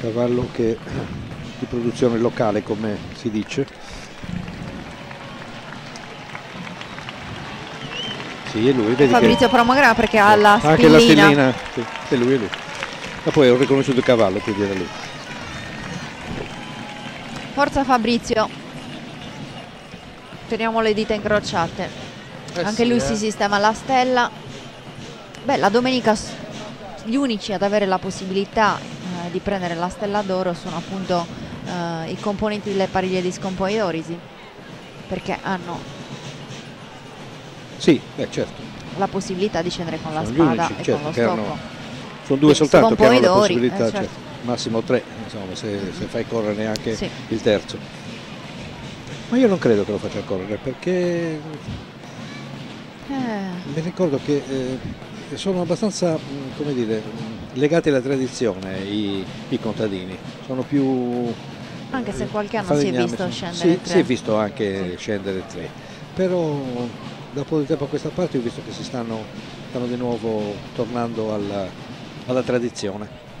Cavallo che di produzione locale, come si dice. Sì, è lui, vedi che- Fabrizio Promogra perché ha la anche la spillina. stellina, sì, è lui, è lui. Ma poi ho riconosciuto il cavallo, quindi era lui. Forza Fabrizio. Teniamo le dita incrociate. Eh Anche sì, lui eh. si sistema la stella. Beh, la domenica gli unici ad avere la possibilità eh, di prendere la stella d'oro sono appunto eh, i componenti delle pariglie di Scompoidorisi perché hanno Sì, eh, certo. la possibilità di scendere con la Sono gli spada unici, e certo, con stocco. Sono due soltanto che hanno la possibilità. eh, certo. certo. massimo tre, insomma, se, se fai correre anche Sì. il terzo. Ma io non credo che lo faccia correre perché Eh, mi ricordo che eh, sono abbastanza, come dire, legati alla tradizione i, i contadini, sono più... anche se qualche anno si è falegnami, visto scendere Sì, tre. si è visto anche scendere tre, però da un po' di tempo a questa parte ho visto che si stanno, stanno di nuovo tornando alla, alla tradizione.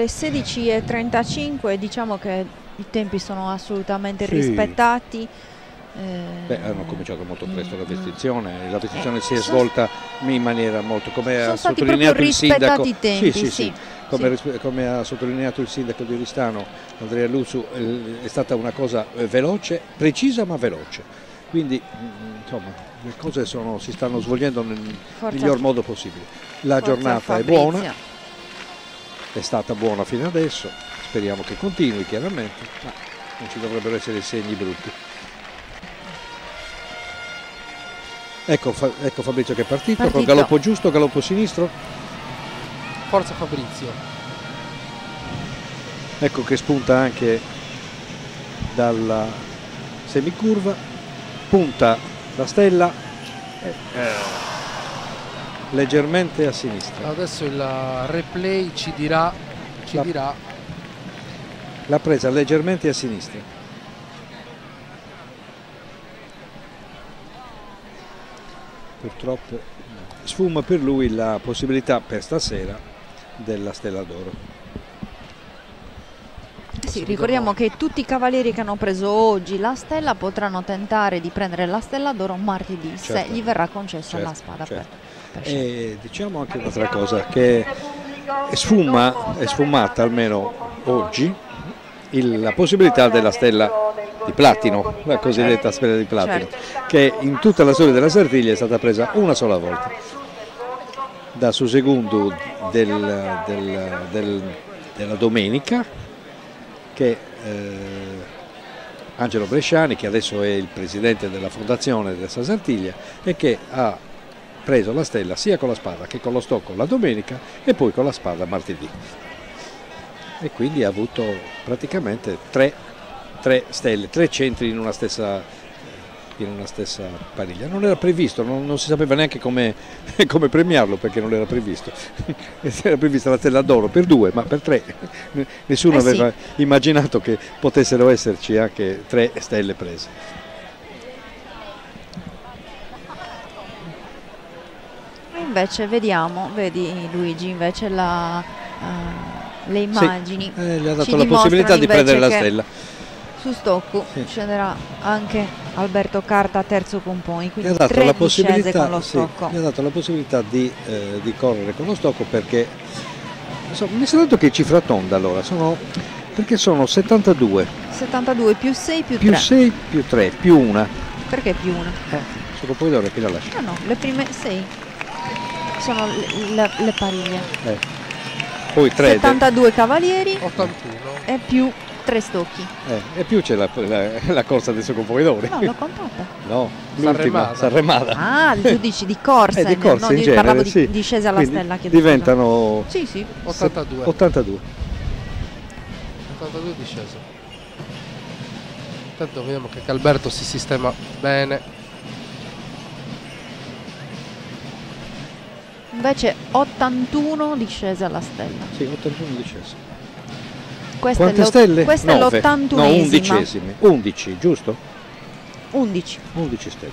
Le 16.35 diciamo che i tempi sono assolutamente Sì. rispettati. Eh, Beh, hanno cominciato molto presto la vestizione, la vestizione si è Mm. Svolta in maniera molto, come ha sottolineato il sindaco, tempi, sì, sì. Come, come ha sottolineato il sindaco di Oristano, Andrea Lusu, eh, è stata una cosa eh, veloce, precisa ma veloce. Quindi mm, insomma, le cose sono- si stanno svolgendo nel Forza- miglior modo possibile. La Forza giornata è Fabrizio. buona, è stata buona fino adesso, speriamo che continui chiaramente, ma non ci dovrebbero essere segni brutti. Ecco, Fa- ecco Fabrizio che è partito, con Partito. galoppo giusto, galoppo sinistro, Forza Fabrizio. ecco che spunta anche dalla semicurva, punta la stella, eh, leggermente a sinistra. Adesso il replay ci dirà, ci La- dirà L'ha presa leggermente a sinistra. Purtroppo sfuma per lui la possibilità per stasera della Stella d'Oro. Sì, ricordiamo che tutti i cavalieri che hanno preso oggi la stella potranno tentare di prendere la stella d'oro martedì se Certo. gli verrà concessa Certo, la spada certo. per, per scelta. E diciamo anche un'altra cosa, che sfuma, è sfumata almeno oggi il- la possibilità della stella di platino, la cosiddetta stella di platino, che in tutta la storia della Sardegna è stata presa una sola volta. Da Susegundu del- del- del- della domenica, che eh, Angelo Bresciani, che adesso è il presidente della fondazione della Sartiglia e che ha preso la stella sia con la spada che con lo stocco la domenica e poi con la spada martedì. E quindi ha avuto praticamente tre, tre stelle, tre centri in una stessa, in una stessa pariglia. Non era previsto, non, non si sapeva neanche come, come premiarlo perché non era previsto. era prevista la stella d'oro per due, ma per tre. Nessuno Eh sì. aveva immaginato che potessero esserci anche tre stelle prese. Invece vediamo, vedi Luigi, invece la, eh, le immagini eh, le ha dato la possibilità di prendere la stella. Su Stocco Sì. scenderà anche Alberto Carta terzo Gli quindi ha, dato la possibilità, con lo sì, Stocco. gli ha dato la possibilità di, eh, di correre con lo stocco perché insomma, mi sembra che cifra tonda allora, sono, perché sono 72 72 più 6 più 3. più 6 più 3 più 1. Perché più 1? Solo poi d'oro che la lascia. No, no, le prime 6 sono le, le- le pariglie. Eh. Poi 3 72 cavalieri 81. e più 3 stocchi. eh, e più c'è la, la- la corsa adesso con Poidori. No, l'ho contata. No, l'ultima, Sanremada. Ah, tu dici di corse, Eh, di corse no, in di- genere, parlavo di sì. discesa alla Quindi stella. diventano Sì, sì. 82. 82. 82 discese. Intanto vediamo che Calberto si sistema bene. Invece 81 discese alla stella. Sì, 81 discese. Questa Quante è, stelle? questa è Nove. No, l'81esima. undicesimi. 11, giusto? 11. 11 stelle.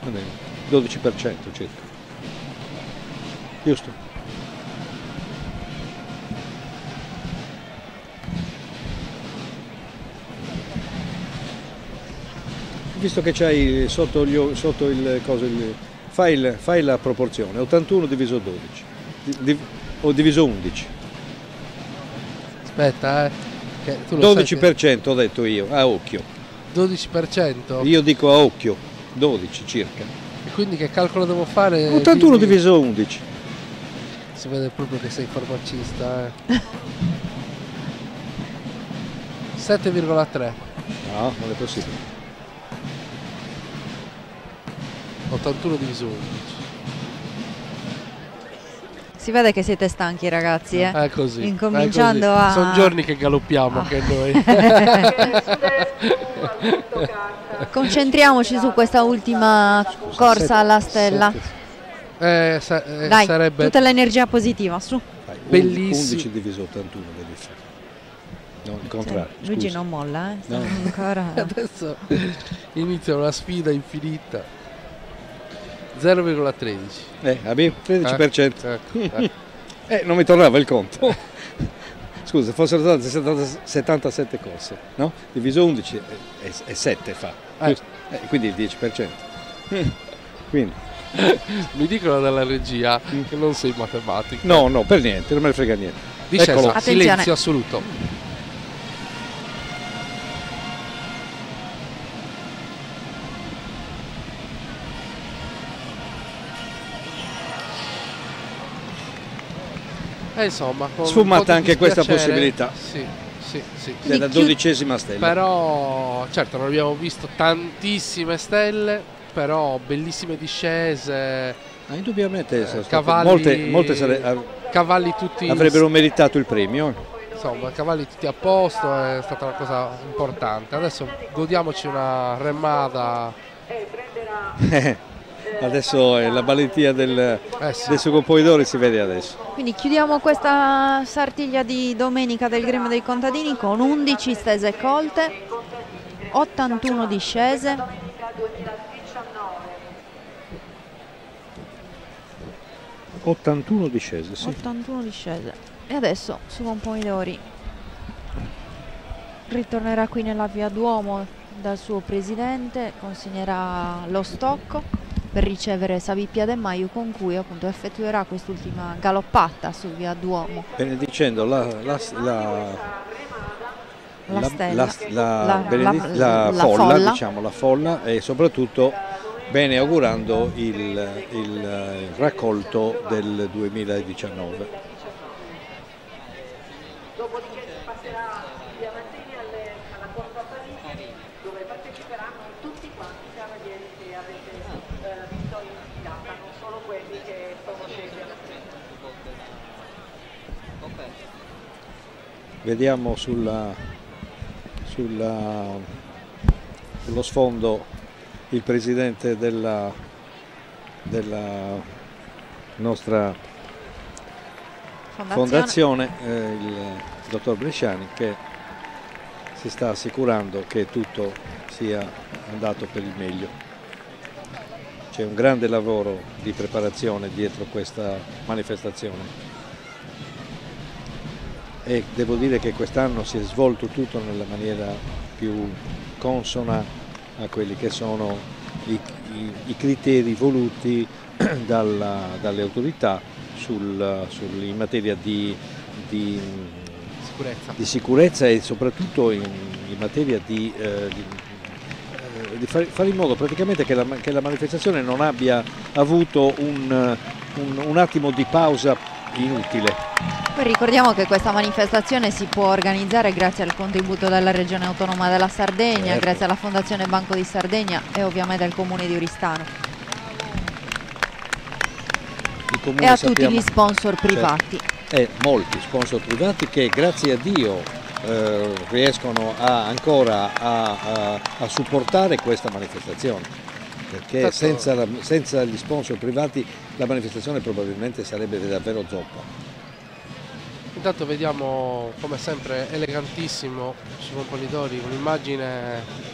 Va bene, 12% circa. Giusto? Visto che c'hai sotto, gli sotto il coso, il- fai, il- fai la proporzione, 81 diviso 12, di- di- o diviso 11. Aspetta, eh. Che tu lo sai che- 12% ho detto io, a occhio. 12%? Io dico a occhio, 12 circa. E quindi che calcolo devo fare? 81 Dimmi. diviso 11. Si vede proprio che sei farmacista, eh. 7,3. No, non è possibile. 81 diviso 11. Si vede che siete stanchi ragazzi, eh? È così. Incominciando a... Sono giorni che galoppiamo anche noi. Concentriamoci su questa ultima corsa alla stella. Eh, sa- eh, Dai, sarebbe tutta l'energia positiva, su. Bellissimo. 11 diviso 81 devi fare. No, il contrario. Cioè, Luigi scusa. non molla, eh? No. ancora... Adesso inizia una sfida infinita. 0,13. Eh, abbi, 13%. Eh, eh. Eh, non mi tornava il conto. Scusa, fossero state 70 77 corse, no? Diviso 11 è, è 7 fa. Eh. giusto? Eh, quindi il 10%. Quindi, Mi dicono dalla regia che non sei matematica. no, no, per niente, non me ne frega niente. Discesa, Eccolo. Silenzio assoluto. E insomma, con un Sfumata anche questa possibilità. Sì, sì, sì. È la dodicesima stella. Però, certo, non abbiamo visto tantissime stelle, però bellissime discese. Ah, indubbiamente state- cavalli, molte, molte sare- av- cavalli tutti avrebbero meritato il premio. insomma, cavalli tutti a posto, è stata una cosa importante. Adesso godiamoci una remata. adesso è la valentia del, Eh sì. dei succopoidori si vede adesso. Quindi chiudiamo questa sartiglia di domenica del Gremio dei Contadini con 11 stese colte, 81 discese, 81 discese, sì. 81 discese. E adesso Suon Pomidori ritornerà qui nella via Duomo dal suo presidente, consegnerà lo stocco per ricevere Savippia De Maio con cui appunto effettuerà quest'ultima galoppata su via Duomo. benedicendo la, la, la, folla, diciamo la folla e soprattutto bene augurando il, il, raccolto del 2019. Dopodiché si passerà via Mazzini alle- alla Corso Parigi dove parteciperanno tutti quanti i cavalieri che avete eh, visto in sfilata, non solo quelli che sono scesi alla fine. Vediamo sulla, sulla- sullo sfondo il presidente della, della nostra fondazione, eh, il dottor Bresciani, che si sta assicurando che tutto sia andato per il meglio. C'è un grande lavoro di preparazione dietro questa manifestazione e devo dire che quest'anno si è svolto tutto nella maniera più consona a quelli che sono i, i- i criteri voluti dalla- dalle autorità sul- sul- in materia di, di- Sicurezza. di sicurezza e soprattutto in, in materia di, eh, di- eh, di fare, fare in modo praticamente che la, che la manifestazione non abbia avuto un, un- un attimo di pausa inutile. Poi ricordiamo che questa manifestazione si può organizzare grazie al contributo della Regione Autonoma della Sardegna, Certo. grazie alla Fondazione Banco di Sardegna e ovviamente al Comune di Oristano e a sappiamo- tutti gli sponsor Certo. privati. e molti sponsor privati che grazie a Dio eh, riescono a- ancora a, a- a supportare questa manifestazione perché senza, la- senza gli sponsor privati la manifestazione probabilmente sarebbe davvero zoppa. Intanto vediamo come sempre elegantissimo Simon Polidori, un'immagine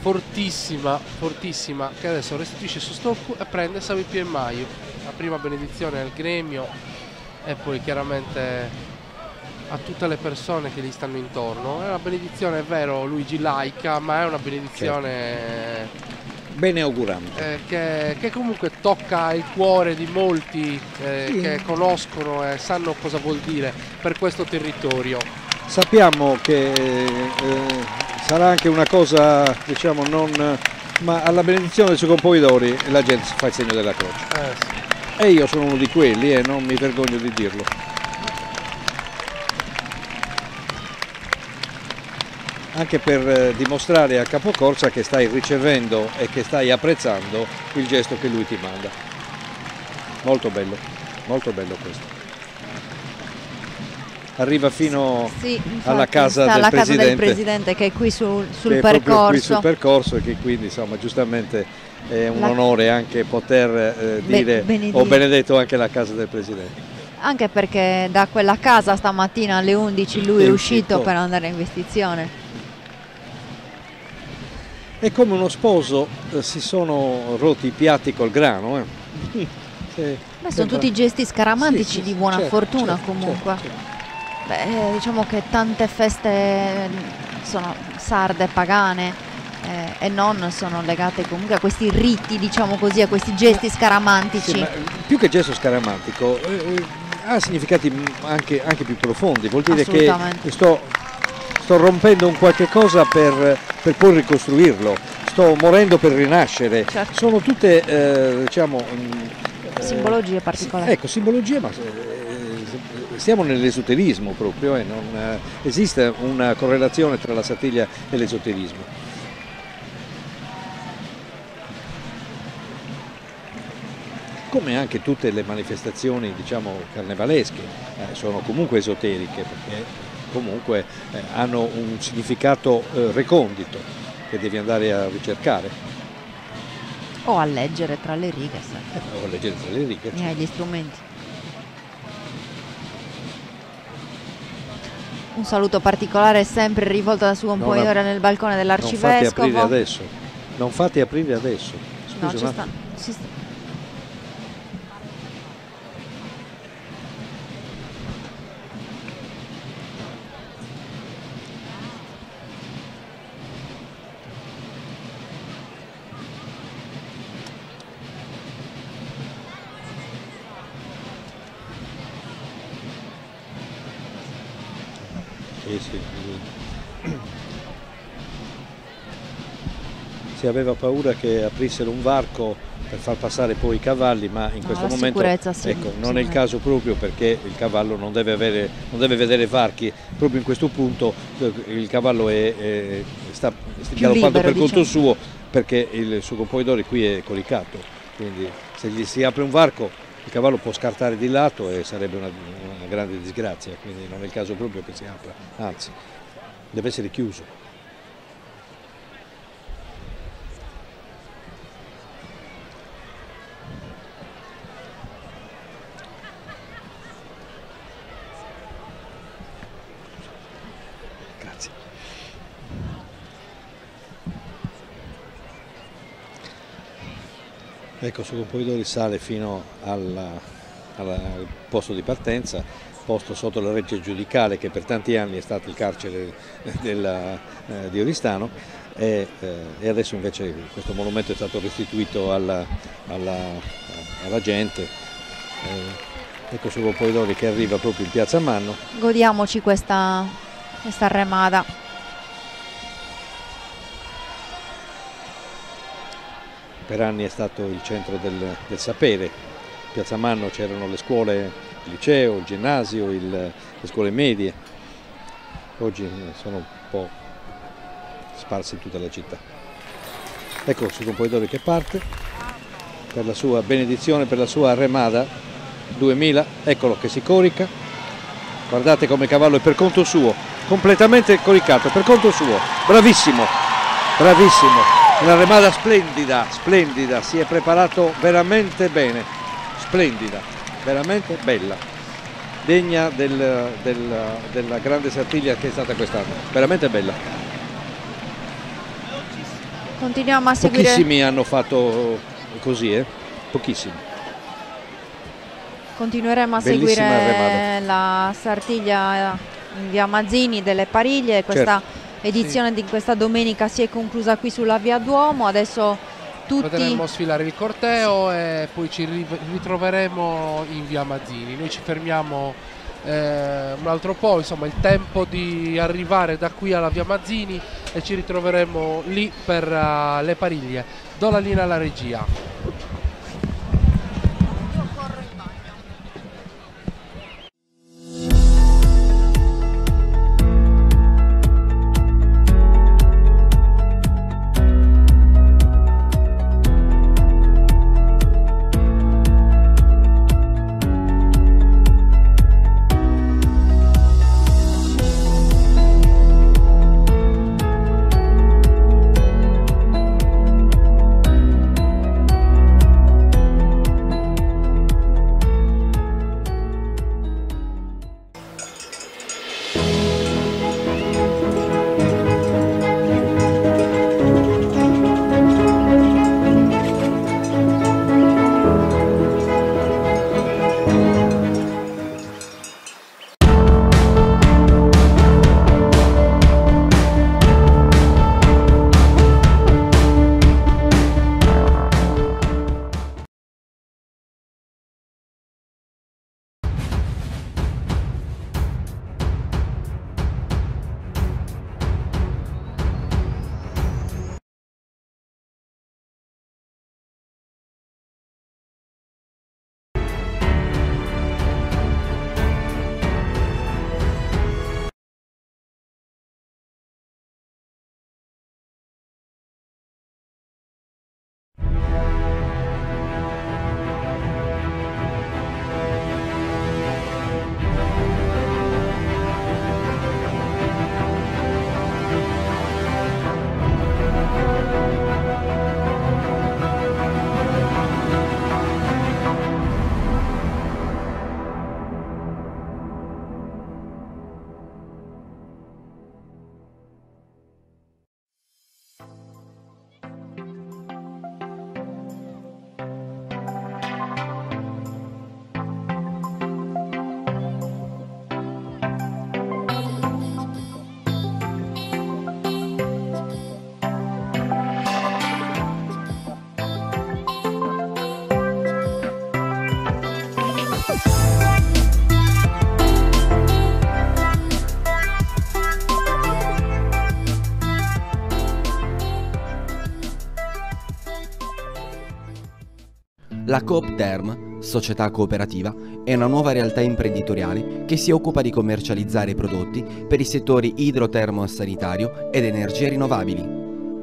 fortissima, fortissima, che adesso restituisce su stocco e prende Savipio e Maio. La prima benedizione al gremio e poi chiaramente a tutte le persone che gli stanno intorno. È una benedizione, è vero, Luigi laica, ma è una benedizione Bene augurante. eh, che, che comunque tocca il cuore di molti eh, Sì. che conoscono e sanno cosa vuol dire per questo territorio. Sappiamo che eh, sarà anche una cosa, diciamo, non... ma alla benedizione dei suoi compoitori la gente fa il segno della croce. Eh, sì. E io sono uno di quelli e non mi vergogno di dirlo. Anche per eh, dimostrare a Capocorsa che stai ricevendo e che stai apprezzando il gesto che lui ti manda. Molto bello, molto bello questo. Arriva fino Sì, infatti, alla casa, del, alla casa presidente, del presidente che è qui sul, sul che è proprio qui percorso. sul percorso e che quindi insomma giustamente è un La- onore anche poter eh, Be- dire benedetto. ho benedetto anche la casa del presidente. Anche perché da quella casa stamattina alle 11 lui è È uscito uscito. per andare in vestizione. E come uno sposo eh, si sono rotti i piatti col grano. eh. Sì, Beh, sono tutti gesti scaramantici Sì, sì, di buona certo, fortuna certo, comunque. certo, Beh, eh, diciamo che tante feste mm, sono sarde, pagane eh, e non sono legate comunque a questi riti, diciamo così, a questi gesti scaramantici. Più che gesto scaramantico eh, eh, ha significati mm, anche, anche più profondi, vuol dire che sto, sto rompendo un qualche cosa per, per poi ricostruirlo, sto morendo per rinascere, Certo. sono tutte eh, diciamo, mm, eh, Simbologie particolari. Ecco, simbologie, ma eh, siamo nell'esoterismo proprio, eh, non, eh, esiste una correlazione tra la sattiglia e l'esoterismo. Come anche tutte le manifestazioni diciamo, carnevalesche eh, sono comunque esoteriche perché comunque eh, hanno un significato eh, recondito che devi andare a ricercare O a leggere tra le righe, sai. o a leggere tra le righe. Ne hai gli strumenti. Un saluto particolare sempre rivolto dal suo Non componitore a- nel balcone Non fate dell'arcivescovo. aprire adesso, non fate aprire adesso. No, Scusa, ci ma- sta- ci sta- Sì, sì, sì. Si aveva paura che aprissero un varco per far passare poi i cavalli, ma in No, questo la momento sì, ecco, non è il caso proprio perché il cavallo non deve, avere, non deve vedere varchi, proprio in questo punto eh, il cavallo è, è- sta, galoppando per conto diciamo. suo perché il suo compoitore qui è coricato, quindi se gli si apre un varco il cavallo può scartare di lato e sarebbe una, una grande disgrazia, quindi non è il caso proprio che si apra, anzi deve essere chiuso. Grazie. Ecco, su Campoidori sale fino alla- al posto di partenza, posto sotto la reggia giudicale che per tanti anni è stato il carcere della- eh, di Oristano e, eh, e adesso invece questo monumento è stato restituito alla, alla- alla gente. Eh, ecco su Campoidori che arriva proprio in piazza Manno. Godiamoci questa, questa remada. Per anni è stato il centro del, del sapere. Piazza Manno c'erano le scuole, il liceo, il ginnasio, il- le scuole medie. Oggi eh, sono un po' sparse in tutta la città. Ecco il compoitore che parte per la sua benedizione, per la sua remada 2000. Eccolo che si corica. Guardate come cavallo è per conto suo, completamente coricato, per conto suo. Bravissimo, bravissimo. Una remada splendida, splendida, si è preparato veramente bene, splendida, veramente bella, degna del- del- della grande Sartiglia che è stata quest'anno, veramente bella. Continuiamo a seguire. Pochissimi hanno fatto così, eh? pochissimi. Continueremo a Bellissima seguire remata. la Sartiglia in via Mazzini delle Pariglie, questa Certo. Edizione di questa domenica si è conclusa qui sulla via Duomo, adesso tutti... Vedremo sfilare il corteo e poi ci ri- ritroveremo in via Mazzini. Noi ci fermiamo eh, un altro po', insomma il tempo di arrivare da qui alla via Mazzini e ci ritroveremo lì per eh, le pariglie. Do la linea alla regia. La Coop Term, società cooperativa, è una nuova realtà imprenditoriale che si occupa di commercializzare prodotti per i settori idrotermo-sanitario ed energie rinnovabili.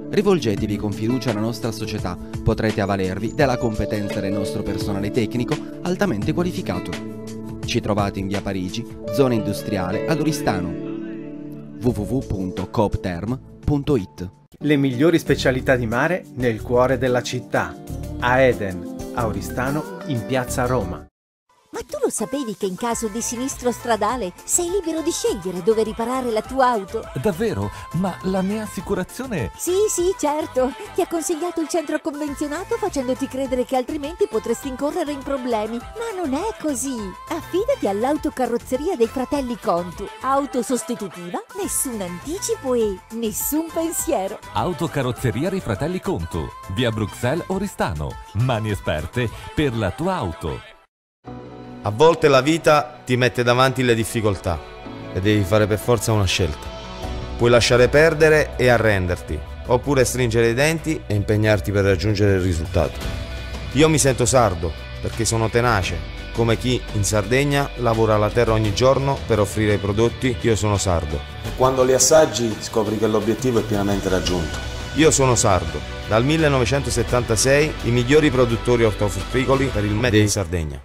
Rivolgetevi con fiducia alla nostra società, potrete avvalervi della competenza del nostro personale tecnico altamente qualificato. Ci trovate in via Parigi, zona industriale ad Oristano. www.coopterm.it Le migliori specialità di mare nel cuore della città. A Eden, a Oristano, in piazza Roma. Ma tu lo sapevi che in caso di sinistro stradale sei libero di scegliere dove riparare la tua auto? Davvero? Ma la mia assicurazione... Sì, sì, certo. Ti ha consigliato il centro convenzionato facendoti credere che altrimenti potresti incorrere in problemi. Ma non è così. Affidati all'autocarrozzeria dei fratelli Contu. Auto sostitutiva, nessun anticipo e nessun pensiero. Autocarrozzeria dei fratelli Conto, via Bruxelles Oristano. Mani esperte per la tua auto. A volte la vita ti mette davanti le difficoltà e devi fare per forza una scelta. Puoi lasciare perdere e arrenderti, oppure stringere i denti e impegnarti per raggiungere il risultato. Io mi sento sardo perché sono tenace, come chi in Sardegna lavora la terra ogni giorno per offrire i prodotti, io sono sardo. Quando li assaggi scopri che l'obiettivo è pienamente raggiunto. Io sono sardo. Dal 1976 i migliori produttori ortofrutticoli per il Made in Sardegna.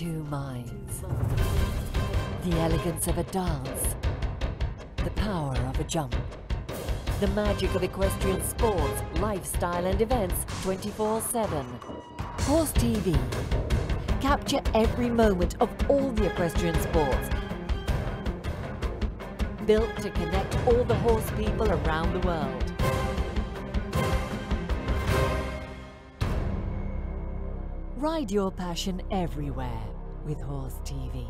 Two minds. The elegance of a dance, the power of a jump. The magic of equestrian sports, lifestyle, and events 24 7. Horse TV. Capture every moment of all the equestrian sports. Built to connect all the horse people around the world. Ride your passion everywhere with Horse TV.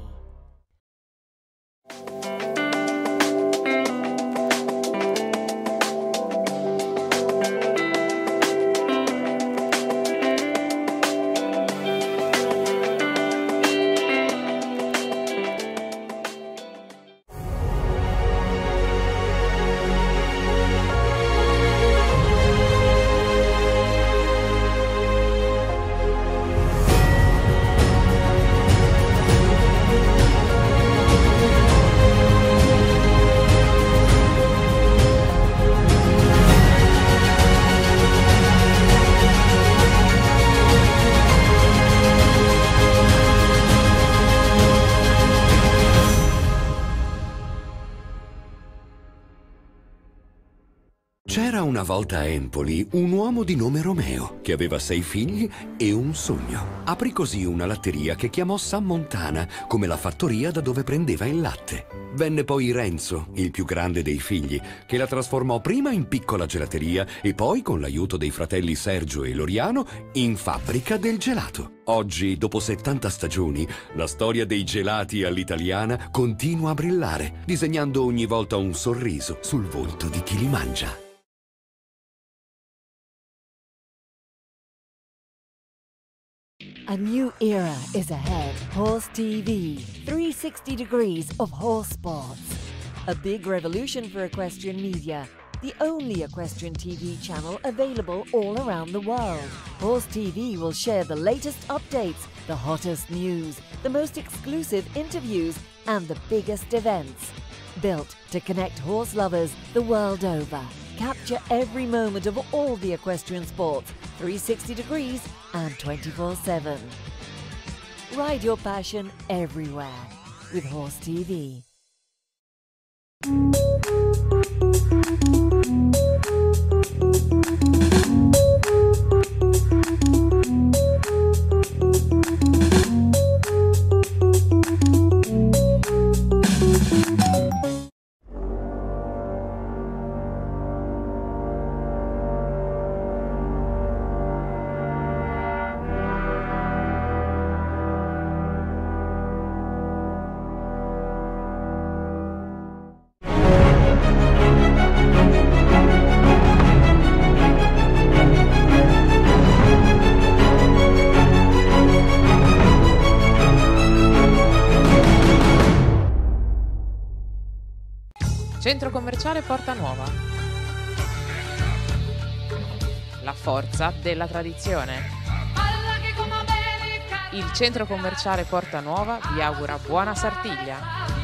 Volta a Empoli un uomo di nome Romeo che aveva sei figli e un sogno. Aprì così una latteria che chiamò San Montana come la fattoria da dove prendeva il latte. Venne poi Renzo, il più grande dei figli, che la trasformò prima in piccola gelateria e poi, con l'aiuto dei fratelli Sergio e Loriano, in fabbrica del gelato. Oggi, dopo 70 stagioni, la storia dei gelati all'italiana continua a brillare, disegnando ogni volta un sorriso sul volto di chi li mangia. A new era is ahead. Horse TV, 360 degrees of horse sports. A big revolution for equestrian media. The only equestrian TV channel available all around the world. Horse TV will share the latest updates, the hottest news, the most exclusive interviews, and the biggest events. Built to connect horse lovers the world over. Capture every moment of all the equestrian sports, 360 degrees and 24 7. Ride your passion everywhere with Horse TV. Porta Nuova. La forza della tradizione. Il centro commerciale Porta Nuova vi augura buona Sartiglia.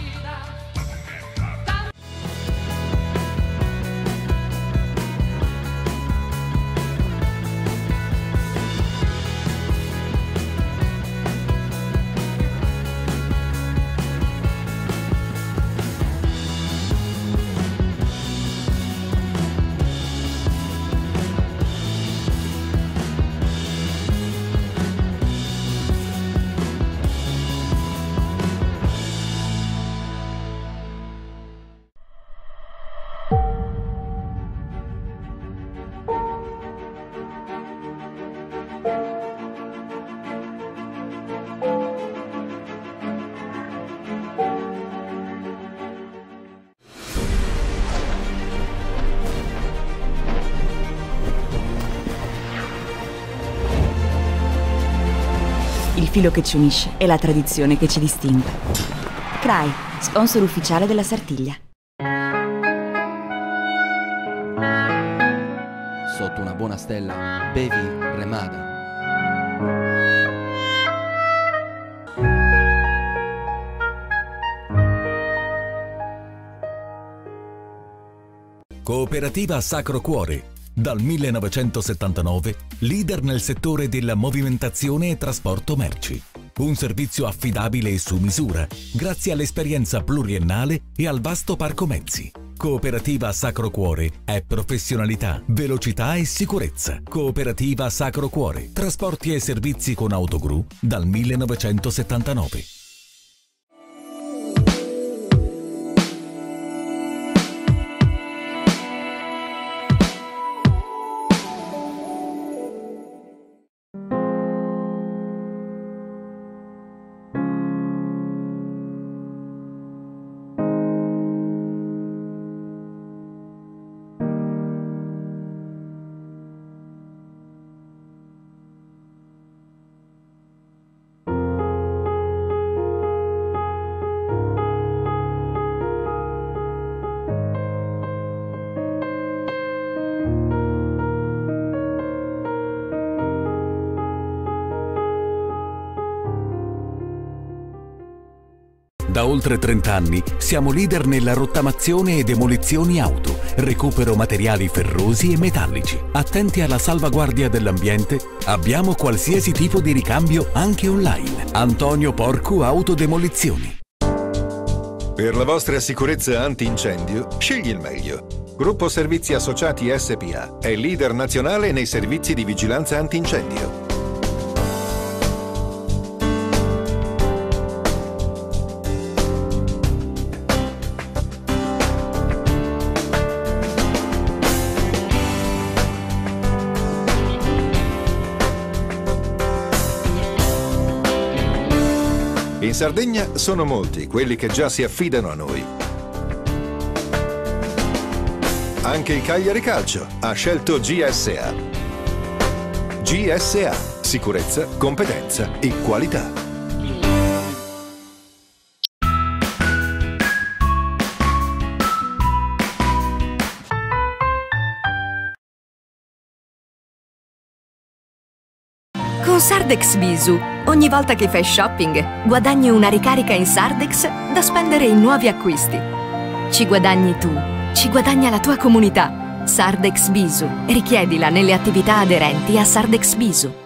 Filo che ci unisce è la tradizione che ci distingue. CRAI, sponsor ufficiale della Sartiglia. Sotto una buona stella, bevi Remada. Cooperativa Sacro Cuore. Dal 1979, leader nel settore della movimentazione e trasporto merci. Un servizio affidabile e su misura, grazie all'esperienza pluriennale e al vasto parco mezzi. Cooperativa Sacro Cuore è professionalità, velocità e sicurezza. Cooperativa Sacro Cuore. Trasporti e servizi con autogru dal 1979. Oltre 30 anni siamo leader nella rottamazione e demolizioni auto, recupero materiali ferrosi e metallici. Attenti alla salvaguardia dell'ambiente, abbiamo qualsiasi tipo di ricambio anche online. Antonio Porcu Autodemolizioni. Per la vostra sicurezza antincendio, scegli il meglio. Gruppo Servizi Associati SPA è leader nazionale nei servizi di vigilanza antincendio. Sardegna sono molti quelli che già si affidano a noi. Anche il Cagliari Calcio ha scelto GSA. GSA, sicurezza, competenza e qualità. Con Sardex Visu, ogni volta che fai shopping, guadagni una ricarica in Sardex da spendere in nuovi acquisti. Ci guadagni tu, ci guadagna la tua comunità. Sardex Visu. Richiedila nelle attività aderenti a Sardex Visu.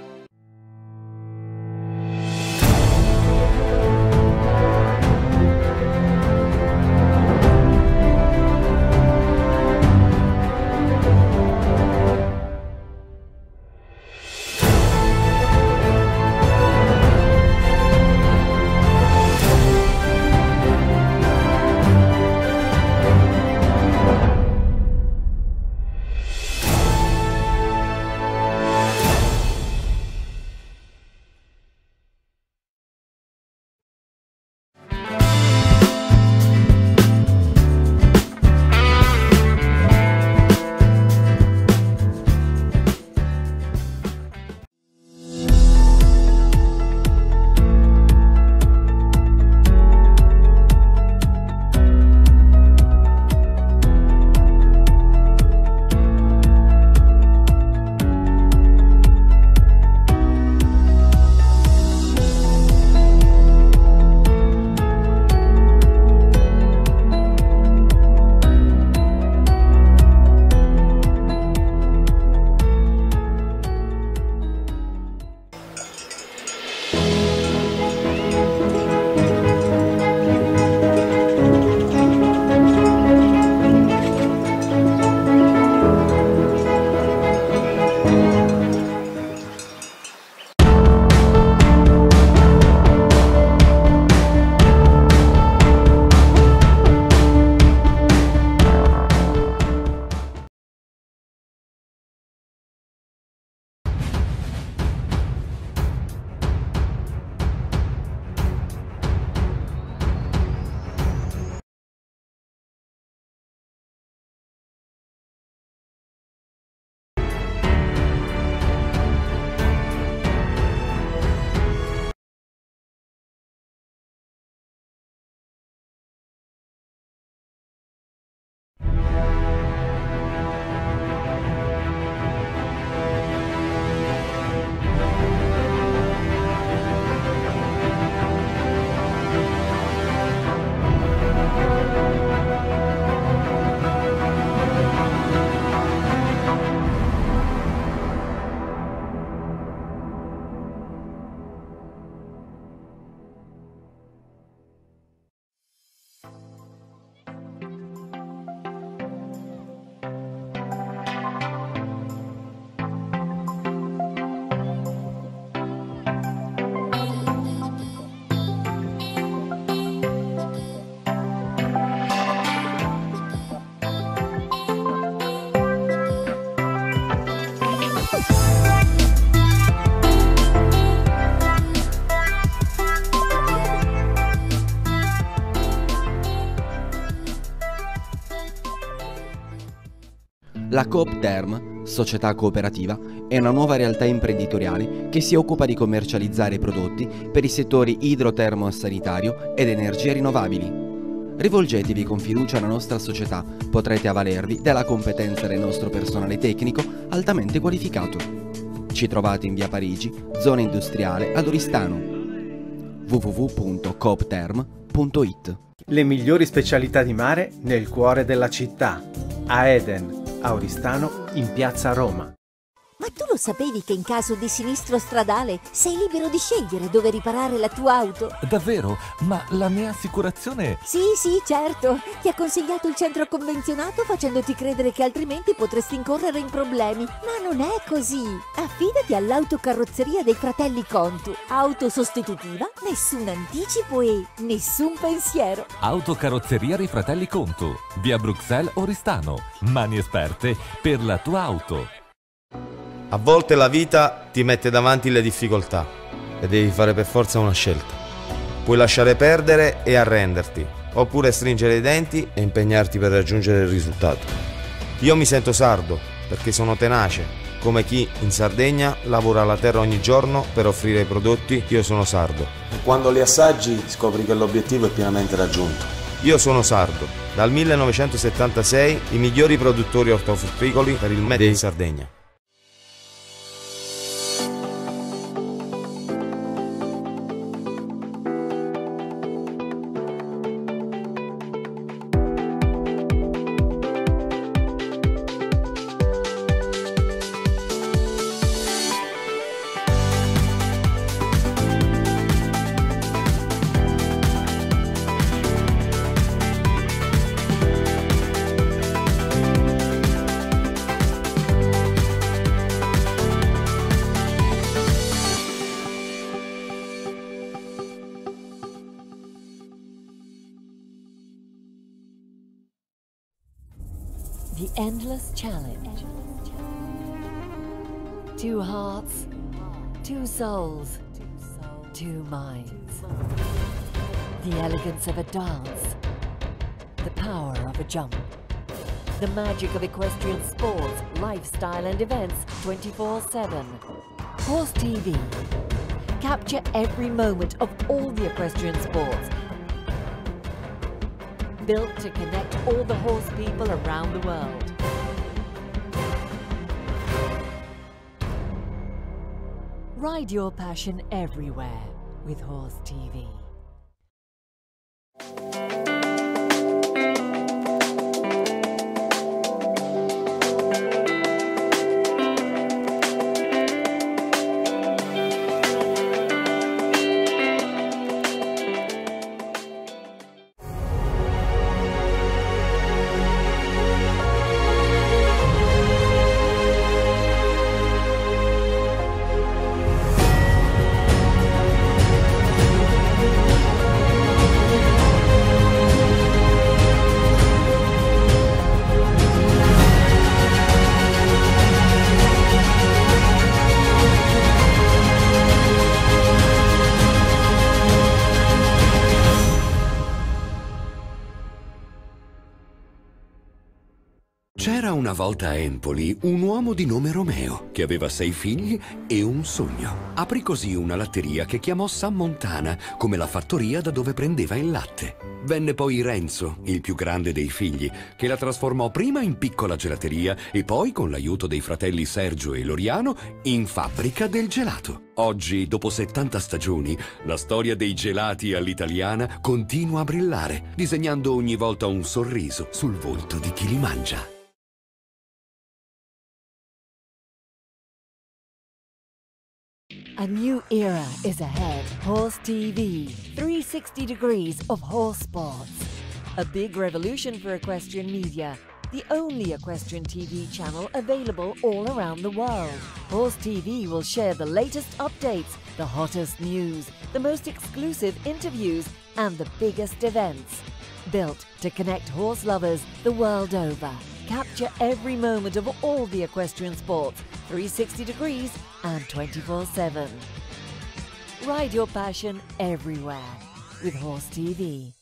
La Coop Term, società cooperativa, è una nuova realtà imprenditoriale che si occupa di commercializzare prodotti per i settori idrotermo-sanitario ed energie rinnovabili. Rivolgetevi con fiducia alla nostra società, potrete avvalervi della competenza del nostro personale tecnico altamente qualificato. Ci trovate in via Parigi, zona industriale ad Oristano. www.coopterm.it Le migliori specialità di mare nel cuore della città, a Eden, a Oristano, in piazza Roma. Ma tu lo sapevi che in caso di sinistro stradale sei libero di scegliere dove riparare la tua auto? Davvero? Ma la mia assicurazione... Sì, sì, certo. Ti ha consigliato il centro convenzionato facendoti credere che altrimenti potresti incorrere in problemi. Ma non è così. Affidati all'autocarrozzeria dei fratelli Contu. Auto sostitutiva, nessun anticipo e nessun pensiero. Autocarrozzeria dei fratelli Conto. Via Bruxelles Oristano. Mani esperte per la tua auto. A volte la vita ti mette davanti le difficoltà e devi fare per forza una scelta. Puoi lasciare perdere e arrenderti, oppure stringere i denti e impegnarti per raggiungere il risultato. Io mi sento sardo perché sono tenace, come chi in Sardegna lavora la terra ogni giorno per offrire i prodotti, io sono sardo. Quando li assaggi scopri che l'obiettivo è pienamente raggiunto. Io sono sardo. Dal 1976 i migliori produttori ortofrutticoli per il Made in Sardegna. Souls, two minds. The elegance of a dance, the power of a jump. The magic of equestrian sports, lifestyle, and events 24 7. Horse TV. Capture every moment of all the equestrian sports built to connect all the horse people around the world. Ride your passion everywhere with Horse TV. Una volta a Empoli un uomo di nome Romeo che aveva sei figli e un sogno. Aprì così una latteria che chiamò San Montana come la fattoria da dove prendeva il latte. Venne poi Renzo, il più grande dei figli, che la trasformò prima in piccola gelateria e poi, con l'aiuto dei fratelli Sergio e Loriano, in fabbrica del gelato. Oggi, dopo 70 stagioni, la storia dei gelati all'italiana continua a brillare, disegnando ogni volta un sorriso sul volto di chi li mangia. A new era is ahead. Horse TV, 360 degrees of horse sports. A big revolution for equestrian media. The only equestrian TV channel available all around the world. Horse TV will share the latest updates, the hottest news, the most exclusive interviews, and the biggest events. Built to connect horse lovers the world over. Capture every moment of all the equestrian sports, 360 degrees and 24 7. Ride your passion everywhere with Horse TV.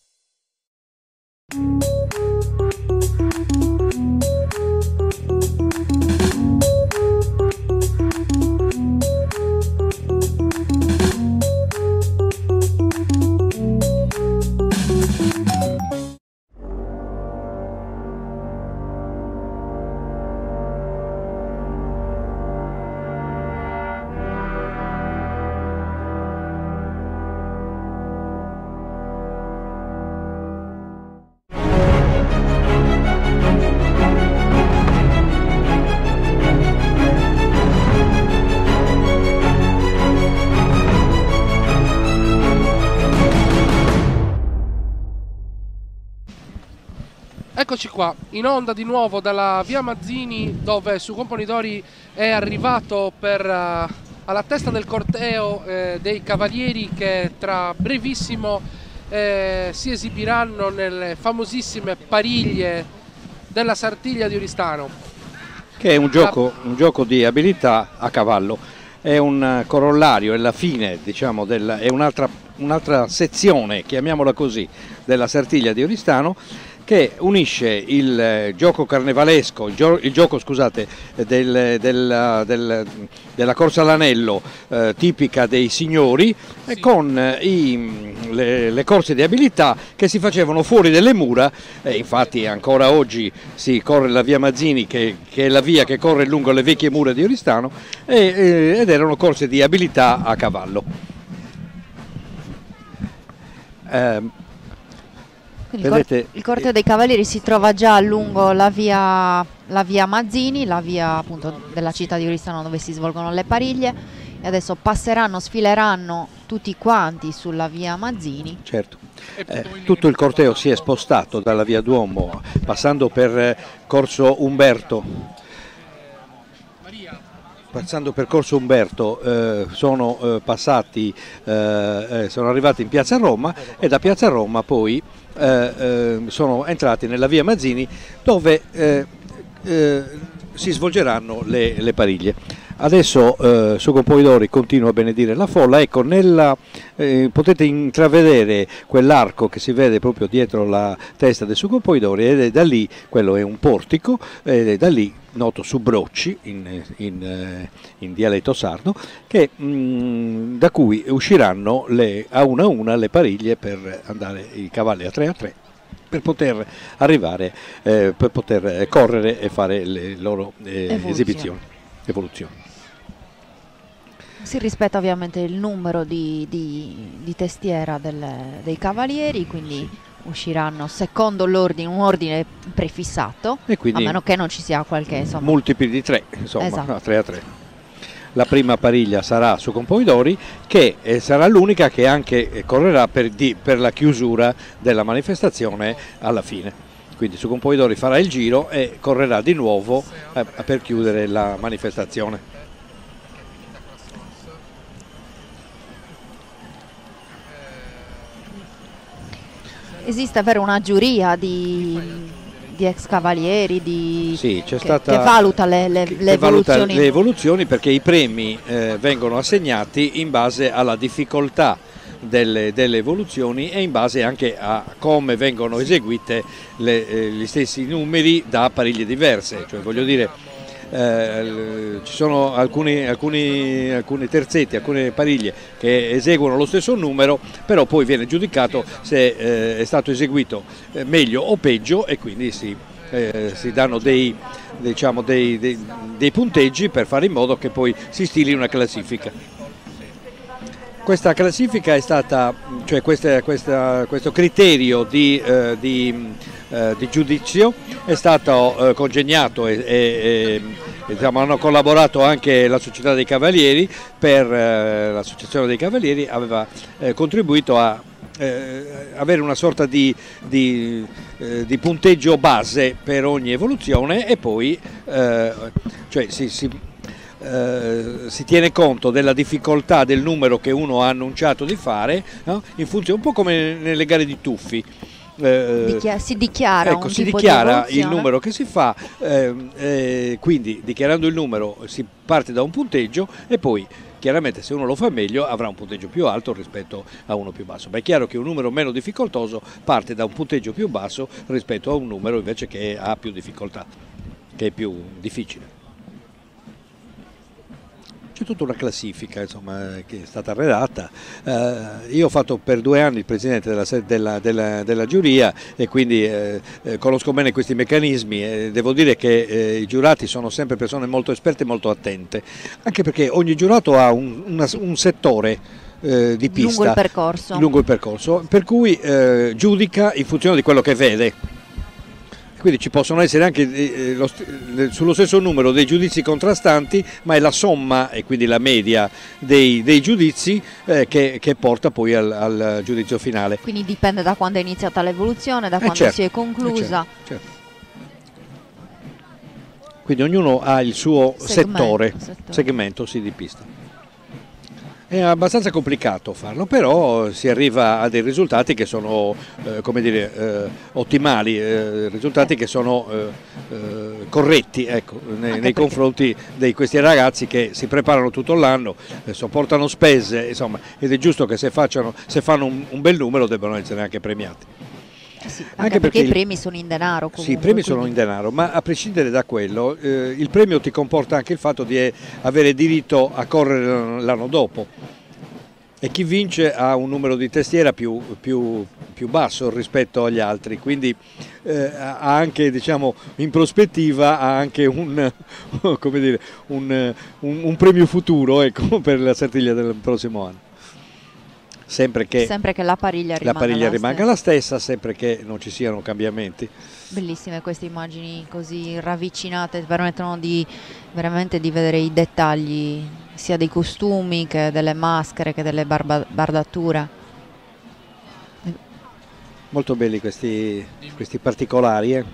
Eccoci qua, in onda di nuovo dalla via Mazzini dove su Componidori è arrivato per, uh, alla testa del corteo eh, dei Cavalieri che tra brevissimo eh, si esibiranno nelle famosissime pariglie della Sartiglia di Oristano. Che è un gioco, un gioco di abilità a cavallo, è un corollario, è la fine, diciamo, del, è un'altra, un'altra sezione, chiamiamola così, della Sartiglia di Oristano che unisce il eh, gioco carnevalesco, il, gio il gioco scusate, del, del, del, della corsa all'anello eh, tipica dei signori sì. con eh, i, le, le, corse di abilità che si facevano fuori delle mura e infatti ancora oggi si corre la via Mazzini che, che è la via che corre lungo le vecchie mura di Oristano e, eh, ed erano corse di abilità a cavallo. Eh, quindi Vedete, il, cor il corteo dei Cavalieri si trova già lungo la via, la via Mazzini, la via appunto della città di Oristano dove si svolgono le pariglie e adesso passeranno, sfileranno tutti quanti sulla via Mazzini. Certo. Eh, tutto il corteo si è spostato dalla via Duomo passando per eh, Corso Umberto passando per Corso Umberto eh, sono eh, passati, eh, eh sono arrivati in Piazza Roma e da Piazza Roma poi eh, eh, sono entrati nella via Mazzini dove si svolgeranno le, le pariglie. Adesso eh, Sugo Poidori continua a benedire la folla, ecco nella, eh, potete intravedere quell'arco che si vede proprio dietro la testa del Sugo Poidori ed è da lì, quello è un portico, ed è da lì noto su Brocci in, in, eh, in dialetto sardo, che, mh, mm, da cui usciranno le, a una a una le pariglie per andare i cavalli a 3 a 3 per poter arrivare, eh, per poter correre e fare le loro eh, esibizioni, evoluzioni. Si rispetta ovviamente il numero di, di, di testiera del, dei cavalieri, quindi usciranno secondo l'ordine, un ordine prefissato, a meno che non ci sia qualche insomma. multipli di tre, insomma, esatto. no, 3 a 3. La prima pariglia sarà su Compoidori che eh, sarà l'unica che anche eh, correrà per, di, per, la chiusura della manifestazione alla fine. Quindi su Compoidori farà il giro e correrà di nuovo eh, per chiudere la manifestazione. Esiste per una giuria di, di ex cavalieri di, sì, che, stata, che, valuta le, le, le evoluzioni. Valuta le evoluzioni perché i premi eh, vengono assegnati in base alla difficoltà delle, delle, evoluzioni e in base anche a come vengono eseguite le, eh, gli stessi numeri da pariglie diverse, cioè voglio dire eh, ci sono alcuni, alcuni, alcuni, terzetti, alcune pariglie che eseguono lo stesso numero, però poi viene giudicato se eh, è stato eseguito eh, meglio o peggio e quindi si, eh, si danno dei, diciamo, dei, dei, dei punteggi per fare in modo che poi si stili una classifica. Questa classifica è stata, cioè questa, questa, questo criterio di, eh, di eh, di giudizio, è stato eh, congegnato e, e, e diciamo, hanno collaborato anche la Società dei Cavalieri, per eh, l'Associazione dei Cavalieri aveva eh, contribuito a eh, avere una sorta di, di, eh, di, punteggio base per ogni evoluzione e poi cioè, si, si, si, tiene conto della difficoltà del numero che uno ha annunciato di fare no? in funzione un po' come nelle gare di tuffi eh, Dichia si dichiara, ecco, si dichiara il numero che si fa, eh, eh, quindi dichiarando il numero si parte da un punteggio e poi chiaramente se uno lo fa meglio avrà un punteggio più alto rispetto a uno più basso, ma è chiaro che un numero meno difficoltoso parte da un punteggio più basso rispetto a un numero invece che ha più difficoltà, che è più difficile. C'è tutta una classifica insomma, che è stata redatta. Eh, io ho fatto per due anni il presidente della, della, della, della giuria e quindi eh, eh, conosco bene questi meccanismi e devo dire che eh, i giurati sono sempre persone molto esperte e molto attente, anche perché ogni giurato ha un, una, un settore eh, di pista lungo il percorso, lungo il percorso. Per cui eh, giudica in funzione di quello che vede quindi ci possono essere anche eh, eh lo, eh, sullo stesso numero dei giudizi contrastanti, ma è la somma e quindi la media dei, dei giudizi eh, che, che, porta poi al, al, giudizio finale. Quindi dipende da quando è iniziata l'evoluzione, da eh, quando certo, si è conclusa. Certo, certo. Quindi ognuno ha il suo segmento, settore, settore, segmento sì, di pista. È abbastanza complicato farlo, però si arriva a dei risultati che sono eh, come dire, eh, ottimali, eh, risultati che sono eh, eh, corretti ecco, nei, nei confronti di questi ragazzi che si preparano tutto l'anno, eh, sopportano spese, insomma, ed è giusto che se, facciano, se fanno un, un bel numero debbano essere anche premiati. Anche, perché, i premi sono in denaro comunque. Sì, i premi sono quindi- in denaro, ma a prescindere da quello, eh, il premio ti comporta anche il fatto di eh, avere diritto a correre l'anno dopo. E chi vince ha un numero di testiera più, più- più basso rispetto agli altri, quindi eh, ha anche, diciamo, in prospettiva ha anche un, come dire, un, eh, un- un premio futuro ecco, per la Sartiglia del prossimo anno. Sempre che Sempre che la pariglia la rimanga pariglia la rimanga stessa. la stessa, sempre che non ci siano cambiamenti. Bellissime queste immagini così ravvicinate, permettono di veramente di vedere i dettagli sia dei costumi che delle maschere che delle barba- bardature. Molto belli questi, questi particolari, eh.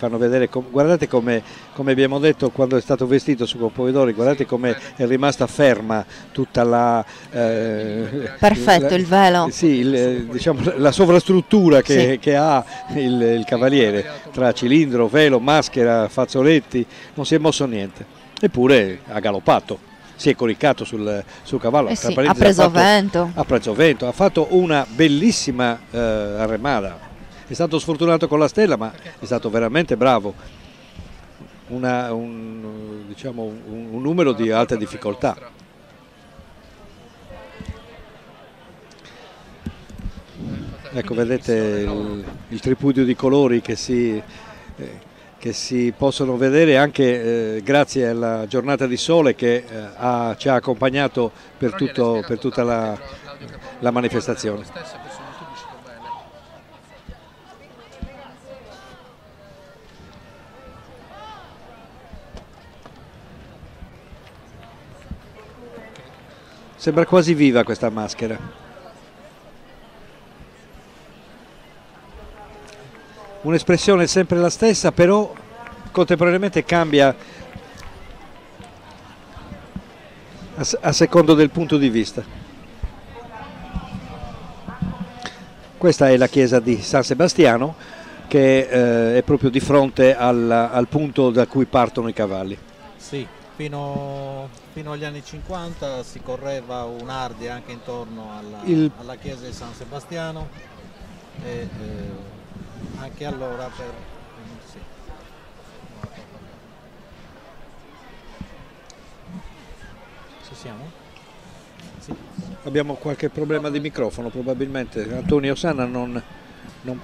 Fanno vedere, com- guardate come, come abbiamo detto quando è stato vestito su Compovedori, guardate come è rimasta ferma tutta la... eh, Perfetto, la- il velo. Sì, il, diciamo, la sovrastruttura che, Sì. che ha il, il cavaliere, tra cilindro, velo, maschera, fazzoletti, non si è mosso niente, eppure ha galoppato. Si è coricato sul, sul cavallo, Eh sì, ha preso fatto- vento. ha preso vento, ha fatto una bellissima eh, arremata. È stato sfortunato con la stella, ma è stato veramente bravo. Una- un, diciamo, un- un numero di alta difficoltà. Ecco, vedete il, il tripudio di colori che si, eh, che si possono vedere anche eh, grazie alla giornata di sole che eh, ha- ci ha accompagnato per, tutto- per tutta la, la manifestazione. Sembra quasi viva questa maschera. Un'espressione sempre la stessa, però contemporaneamente cambia a, se- a secondo del punto di vista. Questa è la chiesa di San Sebastiano che eh, è proprio di fronte al, al punto da cui partono i cavalli. Sì, fino, fino agli anni 50 si correva un Ardi anche intorno alla, Il- alla chiesa di San Sebastiano e eh, anche allora per... sì. Ci siamo? Sì. Abbiamo qualche problema di microfono probabilmente, Antonio Sanna non, non-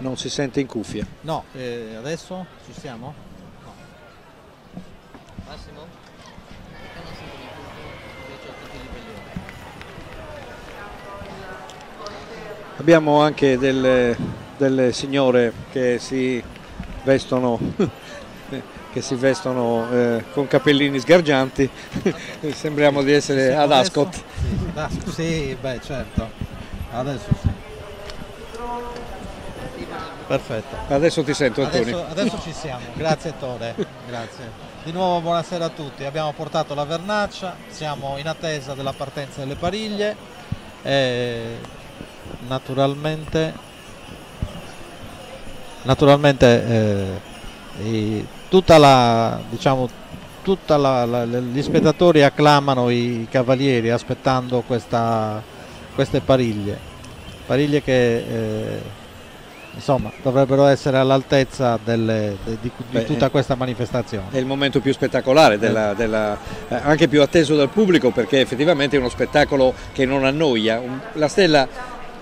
non si sente in cuffia. No, eh, adesso ci siamo? Massimo? Abbiamo anche delle, delle signore che si vestono, che si vestono eh, con capellini sgargianti, sembriamo di essere ad Adesso? Ascot. Sì, ad Ascot, sì, beh certo, adesso sì. Perfetto. Adesso ti sento Antonio. Adesso, adesso ci siamo, grazie Tore, grazie. Di nuovo buonasera a tutti, abbiamo portato la vernaccia, siamo in attesa della partenza delle pariglie e naturalmente, naturalmente eh, tutta la, diciamo, tutta la- la- gli spettatori acclamano i cavalieri aspettando questa- queste pariglie, pariglie che eh, insomma dovrebbero essere all'altezza delle- de- di, di Beh, tutta eh, questa manifestazione. È il momento più spettacolare, della- della- eh, anche più atteso dal pubblico perché effettivamente è uno spettacolo che non annoia. La stella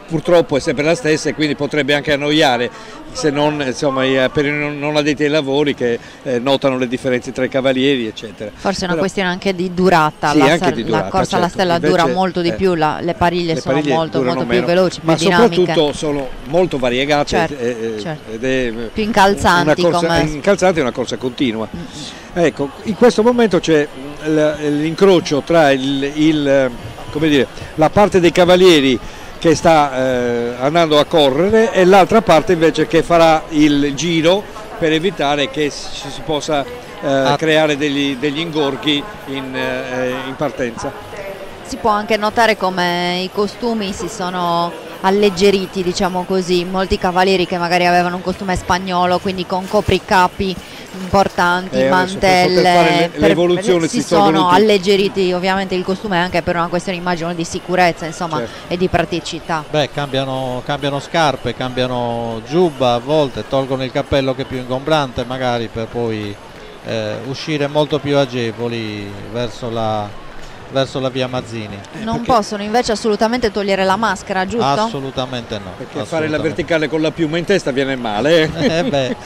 purtroppo è sempre la stessa e quindi potrebbe anche annoiare se non insomma, i- per i non addetti ai lavori che eh, notano le differenze tra i cavalieri eccetera. Forse è una Però- questione anche di durata, Sì, la, anche di la durata, corsa alla certo. stella dura Invece, molto di eh, più, la- le pariglie le sono pariglie molto, molto più veloci, più ma dinamiche. soprattutto sono molto variegate Certo, eh, eh, certo. ed è Più incalzanti corsa, come- incalzante è una corsa continua. Ecco, in questo momento c'è l'incrocio tra il- il, come dire, la parte dei cavalieri che sta eh, andando a correre e l'altra parte invece che farà il giro per evitare che ci si possa eh, creare degli, degli ingorghi in, eh, in partenza. Si può anche notare come i costumi si sono alleggeriti, diciamo così, molti cavalieri che magari avevano un costume spagnolo, quindi con copricapi importanti, Eh, mantelle, le- l'evoluzione si sono alleggeriti ovviamente il costume anche per una questione immagino di sicurezza insomma Certo. e di praticità. Beh, cambiano, cambiano scarpe, cambiano giubba a volte, tolgono il cappello che è più ingombrante magari per poi eh, uscire molto più agevoli verso la, verso la via Mazzini. Non possono invece assolutamente togliere la maschera, giusto? Assolutamente no. Perché fare la assolutamente. verticale con la piuma in testa viene male. eh. Eh beh,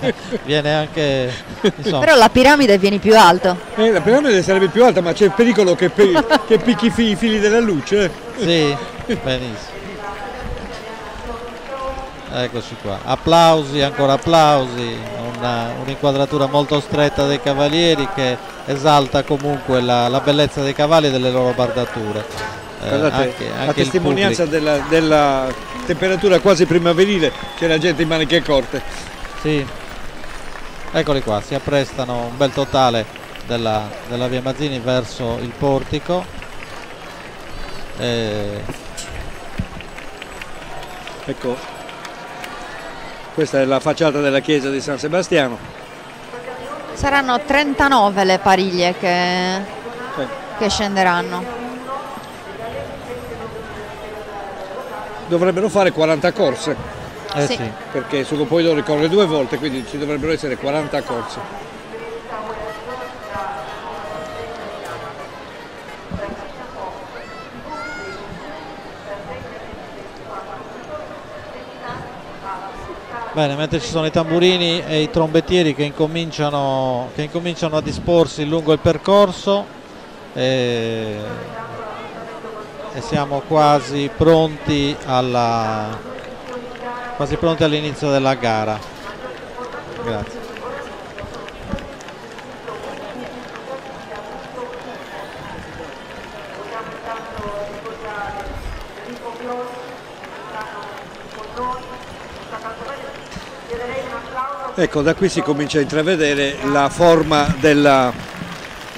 viene anche... Insomma, Però la piramide viene più alto. Eh, la piramide sarebbe più alta, ma c'è il pericolo che, pe- che picchi i fili della luce. Sì, benissimo. Eccoci qua. Applausi, ancora applausi. Un'inquadratura molto stretta dei cavalieri che esalta comunque la, la bellezza dei cavalli e delle loro bardature. Eh, Guardate, anche, anche il testimonianza della, della temperatura quasi primaverile c'è la gente in maniche corte. Sì. Eccoli qua, si apprestano un bel totale della, della via Mazzini verso il portico. Eh, Ecco, questa è la facciata della chiesa di San Sebastiano. Saranno 39 le pariglie che, che scenderanno. Dovrebbero fare 40 corse. Eh Sì. sì. Perché Sugo Poidori corre due volte, quindi ci dovrebbero essere 40 corse. Bene, mentre ci sono i tamburini e i trombettieri che incominciano, che incominciano a disporsi lungo il percorso e, e siamo quasi pronti all'inizio della gara. Grazie. Ecco, da qui si comincia a intravedere la forma della-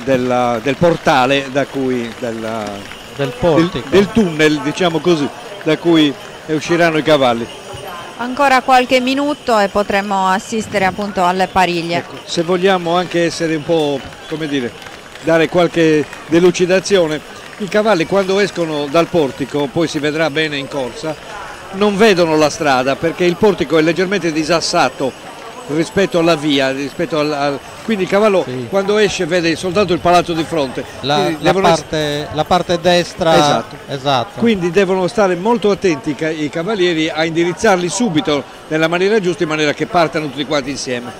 della- del portale da cui, della- del, portico. del tunnel, diciamo così, da cui usciranno i cavalli. Ancora qualche minuto e potremo assistere appunto alle pariglie. Se vogliamo anche essere un po', come dire, dare qualche delucidazione, i cavalli quando escono dal portico, poi si vedrà bene in corsa, non vedono la strada perché il portico è leggermente disassato rispetto alla via, rispetto al, al- quindi il cavallo quando esce vede soltanto il palazzo di fronte. La, la parte, la parte destra Esatto. esatto. quindi devono stare molto attenti i cavalieri a indirizzarli subito nella maniera giusta in maniera che partano tutti quanti insieme.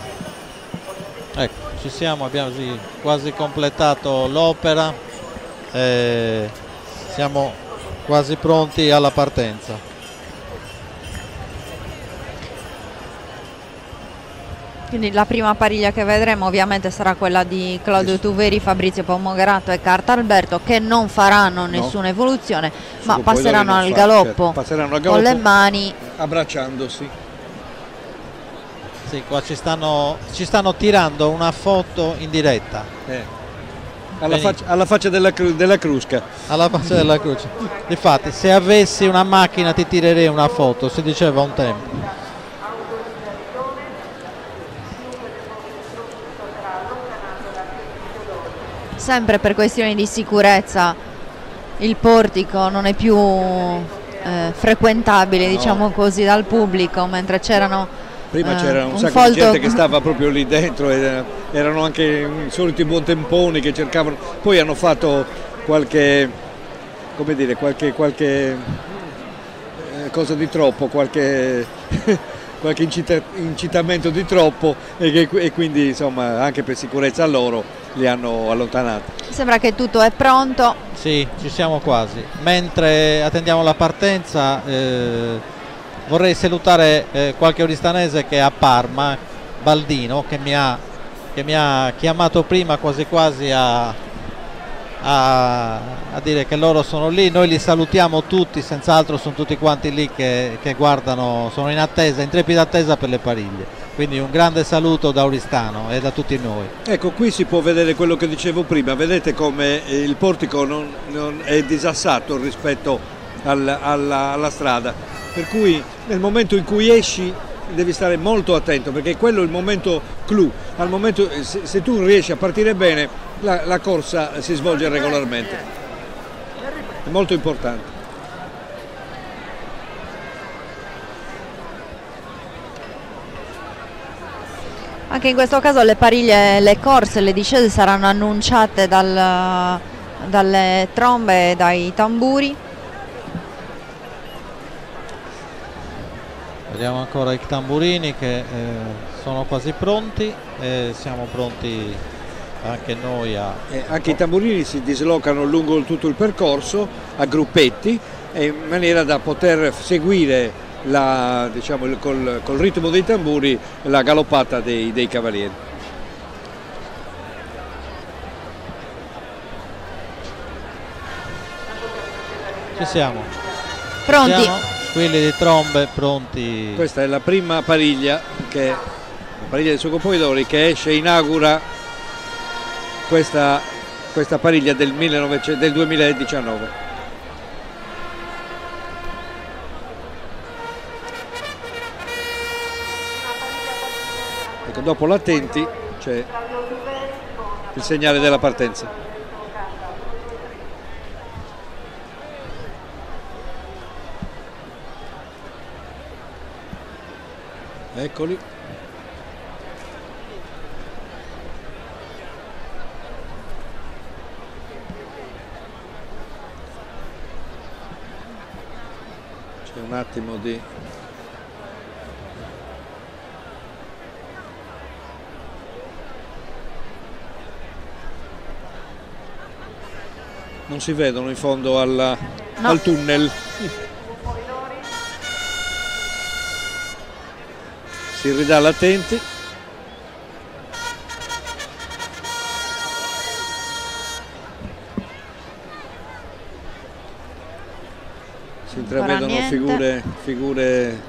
Ecco, ci siamo, abbiamo sì, quasi completato l'opera, eh, siamo quasi pronti alla partenza. Quindi la prima pariglia che vedremo ovviamente sarà quella di Claudio Tuveri, Fabrizio Pomograto e Carta Alberto che non faranno nessuna evoluzione ma Sugo passeranno al fa, galoppo, certo, passeranno al con le galoppo. mani. Abbracciandosi. Sì, qua ci stanno, ci stanno tirando una foto in diretta. Eh. Alla, faccia, alla faccia della, cru- della crusca. Alla faccia della croce. Infatti, se avessi una macchina ti tirerei una foto, si diceva un tempo. Sempre per questioni di sicurezza il portico non è più eh, frequentabile No. diciamo così dal pubblico mentre c'erano Prima eh, c'era un, un sacco folto- di gente che stava proprio lì dentro, e erano anche i soliti buontemponi che cercavano, poi hanno fatto qualche, come dire, qualche, qualche eh, cosa di troppo, qualche, qualche incita- incitamento di troppo e, che- e quindi insomma anche per sicurezza loro li hanno allontanati. Sembra che tutto è pronto. Sì, ci siamo quasi. Mentre attendiamo la partenza, eh, vorrei salutare eh, qualche oristanese che è a Parma, Baldino, che mi ha, che mi ha chiamato prima quasi quasi a, a, a dire che loro sono lì. Noi li salutiamo tutti, senz'altro sono tutti quanti lì che, che guardano, sono in attesa, in trepida attesa per le pariglie. Quindi un grande saluto da Oristano e da tutti noi. Ecco, qui si può vedere quello che dicevo prima, vedete come il portico non, non è disassato rispetto al, alla, alla strada, per cui nel momento in cui esci devi stare molto attento perché quello è il momento clou, al momento, se, se tu riesci a partire bene la, la corsa si svolge regolarmente, è molto importante. Anche in questo caso le pariglie, le corse, le discese saranno annunciate dal, dalle trombe e dai tamburi. Vediamo ancora i tamburini che eh, sono quasi pronti e siamo pronti anche noi a... Eh, anche i tamburini si dislocano lungo tutto il percorso a gruppetti in maniera da poter seguire la, diciamo, il, col, col, ritmo dei tamburi la galoppata dei, dei cavalieri. Ci siamo. Pronti. Ci siamo. Squilli di trombe pronti. Questa è la prima pariglia, che, la pariglia dei Sucopolidori che esce, inaugura questa, questa pariglia del, 19, del 2019. Ecco, dopo l'attenti c'è il segnale della partenza. Eccoli. C'è un attimo di non si vedono in fondo alla, no. al tunnel. Si ridà l'attenti. Si intravedono figure, figure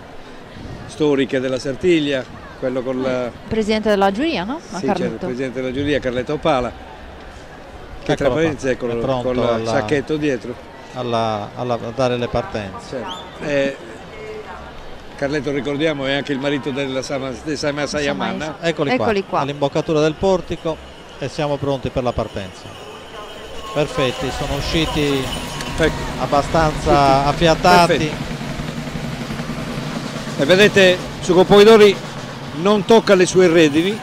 storiche della Sartiglia, quello con la... Presidente della giuria, no? Sì, il Presidente della giuria, Carletto Opala che tra parentesi eccolo con il alla, sacchetto dietro. alla, alla, a dare le partenze. Certo. eh, Carletto ricordiamo è anche il marito della Sama, di Sama Sayaman eccoli, eccoli qua, qua. all'imboccatura del portico e siamo pronti per la partenza. Perfetti sono usciti ecco. abbastanza affiatati. Perfetti. e vedete Sugopoidori non tocca le sue redini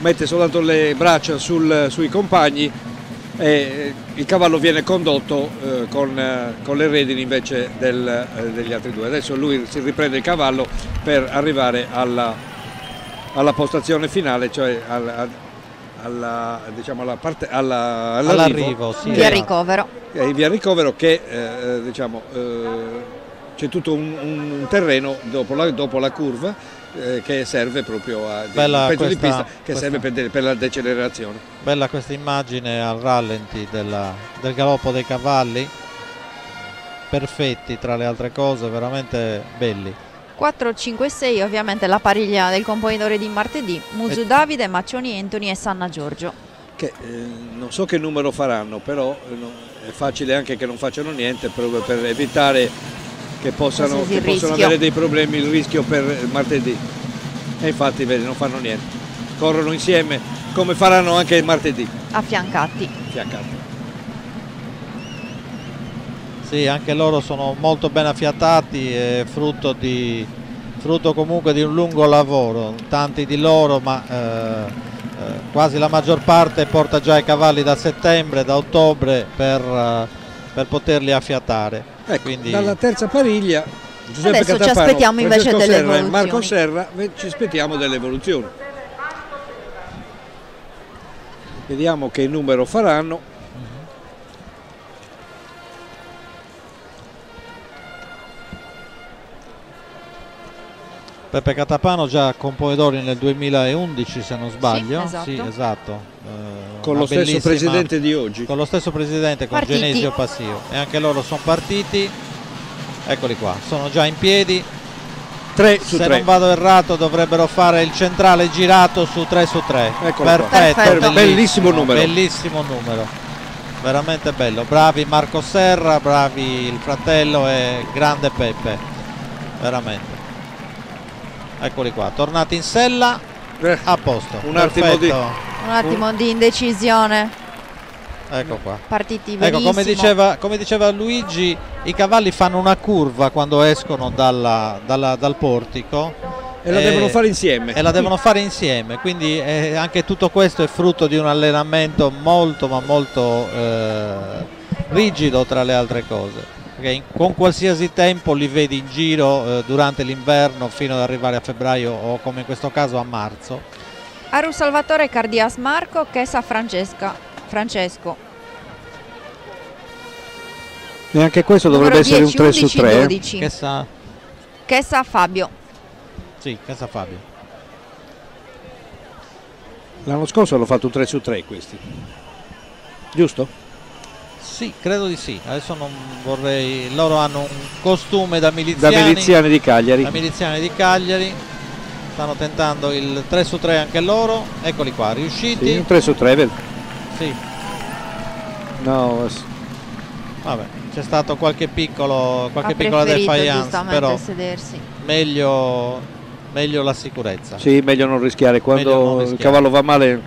mette soltanto le braccia sul, sui compagni e il cavallo viene condotto eh, con, eh, con, le redini invece del, eh, degli altri due. Adesso lui si riprende il cavallo per arrivare alla, alla postazione finale, cioè alla, alla, diciamo alla parte, alla, all'arrivo, sì, via ricovero. Eh, via ricovero che eh, diciamo, eh, c'è tutto un, un terreno dopo la, dopo la curva eh, che serve proprio a Bella un pezzo questa, di pista che questa, serve per, per, la decelerazione. Bella questa immagine al rallenti della, del galoppo dei cavalli, perfetti tra le altre cose, veramente belli. 4, 5, 6 ovviamente la pariglia del componitore di martedì, Musu e... Davide, Maccioni Anthony e Sanna Giorgio. Che eh, non so che numero faranno, però eh, no, è facile anche che non facciano niente proprio per evitare che possano, che possono avere dei problemi, il rischio per martedì. E infatti vedi, non fanno niente. Corrono insieme come faranno anche il martedì. Affiancati. Affiancati. Sì, anche loro sono molto ben affiatati, frutto, di, frutto comunque di un lungo lavoro, tanti di loro, ma eh, eh, quasi la maggior parte porta già i cavalli da settembre, da ottobre per, eh, per poterli affiatare. Ecco, Quindi... Dalla terza pariglia Giuseppe Adesso Catapano, ci aspettiamo invece delle Serra evoluzioni. Marco Serra, ci aspettiamo delle evoluzioni. Vediamo che numero faranno. Peppe Catapano già con Poedori nel 2011 se non sbaglio. Sì, esatto. Sì, esatto. Eh, con lo stesso presidente di oggi. Con lo stesso presidente, con partiti. Genesio Passio. E anche loro sono partiti. Eccoli qua, sono già in piedi. 3 su se 3. non vado errato dovrebbero fare il centrale girato su 3 su 3. Eccolo. Perfetto, Perfetto. Bellissimo numero. Bellissimo numero. Veramente bello. Bravi Marco Serra, bravi il fratello e grande Peppe. Veramente. Eccoli qua, tornati in sella. A posto. un attimo Perfetto. di- Un attimo di indecisione. Ecco qua. Partiti Ecco, come diceva, come diceva Luigi, i cavalli fanno una curva quando escono dalla- dalla- dal portico. E la devono fare insieme. E la devono fare insieme, quindi eh, anche tutto questo è frutto di un allenamento molto ma molto eh, rigido tra le altre cose. Perché in- con qualsiasi tempo li vedi in giro eh, durante l'inverno fino ad arrivare a febbraio o come in questo caso a marzo. Aru Salvatore Cardias Marco, Chesa Francesca. Francesco. E anche questo Numero dovrebbe essere un 10, 3 su 11, 3. 12. Che sa? Fabio. Sì, che sa Fabio? L'anno scorso hanno fatto un 3 su 3 questi. Giusto? Sì, credo di sì. Adesso non vorrei. Loro hanno un costume da miliziani. Da miliziani di Cagliari. Da miliziani di Cagliari. Stanno tentando il 3 su 3 anche loro. Eccoli qua, riusciti. Sì, un 3 su 3, vedi? Sì, No, vabbè, c'è stato qualche piccolo qualche ha piccola defiance, però sedersi. meglio, meglio la sicurezza. sì, meglio non rischiare. Quando non il rischiare. cavallo va male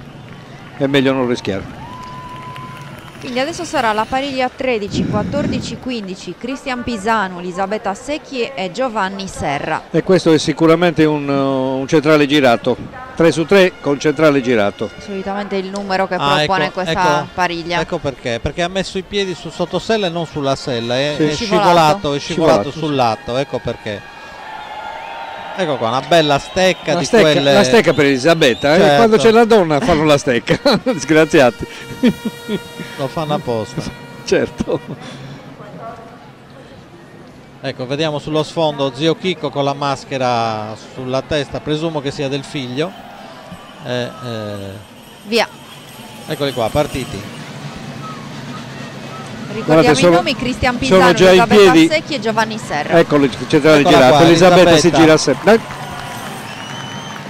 è meglio non rischiare. Quindi adesso sarà la pariglia 13, 14, 15, Cristian Pisano, Elisabetta Secchi e Giovanni Serra. E questo è sicuramente un, uh, un centrale girato. 3 su 3 con centrale girato. Solitamente il numero che Ah, propone ecco, questa ecco, pariglia. Ecco perché, perché ha messo i piedi sul sottosella e non sulla sella, è, Sì. è Scivolato. scivolato, è scivolato Scivolato, sul lato, ecco perché. Ecco qua, una bella stecca La di stecca, quelle... la stecca per Elisabetta, eh? Certo. quando c'è la donna fanno la stecca, disgraziati. Lo fanno apposta. certo. Ecco, vediamo sullo sfondo zio Chicco con la maschera sulla testa, presumo che sia del figlio. Eh, eh, Via. eccoli qua, partiti. Ricordiamo Guardate, i sono- nomi Cristian sono Pisano, già in Elisabetta piedi. Secchi e Giovanni Serra. Centrale Eccola girato, qua, Elisabetta, si gira sempre.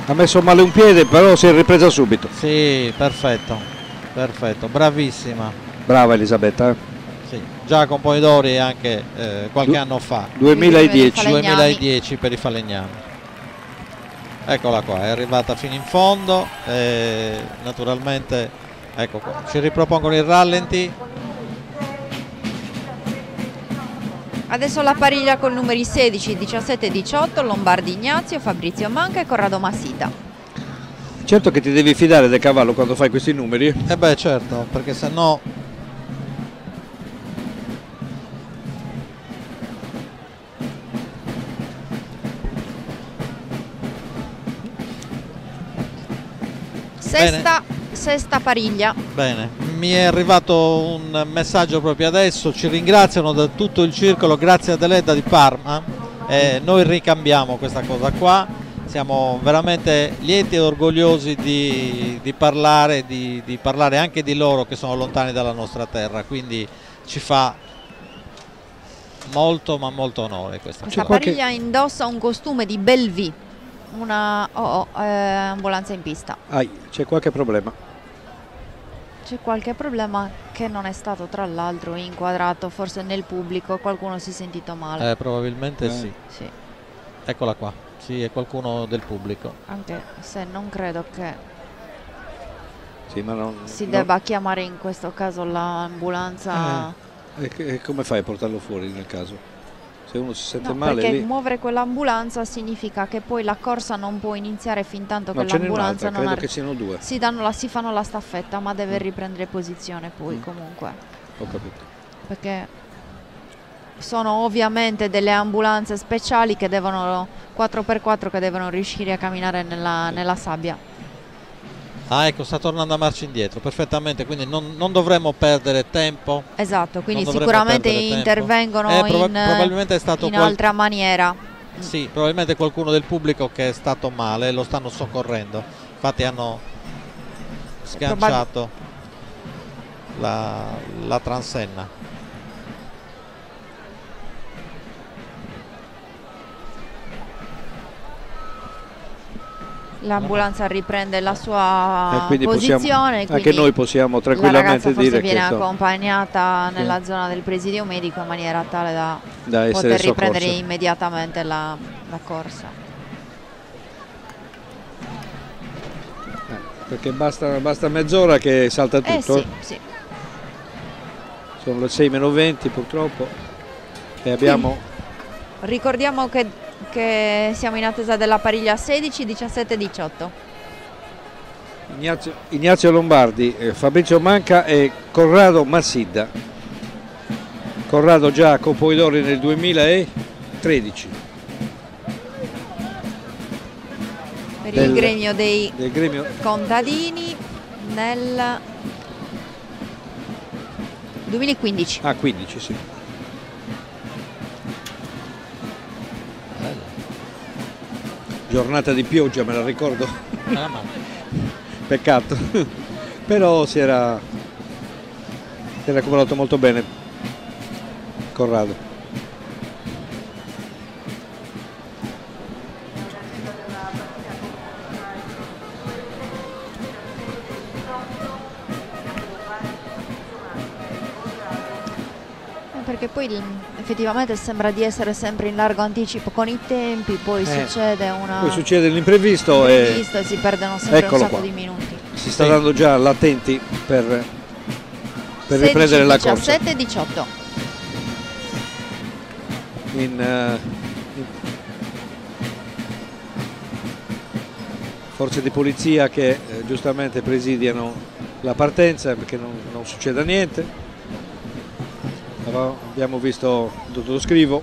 Ha messo male un piede, però si è ripresa subito. Sì, perfetto, perfetto, bravissima. Brava Elisabetta. eh. Sì, già con Poidori anche eh, qualche Du- anno fa. 2010. 2010 per i falegnami. Eccola qua, è arrivata fino in fondo. e naturalmente, ecco qua, ci ripropongono il rallenti. Adesso la pariglia con numeri 16, 17 e 18, Lombardi Ignazio, Fabrizio Manca e Corrado Massita. Certo che ti devi fidare del cavallo quando fai questi numeri. eh. Beh certo, perché se no Sesta, sesta pariglia. Bene, mi è arrivato un messaggio proprio adesso, ci ringraziano da tutto il circolo, grazie a Deledda di Parma, e noi ricambiamo questa cosa qua, siamo veramente lieti e orgogliosi di, di parlare, di, di parlare anche di loro che sono lontani dalla nostra terra, quindi ci fa molto ma molto onore questa Questa pariglia indossa un costume di Belvi, una oh, oh, eh, ambulanza in pista. Ai, c'è qualche problema. C'è qualche problema che non è stato tra l'altro inquadrato forse nel pubblico, qualcuno si è sentito male. Eh, probabilmente Eh. sì. Sì, Eccola qua, sì, è qualcuno del pubblico. anche se non credo che Sì, ma non, si non- debba chiamare in questo caso l'ambulanza. E, che- e come fai a portarlo fuori nel caso? Se uno si sente No, male perché lì. muovere quell'ambulanza significa che poi la corsa non può iniziare fin tanto No, che l'ambulanza non credo arri- che siano due. si, danno la- si fanno la staffetta, ma deve riprendere posizione poi Mm. comunque. Ho capito. Perché sono ovviamente delle ambulanze speciali che devono 4x4 che devono riuscire a camminare nella, nella sabbia. Ah ecco, sta tornando a marcia indietro, perfettamente, quindi non, non dovremmo perdere tempo. Esatto, quindi sicuramente intervengono Eh, proba- in, probabilmente è stato in altra maniera. Sì, probabilmente qualcuno del pubblico che è stato male lo stanno soccorrendo. Infatti hanno sganciato la, la transenna. L'ambulanza riprende la sua E quindi posizione. possiamo- anche noi possiamo La tranquillamente forse dire che viene insomma, accompagnata Sì. nella zona del presidio medico in maniera tale da, Da poter riprendere soccorsa. immediatamente la, la corsa. perché basta, basta mezz'ora che salta Eh tutto. sì, sì. Sono le 6 meno 20 purtroppo e abbiamo Ricordiamo che, che siamo in attesa della pariglia 16, 17 18. Ignazio, Ignazio Lombardi, eh, Fabrizio Manca e Corrado Massidda. Corrado già a Coppoidori nel 2013. Per Del- il gremio dei gremio contadini nel 2015. Ah, 15, sì. Giornata di pioggia, me la ricordo. Peccato. Però si era, si era accumulato molto bene Corrado. Perché poi il- effettivamente sembra di essere sempre in largo anticipo con i tempi, poi Eh, succede una Poi succede l'imprevisto e e si perdono sempre un Eccolo sacco qua. di minuti. si sta dando già l'attenti per, per 16, riprendere la corsa. 17 e 18. in, eh, in forze di polizia che eh, giustamente presidiano la partenza perché non, non succeda niente. Però abbiamo visto il dottor Scrivo.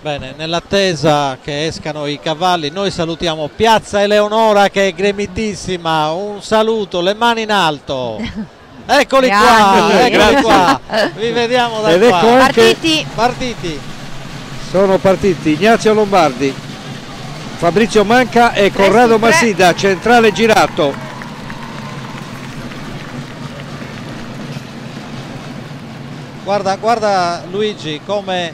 Bene, nell'attesa che escano i cavalli, noi salutiamo Piazza Eleonora che è gremitissima. Un saluto, le mani in alto. Eccoli qua, eccoli qua. Vi vediamo da Ed qua. ecco Partiti. Partiti. Sono partiti Ignazio Lombardi, Fabrizio Manca e Corrado. Massida, centrale girato. Guarda, guarda Luigi come,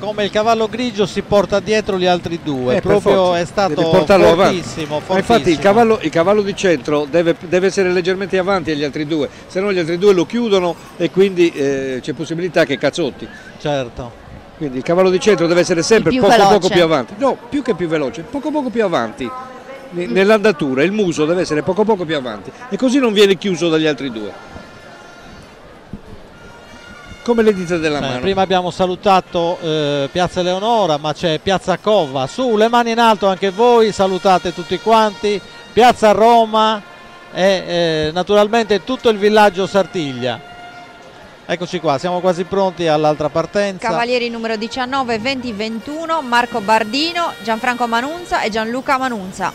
come il cavallo grigio si porta dietro gli altri due. Eh, per Proprio è stato devi portarlo avanti. fortissimo, Ma infatti il fortissimo. cavallo, il cavallo di centro deve, deve essere leggermente avanti agli altri due, se no gli altri due lo chiudono e quindi eh, c'è possibilità che cazzotti. Certo. Quindi il cavallo di centro deve essere sempre più poco veloce. poco più avanti. No, più che più veloce, poco poco più avanti. Ne- Nell'andatura il muso deve essere poco poco più avanti e così non viene chiuso dagli altri due. Come le dita della Bene, mano. prima abbiamo salutato eh, Piazza Eleonora, ma c'è Piazza Cova. Su, le mani in alto anche voi, salutate tutti quanti. Piazza Roma e eh, naturalmente tutto il villaggio Sartiglia. Eccoci qua, siamo quasi pronti all'altra partenza. Cavalieri numero 19, 20, 21, Marco Bardino, Gianfranco Manunza e Gianluca Manunza.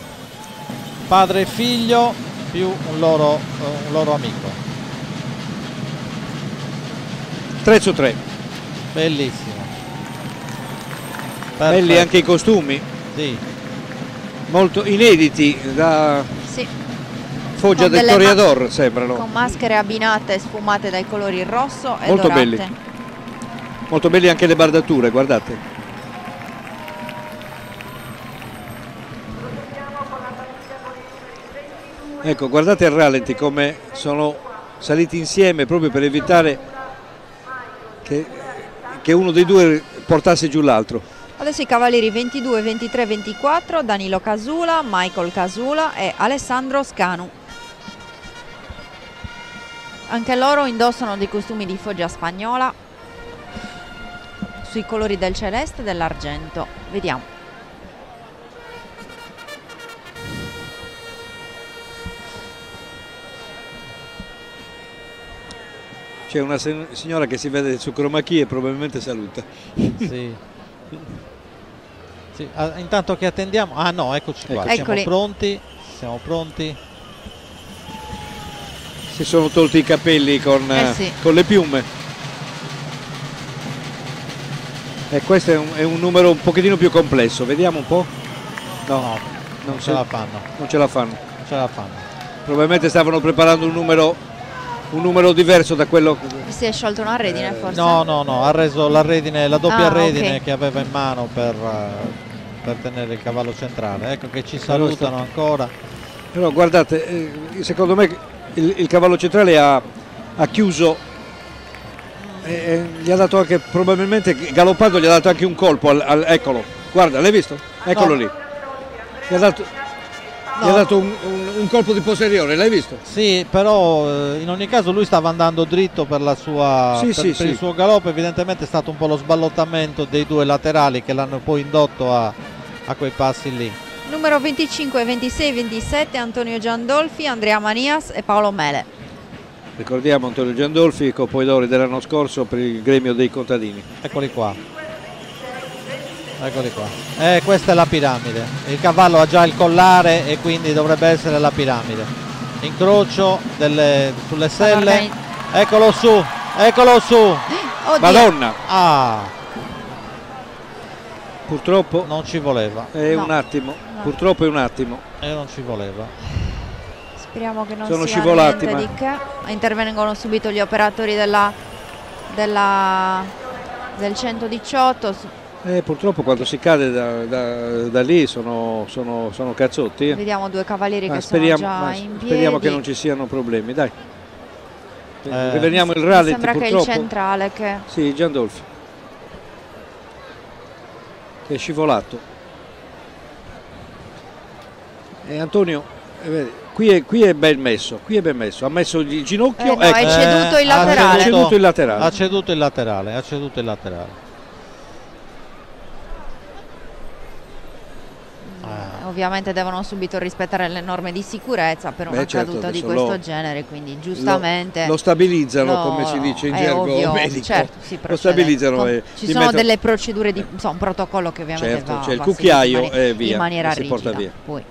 Padre e figlio più un loro, eh, un loro amico. 3 su 3. Bellissimo. Belli Perfetto. anche i costumi. Sì. Molto inediti da Sì, Foggia Con del delle Toreador sembrano. con maschere abbinate e sfumate dai colori rosso e Molto dorate. belli. Molto belli anche le bardature, guardate. Ecco, guardate il rallenti come sono saliti insieme proprio per evitare che, che uno dei due portasse giù l'altro. Adesso i cavalieri 22, 23, 24, Danilo Casula, Michael Casula e Alessandro Scanu. Anche loro indossano dei costumi di foggia spagnola sui colori del celeste e dell'argento. Vediamo. C'è una sen- signora che si vede su chroma key e probabilmente saluta. Sì. Sì, ah, intanto che attendiamo. Ah no, eccoci qua. Eccoci. Siamo Eccoli. pronti. Siamo pronti. Si sono tolti i capelli con, Eh eh, sì. con le piume. E questo è un, è un numero un pochettino più complesso, vediamo un po'. No, No, non ce- ce la fanno. non ce la fanno. Non ce la fanno. Probabilmente stavano preparando un numero, un numero diverso da quello Si è sciolta una redine forse? No, no, no, ha reso la redine, la doppia Ah, redine ok. che aveva in mano per, eh, per tenere il cavallo centrale. Ecco che ci salutano ancora. Però guardate, eh, secondo me il, il cavallo centrale ha, ha chiuso, eh, eh, gli ha dato anche, probabilmente galoppando gli ha dato anche un colpo, al, al- eccolo, guarda, l'hai visto? Eccolo No. lì. Gli ha dato, gli ha No. dato un, un- un colpo di posteriore, l'hai visto? Sì, però eh, in ogni caso lui stava andando dritto per, la sua, Sì, per, sì, per sì. il suo galoppo, evidentemente è stato un po' lo sballottamento dei due laterali che l'hanno poi indotto a, a quei passi lì. Numero 25, 26, 27 Antonio Giandolfi, Andrea Manias e Paolo Mele. Ricordiamo Antonio Giandolfi, Coppoidori dell'anno scorso per il gremio dei contadini. Eccoli qua. Eccoli qua. Eh, questa è la piramide. Il cavallo ha già il collare e quindi dovrebbe essere la piramide. Incrocio delle- sulle selle. Eccolo su, eccolo su. Oddio. Madonna! Ah, Purtroppo non ci voleva. è No. un attimo, No. purtroppo è un attimo. E non ci voleva. Speriamo che non Sono sia scivolati, niente ma- di che. Intervengono subito gli operatori della, della- del 118. Eh, purtroppo quando si cade da, da- da lì sono, sono- sono cazzotti. eh. Vediamo due cavalieri Ma che speriamo, sono già ma in piedi. speriamo che non ci siano problemi, dai. Eh, Riveniamo il Mi rally sembra che è il purtroppo. centrale che Sì, Giandolfi. Che è scivolato. E Antonio, eh, vedi, qui, è, qui è ben messo, qui è ben messo. Ha messo il ginocchio. Eh, no, ecco. è ceduto il laterale. Ha ceduto il laterale. Ha ceduto il laterale, ha ceduto il laterale. eh, ovviamente devono subito rispettare le norme di sicurezza per una Beh, certo, caduta di questo lo- genere, quindi giustamente Lo, lo stabilizzano, lo- come si dice in gergo ovvio, medico. certo, lo stabilizzano con- e ci sono mettono- delle procedure di insomma, un protocollo che ovviamente Certo, va, c'è il cucchiaio in mani- e via, in maniera si porta rigida, via. poi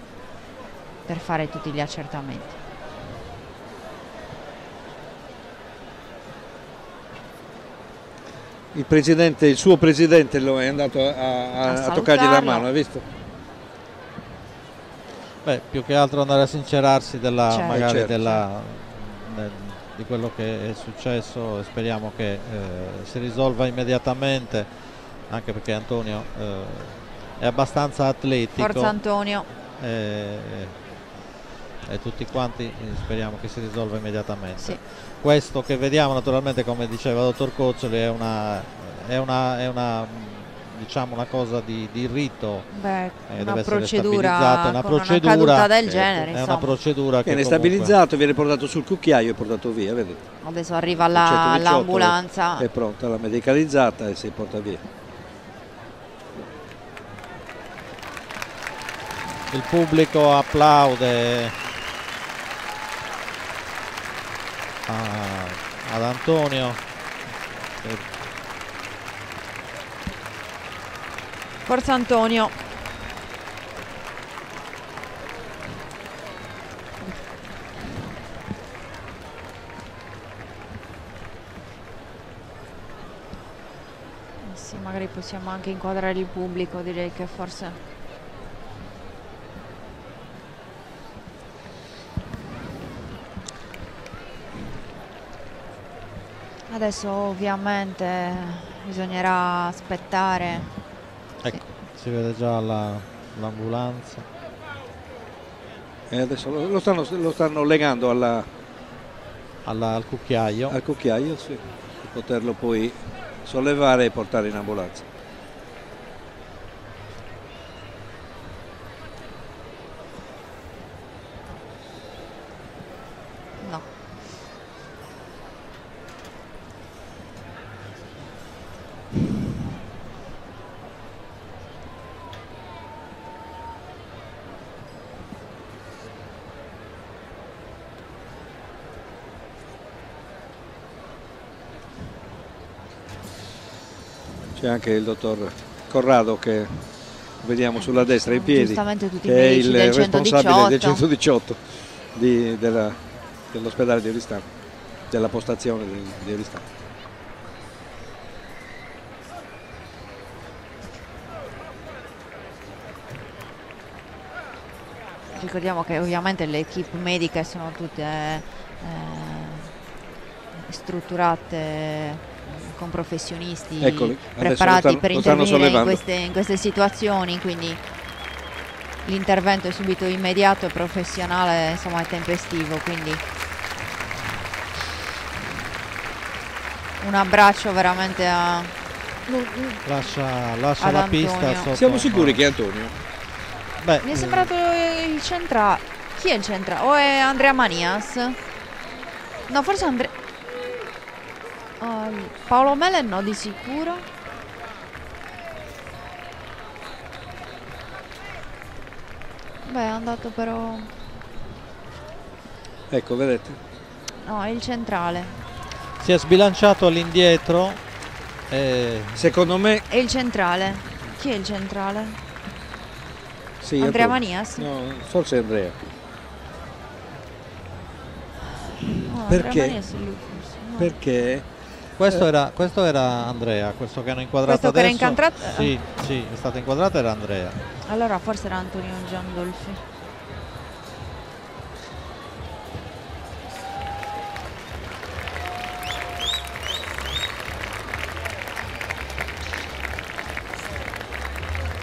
per fare tutti gli accertamenti. Il, presidente, il suo presidente lo è andato a, a- A a toccargli la mano, hai visto? Beh, più che altro andare a sincerarsi della, Certo. magari Certo. della- del- di quello che è successo e speriamo che eh, si risolva immediatamente, anche perché Antonio eh, è abbastanza atletico Forza Antonio. e, e tutti quanti eh, speriamo che si risolva immediatamente. Sì. Questo che vediamo naturalmente, come diceva il dottor Cozzoli, è una, è una, è una, diciamo una cosa di, di rito Beh, eh, una deve essere procedura una una procedura caduta del genere, è una insomma. procedura che Viene comunque- stabilizzato, viene portato sul cucchiaio e portato via, vedi? Adesso arriva la- 118 l'ambulanza. È pronta, la medicalizzata e si porta via. il pubblico applaude a- ad Antonio Forza Antonio. Sì, magari possiamo anche inquadrare il pubblico, direi che forse Adesso ovviamente bisognerà aspettare. Ecco. Si vede già la- l'ambulanza. E adesso lo, lo stanno, lo stanno legando alla- alla- al cucchiaio. al cucchiaio, sì, per poterlo poi sollevare e portare in ambulanza. C'è anche il dottor Corrado che vediamo sulla destra in piedi, i che è il del responsabile del 118. 118 di- della- dell'ospedale di Oristano, della postazione di, di Oristano. Ricordiamo che ovviamente le equip mediche sono tutte eh, strutturate con professionisti Eccoli, preparati stanno- per intervenire in queste, in queste situazioni, quindi l'intervento è subito immediato e professionale, insomma è tempestivo, quindi un abbraccio veramente a... Lascia, lascia la pista sotto Siamo sicuri che è Antonio? Beh, Mi è sembrato il centrale. Chi è il centrale? O è Andrea Manias? No, forse Andrea... Paolo Melen no, di sicuro. Beh, è andato però... Ecco, vedete? No, è il centrale. si è sbilanciato all'indietro. e- Secondo me È il centrale. Chi è il centrale? sì. Andrea. Manias? No, forse Andrea. No, Andrea Perché? Manias è lui, forse, no. Perché Questo Eh. era, questo era Andrea, questo che hanno inquadrato Questo che era adesso. incantrato- Sì, sì, è stato inquadrato era Andrea. Allora forse era Antonio Giandolfi.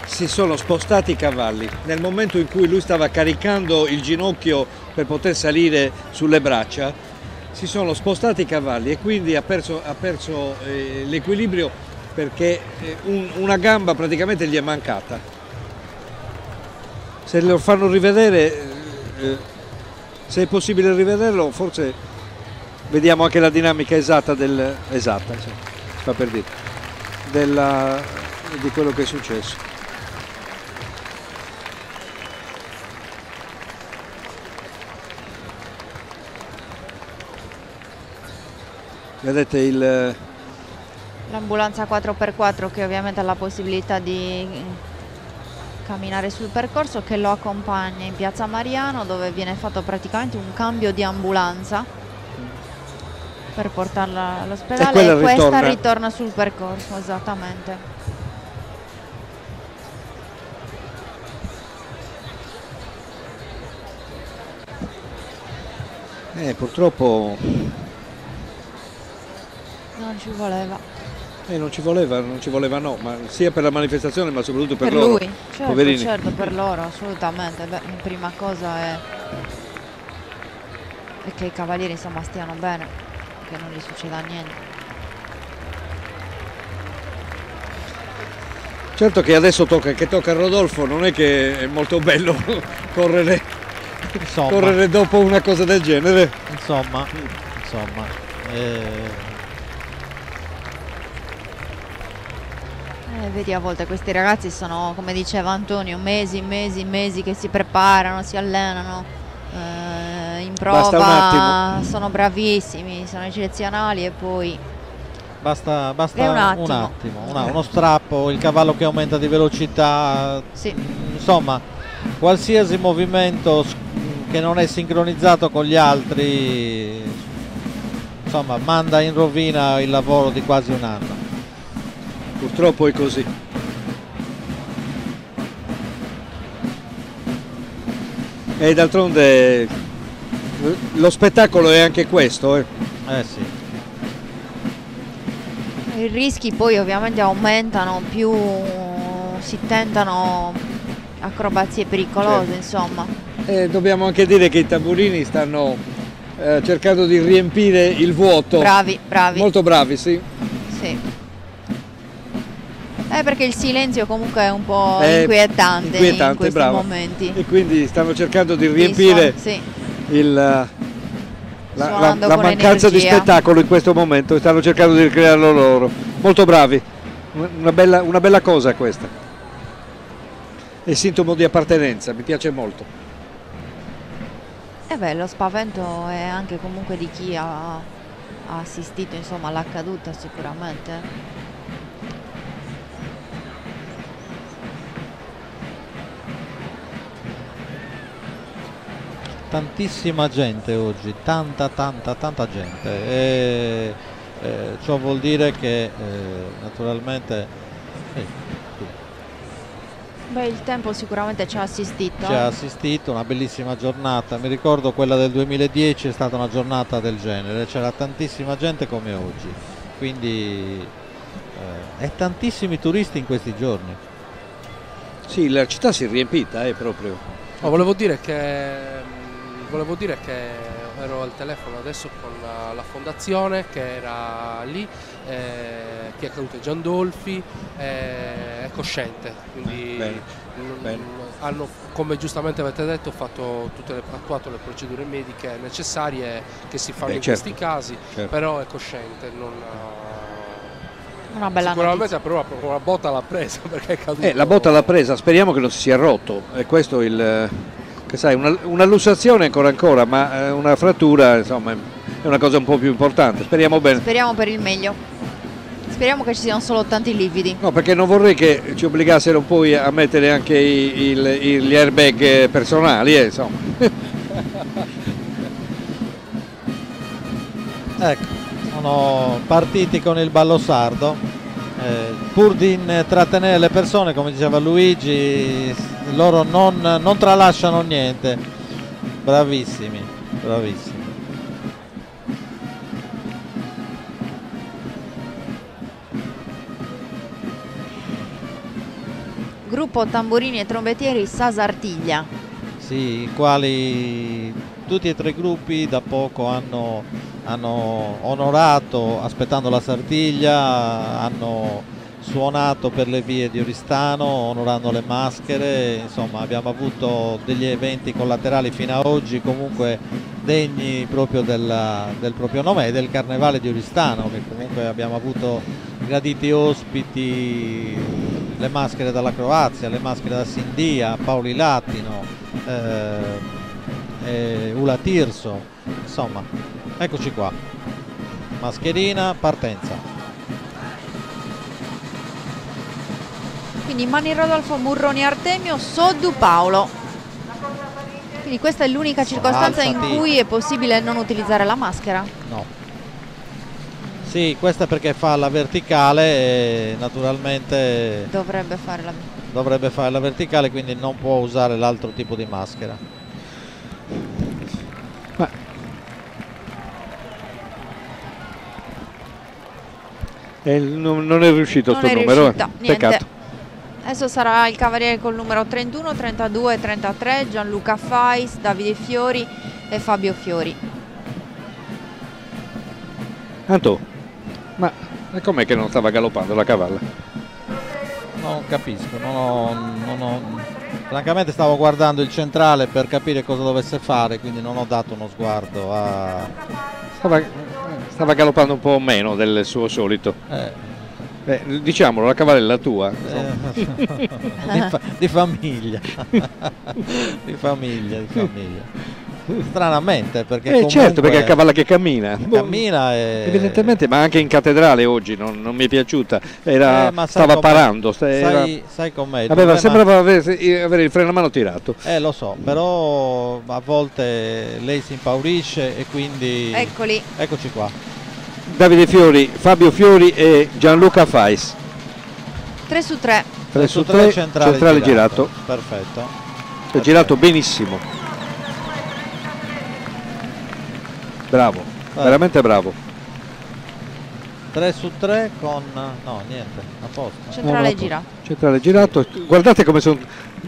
si sono spostati i cavalli. Nel momento in cui lui stava caricando il ginocchio per poter salire sulle braccia, si sono spostati i cavalli e quindi ha perso, perso, eh, l'equilibrio perché eh, un- una gamba praticamente gli è mancata. Se lo fanno rivedere, eh, eh, se è possibile rivederlo, forse vediamo anche la dinamica esatta del esatta, sta per dire, della- di quello che è successo. Vedete il L'ambulanza 4x4 che ovviamente ha la possibilità di camminare sul percorso che lo accompagna in piazza Mariano dove viene fatto praticamente un cambio di ambulanza per portarla all'ospedale E questa ritorna. ritorna sul percorso esattamente eh, purtroppo non ci voleva eh, non ci voleva, non ci voleva no, ma sia per la manifestazione ma soprattutto per, per loro. lui certo, Poverini. certo per loro assolutamente Beh, prima cosa è, è che i cavalieri insomma stiano bene che non gli succeda niente Certo che adesso tocca, che tocca a Rodolfo, non è che è molto bello correre, Insomma. correre dopo una cosa del genere. Insomma, insomma. eh, Eh, vedi a volte questi ragazzi sono, come diceva Antonio, mesi, mesi, mesi che si preparano, si allenano eh, in prova, attimo. sono bravissimi, sono eccezionali e poi basta basta un un attimo. attimo, una- uno strappo, il cavallo che aumenta di velocità. Sì. Insomma, qualsiasi movimento che non è sincronizzato con gli altri insomma, manda in rovina il lavoro di quasi un anno. Purtroppo è così. E d'altronde lo spettacolo è anche questo. Eh. Eh sì. i rischi poi ovviamente aumentano più si tentano acrobazie pericolose Certo. insomma. E dobbiamo anche dire che i tamburini stanno eh, cercando di riempire il vuoto. Bravi, bravi. Molto bravi, sì. Sì. Eh, perché il silenzio comunque è un po' È inquietante, in inquietante, questi brava. momenti. E quindi stanno cercando di Sì, riempire suon- sì. il, la, la- la mancanza di energia. spettacolo in questo momento, stanno cercando di ricrearlo loro. Molto bravi, una bella, una bella cosa questa. È sintomo di appartenenza, mi piace molto. E beh, lo spavento è anche comunque di chi ha, ha assistito insomma all'accaduta sicuramente. Tantissima gente oggi, tanta tanta tanta gente. E, eh, ciò vuol dire che eh, naturalmente eh, Beh, il tempo sicuramente ci ha assistito. ci ha assistito, una bellissima giornata. Mi ricordo quella del 2010 è stata una giornata del genere, c'era tantissima gente come oggi. quindi eh, e tantissimi turisti in questi giorni. Sì, la città si è riempita, è proprio. No, volevo dire che volevo dire che ero al telefono adesso con la, la fondazione che era lì, eh, che è caduto Giandolfi, eh, è cosciente, quindi Bene, non- bene. hanno, come giustamente avete detto, fatto tutte le, attuato le procedure mediche necessarie che si fanno Beh, in certo, questi casi, certo. però è cosciente, non, Una bella sicuramente però una botta l'ha presa perché è caduto. Eh, la botta l'ha presa, speriamo che non si sia rotto. E questo è il. Che sai, una, una lussazione ancora ancora, ma eh, una frattura insomma è una cosa un po' più importante. Speriamo bene. Speriamo per il meglio. Speriamo che ci siano solo tanti lividi. No, perché non vorrei che ci obbligassero poi a mettere anche i- il- i- gli airbag personali, eh, insomma. Ecco, sono partiti con il ballo sardo. Eh, pur di trattenere le persone, come diceva Luigi, loro non, non tralasciano niente. Bravissimi, bravissimi. Gruppo tamburini e trombettieri Sasartiglia. Sì, i quali tutti e tre i gruppi da poco hanno, hanno onorato, aspettando la Sartiglia, hanno suonato per le vie di Oristano, onorando le maschere, insomma abbiamo avuto degli eventi collaterali fino ad oggi comunque degni proprio della- del proprio nome e del Carnevale di Oristano, che comunque abbiamo avuto graditi ospiti, le maschere dalla Croazia, le maschere da Sindia, Paoli Latino, eh, Ula Tirso, insomma, eccoci qua. Mascherina, partenza. Quindi Mani Rodolfo, Murroni Artemio, Soddu Paolo. Quindi questa è l'unica circostanza in Alzati. cui è possibile non utilizzare la maschera. No. Sì, questa è perché fa la verticale e naturalmente Dovrebbe fare la dovrebbe fare la verticale, quindi non può usare l'altro tipo di maschera. Eh, non, non è riuscito Non sto è numero. eh. niente. Peccato. Adesso sarà il cavaliere col numero 31, 32 e 33, Gianluca Fais, Davide Fiori e Fabio Fiori. Anto, ma e com'è che non stava galoppando la cavalla? Non capisco, non ho, non ho- francamente stavo guardando il centrale per capire cosa dovesse fare, quindi non ho dato uno sguardo a... Stava, stava galoppando un po' meno del suo solito. Eh. Eh, diciamolo, la cavalla è tua. Eh, di, fa- di famiglia di famiglia di famiglia stranamente perché Eh, certo, perché è la cavalla che cammina. cammina e Evidentemente, ma anche in cattedrale oggi non, non mi è piaciuta. Era, Eh, sai stava parando. sta- era- sai, sai com'è aveva- problema- sembrava avere, avere il freno a mano tirato. eh lo so però a volte lei si impaurisce e quindi Eccoli. eccoci qua Davide Fiori, Fabio Fiori e Gianluca Fais. 3 su 3. 3 su tre 3, centrale, centrale, girato. girato. perfetto È girato benissimo. Bravo, Eh. veramente bravo. 3 su 3 con no niente a posto Centrale No, girato. Centrale girato. Guardate come sono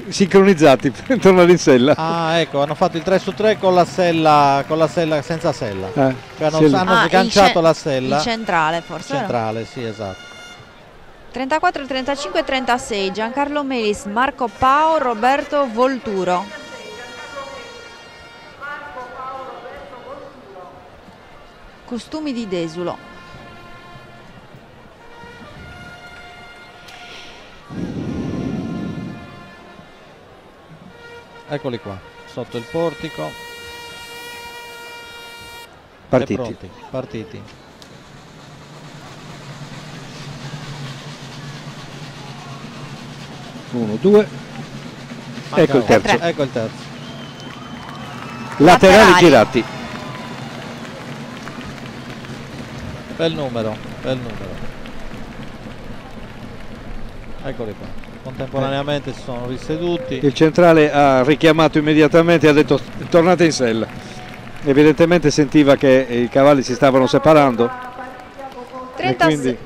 sincronizzati per tornare in sella. Ah, ecco, hanno fatto il 3 su 3 con la sella, con la sella senza sella. Eh, Cioè hanno, sella. hanno Ah, sganciato la sella. Il centrale forse. vero? centrale, sì, esatto. 34, 35 e 36, Giancarlo Melis, Marco Pao, Roberto Volturo. Costumi di Desulo. Eccoli qua, sotto il portico. Partiti. Pronti, partiti. Uno, due. Manca Ecco il terzo. Ecco il terzo. Laterali Laterali. girati. Bel numero, bel numero. Eccoli qua. Contemporaneamente si sono riseduti. Il centrale ha richiamato immediatamente e ha detto tornate in sella. Evidentemente sentiva che i cavalli si stavano separando. 3 30 quindi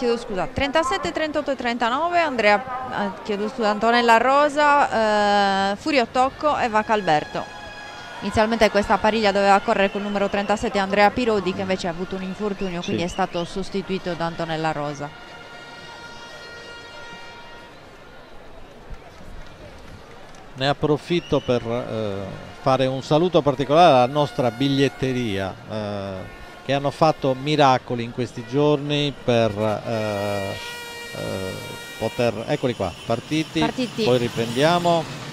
chiedo scusa, 37, 38 e 39, Andrea, eh, chiedo scusa, Antonella Rosa, eh, Furio Tocco e Vaca Alberto. Inizialmente questa pariglia doveva correre col numero 37 Andrea Pirodi che invece ha avuto un infortunio, quindi Sì. è stato sostituito da Antonella Rosa. Ne approfitto per eh, fare un saluto particolare alla nostra biglietteria eh, che hanno fatto miracoli in questi giorni per eh, eh, poter... Eccoli qua, partiti, Partiti. poi riprendiamo.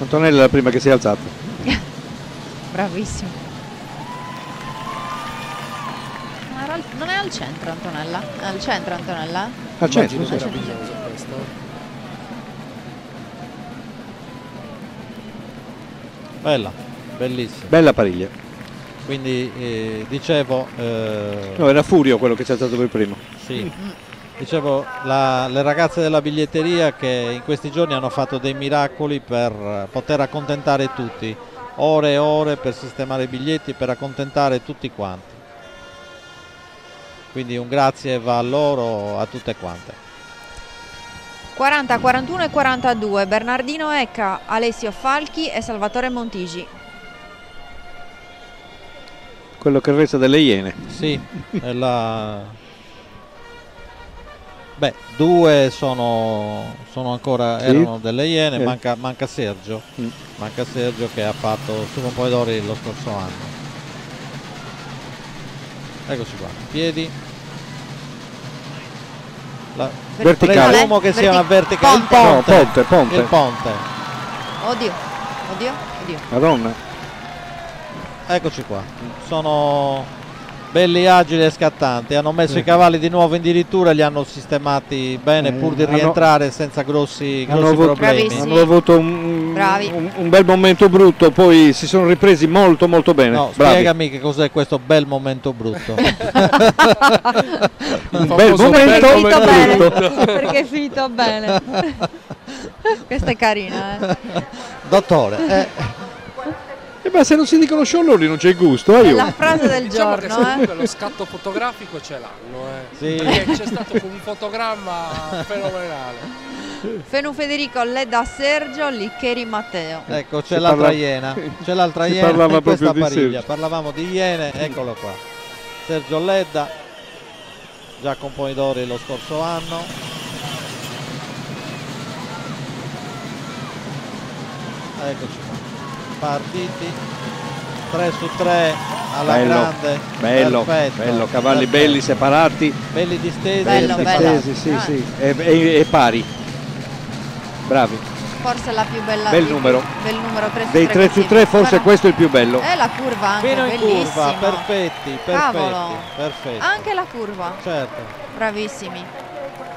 Antonella è la prima che si è alzata. Bravissimo. Al- Non è al centro Antonella? È al centro Antonella? Al centro, sì. meraviglioso questo. Bella, bellissima. Bella pariglia. Quindi eh, dicevo... eh, No, era Furio quello che c'è stato per primo. Sì. Dicevo, la- le ragazze della biglietteria che in questi giorni hanno fatto dei miracoli per poter accontentare tutti, ore e ore per sistemare i biglietti, per accontentare tutti quanti. Quindi un grazie va a loro, a tutte quante. 40, 41 e 42, Bernardino Ecca, Alessio Falchi e Salvatore Montigi. Quello che resta delle Iene. Sì, è la... Beh, due sono, sono ancora, Sì. erano delle Iene, Eh. manca, manca Sergio, Mm. manca Sergio che ha fatto Sumo Poidori lo scorso anno. Eccoci qua, piedi. La... Verticale. Presumo che sia una Verti- verticale. Il ponte. ponte. No, ponte, ponte. Il ponte. Oddio, oddio, oddio. Madonna. Eccoci qua. Sono belli agili e scattanti. Hanno messo Sì. i cavalli di nuovo addirittura, li hanno sistemati bene Eh, pur di hanno- rientrare senza grossi, Hanno grossi avuto, problemi. Bravissimi. hanno avuto un, un- un bel momento brutto, poi si sono ripresi molto molto bene. No, Bravi. spiegami che cos'è questo bel momento brutto. Un bel momento bene, brutto. perché è finito bene. Questa è carina, eh. Dottore, eh, Eh, ma se non si dicono scioloni non c'è gusto, È aiuto. la frase del Diciamo che giorno, comunque eh. lo scatto fotografico ce l'hanno, eh. Sì. Perché c'è stato un fotogramma fenomenale. Fenu Federico, Ledda Sergio, Liccheri Matteo. ecco, c'è Si l'altra parla- iena. C'è l'altra si iena parlava in questa di pariglia. Sergio. Parlavamo di iene, eccolo qua. Sergio Ledda, già con Poidori lo scorso anno. Eccoci. Partiti 3 su 3 alla Bello, grande. bello, Perfetto, bello, cavalli perfetto. belli separati, belli distesi Bello, e separati. sì, sì, sì, e, e- e pari. Bravi. Forse la più bella. Bel di- numero. Bel numero 3 su Dei 3 3 su 3 forse questo è il più bello. È la curva anche, Fino in bellissimo. curva, perfetti, perfetti, Cavolo. perfetti. Anche la curva. Certo. Bravissimi.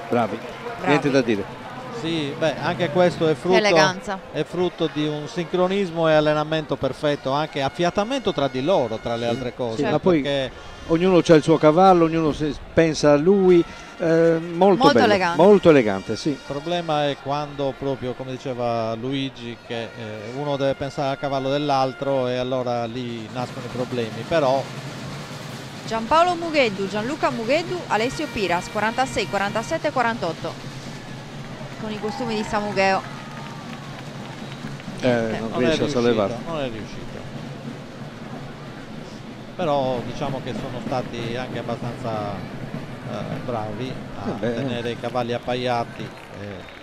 Bravi. Bravi. Niente da dire. Sì, beh, anche questo è frutto, è frutto di un sincronismo e allenamento perfetto, anche affiatamento tra di loro, tra le altre cose. Sì, Certo. ma poi perché ognuno ha il suo cavallo, ognuno pensa a lui. eh, molto, Molto bello, elegante. Molto elegante, sì. il problema è quando proprio, come diceva Luigi, che eh, uno deve pensare al cavallo dell'altro e allora lì nascono i problemi. Però Giampaolo Mugheddu, Gianluca Mugheddu, Alessio Piras, 46, 47 48. Con i costumi di Samugheo. Eh, non non è riesce a sollevare. non è riuscito. Però diciamo che sono stati anche abbastanza eh, bravi a Eh beh. tenere i cavalli appaiati. eh,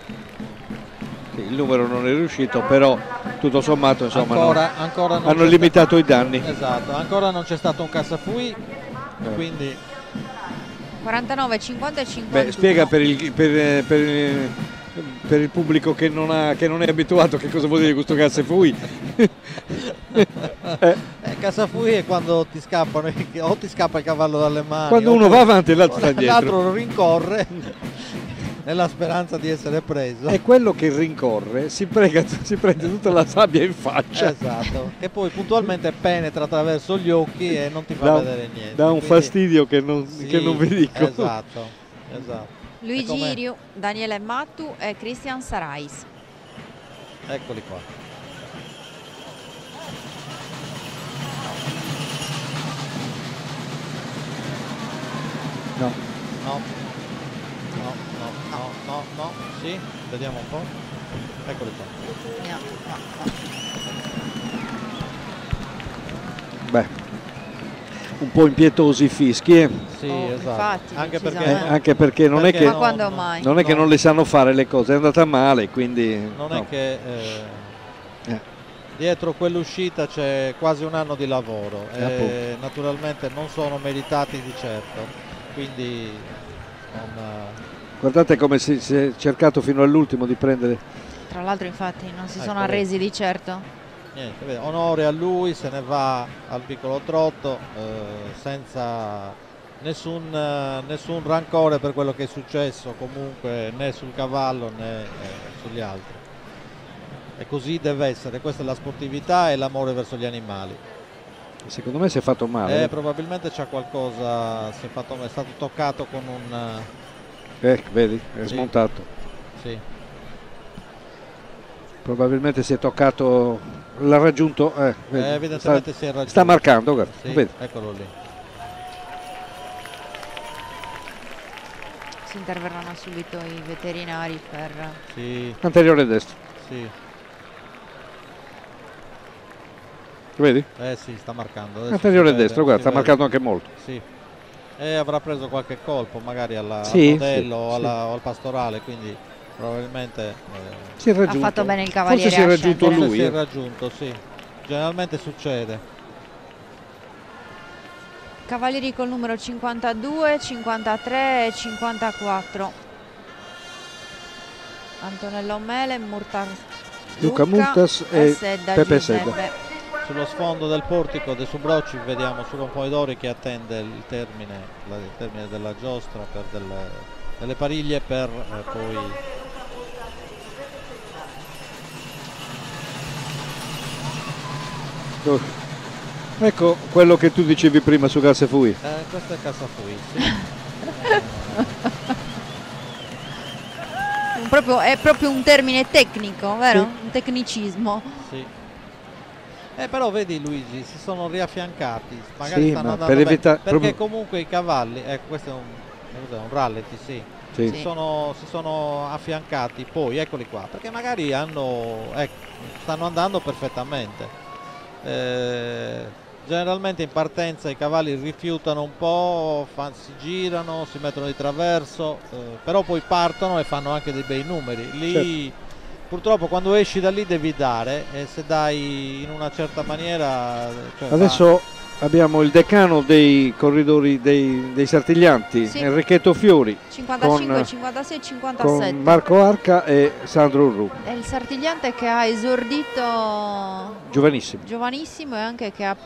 Sì, il numero non è riuscito, però tutto sommato insomma ancora, no. ancora non hanno limitato i danni. stato- esatto, ancora non c'è stato un Cassafui, Eh. quindi 49, 50 e 51. Beh, spiega per il, per, eh, per, eh, per il pubblico che non, ha- che non è abituato che cosa vuol dire questo gas e fui. eh, Cassafui è quando ti scappano o ti scappa il cavallo dalle mani. Quando uno va avanti e l'altro sta dietro. L'altro lo rincorre nella speranza di essere preso. È quello che rincorre, si, prega- si prende tutta la sabbia in faccia. Esatto, che poi puntualmente penetra attraverso gli occhi e non ti fa Dà, vedere niente. dà un Quindi- fastidio che non, Sì, che non vi dico. Esatto, esatto. Luigi Iriu, Daniele Mattu e Christian Sarais. Eccoli qua. No. No. No, no, no, no, no. Sì, vediamo un po'. Eccoli qua. No, no. Beh un po' impietosi i fischi, eh. Sì, Oh, esatto. infatti, anche Eh, perché, decisamente. anche perché non Perché è che, mai? non, è che No. non le sanno fare le cose, è andata male, quindi... non no. è che eh, Eh. dietro quell'uscita c'è quasi un anno di lavoro Eh, e naturalmente non sono meritati di certo. Quindi non, eh, Guardate come si, si è cercato fino all'ultimo di prendere... Tra l'altro infatti non si Ecco, sono arresi di certo. Niente, vedi, onore a lui, se ne va al piccolo trotto eh, senza nessun, eh, nessun rancore per quello che è successo comunque né sul cavallo né eh, sugli altri. E così deve essere, questa è la sportività e l'amore verso gli animali. Secondo me si è fatto male. Eh, probabilmente c'è qualcosa, si è, fatto, è stato toccato con un... Eh, vedi, è Sì. smontato. Sì. Probabilmente si è toccato, l'ha raggiunto. eh, vedi, Eh, evidentemente sta, si è raggiunto. sta marcando, guarda, Sì, vedi. eccolo lì. Si interverranno subito i veterinari per... Sì, Anteriore destro, sì. vedi? Eh sì, sta marcando. adesso Anteriore destro, guarda, si sta vede. marcando anche molto. Sì. E avrà preso qualche colpo magari alla, Sì, al modello sì. alla- o al pastorale, quindi probabilmente... eh, Si è raggiunto. fatto bene il cavaliere Forse si è raggiunto scendere. forse lui. si è eh. raggiunto, sì. Generalmente succede. Cavalieri col numero 52, 53 e 54. Antonello Mele, Murtar Luca Murtas e Sedda Pepe Giuseppe. Sedda. Sullo sfondo del portico dei Subrocci vediamo solo un Pomidori che attende il termine, la- il termine della giostra per delle, delle pariglie per eh, poi Oh. Ecco quello che tu dicevi prima su Gas e Fui. Eh, questa è Casa Fui, sì. Proprio- è proprio un termine tecnico, vero? Sì. Un tecnicismo. sì. Eh, però vedi Luigi, si sono riaffiancati, magari Sì, stanno ma andando per bene, evita- perché comunque i cavalli, ecco questo è un, un rallenti, sì. Sì. Si, sono, si sono affiancati, poi eccoli qua, perché magari hanno, ecco, stanno andando perfettamente. Eh, generalmente in partenza i cavalli rifiutano un po', fan- si girano, si mettono di traverso, eh, però poi partono e fanno anche dei bei numeri. Lì purtroppo quando esci da lì devi dare e se dai in una certa maniera... cioè, va- Adesso abbiamo il decano dei corridori dei, dei sartiglianti, Sì. Enrichetto Fiori, 55, con, 56 e 57. con Marco Arca e Sandro Urru, È il sartigliante che ha esordito giovanissimi. giovanissimo e anche che ha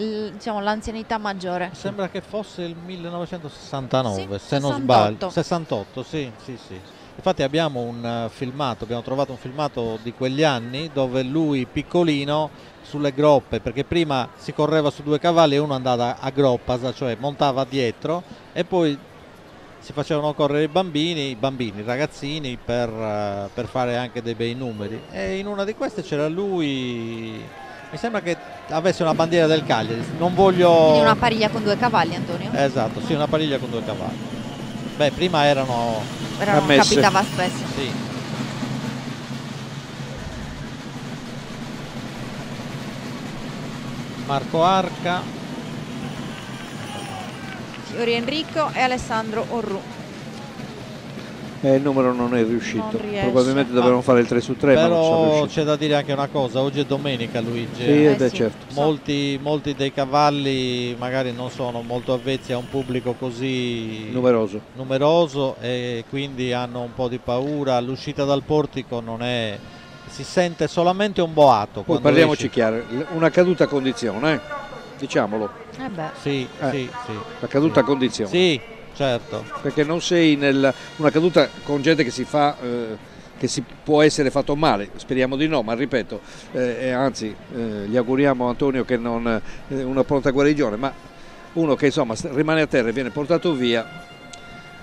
mm, diciamo, l'anzianità maggiore. Sembra che fosse il 1969, Sì, se non 68. sbaglio. 68, sì, sì, sì. Infatti abbiamo un eh, filmato, abbiamo trovato un filmato di quegli anni dove lui piccolino sulle groppe, perché prima si correva su due cavalli e uno andava a groppa, cioè montava dietro e poi si facevano correre i bambini, i bambini, i ragazzini per, eh, per fare anche dei bei numeri. E in una di queste c'era lui, mi sembra che avesse una bandiera del Cagliari, non voglio... Quindi una pariglia con due cavalli, Antonio. Esatto, sì, una pariglia con due cavalli. Beh, prima erano... Ammesse. capitava spesso. Sì. Marco Arca, Fiori Enrico e Alessandro Orru. Eh, il numero non è riuscito, Non riesce. probabilmente dovevano fare il 3 su 3 ma non sono però c'è da dire anche una cosa, oggi è domenica Luigi. Sì, eh. ed è certo. Molti, molti dei cavalli magari non sono molto avvezzi a un pubblico così Numeroso. numeroso e quindi hanno un po' di paura. L'uscita dal portico non è... si sente solamente un boato. Poi parliamoci esci. chiaro, una caduta condizione, eh? diciamolo, Eh beh. Sì, Eh. sì, sì. la caduta condizione. Sì, certo. Perché non sei nel una caduta con gente che si fa eh, che si può essere fatto male, speriamo di no, ma ripeto, eh, anzi eh, gli auguriamo a Antonio che non eh, una pronta guarigione, ma uno che insomma rimane a terra e viene portato via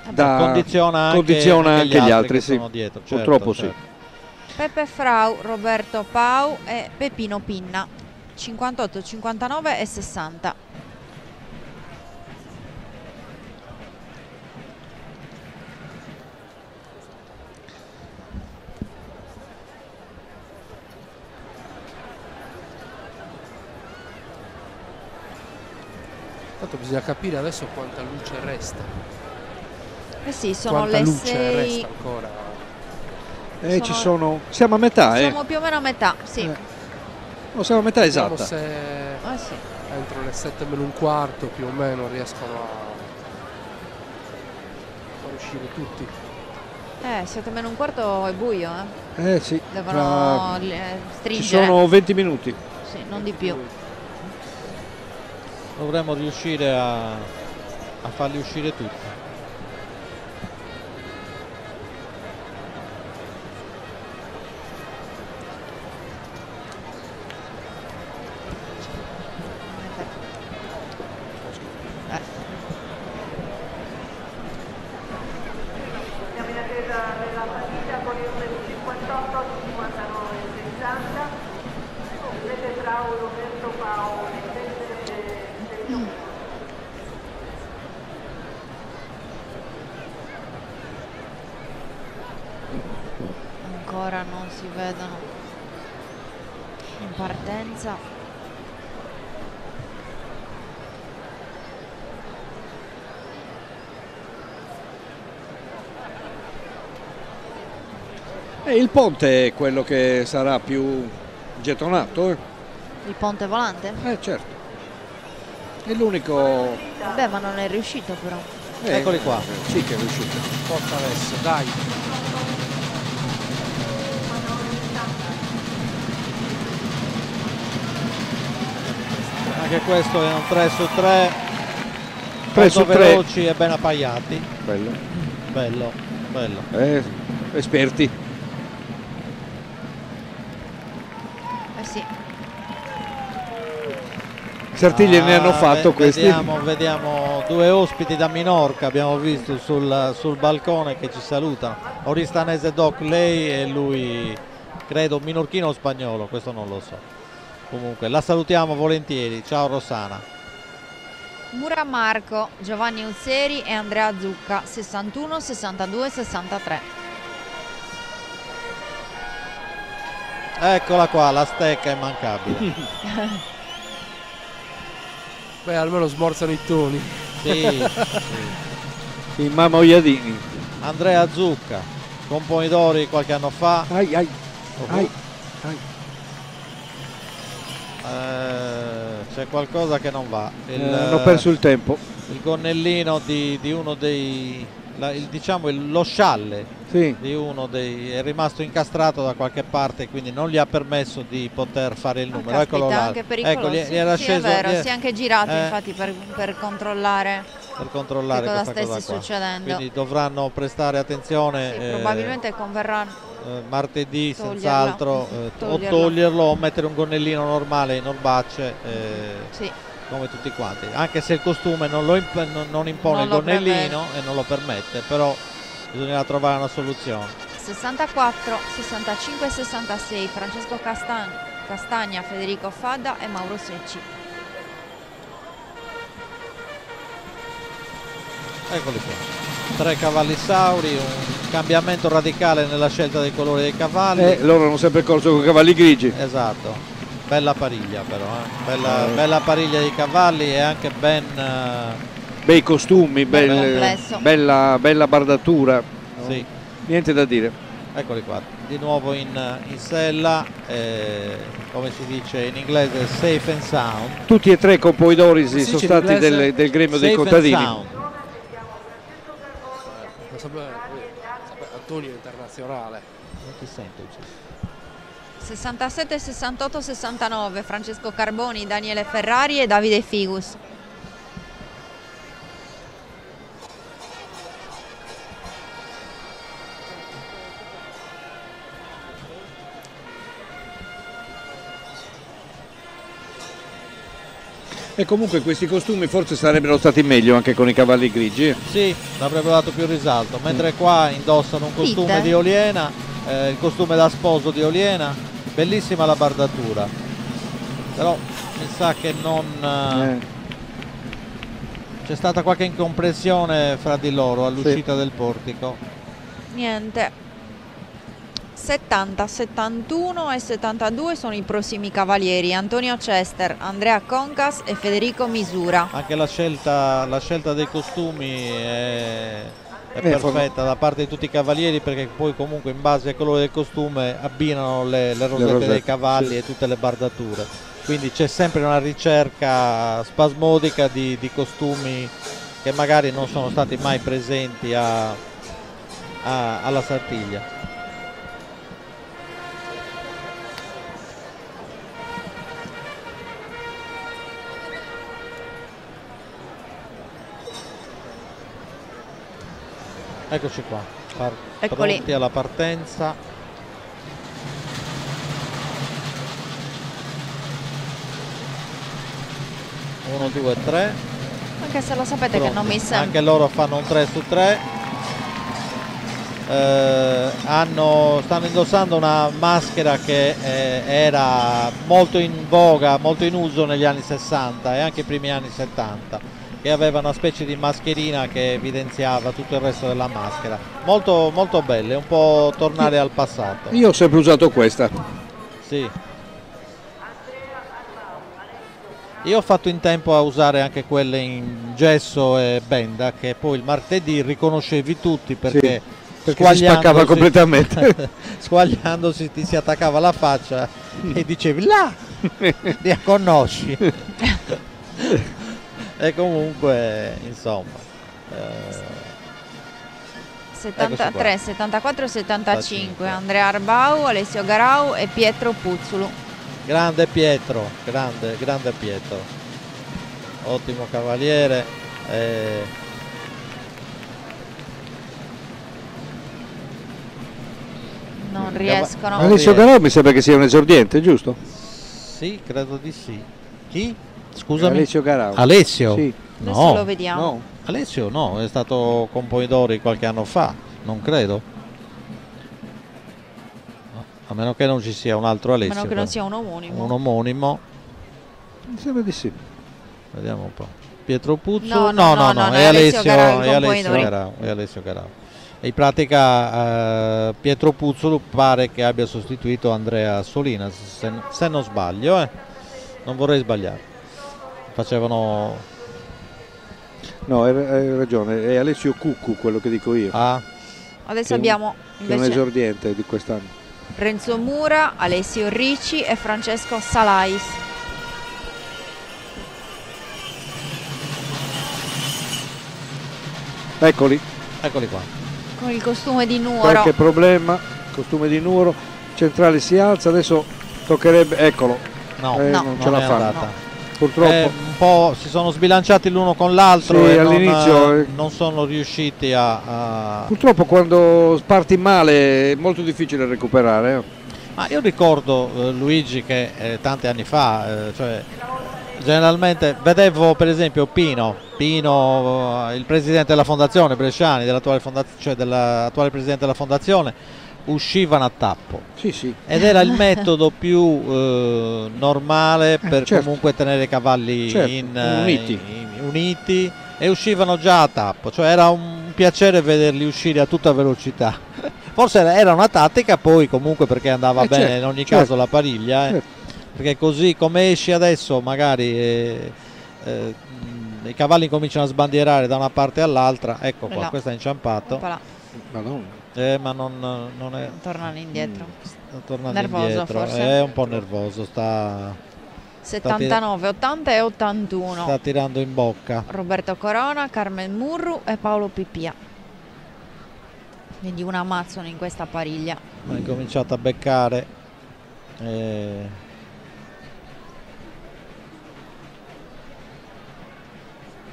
da- condiziona anche, condiziona anche anche gli gli altri altri, che sì. sono dietro, certo, Purtroppo certo. sì. Peppe Frau, Roberto Pau e Pepino Pinna. 58, 59 e 60 Tanto bisogna capire adesso quanta luce resta. Eh sì, sono quanta le luce sei... resta ancora. Eh, Sono- ci sono... Siamo a metà, eh. Siamo più o meno a metà, sì. No, siamo a metà Vediamo esatta. se Ah, sì. entro le 7 meno un quarto più o meno riescono a far uscire tutti. Eh, 7 meno un quarto è buio, eh. Eh sì. Devono tra- eh, Ci stringere. sono 20 minuti. Sì, non di più. Dovremmo riuscire a, a farli uscire tutti. Ponte è quello che sarà più gettonato, eh? Il ponte volante? Eh certo. È l'unico... Beh, ma non è riuscito però. eh, Eccoli qua. Sì che è riuscito. Forza adesso, dai. Anche questo è un 3 su 3. 3 su 3. veloci e ben appaiati. Bello. Bello, bello. Eh, esperti. Eh sì. Sartiglie ne hanno Ah, fatto ve- questi. Vediamo, vediamo due ospiti da Minorca, abbiamo visto sul, sul balcone che ci salutano. Oristanese Doc, lei e lui, credo, minorchino o spagnolo, questo non lo so. Comunque, la salutiamo volentieri. Ciao Rossana. Mura Marco, Giovanni Uzzeri e Andrea Zucca, 61, 62, 63. Eccola qua, la stecca immancabile. Beh, almeno smorzano i toni. Sì, I mamoiadini. Andrea Zucca, con pomidori qualche anno fa. Ai, ai, Oh, ai, ai. Eh, c'è qualcosa che non va. Il, Eh, hanno perso il tempo. il gonnellino di, di uno dei la- il- diciamo il- lo scialle Sì. di uno dei è rimasto incastrato da qualche parte quindi non gli ha permesso di poter fare il numero Caspita, eccolo là ecco gli, gli era sì, sceso è vero, gli è- si è anche girato eh, infatti per, per controllare per controllare cosa stesse qua. succedendo. quindi dovranno prestare attenzione Sì, eh, probabilmente converrà eh, martedì senz'altro eh, o toglierlo o mettere un gonnellino normale in orbacce eh, Sì. Come tutti quanti anche se il costume non, lo imp- non- non impone Non il gonnellino e non lo permette però bisognerà trovare una soluzione. 64, 65 66 Francesco Castan- Castagna, Federico Fadda e Mauro Secci. eccoli qua. Tre cavalli sauri un cambiamento radicale nella scelta dei colori dei cavalli. Eh, loro hanno sempre corso con i cavalli grigi. esatto bella pariglia però eh. bella, Eh. bella pariglia dei cavalli e anche ben eh, Bei costumi, bel- bella, bella bardatura. Sì. Niente da dire. Eccoli qua, di nuovo in, in sella, eh, come si dice in inglese, safe and sound. Tutti e tre con Poidorisi Si sono stati del, del gremio dei Safe and contadini. sape- Antonio internazionale. Non ti sento. 67, 68, 69 Francesco Carboni, Daniele Ferrari e Davide Figus. E comunque questi costumi forse sarebbero stati meglio anche con i cavalli grigi. Sì, l'avrebbero dato più risalto, mentre qua indossano un costume di Oliena, eh, il costume da sposo di Oliena, bellissima la bardatura, però mi sa che non... eh, C'è stata qualche incomprensione fra di loro all'uscita del portico. Niente. 70, 71 e 72 sono i prossimi cavalieri, Antonio Chester, Andrea Concas e Federico Misura. Anche la scelta, la scelta dei costumi è, è Eh, perfetta da parte di tutti i cavalieri perché poi comunque in base al colore del costume abbinano le, le rosette rosette, dei cavalli sì. e tutte le bardature. Quindi c'è sempre una ricerca spasmodica di, di costumi che magari non sono stati mai presenti a- a- alla Sartiglia. Eccoci qua, par- Eccoli. pronti alla partenza. Uno, due, tre. Anche se lo sapete che non mi sembra. Anche loro fanno un 3 su 3. hanno, stanno indossando una maschera che eh, era molto in voga, molto in uso negli anni 60 e anche i primi anni 70 che aveva una specie di mascherina che evidenziava tutto il resto della maschera. Molto, molto belle, un po' tornare al passato. Io ho sempre usato questa. Sì. Io ho fatto in tempo a usare anche quelle in gesso e benda che poi il martedì riconoscevi tutti perché, perché si spaccava squagliandosi- completamente. squagliandosi ti si attaccava la faccia e dicevi là, li conosci. E comunque, insomma, eh, 73, 74 e 75 Andrea Arbau, Alessio Garau e Pietro Puzzulu. grande Pietro, grande, grande Pietro, ottimo cavaliere. eh, Non riescono. Alessio Garau mi sembra che sia un esordiente, giusto? Sì, credo di sì. Chi? Scusami. Alessio Garau. Alessio? Sì. No. Adesso lo vediamo. No. Alessio no, è stato con Poidori qualche anno fa, non credo. A meno che non ci sia un altro A Alessio. meno che non sia un omonimo. Un omonimo. Mi sembra di sì. Vediamo un po'. Pietro Puzzo? No, no, no, no, è è Alessio Garau, è Alessio Poidori. Garau, è Alessio Garau. E in pratica eh, Pietro Puzzolo pare che abbia sostituito Andrea Solina, se, se non sbaglio, eh. non vorrei sbagliare. Facevano No, hai, ragione, è Alessio Cuccu quello che dico io. Ah. Adesso Che è un- abbiamo è un invece esordiente di quest'anno. Renzo Mura, Alessio Ricci e Francesco Salais. Eccoli. Eccoli qua. Con il costume di Nuoro. Qualche problema, costume di Nuoro, centrale si alza, adesso toccherebbe, eccolo. No, Eh, no, non ce non la è fa. andata. Purtroppo. Eh, un po' si sono sbilanciati l'uno con l'altro Sì, e non, all'inizio, eh, eh. non sono riusciti a, a- Purtroppo quando parti male è molto difficile recuperare. eh. Ma io ricordo eh, Luigi che eh, tanti anni fa, cioè, generalmente vedevo per esempio Pino, Pino, il presidente della fondazione Bresciani, dell'attuale, fonda- cioè dell'attuale presidente della fondazione, uscivano a tappo. Sì, sì. Ed era il metodo più eh, normale per certo. comunque tenere i cavalli Certo, in, eh, uniti. in- uniti e uscivano già a tappo, cioè era un piacere vederli uscire a tutta velocità. Forse era- era una tattica poi comunque perché andava Eh, bene certo, in ogni certo. caso la pariglia, eh. Certo. perché così come esci adesso magari eh, eh, i cavalli cominciano a sbandierare da una parte all'altra, ecco qua, Là. questo è inciampato. Madonna. Eh, ma non, non è Tornano indietro. sta tornando Nervoso, indietro, forse? è un po' nervoso, sta, 79, 80 e 81. sta tirando in bocca. Roberto Corona, Carmen Murru e Paolo Pippia. Quindi un Amazon in questa pariglia. Ha incominciato a beccare. eh,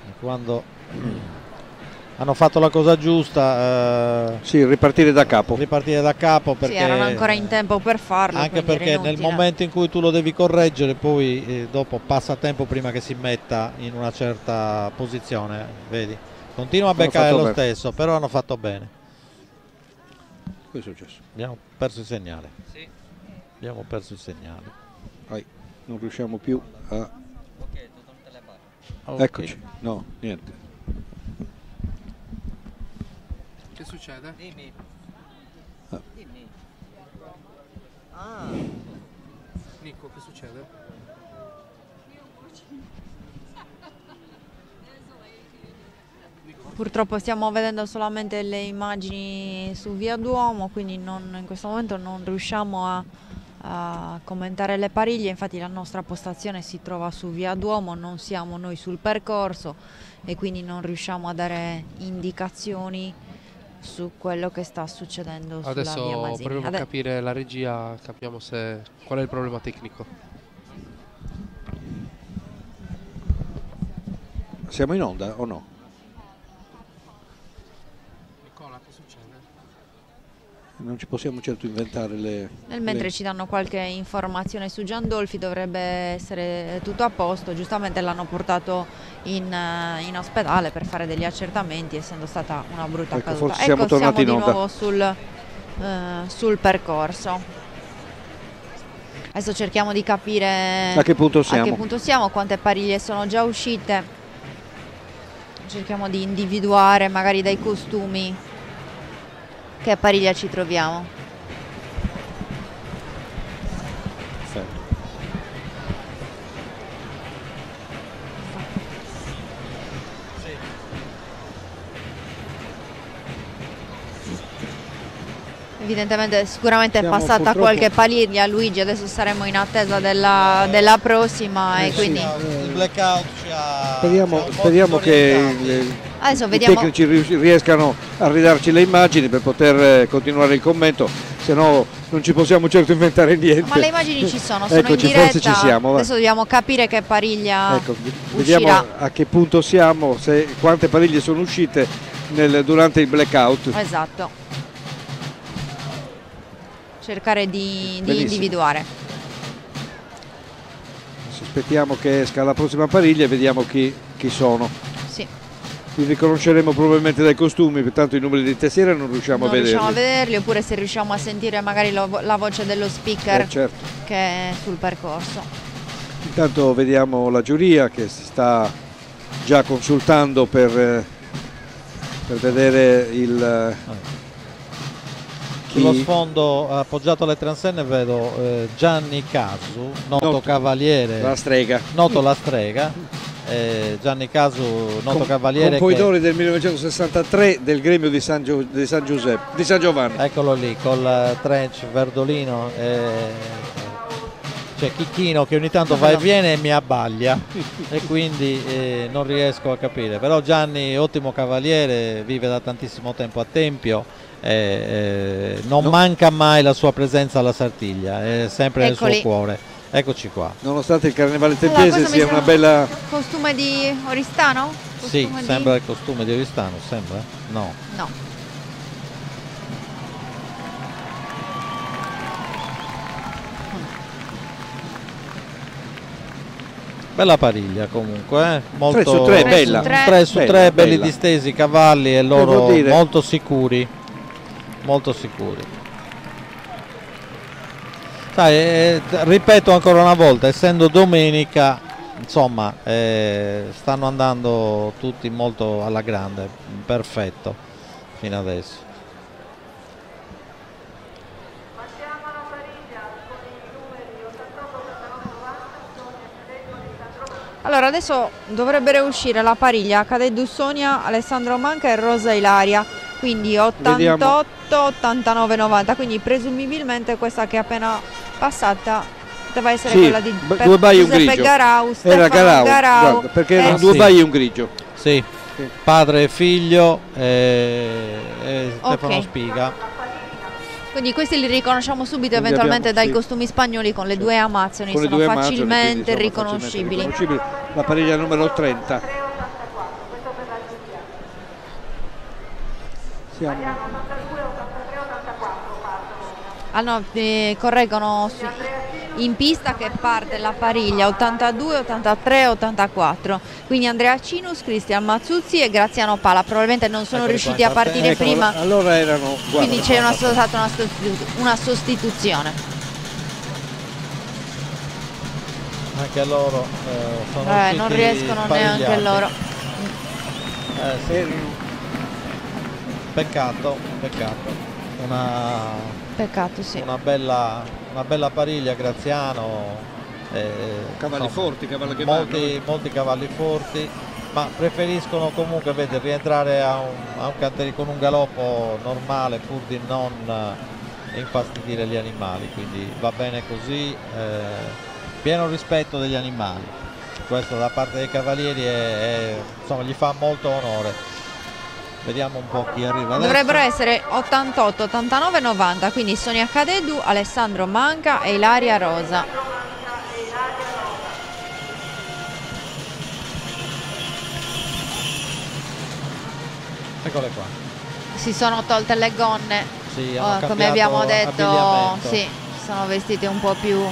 e quando hanno fatto la cosa giusta, eh, Sì, ripartire da capo. ripartire da capo perché sì, erano ancora in tempo per farlo. anche perché nel momento in cui tu lo devi correggere poi eh, dopo passa tempo prima che si metta in una certa posizione vedi continua a beccare lo bene. stesso però hanno fatto bene Cosa è successo? abbiamo perso il segnale abbiamo perso il segnale Vai, non riusciamo più a... Ok. Eccoci. No, niente. Che succede? Nico, che succede? Purtroppo stiamo vedendo solamente le immagini su Via Duomo, quindi non- in questo momento non riusciamo a, a commentare le pariglie, infatti la nostra postazione si trova su Via Duomo, non siamo noi sul percorso e quindi non riusciamo a dare indicazioni su quello che sta succedendo sulla Adesso Via Masini. proviamo a Ade- capire la regia, capiamo se, qual è il problema tecnico. Siamo in onda o no? Nicola, che succede? Non ci possiamo certo inventare le... Nel mentre le- ci danno qualche informazione su Giandolfi dovrebbe essere tutto a posto, giustamente l'hanno portato in, eh, in ospedale per fare degli accertamenti essendo stata una brutta Ecco, caduta. forse siamo ecco, tornati siamo in di onda. nuovo sul, eh, sul percorso. Adesso cerchiamo di capire A che punto a siamo? che punto siamo, quante pariglie sono già uscite. Cerchiamo di individuare magari dai costumi che pariglia ci troviamo. Evidentemente sicuramente è Siamo passata purtroppo- qualche pariglia Luigi, adesso saremo in attesa della, della prossima Eh e quindi Il blackout ci ha... Speriamo, speriamo che adesso i vediamo tecnici rius- riescano a ridarci le immagini per poter eh, continuare il commento, se no non ci possiamo certo inventare niente. ma le immagini ci sono, sono Eccoci, in diretta. ci siamo. va. Adesso dobbiamo capire che pariglia Ecco, vediamo uscirà. a che punto siamo, se, quante pariglie sono uscite nel- durante il blackout. Esatto. Cercare di, di individuare. Aspettiamo che esca la prossima pariglia e vediamo chi, chi sono. Li riconosceremo probabilmente dai costumi, pertanto i numeri di testiera non riusciamo non a vederli. riusciamo a vederli oppure se riusciamo a sentire magari lo- la voce dello speaker Eh, certo. che è sul percorso. Intanto vediamo la giuria che si sta già consultando per, per vedere il... eh, Sullo chi- sfondo appoggiato alle transenne vedo eh, Gianni Casu, noto, Noto. cavaliere. La strega. Noto la strega. Eh, Gianni Casu, noto Com- cavaliere. che- Compoitore del 1963 del gremio di San, Gio- di San Giuseppe, di San Giovanni. Eccolo lì, col eh, trench verdolino. eh, c'è Chicchino che ogni tanto va e viene e mi abbaglia e quindi eh, non riesco a capire. Però Gianni, ottimo cavaliere, vive da tantissimo tempo a Tempio. eh, eh, non manca mai la sua presenza alla Sartiglia, è sempre nel Eccoli. suo cuore. Eccoci qua. Nonostante il carnevale Allora, tempiese questo mi sia una bella... Costume di Oristano? Sì, Costume di- sembra il costume di Oristano, sembra? No. No. Bella pariglia comunque, eh? molto, Tre su tre, Tre bella. su tre. 3 su Bella, 3, belli bella. distesi i cavalli e loro molto sicuri, molto sicuri. Sai, eh, ripeto ancora una volta, essendo domenica, insomma, eh, stanno andando tutti molto alla grande, perfetto, fino adesso. Allora adesso dovrebbero uscire la pariglia Cadeddu Sonia, Alessandro Manca e Rosa Ilaria, quindi 88, 89, 90, quindi presumibilmente questa che è appena passata deve essere Sì, quella di Per- due bai e un Giuseppe grigio. Garau, Era Garau, Garau, guarda, perché eh, erano due sì. bai e un grigio. Sì, padre e figlio e, e Stefano Ok. Spiga. Quindi questi li riconosciamo subito Quindi eventualmente abbiamo- dai sì. costumi spagnoli con le due amazzoni, Con le sono due Amazzoni, quindi facilmente sono riconoscibili. riconoscibili. La pariglia numero 30. Siamo Ah no, correggono su- in pista che parte la pariglia 82, 83, 84. Quindi Andrea Cinus, Cristian Mazzuzzi e Graziano Pala. Probabilmente non sono Eccoli riusciti a partire Ecco, prima, Allora erano... guarda, quindi c'è una, stata una, sostitu- una sostituzione. Anche loro eh, sono Eh, non riescono neanche sparigliati. loro. Eh, sì. Peccato, peccato. Una Peccato, sì. Una bella, una bella pariglia, Graziano. eh, Cavalli insomma, forti, cavalli che molti, vanno. molti cavalli forti, ma preferiscono comunque vede, rientrare a un, a un canteri con un galoppo normale pur di non eh, infastidire gli animali, quindi va bene così, eh, pieno rispetto degli animali. Questo da parte dei cavalieri è- è- insomma, gli fa molto onore. Vediamo un po' chi arriva adesso. Dovrebbero essere 88, 89, 90, quindi Sonia Cadedu, Alessandro Manca e Ilaria Rosa. Eccole qua. Si sono tolte le gonne, Sì, oh, come abbiamo detto, sì, sono vestite un po' più...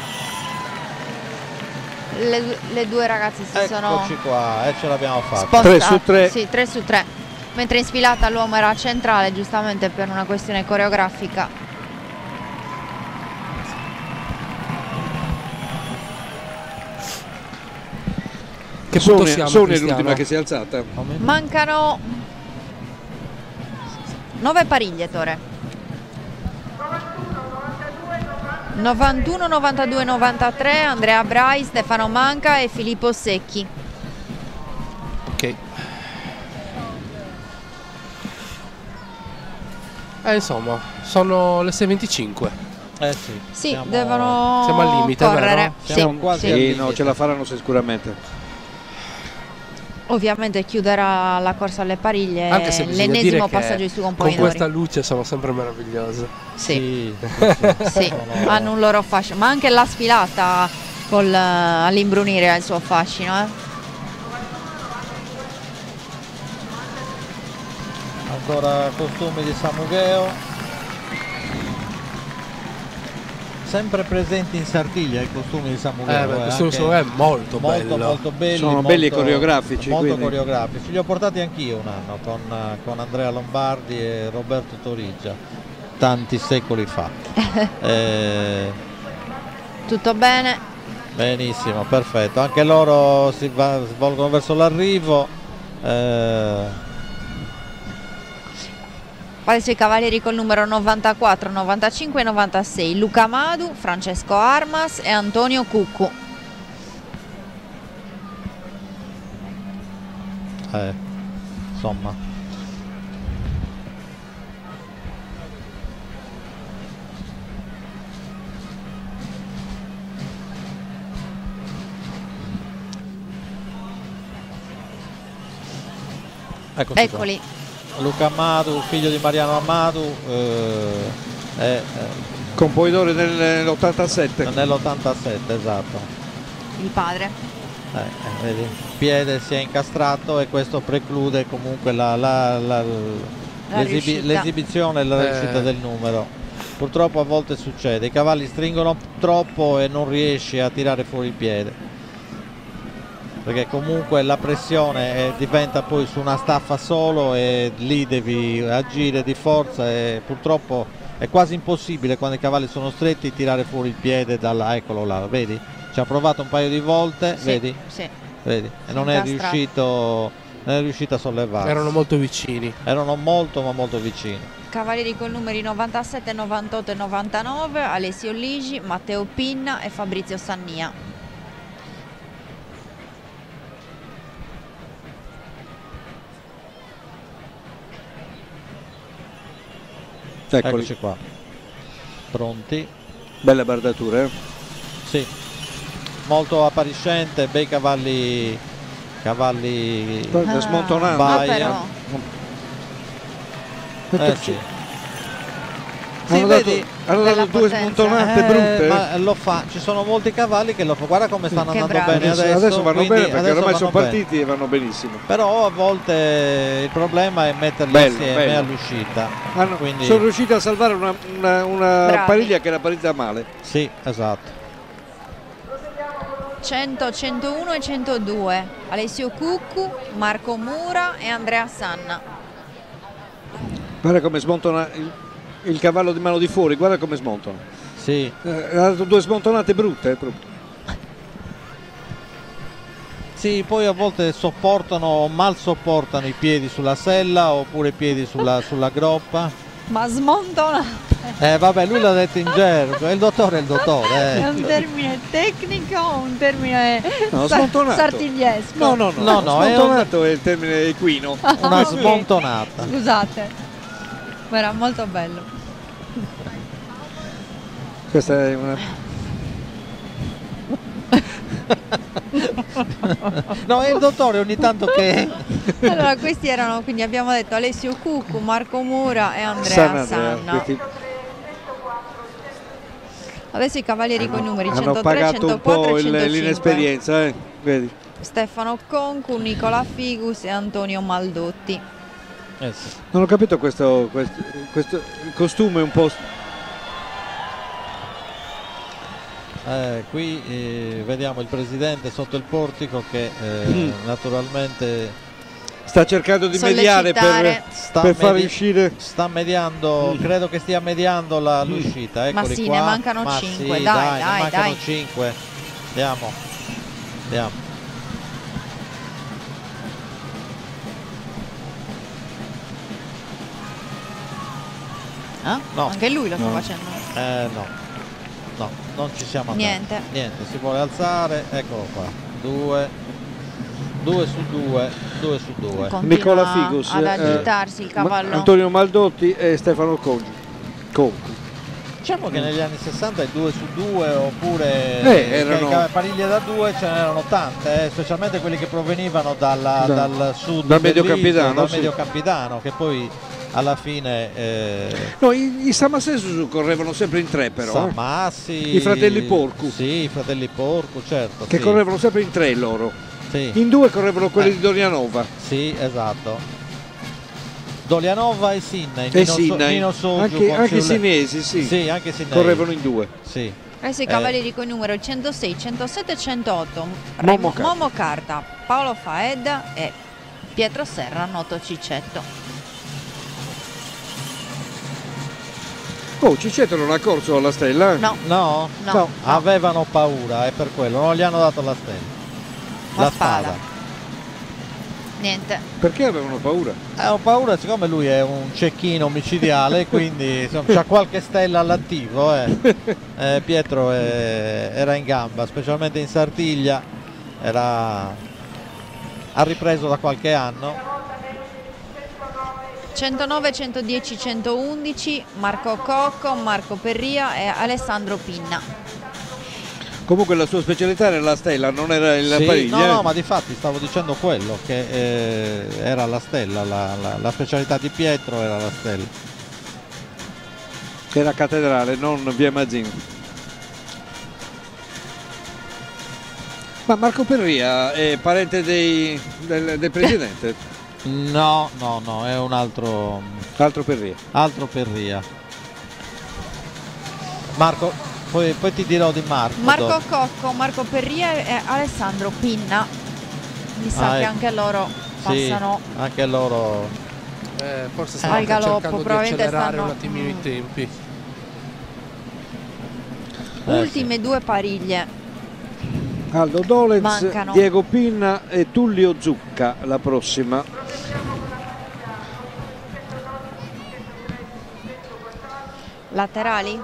Le, le due ragazze si sono Eccoci qua, e ce l'abbiamo fatta. spostate. Sì, 3 su 3. Mentre in sfilata l'uomo era centrale, giustamente per una questione coreografica. Che Sonia, siamo, Sonia è l'ultima che si è alzata. Mancano 9 pariglie, Tore. 91, 92, 93, Andrea Brai, Stefano Manca e Filippo Secchi. Eh, insomma, sono le 6.25. Eh sì. Sì, siamo- devono siamo al limite, correre. vero? Sì, Siamo quasi sì. al Sì, limite. no, ce la faranno sicuramente. Ovviamente chiuderà la corsa alle pariglie Anche se l'ennesimo passaggio sui con componidori. questa luce sono sempre meravigliose. Sì. sì, Sì, hanno un loro fascino, ma anche la sfilata col, eh, all'imbrunire ha il suo fascino. eh. Ancora costumi di Samugheo. Sempre presenti in Sartiglia i costumi di Samugheo. Eh, beh, eh, questo è molto molto, bello. molto belli. Sono molto- belli coreografici, Molto quindi. coreografici. Li ho portati anch'io un anno con, con Andrea Lombardi e Roberto Toriggia, tanti secoli fa. Eh, Tutto bene? benissimo, perfetto. Anche loro si va- svolgono verso l'arrivo. eh, I cavalieri col numero 94, 95 e 96, Luca Madu, Francesco Armas e Antonio Cuccu. eh, insomma. Eccoci qua. Luca Amadu, figlio di Mariano Amadu, eh, eh, Componitore nell'87. nell'87, esatto. Il padre. Eh, eh, vedi, il piede si è incastrato e questo preclude comunque la- la- la- La l'esibi- riuscita. l'esibizione e la Eh. riuscita del numero. Purtroppo a volte succede, i cavalli stringono troppo e non riesci a tirare fuori il piede. Perché comunque la pressione eh, diventa poi su una staffa solo e lì devi agire di forza e purtroppo è quasi impossibile quando i cavalli sono stretti tirare fuori il piede dalla eccolo là, vedi? Ci ha provato un paio di volte, Sì, vedi? sì. Vedi? E non è riuscito non è riuscito a sollevarsi. Erano molto vicini. Erano molto ma molto vicini. Cavalieri con numeri 97, 98 e 99, Alessio Ligi, Matteo Pinna e Fabrizio Sannia. Eccoli. Eccoci qua. Pronti? Bella bardatura, eh? Sì. Molto appariscente, bei cavalli cavalli smontonando. baia. Ah, però. Eh sì. Hanno Sì, dato, vedi? hanno Bella dato due smontonate Eh, brutte. ma lo fa, ci sono molti cavalli che lo fa. Guarda come stanno Che andando bravi. bene adesso, adesso. vanno bene perché adesso ormai sono bene. partiti e vanno benissimo. Però a volte il problema è metterli Bello, insieme bello. all'uscita. Hanno- Quindi Sono riusciti a salvare una, una- una pariglia che era partita male. sì, esatto. 100, 101 e 102, Alessio Cuccu, Marco Mura e Andrea Sanna. Guarda come smontona il, cavallo di mano di fuori, guarda come smontona. Sì, Eh, ha dato due smontonate brutte. eh, proprio. Sì, poi a volte sopportano o mal sopportano i piedi sulla sella oppure i piedi sulla, sulla groppa. Ma smontona. Eh vabbè, lui l'ha detto in gergo, il dottore è il dottore. È eh. un termine tecnico o un termine No, sa- smontonato. sartigliesco? No, no, no, No, no, è un- smontonato è il termine equino. Una ok. smontonata. Scusate, ma era molto bello. Questa è una... No, è il dottore ogni tanto che... Allora, questi erano, quindi abbiamo detto Alessio Cuccu, Marco Mura e Andrea San Andrea, Sanna. questi Adesso i cavalieri con i numeri hanno 103, pagato un 104 po' e il- 105. l'inesperienza, eh? Vedi? Stefano Concu, Nicola Figus e Antonio Maldotti. Eh sì. Non ho capito questo, questo, questo costume un po'... Eh, qui eh, vediamo il presidente sotto il portico che eh, Mm. naturalmente Sta cercando di mediare per, per far uscire... sta mediando, Mm. credo che stia mediando la- l'uscita. Ma Eccoli sì, qua. ne mancano Ma cinque, sì, dai, ne dai, mancano dai. 5. Andiamo. Andiamo. Eh? No. Anche lui lo sta No. facendo. Eh no. No, non ci siamo andati. Niente. Niente, si vuole alzare, eccolo qua. Due. Due su due, due su due. Continua Nicola Figus, ad eh, agitarsi il Ma- cavallo. Antonio Maldotti e Stefano Congi. Concu. Diciamo che negli anni 60 i 2 su 2 oppure Eh, erano- pariglie da 2 ce n'erano tante, eh, specialmente quelli che provenivano dalla- Da- dal sud dal dell'isola, Mediocampidano, dal sì. Mediocampidano, che poi alla fine eh, No, i, i Samasesu correvano sempre in tre però. eh. Samassi I fratelli Porcu. Sì, i fratelli Porcu, certo. Che sì. correvano sempre in tre loro. Sì. In due correvano quelli Eh. di Dorianova. Sì, esatto. Dolianova e Sinna, E Nino, So- Sinai. Nino Soggio Anche- anche i sinesi, sì. Sì, anche i sinesi. Correvano in due. Sì. Adesso i Eh. cavalieri con i numeri 106, 107 e 108. Momo. Momo Carta, Paolo Faed e Pietro Serra, noto Cicetto. Oh, Cicetto non ha corso alla stella? No. No? No. Avevano paura, è per quello, non gli hanno dato la stella. La La, spada. spada. Niente. Perché avevano paura? Eh, ho paura siccome lui è un cecchino micidiale, quindi insomma, ha qualche stella all'attivo. eh. Eh, Pietro eh, era in gamba, specialmente in Sartiglia, era... ha ripreso da qualche anno. 109, 110, 111, Marco Cocco, Marco Perria e Alessandro Pinna. Comunque la sua specialità era la stella, non era il Sì, pariglia. no, eh. no, ma di fatti stavo dicendo quello, che eh, era la stella, la, la- la specialità di Pietro era la stella. Era cattedrale, non via Mazzini. Ma Marco Perria è parente dei- del, del presidente? No, no, no, è un altro, Altro Perria. altro Perria. Marco, poi, poi ti dirò di Marco. Marco dopo. Cocco, Marco Perria e Alessandro Pinna. Mi sa Ah, che ecco. anche loro Sì, passano anche loro. Eh, forse Al stanno cercando di accelerare stanno- un attimino i tempi. Eh, ultime due pariglie. Aldo Dolez, Mancano. Diego Pinna e Tullio Zucca la prossima. Laterali?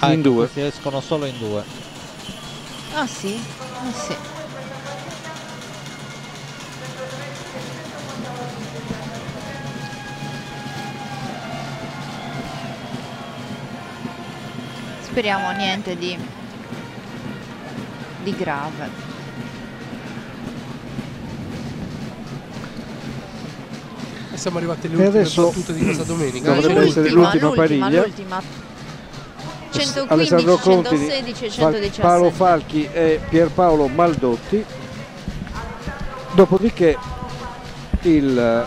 Ah, In ecco, due. questi escono solo in due. Ah sì? Ah sì. Speriamo niente di, di grave. E siamo arrivati alle E ultime adesso battute di questa domenica. dovrebbe C'è essere l'ultima. l'ultima pariglia. L'ultima. 115, Alessandro Conti, 116 e Fal- 117. Paolo Falchi e Pierpaolo Maldotti. Dopodiché il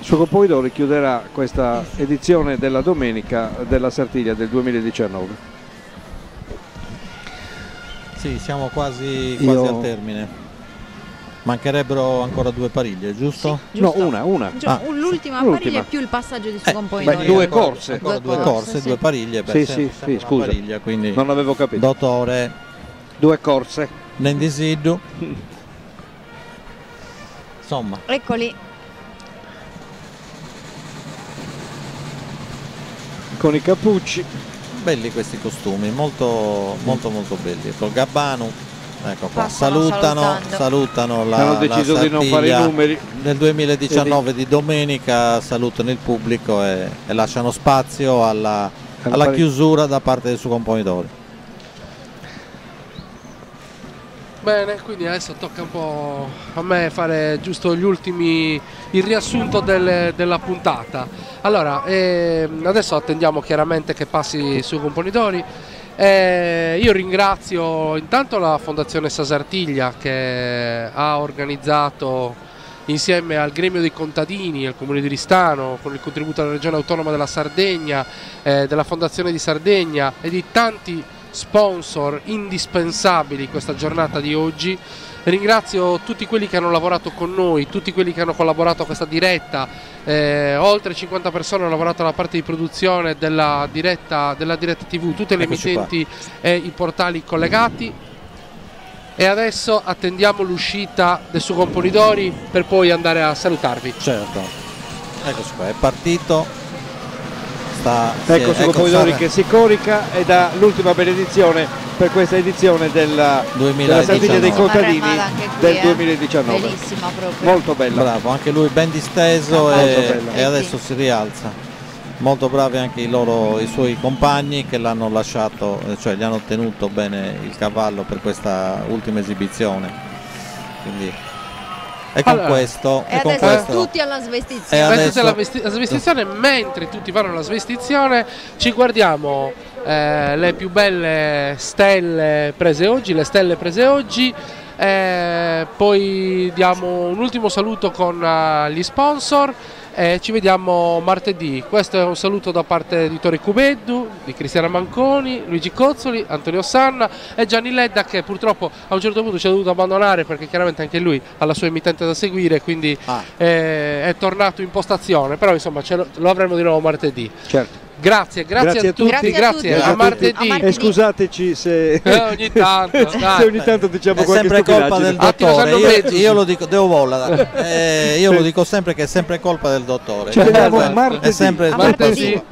suo compoitore chiuderà questa edizione della domenica della Sartiglia del 2019. Sì, siamo quasi, Io- quasi al termine. Mancherebbero ancora due pariglie, giusto? No, una, una. Gio- Ah, l'ultima l'ultima. pariglia più il passaggio di Beh, Sucomponitore. due corse. Ancora due corse, sì. due pariglie. beh, Sì, sempre- sì, sempre sì, scusa. pariglia, quindi Non avevo capito. dottore Due corse. Nendisidu. Insomma, Eccoli. Con i cappucci. belli questi costumi, molto molto molto belli. Col Gabbanu, ecco qua, salutano, salutano la, Hanno la deciso di non fare i numeri. Nel 2019 di domenica salutano il pubblico e, e lasciano spazio alla, alla chiusura da parte dei suoi componitori. Bene, quindi adesso tocca un po' a me fare giusto gli ultimi, il riassunto delle- della puntata. Allora, ehm, adesso attendiamo chiaramente che passi sui componitori. Eh, io ringrazio intanto la Fondazione Sasartiglia che ha organizzato insieme al gremio dei contadini, al comune di Ristano, con il contributo della regione autonoma della Sardegna, eh, della Fondazione di Sardegna e di tanti sponsor indispensabili questa giornata di oggi. Ringrazio tutti quelli che hanno lavorato con noi, tutti quelli che hanno collaborato a questa diretta, eh, oltre 50 persone hanno lavorato alla parte di produzione della diretta, della diretta TV, tutte le Eccoci qua. emittenti e i portali collegati. E adesso attendiamo l'uscita del suo componidori per poi andare a salutarvi. Certo, eccoci qua, è partito. Sta, Ecco sì, su Pomodori Sara- che si corica e dà l'ultima benedizione per questa edizione della, della 2019. Sardegna dei contadini qui, del eh. 2019. Bellissima proprio. Molto bella. Bravo, anche lui ben disteso Molto e, e adesso si rialza. Molto bravi anche i, loro, i suoi compagni che l'hanno lasciato, cioè gli hanno tenuto bene il cavallo per questa ultima esibizione. Quindi, e con Allora, questo, E e con adesso questo tutti alla E svestizione. adesso- Questa è la, vesti- la svestizione, mentre tutti vanno alla svestizione, ci guardiamo eh, le più belle stelle prese oggi, le stelle prese oggi. eh, poi diamo un ultimo saluto con eh, gli sponsor e ci vediamo martedì. Questo è un saluto da parte di Tori Cubeddu, di Cristiana Manconi, Luigi Cozzoli, Antonio Sanna e Gianni Ledda che purtroppo a un certo punto ci ha dovuto abbandonare perché chiaramente anche lui ha la sua emittente da seguire, quindi Ah. eh, è tornato in postazione, però insomma ce lo, lo avremo di nuovo martedì. Certo. Grazie, grazie, Grazie a a tutti, grazie, Grazie a a, tutti. martedì. A martedì. E scusateci se, Eh, ogni tanto, se ogni tanto diciamo è qualche sempre colpa del dottore. Io, io lo dico, devo vola, eh, io lo dico sempre che è sempre colpa del dottore. Ci vediamo È martedì. sempre, A Martedì. martedì.